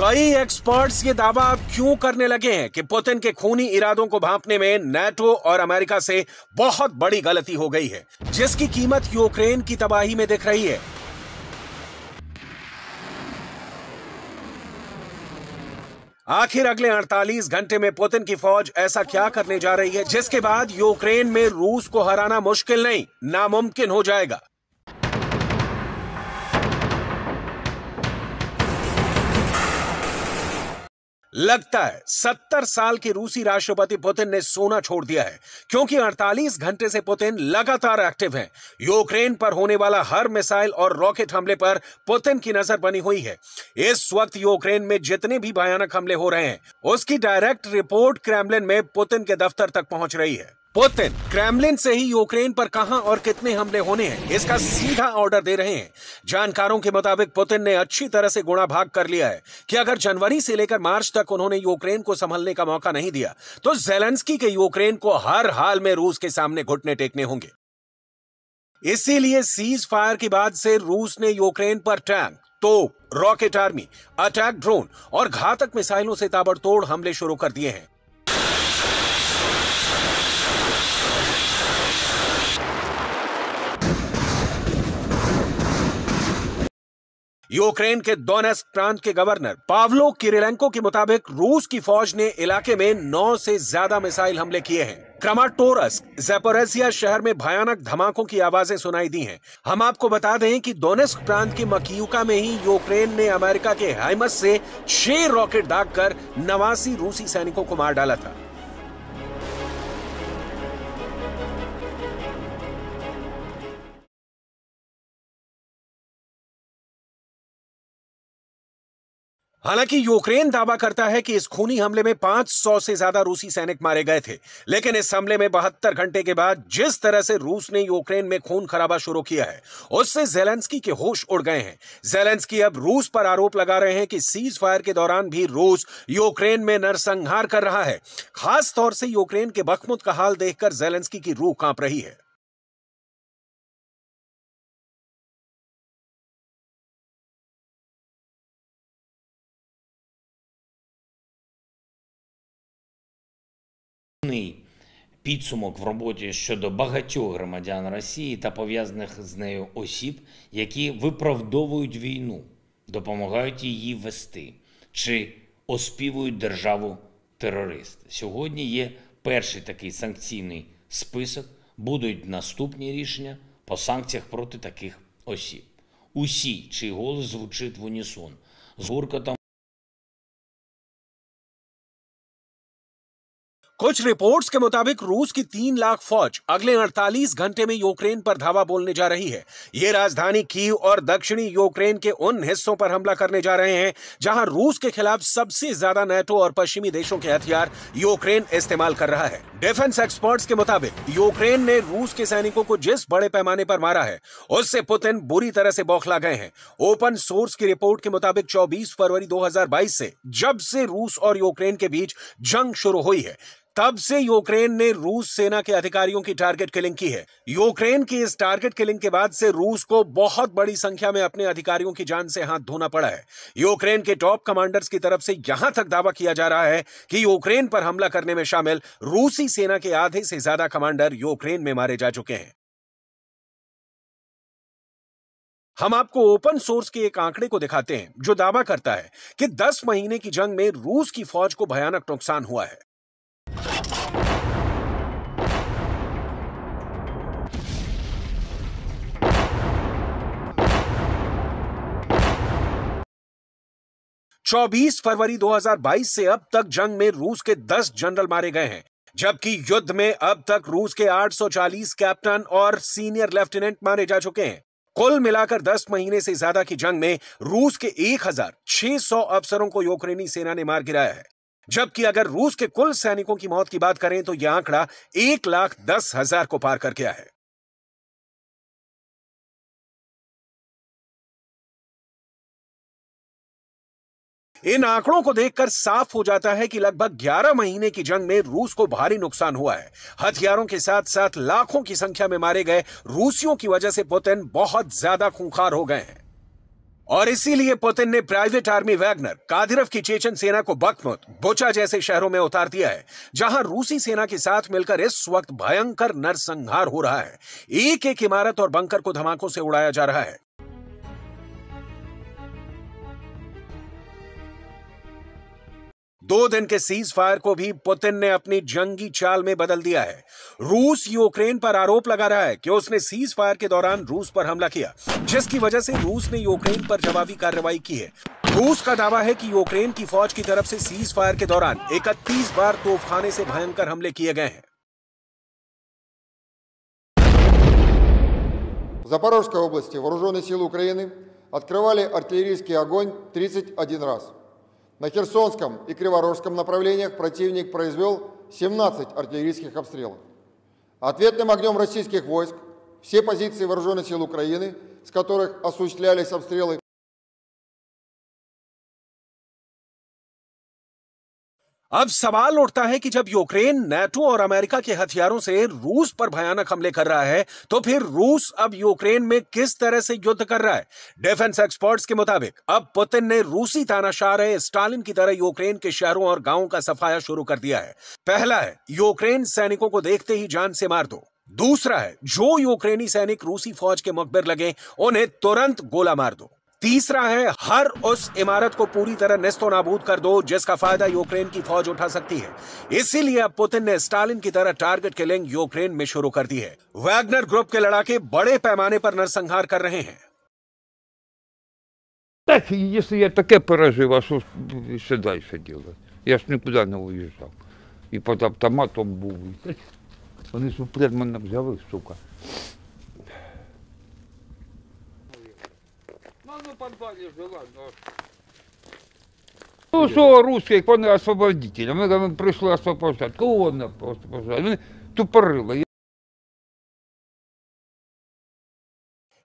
Speaker 1: कई एक्सपर्ट्स ये दावा क्यों करने लगे हैं कि पुतिन के खूनी इरादों को भांपने में नेटो और अमेरिका से बहुत बड़ी गलती हो गई है, जिसकी कीमत यूक्रेन की तबाही में दिख रही है। आखिर अगले 48 घंटे में पुतिन की फौज ऐसा क्या करने जा रही है, जिसके बाद यूक्रेन में रूस को हराना मुश्किल नहीं, नामुमकिन हो जाएगा। लगता है सत्तर साल के रूसी राष्ट्रपति पुतिन ने सोना छोड़ दिया है, क्योंकि 48 घंटे से पुतिन लगातार एक्टिव हैं। यूक्रेन पर होने वाला हर मिसाइल और रॉकेट हमले पर पुतिन की नज़र बनी हुई है इस वक्त यूक्रेन में जितने भी भयानक हमले हो रहे हैं, उसकी डायरेक्ट रिपोर्ट क्रेमलिन में पुतिन के दफ्तर तक पहुँच रही है पुतिन क्रेमलिन से ही यूक्रेन पर कहाँ और कितने हमले होने हैं? इसका सीधा ऑर्डर दे रहे हैं। जानकारों के मुताबिक पुतिन ने अच्छी तरह से गुणा भाग कर लिया है कि अगर जनवरी से लेकर मार्च तक उन्होंने यूक्रेन को संभलने का मौका नहीं दिया तो जेलेंस्की के यूक्रेन को हर हाल में रूस के सामने घुटने टेकने होंगे। इसीलिए सीज फायर के बाद से रूस ने यूक्रेन पर टैंक तोप रॉकेट आर्मी अटैक ड्रोन और घातक मिसाइलों से ताबड़तोड़ हमले शुरू कर दिए हैं। यूक्रेन के दोनेस्क प्रांत के गवर्नर पावलो किरिलेंको के मुताबिक रूस की फौज ने इलाके में नौ से ज़्यादा मिसाइल हमले किए हैं क्रमाटोरस जेपोरेसिया शहर में भयानक धमाकों की आवाज़ें सुनाई दी हैं। हम आपको बता दें कि दोनेस्क प्रांत के मकियुका में ही यूक्रेन ने अमेरिका के हाइमस से छह रॉकेट दागकर नवासी रूसी सैनिकों को मार डाला था हालाँकि यूक्रेन दावा करता है कि इस खूनी हमले में 500 से ज़्यादा रूसी सैनिक मारे गए थे, लेकिन इस हमले में बहत्तर घंटे के बाद जिस तरह से रूस ने यूक्रेन में खून खराबा शुरू किया है, उससे जेलेंस्की के होश उड़ गए हैं। जेलेंस्की अब रूस पर आरोप लगा रहे हैं कि सीज फायर के दौरान भी रूस यूक्रेन में नरसंहार कर रहा है। खासतौर से यूक्रेन के बखमुत का हाल देखकर जेलेंस्की की रूह काँप रही है।
Speaker 2: Підсумок в роботі щодо багатьох громадян Росії та пов'язаних з нею осіб, які виправдовують війну, допомагають її вести чи оспівують державу терорист. Сьогодні є перший такий санкційний список. Будуть наступні рішення по санкціях проти таких осіб. Усі, чий голос звучить в унісон, з гуркотом
Speaker 1: कुछ रिपोर्ट्स के मुताबिक रूस की तीन लाख फौज अगले 48 घंटे में यूक्रेन पर धावा बोलने जा रही है। ये राजधानी कीव और दक्षिणी यूक्रेन के उन हिस्सों पर हमला करने जा रहे हैं, जहाँ रूस के खिलाफ सबसे ज़्यादा नेटो और पश्चिमी देशों के हथियार यूक्रेन इस्तेमाल कर रहा है। डिफेंस एक्सपर्ट्स के मुताबिक, यूक्रेन ने रूस के सैनिकों को जिस बड़े पैमाने पर मारा है, उससे पुतिन बुरी तरह से बौखला गए हैं। ओपन सोर्स की रिपोर्ट के मुताबिक 24 फरवरी 2022 से, जब से रूस और यूक्रेन के बीच जंग शुरू हुई है तब से यूक्रेन ने रूस सेना के अधिकारियों की टारगेट किलिंग की है। यूक्रेन की इस टारगेट किलिंग के बाद से रूस को बहुत बड़ी संख्या में अपने अधिकारियों की जान से हाथ धोना पड़ा है। यूक्रेन के टॉप कमांडर्स की तरफ़ से यहाँ तक दावा किया जा रहा है कि यूक्रेन पर हमला करने में शामिल रूसी सेना के आधे से ज़्यादा कमांडर यूक्रेन में मारे जा चुके हैं। हम आपको ओपन सोर्स के एक आंकड़े को दिखाते हैं, जो दावा करता है कि 10 महीने की जंग में रूस की फौज को भयानक नुकसान हुआ है। चौबीस फरवरी 2022 से अब तक जंग में रूस के 10 जनरल मारे गए हैं, जबकि युद्ध में अब तक रूस के 840 कैप्टन और सीनियर लेफ्टिनेंट मारे जा चुके हैं। कुल मिलाकर 10 महीने से ज़्यादा की जंग में रूस के 1600 अफसरों को यूक्रेनी सेना ने मार गिराया है। जबकि अगर रूस के कुल सैनिकों की मौत की बात करें तो यह आंकड़ा एक लाख दस हज़ार को पार कर गया है। इन आंकड़ों को देखकर साफ़ हो जाता है कि लगभग 11 महीने की जंग में रूस को भारी नुकसान हुआ है। हथियारों के साथ साथ लाखों की संख्या में मारे गए रूसियों की वजह से पुतिन बहुत ज़्यादा खूंखार हो गए हैं। और इसीलिए पुतिन ने प्राइवेट आर्मी वैगनर कादिरफ की चेचन सेना को बखमुत बोचा जैसे शहरों में उतार दिया है, जहाँ रूसी सेना के साथ मिलकर इस वक्त भयंकर नरसंहार हो रहा है। एक एक इमारत और बंकर को धमाकों से उड़ाया जा रहा है। दो दिन के सीज फायर को भी पुतिन ने अपनी जंगी चाल में बदल दिया है रूस यूक्रेन पर आरोप लगा रहा है कि उसने सीज फायर के दौरान रूस पर हमला किया जिसकी वजह से रूस ने यूक्रेन पर जवाबी कार्रवाई की है रूस का दावा है कि यूक्रेन की फौज की तरफ से सीज फायर के दौरान 31 बार तोपखाने से भयंकर हमले किए गए हैं
Speaker 3: В Запорожской области вооруженные силы Украины открывали артиллерийский огонь 31 раз. На Херсонском и Криворожском направлениях противник произвел 17 артиллерийских обстрелов. Ответным огнем российских войск все позиции вооруженных сил Украины, с которых осуществлялись обстрелы,
Speaker 1: अब सवाल उठता है कि जब यूक्रेन नेटो और अमेरिका के हथियारों से रूस पर भयानक हमले कर रहा है तो फिर रूस अब यूक्रेन में किस तरह से युद्ध कर रहा है? डिफेंस एक्सपर्ट्स के मुताबिक, अब पुतिन ने रूसी तानाशाह रहे स्टालिन की तरह यूक्रेन के शहरों और गाँवों का सफाया शुरू कर दिया है। पहला है, यूक्रेन सैनिकों को देखते ही जान से मार दो। दूसरा है, जो यूक्रेनी सैनिक रूसी फौज के मुखबिर लगे, उन्हें तुरंत गोला मार दो। तीसरा है हर उस इमारत को पूरी तरह नेस्तो नाबूद कर दो जिसका फायदा यूक्रेन की फौज उठा सकती है इसीलिए अब पुतिन ने स्टालिन की तरह टारगेट किलिंग यूक्रेन में शुरू कर दी है वैगनर ग्रुप के लड़ाके बड़े पैमाने पर नरसंहार कर रहे हैं
Speaker 4: Так, если я таке пережив, а що ж ще далі делать? Я ж нікуди не уїжджав. І під автоматом був. І... Вони ж впред мене взяли, сука. Ну, ну, підвалі жила, ну. Ну, що русських, вони освободителі. Ми, ми прийшли освобождати. Кого не освобождати? Вони тупорили.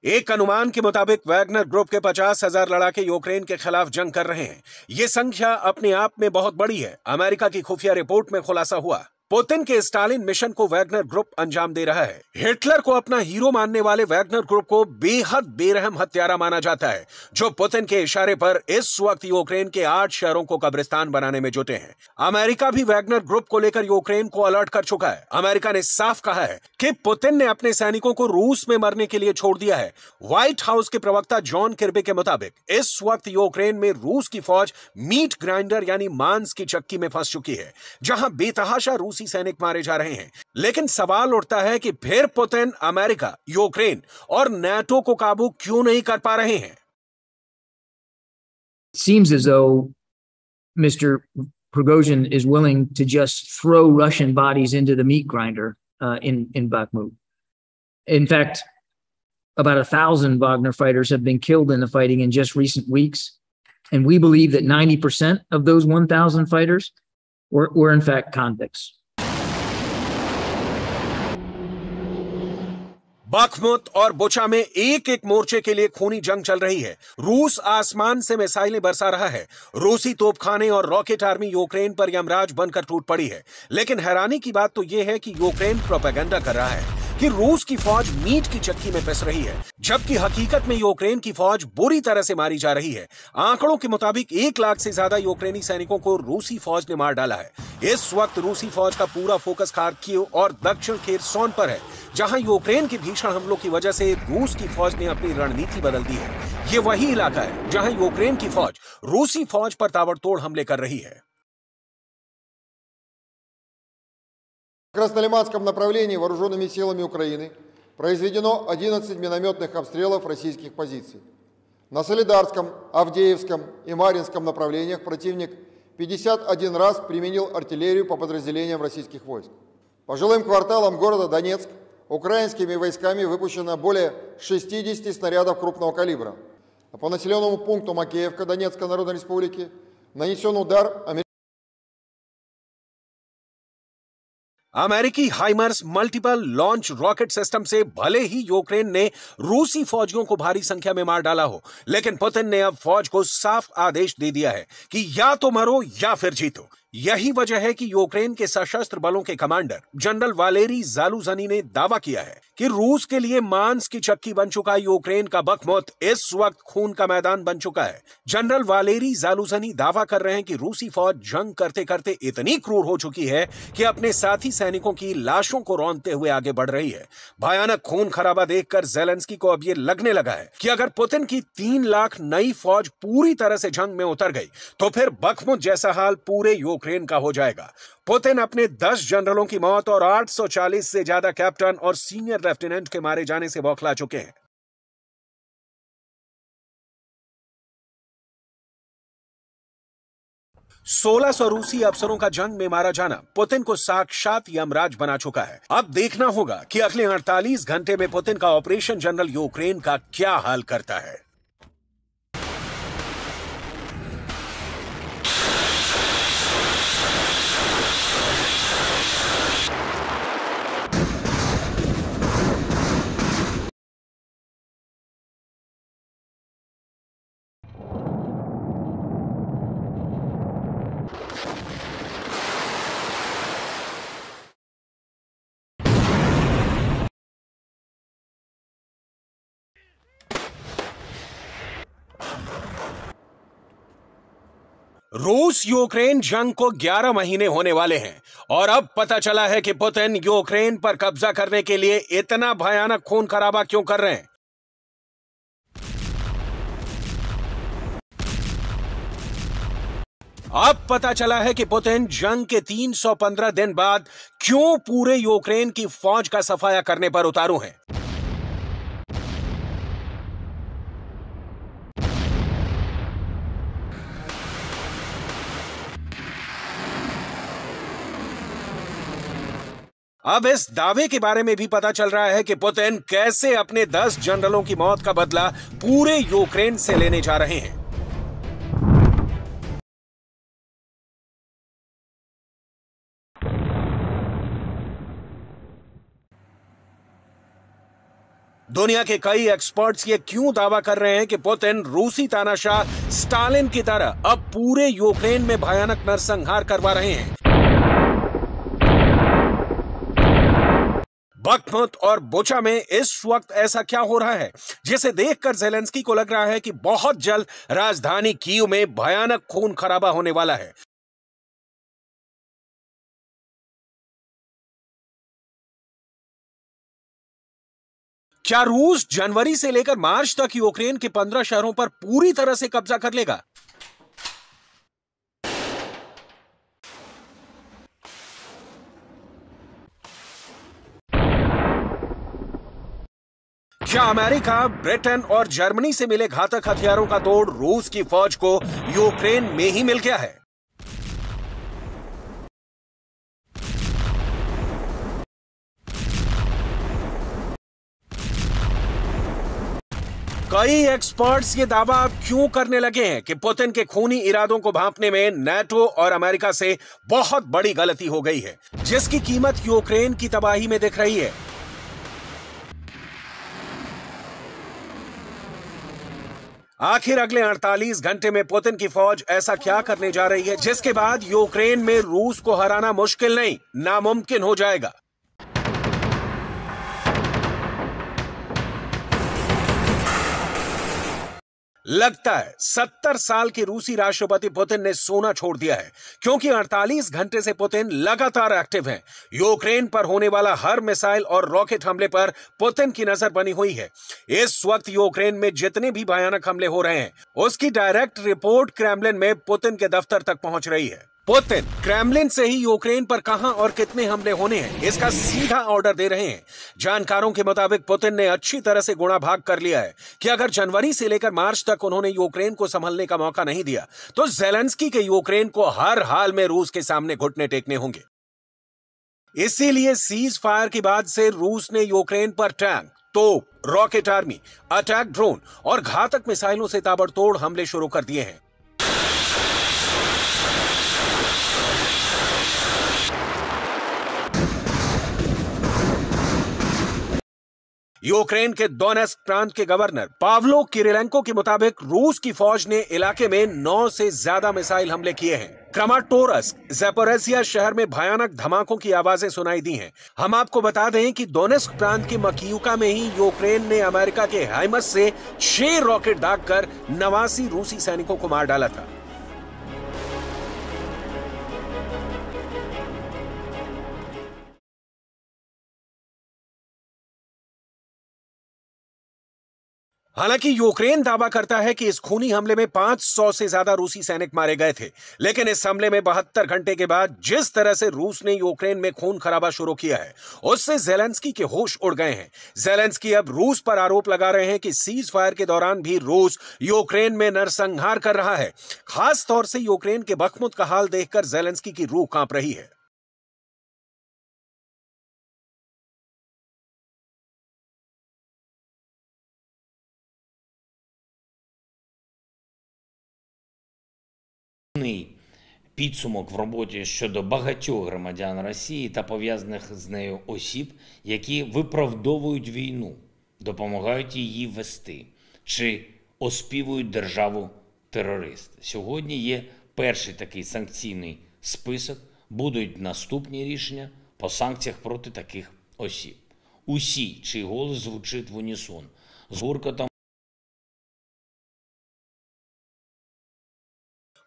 Speaker 1: एक अनुमान के मुताबिक वैगनर ग्रुप के पचास हजार लड़ाके यूक्रेन के खिलाफ जंग कर रहे हैं ये संख्या अपने आप में बहुत बड़ी है अमेरिका की खुफिया रिपोर्ट में खुलासा हुआ पुतिन के स्टालिन मिशन को वैगनर ग्रुप अंजाम दे रहा है। हिटलर को अपना हीरो मानने वाले वैगनर ग्रुप को बेहद बेरहम हत्यारा माना जाता है, जो पुतिन के इशारे पर इस वक्त यूक्रेन के आठ शहरों को कब्रिस्तान बनाने में जुटे हैं। अमेरिका भी वैगनर ग्रुप को लेकर यूक्रेन को अलर्ट कर चुका है। अमेरिका ने साफ़ कहा है कि पुतिन ने अपने सैनिकों को रूस में मरने के लिए छोड़ दिया है। व्हाइट हाउस के प्रवक्ता जॉन किर्बे के मुताबिक, इस वक्त यूक्रेन में रूस की फौज मीट ग्राइंडर यानी मांस की चक्की में फंस चुकी है, जहाँ बेतहाशा रूसी सैनिक मारे जा रहे हैं लेकिन सवाल उठता है कि फिर पुतिन अमेरिका यूक्रेन और नेटो को काबू क्यों नहीं कर पा रहे हैं
Speaker 5: seems as though Mr. Prigozhin is willing to just throw Russian bodies into the meat grinder uh, in in Bakhmut. In fact, about a thousand Wagner fighters have been killed in the fighting in just recent weeks, and we believe that ninety percent of those one thousand fighters were, were in fact convicts.
Speaker 1: Bakhmut और Bucha में एक एक मोर्चे के लिए खूनी जंग चल रही है। रूस आसमान से मिसाइलें बरसा रहा है। रूसी तोपखाने और रॉकेट आर्मी यूक्रेन पर यमराज बनकर टूट पड़ी है। लेकिन हैरानी की बात तो यह है कि यूक्रेन प्रोपेगेंडा कर रहा है। कि रूस की फौज मीट की चक्की में पिस रही है, जबकि हकीकत में यूक्रेन की फौज बुरी तरह से मारी जा रही है। आंकड़ों के मुताबिक एक लाख से ज़्यादा यूक्रेनी सैनिकों को रूसी फौज ने मार डाला है। इस वक्त रूसी फौज का पूरा फोकस खार्किव और दक्षिण खेरसोन पर है, जहाँ यूक्रेन के भीषण हमलों की वजह से रूस की फौज ने अपनी रणनीति बदल दी है। ये वही इलाका है, जहाँ यूक्रेन की फौज रूसी फौज पर ताबड़तोड़ हमले कर रही है।
Speaker 3: В Краснолиманском направлении вооруженными силами Украины произведено 11 минометных обстрелов российских позиций. На Солидарском, Авдеевском и Маринском направлениях противник 51 раз применил артиллерию по подразделениям российских войск. По жилым кварталам города Донецк украинскими войсками выпущено более 60 снарядов крупного калибра. А по населенному пункту Макеевка Донецкой Народной Республики нанесен удар
Speaker 1: अमेरिकी HIMARS multiple launch rocket system से भले ही यूक्रेन ने रूसी फौजियों को भारी संख्या में मार डाला हो, लेकिन पुतिन ने अब फौज को साफ़ आदेश दे दिया है कि या तो मरो या फिर जीतो। यही वजह है कि यूक्रेन के सशस्त्र बलों के कमांडर जनरल वालेरी जालूजनी ने दावा किया है कि रूस के लिए मांस की चक्की बन चुका यूक्रेन का बखमुत इस वक्त खून का मैदान बन चुका है। जनरल वालेरी जालूजनी दावा कर रहे हैं कि रूसी फौज जंग करते करते इतनी क्रूर हो चुकी है कि अपने साथी सैनिकों की लाशों को रौंदते हुए आगे बढ़ रही है। भयानक खून खराबा देखकर जेलेंस्की को अब ये लगने लगा है कि अगर पुतिन की तीन लाख नई फौज पूरी तरह से जंग में उतर गई तो फिर बखमुत जैसा हाल पूरे यूक्रेन का हो जाएगा। पुतिन अपने 10 जनरलों की मौत और 840 से ज़्यादा कैप्टन और सीनियर लेफ्टिनेंट के मारे जाने से बौखला चुके हैं। सोलह सौ रूसी अफसरों का जंग में मारा जाना पुतिन को साक्षात यमराज बना चुका है। अब देखना होगा कि अगले 48 घंटे में पुतिन का ऑपरेशन जनरल यूक्रेन का क्या हाल करता है। रूस यूक्रेन जंग को 11 महीने होने वाले हैं, और अब पता चला है कि पुतिन यूक्रेन पर कब्जा करने के लिए इतना भयानक खून खराबा क्यों कर रहे हैं। अब पता चला है कि पुतिन जंग के 315 दिन बाद क्यों पूरे यूक्रेन की फौज का सफाया करने पर उतारू हैं। अब इस दावे के बारे में भी पता चल रहा है कि पुतिन कैसे अपने 10 जनरलों की मौत का बदला पूरे यूक्रेन से लेने जा रहे हैं। दुनिया के कई एक्सपर्ट्स ये क्यों दावा कर रहे हैं कि पुतिन रूसी तानाशाह स्टालिन की तरह अब पूरे यूक्रेन में भयानक नरसंहार करवा रहे हैं। बखमुत और बोचा में इस वक्त ऐसा क्या हो रहा है? जिसे देखकर जेलेंस्की को लग रहा है कि बहुत जल्द राजधानी कीव में भयानक खून खराबा होने वाला है। क्या रूस जनवरी से लेकर मार्च तक यूक्रेन के पंद्रह शहरों पर पूरी तरह से कब्जा कर लेगा? क्या अमेरिका, ब्रिटेन और जर्मनी से मिले घातक हथियारों का तोड़ रूस की फौज को यूक्रेन में ही मिल गया है। कई एक्सपर्ट्स ये दावा क्यों करने लगे हैं कि पुतिन के खूनी इरादों को भांपने में नेटो और अमेरिका से बहुत बड़ी गलती हो गई है, जिसकी कीमत यूक्रेन की तबाही में दिख रही है। आखिर अगले 48 घंटे में पुतिन की फौज ऐसा क्या करने जा रही है, जिसके बाद यूक्रेन में रूस को हराना मुश्किल नहीं, नामुमकिन हो जाएगा। लगता है सत्तर साल के रूसी राष्ट्रपति पुतिन ने सोना छोड़ दिया है, क्योंकि 48 घंटे से पुतिन लगातार एक्टिव हैं। यूक्रेन पर होने वाला हर मिसाइल और रॉकेट हमले पर पुतिन की नज़र बनी हुई है इस वक्त यूक्रेन में जितने भी भयानक हमले हो रहे हैं, उसकी डायरेक्ट रिपोर्ट क्रेमलिन में पुतिन के दफ्तर तक पहुँच रही है पुतिन क्रेमलिन से ही यूक्रेन पर कहाँ और कितने हमले होने हैं, इसका सीधा ऑर्डर दे रहे हैं। जानकारों के मुताबिक पुतिन ने अच्छी तरह से गुणा भाग कर लिया है कि अगर जनवरी से लेकर मार्च तक उन्होंने यूक्रेन को संभलने का मौका नहीं दिया तो जेलेंस्की के यूक्रेन को हर हाल में रूस के सामने घुटने टेकने होंगे। इसीलिए सीज फायर के बाद से रूस ने यूक्रेन पर टैंक तोप रॉकेट आर्मी अटैक ड्रोन और घातक मिसाइलों से ताबड़तोड़ हमले शुरू कर दिए हैं। यूक्रेन के दोनेस्क प्रांत के गवर्नर पावलो किरिलेंको के मुताबिक रूस की फौज ने इलाके में नौ से ज़्यादा मिसाइल हमले किए हैं। क्रमाटोरस जेपोरेसिया शहर में भयानक धमाकों की आवाज़ें सुनाई दी हैं। हम आपको बता दें कि दोनेस्क प्रांत के मकियुका में ही यूक्रेन ने अमेरिका के हाइमस से छह रॉकेट दागकर नवासी रूसी सैनिकों को मार डाला था। हालाँकि यूक्रेन दावा करता है कि इस खूनी हमले में 500 से ज़्यादा रूसी सैनिक मारे गए थे, लेकिन इस हमले में बहत्तर घंटे के बाद जिस तरह से रूस ने यूक्रेन में खून खराबा शुरू किया है, उससे जेलेंस्की के होश उड़ गए हैं। जेलेंस्की अब रूस पर आरोप लगा रहे हैं कि सीज फायर के दौरान भी रूस यूक्रेन में नरसंहार कर रहा है। खासतौर से यूक्रेन के बखमुत का हाल देखकर जेलेंस्की की रूह काँप रही है।
Speaker 2: Підсумок в роботі щодо багатьох громадян Росії та пов'язаних з нею осіб, які виправдовують війну, допомагають її вести чи оспівують державу терорист. Сьогодні є перший такий санкційний список. Будуть наступні рішення по санкціях проти таких осіб. Усі, чий голос звучить в унісон, з гуркотом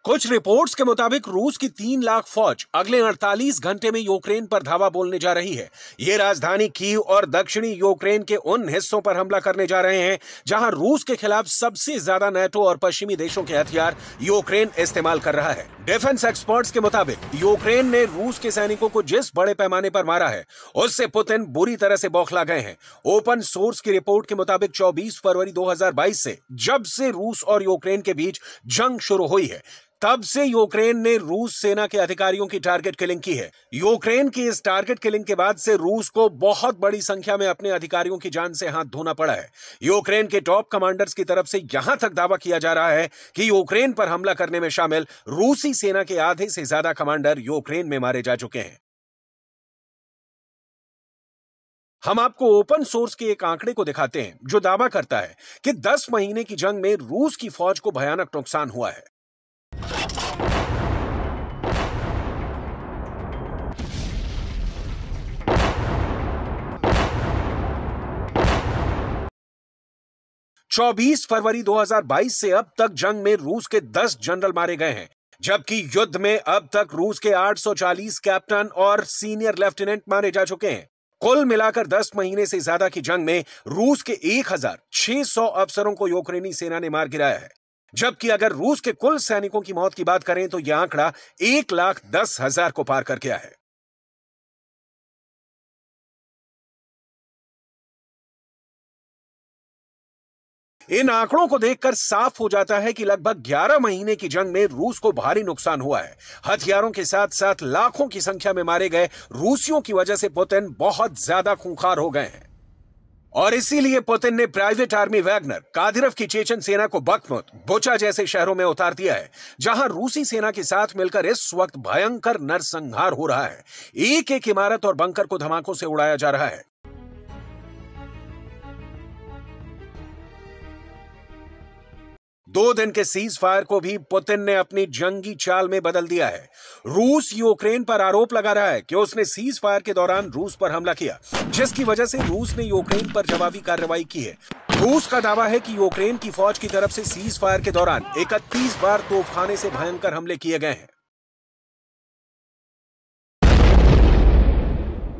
Speaker 1: कुछ रिपोर्ट्स के मुताबिक रूस की तीन लाख फौज अगले 48 घंटे में यूक्रेन पर धावा बोलने जा रही है। ये राजधानी कीव और दक्षिणी यूक्रेन के उन हिस्सों पर हमला करने जा रहे हैं, जहाँ रूस के खिलाफ सबसे ज़्यादा नेटो और पश्चिमी देशों के हथियार यूक्रेन इस्तेमाल कर रहा है। डिफेंस एक्सपर्ट्स के मुताबिक, यूक्रेन ने रूस के सैनिकों को जिस बड़े पैमाने पर मारा है, उससे पुतिन बुरी तरह से बौखला गए हैं। ओपन सोर्स की रिपोर्ट के मुताबिक 24 फरवरी 2022 से, जब से रूस और यूक्रेन के बीच जंग शुरू हुई है तब से यूक्रेन ने रूस सेना के अधिकारियों की टारगेट किलिंग की है। यूक्रेन की इस टारगेट किलिंग के बाद से रूस को बहुत बड़ी संख्या में अपने अधिकारियों की जान से हाथ धोना पड़ा है। यूक्रेन के टॉप कमांडर्स की तरफ़ से यहाँ तक दावा किया जा रहा है कि यूक्रेन पर हमला करने में शामिल रूसी सेना के आधे से ज़्यादा कमांडर यूक्रेन में मारे जा चुके हैं। हम आपको ओपन सोर्स के एक आंकड़े को दिखाते हैं, जो दावा करता है कि 10 महीने की जंग में रूस की फौज को भयानक नुकसान हुआ है। चौबीस फरवरी 2022 से अब तक जंग में रूस के 10 जनरल मारे गए हैं, जबकि युद्ध में अब तक रूस के 840 कैप्टन और सीनियर लेफ्टिनेंट मारे जा चुके हैं। कुल मिलाकर 10 महीने से ज़्यादा की जंग में रूस के 1600 अफसरों को यूक्रेनी सेना ने मार गिराया है। जबकि अगर रूस के कुल सैनिकों की मौत की बात करें तो यह आंकड़ा एक लाख दस हज़ार को पार कर गया है। इन आंकड़ों को देखकर साफ़ हो जाता है कि लगभग 11 महीने की जंग में रूस को भारी नुकसान हुआ है। हथियारों के साथ साथ लाखों की संख्या में मारे गए रूसियों की वजह से पुतिन बहुत ज़्यादा खूंखार हो गए हैं। और इसीलिए पुतिन ने प्राइवेट आर्मी वैगनर कादिरफ की चेचन सेना को बकमुत बोचा जैसे शहरों में उतार दिया है, जहाँ रूसी सेना के साथ मिलकर इस वक्त भयंकर नरसंहार हो रहा है। एक एक इमारत और बंकर को धमाकों से उड़ाया जा रहा है। दो दिन के सीज फायर को भी पुतिन ने अपनी जंगी चाल में बदल दिया है रूस यूक्रेन पर आरोप लगा रहा है कि उसने सीज फायर के दौरान रूस पर हमला किया जिसकी वजह से रूस ने यूक्रेन पर जवाबी कार्रवाई की है रूस का दावा है कि यूक्रेन की फौज की तरफ से सीज फायर के दौरान 31 बार तोपखाने से भयंकर हमले किए गए हैं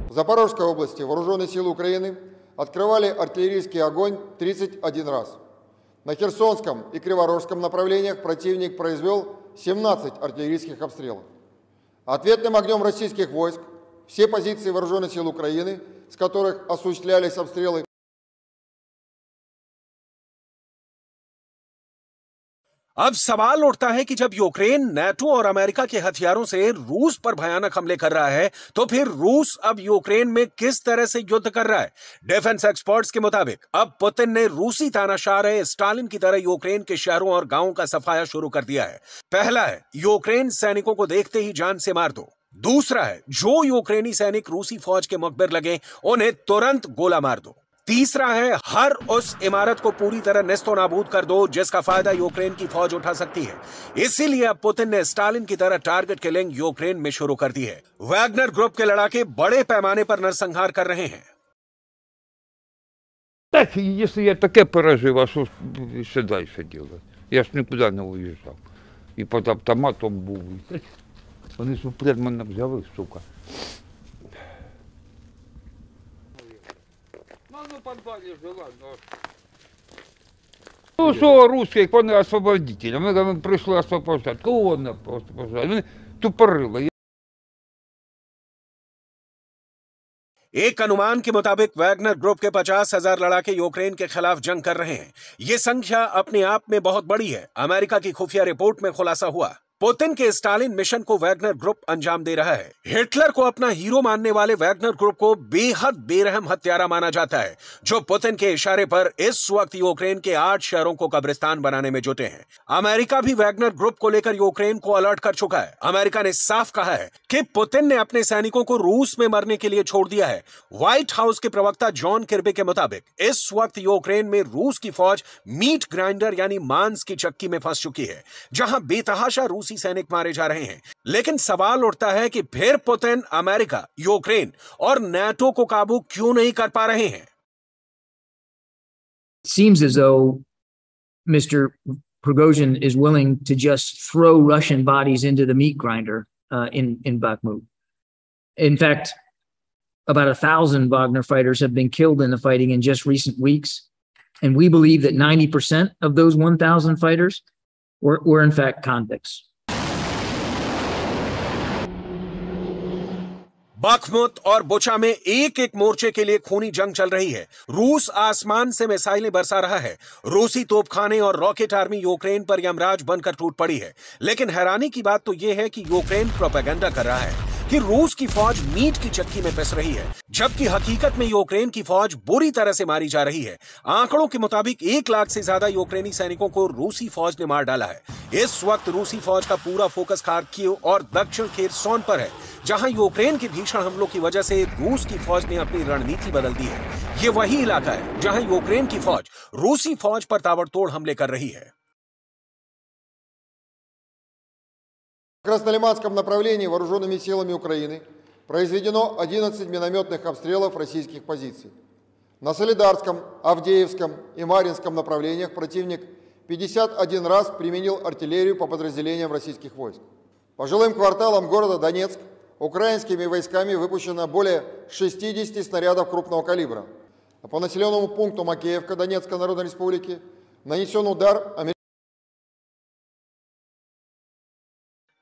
Speaker 3: В Запорожской области вооруженные силы Украины открывали артиллерийский огонь 31 раз. На Херсонском и Криворожском направлениях противник произвел 17 артиллерийских обстрелов. Ответным огнем российских войск все позиции вооруженных сил Украины, с которых осуществлялись обстрелы,
Speaker 1: अब सवाल उठता है कि जब यूक्रेन नेटो और अमेरिका के हथियारों से रूस पर भयानक हमले कर रहा है तो फिर रूस अब यूक्रेन में किस तरह से युद्ध कर रहा है? डिफेंस एक्सपर्ट्स के मुताबिक, अब पुतिन ने रूसी तानाशाह रहे स्टालिन की तरह यूक्रेन के शहरों और गाँवों का सफाया शुरू कर दिया है। पहला है, यूक्रेन सैनिकों को देखते ही जान से मार दो। दूसरा है, जो यूक्रेनी सैनिक रूसी फौज के मुखबिर लगे, उन्हें तुरंत गोला मार दो। तीसरा है हर उस इमारत को पूरी तरह नेस्तो नाबूद कर दो जिसका फायदा यूक्रेन की फौज उठा सकती है इसीलिए अब पुतिन ने स्टालिन की तरह टारगेट किलिंग यूक्रेन में शुरू कर दी है वैगनर ग्रुप के लड़ाके बड़े पैमाने पर नरसंहार कर रहे हैं
Speaker 4: Так, если я таке пережив, а що ж ще далі делать? Я ж нікуди не уїжджав. І під автоматом був. і- Вони ж впред мене взяли, сука. Ну, ну, подвалі жила, ну. Ну, що русські, як вони освободителі, ми говоримо, прийшли освобождати. Кого вони освобождати? Вони тупорили.
Speaker 1: एक अनुमान के मुताबिक वैगनर ग्रुप के पचास हजार लड़ाके यूक्रेन के खिलाफ जंग कर रहे हैं ये संख्या अपने आप में बहुत बड़ी है अमेरिका की खुफिया रिपोर्ट में खुलासा हुआ पुतिन के स्टालिन मिशन को वैगनर ग्रुप अंजाम दे रहा है। हिटलर को अपना हीरो मानने वाले वैगनर ग्रुप को बेहद बेरहम हत्यारा माना जाता है, जो पुतिन के इशारे पर इस वक्त यूक्रेन के आठ शहरों को कब्रिस्तान बनाने में जुटे हैं। अमेरिका भी वैगनर ग्रुप को लेकर यूक्रेन को अलर्ट कर चुका है। अमेरिका ने साफ़ कहा है कि पुतिन ने अपने सैनिकों को रूस में मरने के लिए छोड़ दिया है। व्हाइट हाउस के प्रवक्ता जॉन किर्बे के मुताबिक, इस वक्त यूक्रेन में रूस की फौज मीट ग्राइंडर यानी मांस की चक्की में फंस चुकी है, जहाँ बेतहाशा रूसी सैनिक मारे जा रहे हैं लेकिन सवाल उठता है कि फिर पुतिन अमेरिका यूक्रेन और नेटो को काबू क्यों नहीं कर पा रहे हैं
Speaker 5: It seems as though Mr. Prigozhin is willing to just throw Russian bodies into the meat grinder uh, in in Bakhmut. In fact, about a thousand Wagner fighters have been killed in the fighting in just recent weeks, and we believe that ninety percent of those one thousand fighters were, were in fact convicts.
Speaker 1: Bakhmut और Bucha में एक एक मोर्चे के लिए खूनी जंग चल रही है। रूस आसमान से मिसाइलें बरसा रहा है। रूसी तोपखाने और रॉकेट आर्मी यूक्रेन पर यमराज बनकर टूट पड़ी है। लेकिन हैरानी की बात तो यह है कि यूक्रेन प्रोपेगेंडा कर रहा है। कि रूस की फौज मीट की चक्की में पिस रही है, जबकि हकीकत में यूक्रेन की फौज बुरी तरह से मारी जा रही है। आंकड़ों के मुताबिक एक लाख से ज़्यादा यूक्रेनी सैनिकों को रूसी फौज ने मार डाला है। इस वक्त रूसी फौज का पूरा फोकस खार्किव और दक्षिण खेरसोन पर है, जहाँ यूक्रेन के भीषण हमलों की वजह से रूस की फौज ने अपनी रणनीति बदल दी है। ये वही इलाका है, जहाँ यूक्रेन की फौज रूसी फौज पर ताबड़तोड़ हमले कर रही है।
Speaker 3: В Краснолиманском направлении вооруженными силами Украины произведено 11 минометных обстрелов российских позиций. На Солидарском, Авдеевском и Маринском направлениях противник 51 раз применил артиллерию по подразделениям российских войск. По жилым кварталам города Донецк украинскими войсками выпущено более 60 снарядов крупного калибра. А по населенному пункту Макеевка Донецкой Народной Республики нанесен удар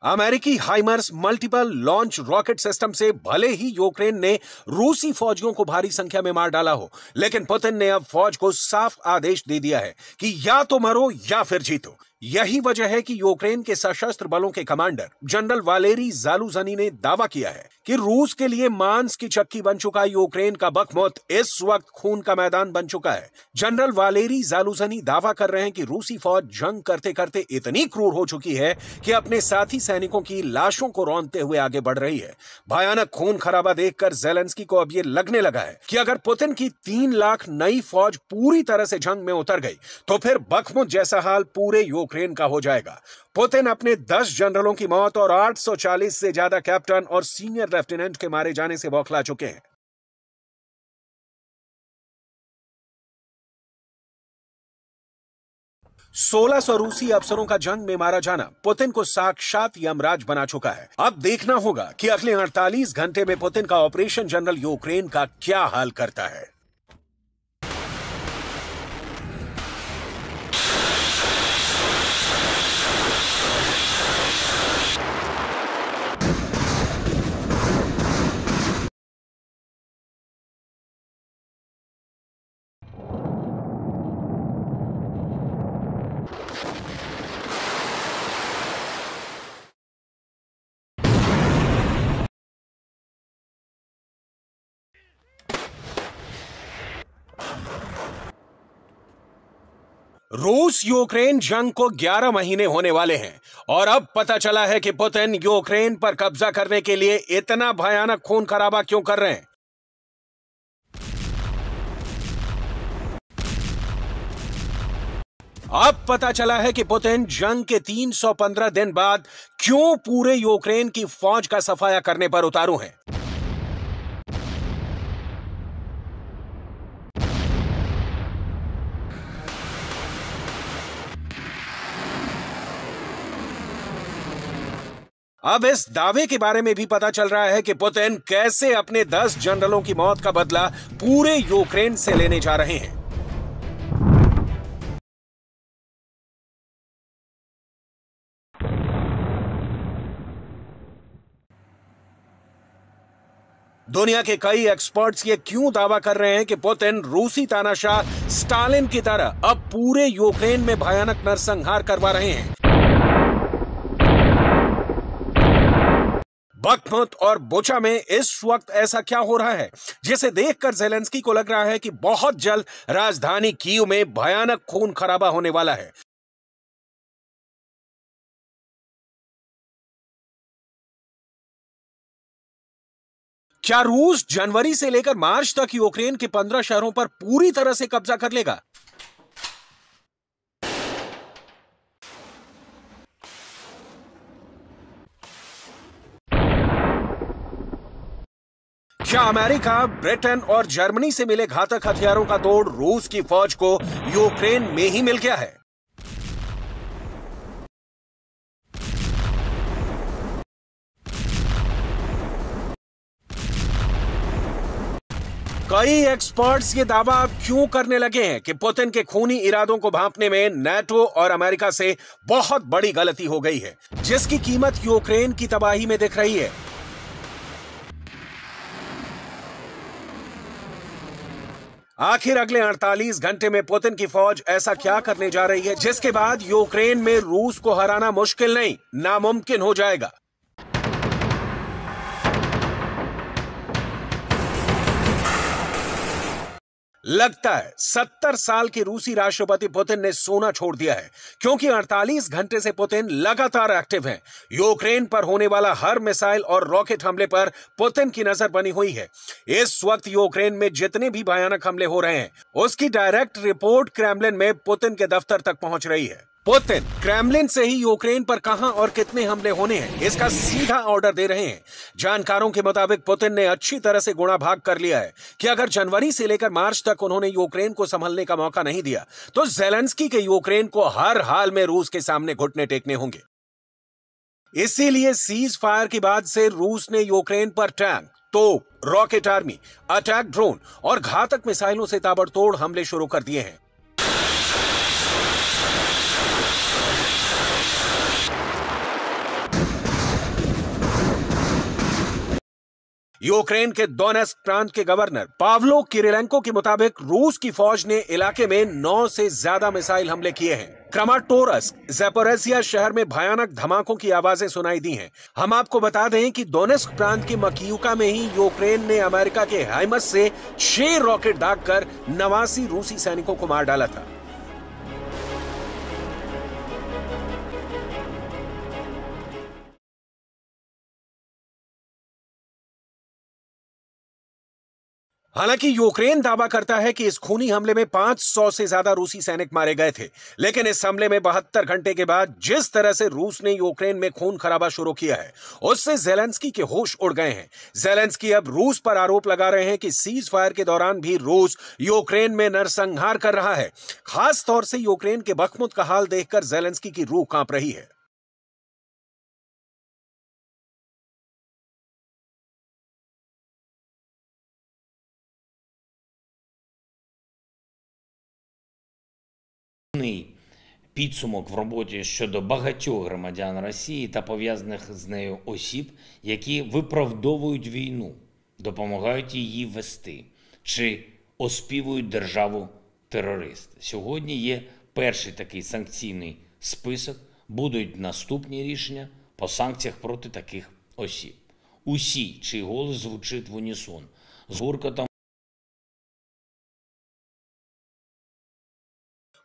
Speaker 1: अमेरिकी HIMARS multiple launch rocket system से भले ही यूक्रेन ने रूसी फौजियों को भारी संख्या में मार डाला हो, लेकिन पुतिन ने अब फौज को साफ़ आदेश दे दिया है कि या तो मरो या फिर जीतो। यही वजह है कि यूक्रेन के सशस्त्र बलों के कमांडर जनरल वालेरी जालूजनी ने दावा किया है कि रूस के लिए मांस की चक्की बन चुका यूक्रेन का बखमुत इस वक्त खून का मैदान बन चुका है। जनरल वालेरी जालूजनी दावा कर रहे हैं कि रूसी फौज जंग करते करते इतनी क्रूर हो चुकी है कि अपने साथी सैनिकों की लाशों को रौंदते हुए आगे बढ़ रही है। भयानक खून खराबा देखकर जेलेंस्की को अब ये लगने लगा है कि अगर पुतिन की तीन लाख नई फौज पूरी तरह से जंग में उतर गई तो फिर बखमुत जैसा हाल पूरे यूक्रेन का हो जाएगा। पुतिन अपने 10 जनरलों की मौत और 840 से ज़्यादा कैप्टन और सीनियर लेफ्टिनेंट के मारे जाने से बौखला चुके हैं। सोलह सौ रूसी अफसरों का जंग में मारा जाना पुतिन को साक्षात यमराज बना चुका है। अब देखना होगा कि अगले 48 घंटे में पुतिन का ऑपरेशन जनरल यूक्रेन का क्या हाल करता है। रूस यूक्रेन जंग को 11 महीने होने वाले हैं, और अब पता चला है कि पुतिन यूक्रेन पर कब्जा करने के लिए इतना भयानक खून खराबा क्यों कर रहे हैं अब पता चला है कि पुतिन जंग के 315 दिन बाद क्यों पूरे यूक्रेन की फौज का सफाया करने पर उतारू हैं। अब इस दावे के बारे में भी पता चल रहा है कि पुतिन कैसे अपने 10 जनरलों की मौत का बदला पूरे यूक्रेन से लेने जा रहे हैं। दुनिया के कई एक्सपर्ट्स ये क्यों दावा कर रहे हैं कि पुतिन रूसी तानाशाह स्टालिन की तरह अब पूरे यूक्रेन में भयानक नरसंहार करवा रहे हैं। बकमुत और बोचा में इस वक्त ऐसा क्या हो रहा है? जिसे देखकर जेलेंस्की को लग रहा है कि बहुत जल्द राजधानी कीव में भयानक खून खराबा होने वाला है। क्या रूस जनवरी से लेकर मार्च तक यूक्रेन के पंद्रह शहरों पर पूरी तरह से कब्जा कर लेगा? क्या अमेरिका, ब्रिटेन और जर्मनी से मिले घातक हथियारों का तोड़ रूस की फौज को यूक्रेन में ही मिल गया है। कई एक्सपर्ट्स ये दावा क्यों करने लगे हैं कि पुतिन के खूनी इरादों को भांपने में नेटो और अमेरिका से बहुत बड़ी गलती हो गई है, जिसकी कीमत यूक्रेन की तबाही में दिख रही है। आखिर अगले 48 घंटे में पुतिन की फौज ऐसा क्या करने जा रही है, जिसके बाद यूक्रेन में रूस को हराना मुश्किल नहीं, नामुमकिन हो जाएगा। लगता है सत्तर साल के रूसी राष्ट्रपति पुतिन ने सोना छोड़ दिया है, क्योंकि 48 घंटे से पुतिन लगातार एक्टिव हैं। यूक्रेन पर होने वाला हर मिसाइल और रॉकेट हमले पर पुतिन की नज़र बनी हुई है इस वक्त यूक्रेन में जितने भी भयानक हमले हो रहे हैं, उसकी डायरेक्ट रिपोर्ट क्रेमलिन में पुतिन के दफ्तर तक पहुँच रही है पुतिन क्रेमलिन से ही यूक्रेन पर कहाँ और कितने हमले होने हैं, इसका सीधा ऑर्डर दे रहे हैं। जानकारों के मुताबिक पुतिन ने अच्छी तरह से गुणा भाग कर लिया है कि अगर जनवरी से लेकर मार्च तक उन्होंने यूक्रेन को संभलने का मौका नहीं दिया तो जेलेंस्की के यूक्रेन को हर हाल में रूस के सामने घुटने टेकने होंगे। इसीलिए सीज फायर के बाद से रूस ने यूक्रेन पर टैंक तोप रॉकेट आर्मी अटैक ड्रोन और घातक मिसाइलों से ताबड़तोड़ हमले शुरू कर दिए हैं। यूक्रेन के दोनेस्क प्रांत के गवर्नर पावलो किरिलेंको के मुताबिक रूस की फौज ने इलाके में नौ से ज़्यादा मिसाइल हमले किए हैं क्रमाटोरस जेपोरेसिया शहर में भयानक धमाकों की आवाज़ें सुनाई दी हैं। हम आपको बता दें कि दोनेस्क प्रांत की मकियुका में ही यूक्रेन ने अमेरिका के हाइमस से छह रॉकेट दागकर नवासी रूसी सैनिकों को मार डाला था हालाँकि यूक्रेन दावा करता है कि इस खूनी हमले में 500 से ज़्यादा रूसी सैनिक मारे गए थे, लेकिन इस हमले में बहत्तर घंटे के बाद जिस तरह से रूस ने यूक्रेन में खून खराबा शुरू किया है, उससे जेलेंस्की के होश उड़ गए हैं। जेलेंस्की अब रूस पर आरोप लगा रहे हैं कि सीज फायर के दौरान भी रूस यूक्रेन में नरसंहार कर रहा है। खासतौर से यूक्रेन के बखमुत का हाल देखकर जेलेंस्की की रूह काँप रही है।
Speaker 2: Підсумок в роботі щодо багатьох громадян Росії та пов'язаних з нею осіб, які виправдовують війну, допомагають її вести чи оспівують державу терорист. Сьогодні є перший такий санкційний список. Будуть наступні рішення по санкціях проти таких осіб. Усі, чий голос звучить в унісон, з гуркотом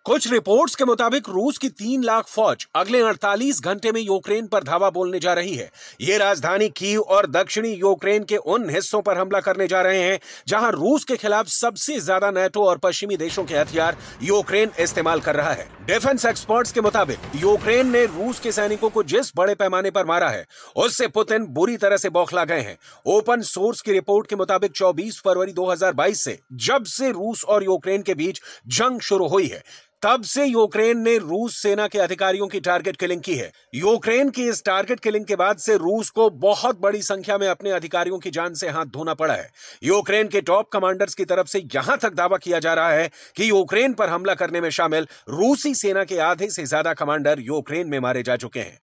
Speaker 1: कुछ रिपोर्ट्स के मुताबिक रूस की तीन लाख फौज अगले 48 घंटे में यूक्रेन पर धावा बोलने जा रही है। ये राजधानी कीव और दक्षिणी यूक्रेन के उन हिस्सों पर हमला करने जा रहे हैं, जहाँ रूस के खिलाफ सबसे ज़्यादा नेटो और पश्चिमी देशों के हथियार यूक्रेन इस्तेमाल कर रहा है। डिफेंस एक्सपर्ट्स के मुताबिक यूक्रेन ने रूस के सैनिकों को जिस बड़े पैमाने पर मारा है, उससे पुतिन बुरी तरह से बौखला गए हैं। ओपन सोर्स की रिपोर्ट के मुताबिक 24 फरवरी 2022 से जब से रूस और यूक्रेन के बीच जंग शुरू हुई है तब से यूक्रेन ने रूस सेना के अधिकारियों की टारगेट किलिंग की है। यूक्रेन की इस टारगेट किलिंग के बाद से रूस को बहुत बड़ी संख्या में अपने अधिकारियों की जान से हाथ धोना पड़ा है। यूक्रेन के टॉप कमांडर्स की तरफ़ से यहाँ तक दावा किया जा रहा है कि यूक्रेन पर हमला करने में शामिल रूसी सेना के आधे से ज़्यादा कमांडर यूक्रेन में मारे जा चुके हैं।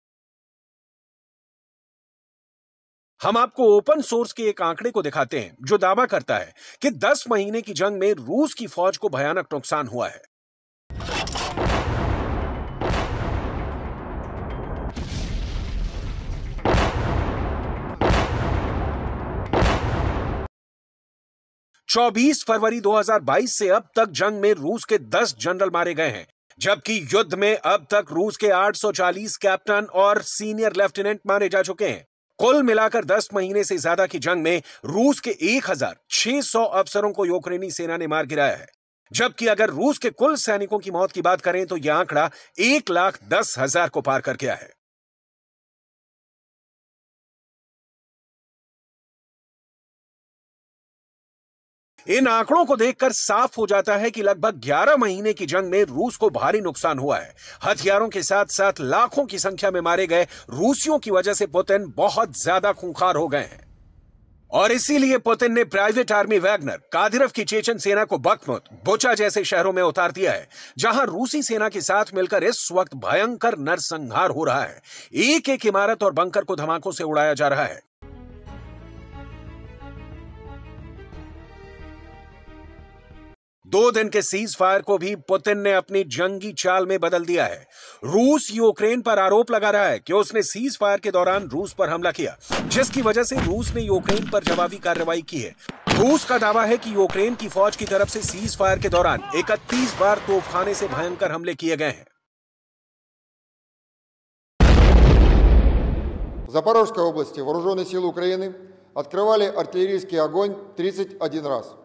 Speaker 1: हम आपको ओपन सोर्स के एक आंकड़े को दिखाते हैं, जो दावा करता है कि 10 महीने की जंग में रूस की फौज को भयानक नुकसान हुआ है। चौबीस फरवरी 2022 से अब तक जंग में रूस के 10 जनरल मारे गए हैं, जबकि युद्ध में अब तक रूस के 840 कैप्टन और सीनियर लेफ्टिनेंट मारे जा चुके हैं। कुल मिलाकर 10 महीने से ज़्यादा की जंग में रूस के 1600 अफसरों को यूक्रेनी सेना ने मार गिराया है। जबकि अगर रूस के कुल सैनिकों की मौत की बात करें तो यह आंकड़ा एक लाख दस हज़ार को पार कर गया है। इन आंकड़ों को देखकर साफ़ हो जाता है कि लगभग 11 महीने की जंग में रूस को भारी नुकसान हुआ है। हथियारों के साथ साथ लाखों की संख्या में मारे गए रूसियों की वजह से पुतिन बहुत ज़्यादा खूंखार हो गए हैं। और इसीलिए पुतिन ने प्राइवेट आर्मी वैगनर, कादिरव की चेचन सेना को बकमुत बोचा जैसे शहरों में उतार दिया है, जहाँ रूसी सेना के साथ मिलकर इस वक्त भयंकर नरसंहार हो रहा है। एक एक इमारत और बंकर को धमाकों से उड़ाया जा रहा है। दो दिन के सीज फायर को भी पुतिन ने अपनी जंगी चाल में बदल दिया है रूस यूक्रेन पर आरोप लगा रहा है कि उसने सीज फायर के दौरान रूस पर हमला किया जिसकी वजह से रूस ने यूक्रेन पर जवाबी कार्रवाई की है रूस का दावा है कि यूक्रेन की फौज की तरफ से सीज फायर के दौरान 31 बार तोपखाने से भयंकर हमले किए गए हैं
Speaker 3: В Запорожской области вооруженные силы Украины открывали артиллерийский огонь 31 раз.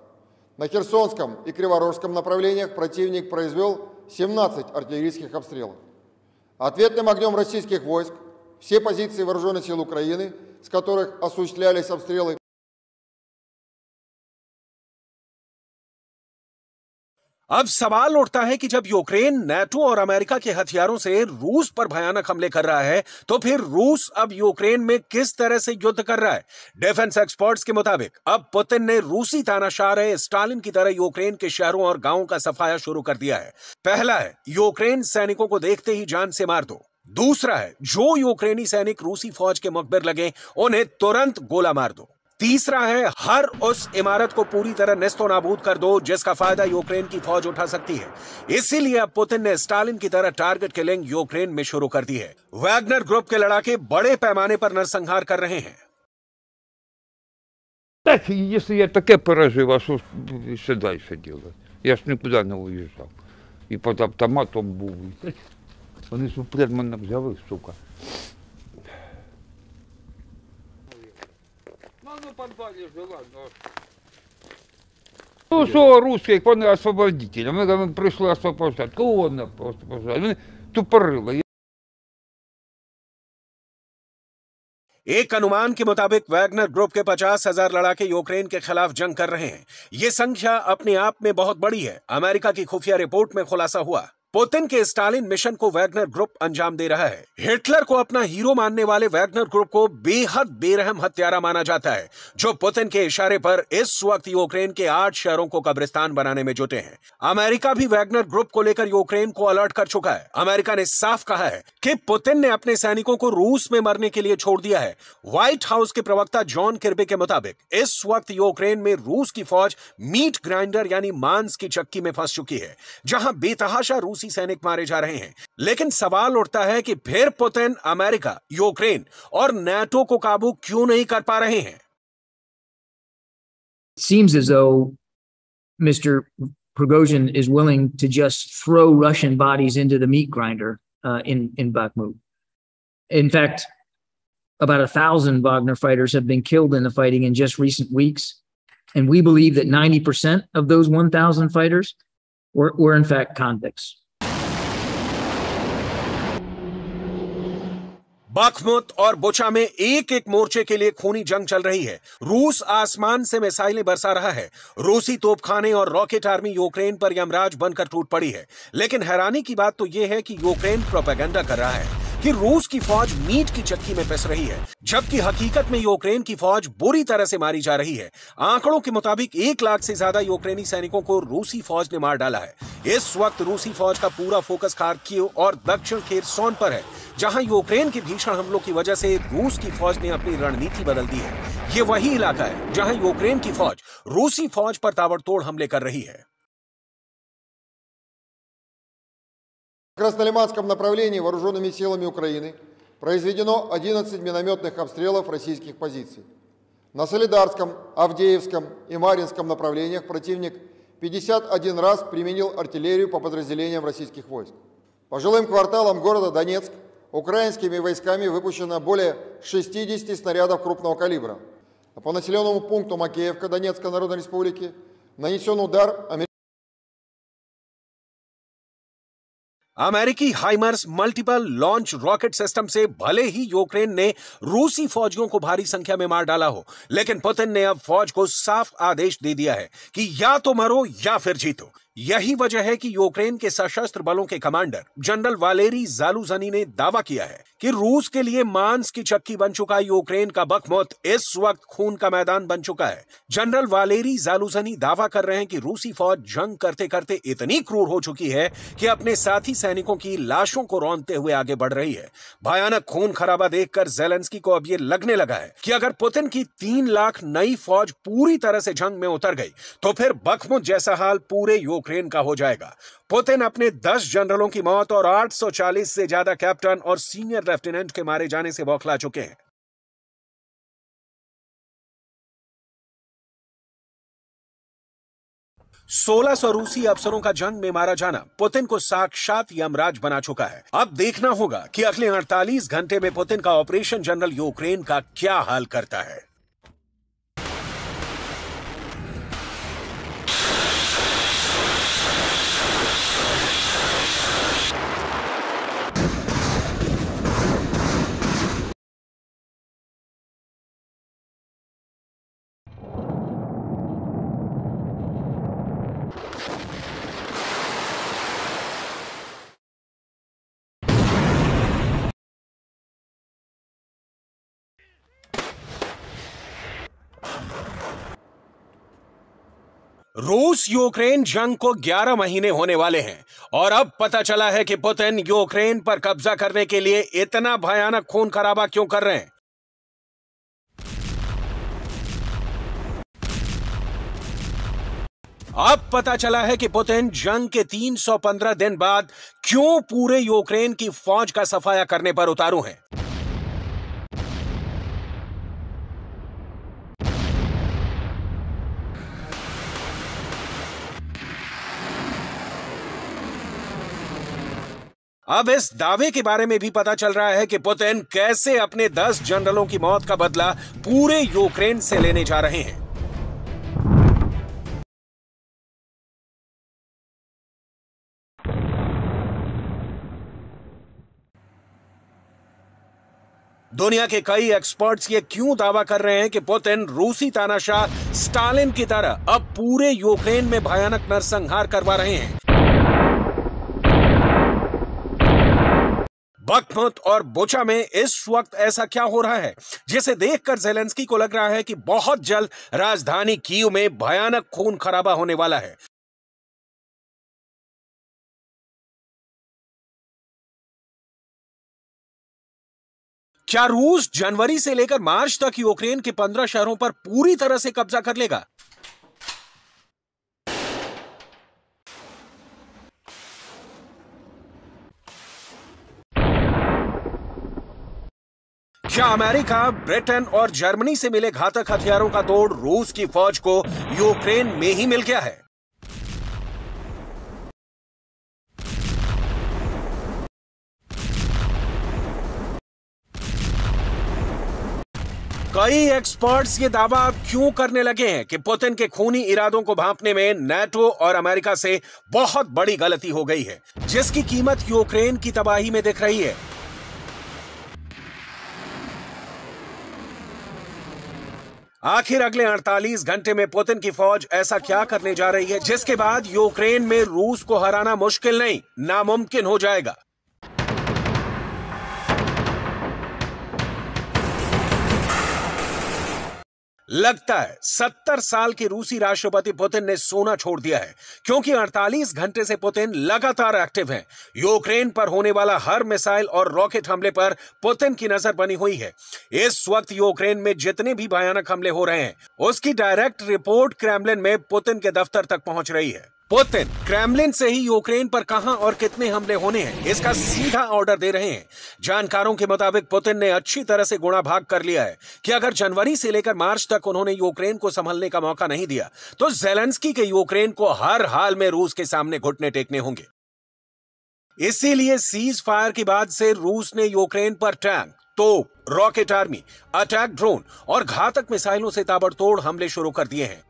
Speaker 3: На Херсонском и Криворожском направлениях противник произвел 17 артиллерийских обстрелов. Ответным огнем российских войск все позиции вооруженных сил Украины, с которых осуществлялись обстрелы,
Speaker 1: अब सवाल उठता है कि जब यूक्रेन नेटो और अमेरिका के हथियारों से रूस पर भयानक हमले कर रहा है तो फिर रूस अब यूक्रेन में किस तरह से युद्ध कर रहा है? डिफेंस एक्सपर्ट्स के मुताबिक, अब पुतिन ने रूसी तानाशाह रहे स्टालिन की तरह यूक्रेन के शहरों और गाँवों का सफाया शुरू कर दिया है। पहला है, यूक्रेन सैनिकों को देखते ही जान से मार दो। दूसरा है, जो यूक्रेनी सैनिक रूसी फौज के मुखबिर लगे, उन्हें तुरंत गोला मार दो। तीसरा है हर उस इमारत को पूरी तरह नस्तो नाबूद कर दो जिसका फायदा यूक्रेन की फौज उठा सकती है इसीलिए अब पुतिन ने स्टालिन की तरह टारगेट किलिंग यूक्रेन में शुरू कर दी है वैगनर ग्रुप के लड़ाके बड़े पैमाने पर नरसंहार कर रहे हैं
Speaker 4: Так, если я таке пережив, а що ж ще далі делать? Я ж нікуди не уїжджав. І під автоматом був. і- Вони ж впред мене взяли, сука. Ну, ну, подвалі жила, ну. Ну, що русські, вони освободителі. Ми говоримо, прийшли освобождати. Кого не освобождати? Вони тупорили.
Speaker 1: एक अनुमान के मुताबिक वैगनर ग्रुप के पचास हजार लड़ाके यूक्रेन के खिलाफ जंग कर रहे हैं ये संख्या अपने आप में बहुत बड़ी है अमेरिका की खुफिया रिपोर्ट में खुलासा हुआ पुतिन के स्टालिन मिशन को वैगनर ग्रुप अंजाम दे रहा है। हिटलर को अपना हीरो मानने वाले वैगनर ग्रुप को बेहद बेरहम हत्यारा माना जाता है, जो पुतिन के इशारे पर इस वक्त यूक्रेन के आठ शहरों को कब्रिस्तान बनाने में जुटे हैं। अमेरिका भी वैगनर ग्रुप को लेकर यूक्रेन को अलर्ट कर चुका है। अमेरिका ने साफ़ कहा है कि पुतिन ने अपने सैनिकों को रूस में मरने के लिए छोड़ दिया है। व्हाइट हाउस के प्रवक्ता जॉन किर्बे के मुताबिक, इस वक्त यूक्रेन में रूस की फौज मीट ग्राइंडर यानी मांस की चक्की में फंस चुकी है, जहाँ बेतहाशा रूसी सैनिक मारे जा रहे हैं लेकिन सवाल उठता है कि फिर पुतिन अमेरिका यूक्रेन और नेटो को काबू क्यों नहीं कर पा रहे हैं
Speaker 5: It seems as though Mr. Prigozhin is willing to just throw Russian bodies into the meat grinder uh, in in Bakhmut. In fact, about a thousand Wagner fighters have been killed in the fighting in just recent weeks, and we believe that ninety percent of those one thousand fighters were, were in fact convicts.
Speaker 1: Bakhmut और Bucha में एक एक मोर्चे के लिए खूनी जंग चल रही है। रूस आसमान से मिसाइलें बरसा रहा है। रूसी तोपखाने और रॉकेट आर्मी यूक्रेन पर यमराज बनकर टूट पड़ी है। लेकिन हैरानी की बात तो यह है कि यूक्रेन प्रोपेगेंडा कर रहा है। कि रूस की फौज मीट की चक्की में पिस रही है, जबकि हकीकत में यूक्रेन की फौज बुरी तरह से मारी जा रही है। आंकड़ों के मुताबिक एक लाख से ज़्यादा यूक्रेनी सैनिकों को रूसी फौज ने मार डाला है। इस वक्त रूसी फौज का पूरा फोकस खार्किव और दक्षिण खेरसोन पर है, जहाँ यूक्रेन के भीषण हमलों की वजह से रूस की फौज ने अपनी रणनीति बदल दी है। ये वही इलाका है, जहाँ यूक्रेन की फौज रूसी फौज पर ताबड़तोड़ हमले कर रही है।
Speaker 3: В Краснолиманском направлении вооруженными силами Украины произведено 11 минометных обстрелов российских позиций. На Солидарском, Авдеевском и Маринском направлениях противник 51 раз применил артиллерию по подразделениям российских войск. По жилым кварталам города Донецк украинскими войсками выпущено более 60 снарядов крупного калибра. А по населенному пункту Макеевка Донецкой Народной Республики нанесен удар американским
Speaker 1: अमेरिकी HIMARS multiple launch rocket system से भले ही यूक्रेन ने रूसी फौजियों को भारी संख्या में मार डाला हो, लेकिन पुतिन ने अब फौज को साफ़ आदेश दे दिया है कि या तो मरो या फिर जीतो। यही वजह है कि यूक्रेन के सशस्त्र बलों के कमांडर जनरल वालेरी जालूजनी ने दावा किया है कि रूस के लिए मांस की चक्की बन चुका यूक्रेन का बखमुत इस वक्त खून का मैदान बन चुका है। जनरल वालेरी जालूजनी दावा कर रहे हैं कि रूसी फौज जंग करते करते इतनी क्रूर हो चुकी है कि अपने साथी सैनिकों की लाशों को रौंदते हुए आगे बढ़ रही है। भयानक खून खराबा देखकर जेलेंस्की को अब ये लगने लगा है कि अगर पुतिन की तीन लाख नई फौज पूरी तरह से जंग में उतर गई तो फिर बखमुत जैसा हाल पूरे यूक्रेन का हो जाएगा। पुतिन अपने 10 जनरलों की मौत और 840 से ज़्यादा कैप्टन और सीनियर लेफ्टिनेंट के मारे जाने से बौखला चुके हैं। सोलह सौ रूसी अफसरों का जंग में मारा जाना पुतिन को साक्षात यमराज बना चुका है। अब देखना होगा कि अगले 48 घंटे में पुतिन का ऑपरेशन जनरल यूक्रेन का क्या हाल करता है। रूस यूक्रेन जंग को 11 महीने होने वाले हैं, और अब पता चला है कि पुतिन यूक्रेन पर कब्जा करने के लिए इतना भयानक खून खराबा क्यों कर रहे हैं। अब पता चला है कि पुतिन जंग के 315 दिन बाद क्यों पूरे यूक्रेन की फौज का सफाया करने पर उतारू हैं। अब इस दावे के बारे में भी पता चल रहा है कि पुतिन कैसे अपने 10 जनरलों की मौत का बदला पूरे यूक्रेन से लेने जा रहे हैं। दुनिया के कई एक्सपर्ट्स ये क्यों दावा कर रहे हैं कि पुतिन रूसी तानाशाह स्टालिन की तरह अब पूरे यूक्रेन में भयानक नरसंहार करवा रहे हैं। बखमुत और बोचा में इस वक्त ऐसा क्या हो रहा है? जिसे देखकर जेलेंस्की को लग रहा है कि बहुत जल्द राजधानी कीव में भयानक खून खराबा होने वाला है। क्या रूस जनवरी से लेकर मार्च तक यूक्रेन के पंद्रह शहरों पर पूरी तरह से कब्जा कर लेगा? क्या अमेरिका, ब्रिटेन और जर्मनी से मिले घातक हथियारों का तोड़ रूस की फौज को यूक्रेन में ही मिल गया है? कई एक्सपर्ट्स ये दावा क्यों करने लगे हैं कि पुतिन के खूनी इरादों को भांपने में नेटो और अमेरिका से बहुत बड़ी गलती हो गई है, जिसकी कीमत यूक्रेन की तबाही में दिख रही है। आखिर अगले 48 घंटे में पुतिन की फौज ऐसा क्या करने जा रही है, जिसके बाद यूक्रेन में रूस को हराना मुश्किल नहीं, नामुमकिन हो जाएगा। लगता है सत्तर साल के रूसी राष्ट्रपति पुतिन ने सोना छोड़ दिया है, क्योंकि 48 घंटे से पुतिन लगातार एक्टिव हैं। यूक्रेन पर होने वाला हर मिसाइल और रॉकेट हमले पर पुतिन की नज़र बनी हुई है इस वक्त यूक्रेन में जितने भी भयानक हमले हो रहे हैं, उसकी डायरेक्ट रिपोर्ट क्रेमलिन में पुतिन के दफ्तर तक पहुँच रही है पुतिन क्रेमलिन से ही यूक्रेन पर कहाँ और कितने हमले होने हैं? इसका सीधा ऑर्डर दे रहे हैं। जानकारों के मुताबिक पुतिन ने अच्छी तरह से गुणा भाग कर लिया है कि अगर जनवरी से लेकर मार्च तक उन्होंने यूक्रेन को संभलने का मौका नहीं दिया तो जेलेंस्की के यूक्रेन को हर हाल में रूस के सामने घुटने टेकने होंगे। इसीलिए सीज फायर के बाद से रूस ने यूक्रेन पर टैंक तोप रॉकेट आर्मी अटैक ड्रोन और घातक मिसाइलों से ताबड़तोड़ हमले शुरू कर दिए हैं।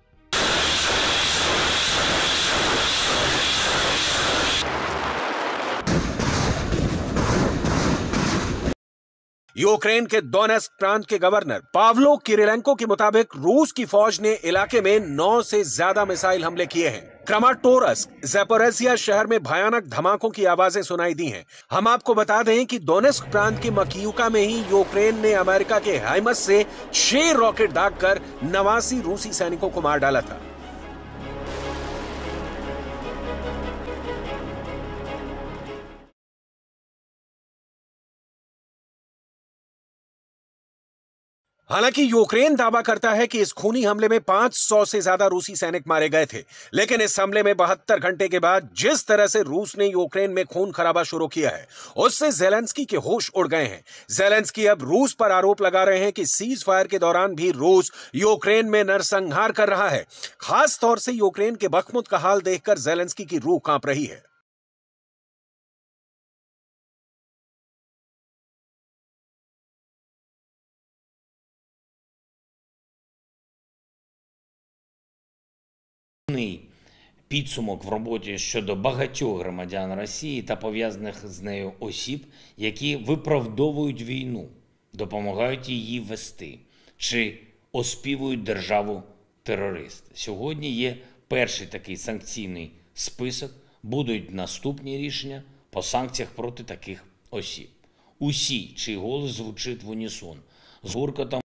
Speaker 1: यूक्रेन के दोनेस्क प्रांत के गवर्नर पावलो किरिलेंको के मुताबिक रूस की फौज ने इलाके में नौ से ज़्यादा मिसाइल हमले किए हैं क्रमाटोरस जेपोरेसिया शहर में भयानक धमाकों की आवाज़ें सुनाई दी हैं। हम आपको बता दें कि दोनेस्क प्रांत के मकियुका में ही यूक्रेन ने अमेरिका के हाइमस से छह रॉकेट दागकर नवासी रूसी सैनिकों को मार डाला था हालाँकि यूक्रेन दावा करता है कि इस खूनी हमले में 500 से ज़्यादा रूसी सैनिक मारे गए थे। लेकिन इस हमले में बहत्तर घंटे के बाद जिस तरह से रूस ने यूक्रेन में खून खराबा शुरू किया है, उससे जेलेंस्की के होश उड़ गए हैं। जेलेंस्की अब रूस पर आरोप लगा रहे हैं कि सीज फायर के दौरान भी रूस यूक्रेन में नरसंहार कर रहा है। खासतौर से यूक्रेन के बखमुत का हाल देखकर जेलेंस्की की रूह काँप रही है।
Speaker 2: Підсумок в роботі щодо багатьох громадян Росії та пов'язаних з нею осіб, які виправдовують війну, допомагають її вести чи оспівують державу терорист. Сьогодні є перший такий санкційний список. Будуть наступні рішення по санкціях проти таких осіб. Усі, чий голос звучить в унісон, з гуркотом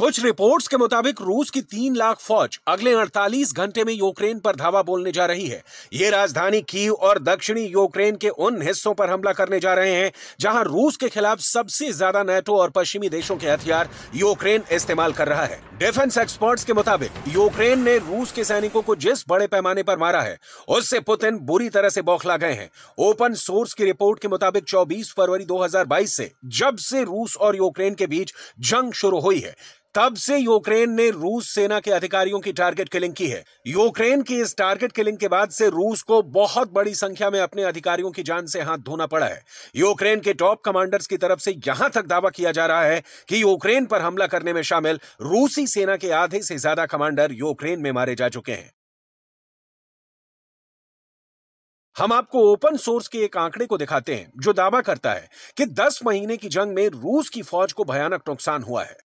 Speaker 1: कुछ रिपोर्ट्स के मुताबिक रूस की तीन लाख फौज अगले 48 घंटे में यूक्रेन पर धावा बोलने जा रही है। ये राजधानी कीव और दक्षिणी यूक्रेन के उन हिस्सों पर हमला करने जा रहे हैं, जहाँ रूस के खिलाफ सबसे ज़्यादा नेटो और पश्चिमी देशों के हथियार यूक्रेन इस्तेमाल कर रहा है। डिफेंस एक्सपर्ट्स के मुताबिक, यूक्रेन ने रूस के सैनिकों को जिस बड़े पैमाने पर मारा है, उससे पुतिन बुरी तरह से बौखला गए हैं। ओपन सोर्स की रिपोर्ट के मुताबिक 24 फरवरी 2022 से, जब से रूस और यूक्रेन के बीच जंग शुरू हुई है तब से यूक्रेन ने रूस सेना के अधिकारियों की टारगेट किलिंग की है। यूक्रेन की इस टारगेट किलिंग के बाद से रूस को बहुत बड़ी संख्या में अपने अधिकारियों की जान से हाथ धोना पड़ा है। यूक्रेन के टॉप कमांडर्स की तरफ़ से यहाँ तक दावा किया जा रहा है कि यूक्रेन पर हमला करने में शामिल रूसी सेना के आधे से ज़्यादा कमांडर यूक्रेन में मारे जा चुके हैं। हम आपको ओपन सोर्स के एक आंकड़े को दिखाते हैं, जो दावा करता है कि 10 महीने की जंग में रूस की फौज को भयानक नुकसान हुआ है।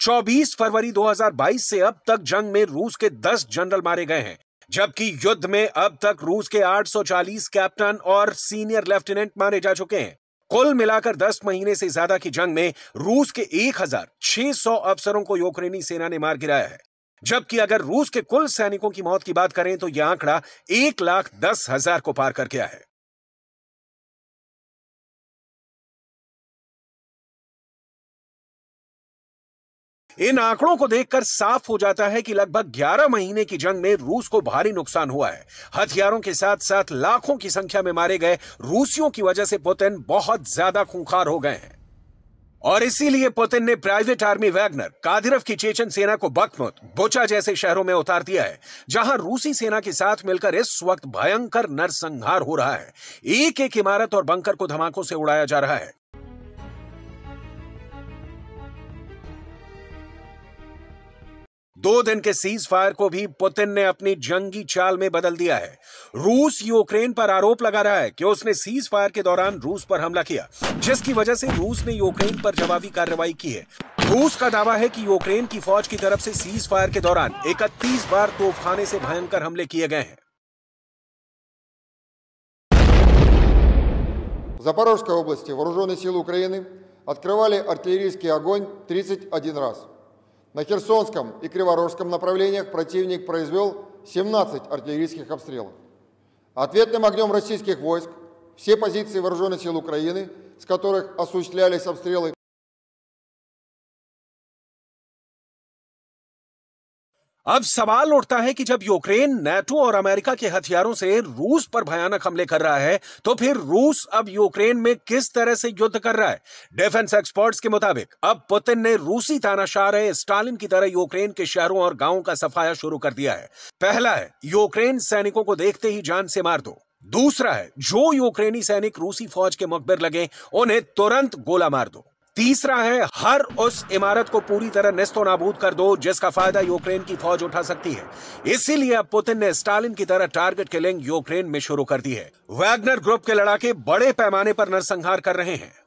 Speaker 1: चौबीस फरवरी 2022 से अब तक जंग में रूस के 10 जनरल मारे गए हैं, जबकि युद्ध में अब तक रूस के 840 कैप्टन और सीनियर लेफ्टिनेंट मारे जा चुके हैं। कुल मिलाकर 10 महीने से ज़्यादा की जंग में रूस के 1600 अफसरों को यूक्रेनी सेना ने मार गिराया है। जबकि अगर रूस के कुल सैनिकों की मौत की बात करें तो यह आंकड़ा एक लाख दस हज़ार को पार कर गया है। इन आंकड़ों को देखकर साफ़ हो जाता है कि लगभग 11 महीने की जंग में रूस को भारी नुकसान हुआ है। हथियारों के साथ साथ लाखों की संख्या में मारे गए रूसियों की वजह से पुतिन बहुत ज़्यादा खूंखार हो गए हैं। और इसीलिए पुतिन ने प्राइवेट आर्मी वैगनर कादिरफ की चेचन सेना को बखमुत, बोचा जैसे शहरों में उतार दिया है, जहाँ रूसी सेना के साथ मिलकर इस वक्त भयंकर नरसंहार हो रहा है। एक एक इमारत और बंकर को धमाकों से उड़ाया जा रहा है। दो दिन के सीज फायर को भी पुतिन ने अपनी जंगी चाल में बदल दिया है रूस यूक्रेन पर आरोप लगा रहा है कि उसने सीज फायर के दौरान रूस पर हमला किया जिसकी वजह से रूस ने यूक्रेन पर जवाबी कार्रवाई की है रूस का दावा है कि यूक्रेन की फौज की तरफ से सीज फायर के दौरान इकतीस बार तोपखाने से भयंकर हमले किए गए हैं
Speaker 3: В Запорожской области вооруженные силы Украины открывали артиллерийский огонь 31 раз. На Херсонском и Криворожском направлениях противник произвел 17 артиллерийских обстрелов. Ответным огнем российских войск все позиции вооруженных сил Украины, с которых осуществлялись обстрелы,
Speaker 1: अब सवाल उठता है कि जब यूक्रेन नेटो और अमेरिका के हथियारों से रूस पर भयानक हमले कर रहा है तो फिर रूस अब यूक्रेन में किस तरह से युद्ध कर रहा है? डिफेंस एक्सपर्ट्स के मुताबिक, अब पुतिन ने रूसी तानाशाह रहे स्टालिन की तरह यूक्रेन के शहरों और गाँवों का सफाया शुरू कर दिया है। पहला है, यूक्रेन सैनिकों को देखते ही जान से मार दो। दूसरा है, जो यूक्रेनी सैनिक रूसी फौज के मुखबिर लगे, उन्हें तुरंत गोला मार दो। तीसरा है, हर उस इमारत को पूरी तरह नस्तो नाबूद कर दो, जिसका फ़ायदा यूक्रेन की फौज उठा सकती है। इसीलिए अब पुतिन ने स्टालिन की तरह टारगेट किलिंग यूक्रेन में शुरू कर दी है। वैगनर ग्रुप के लड़ाके बड़े पैमाने पर नरसंहार कर रहे हैं।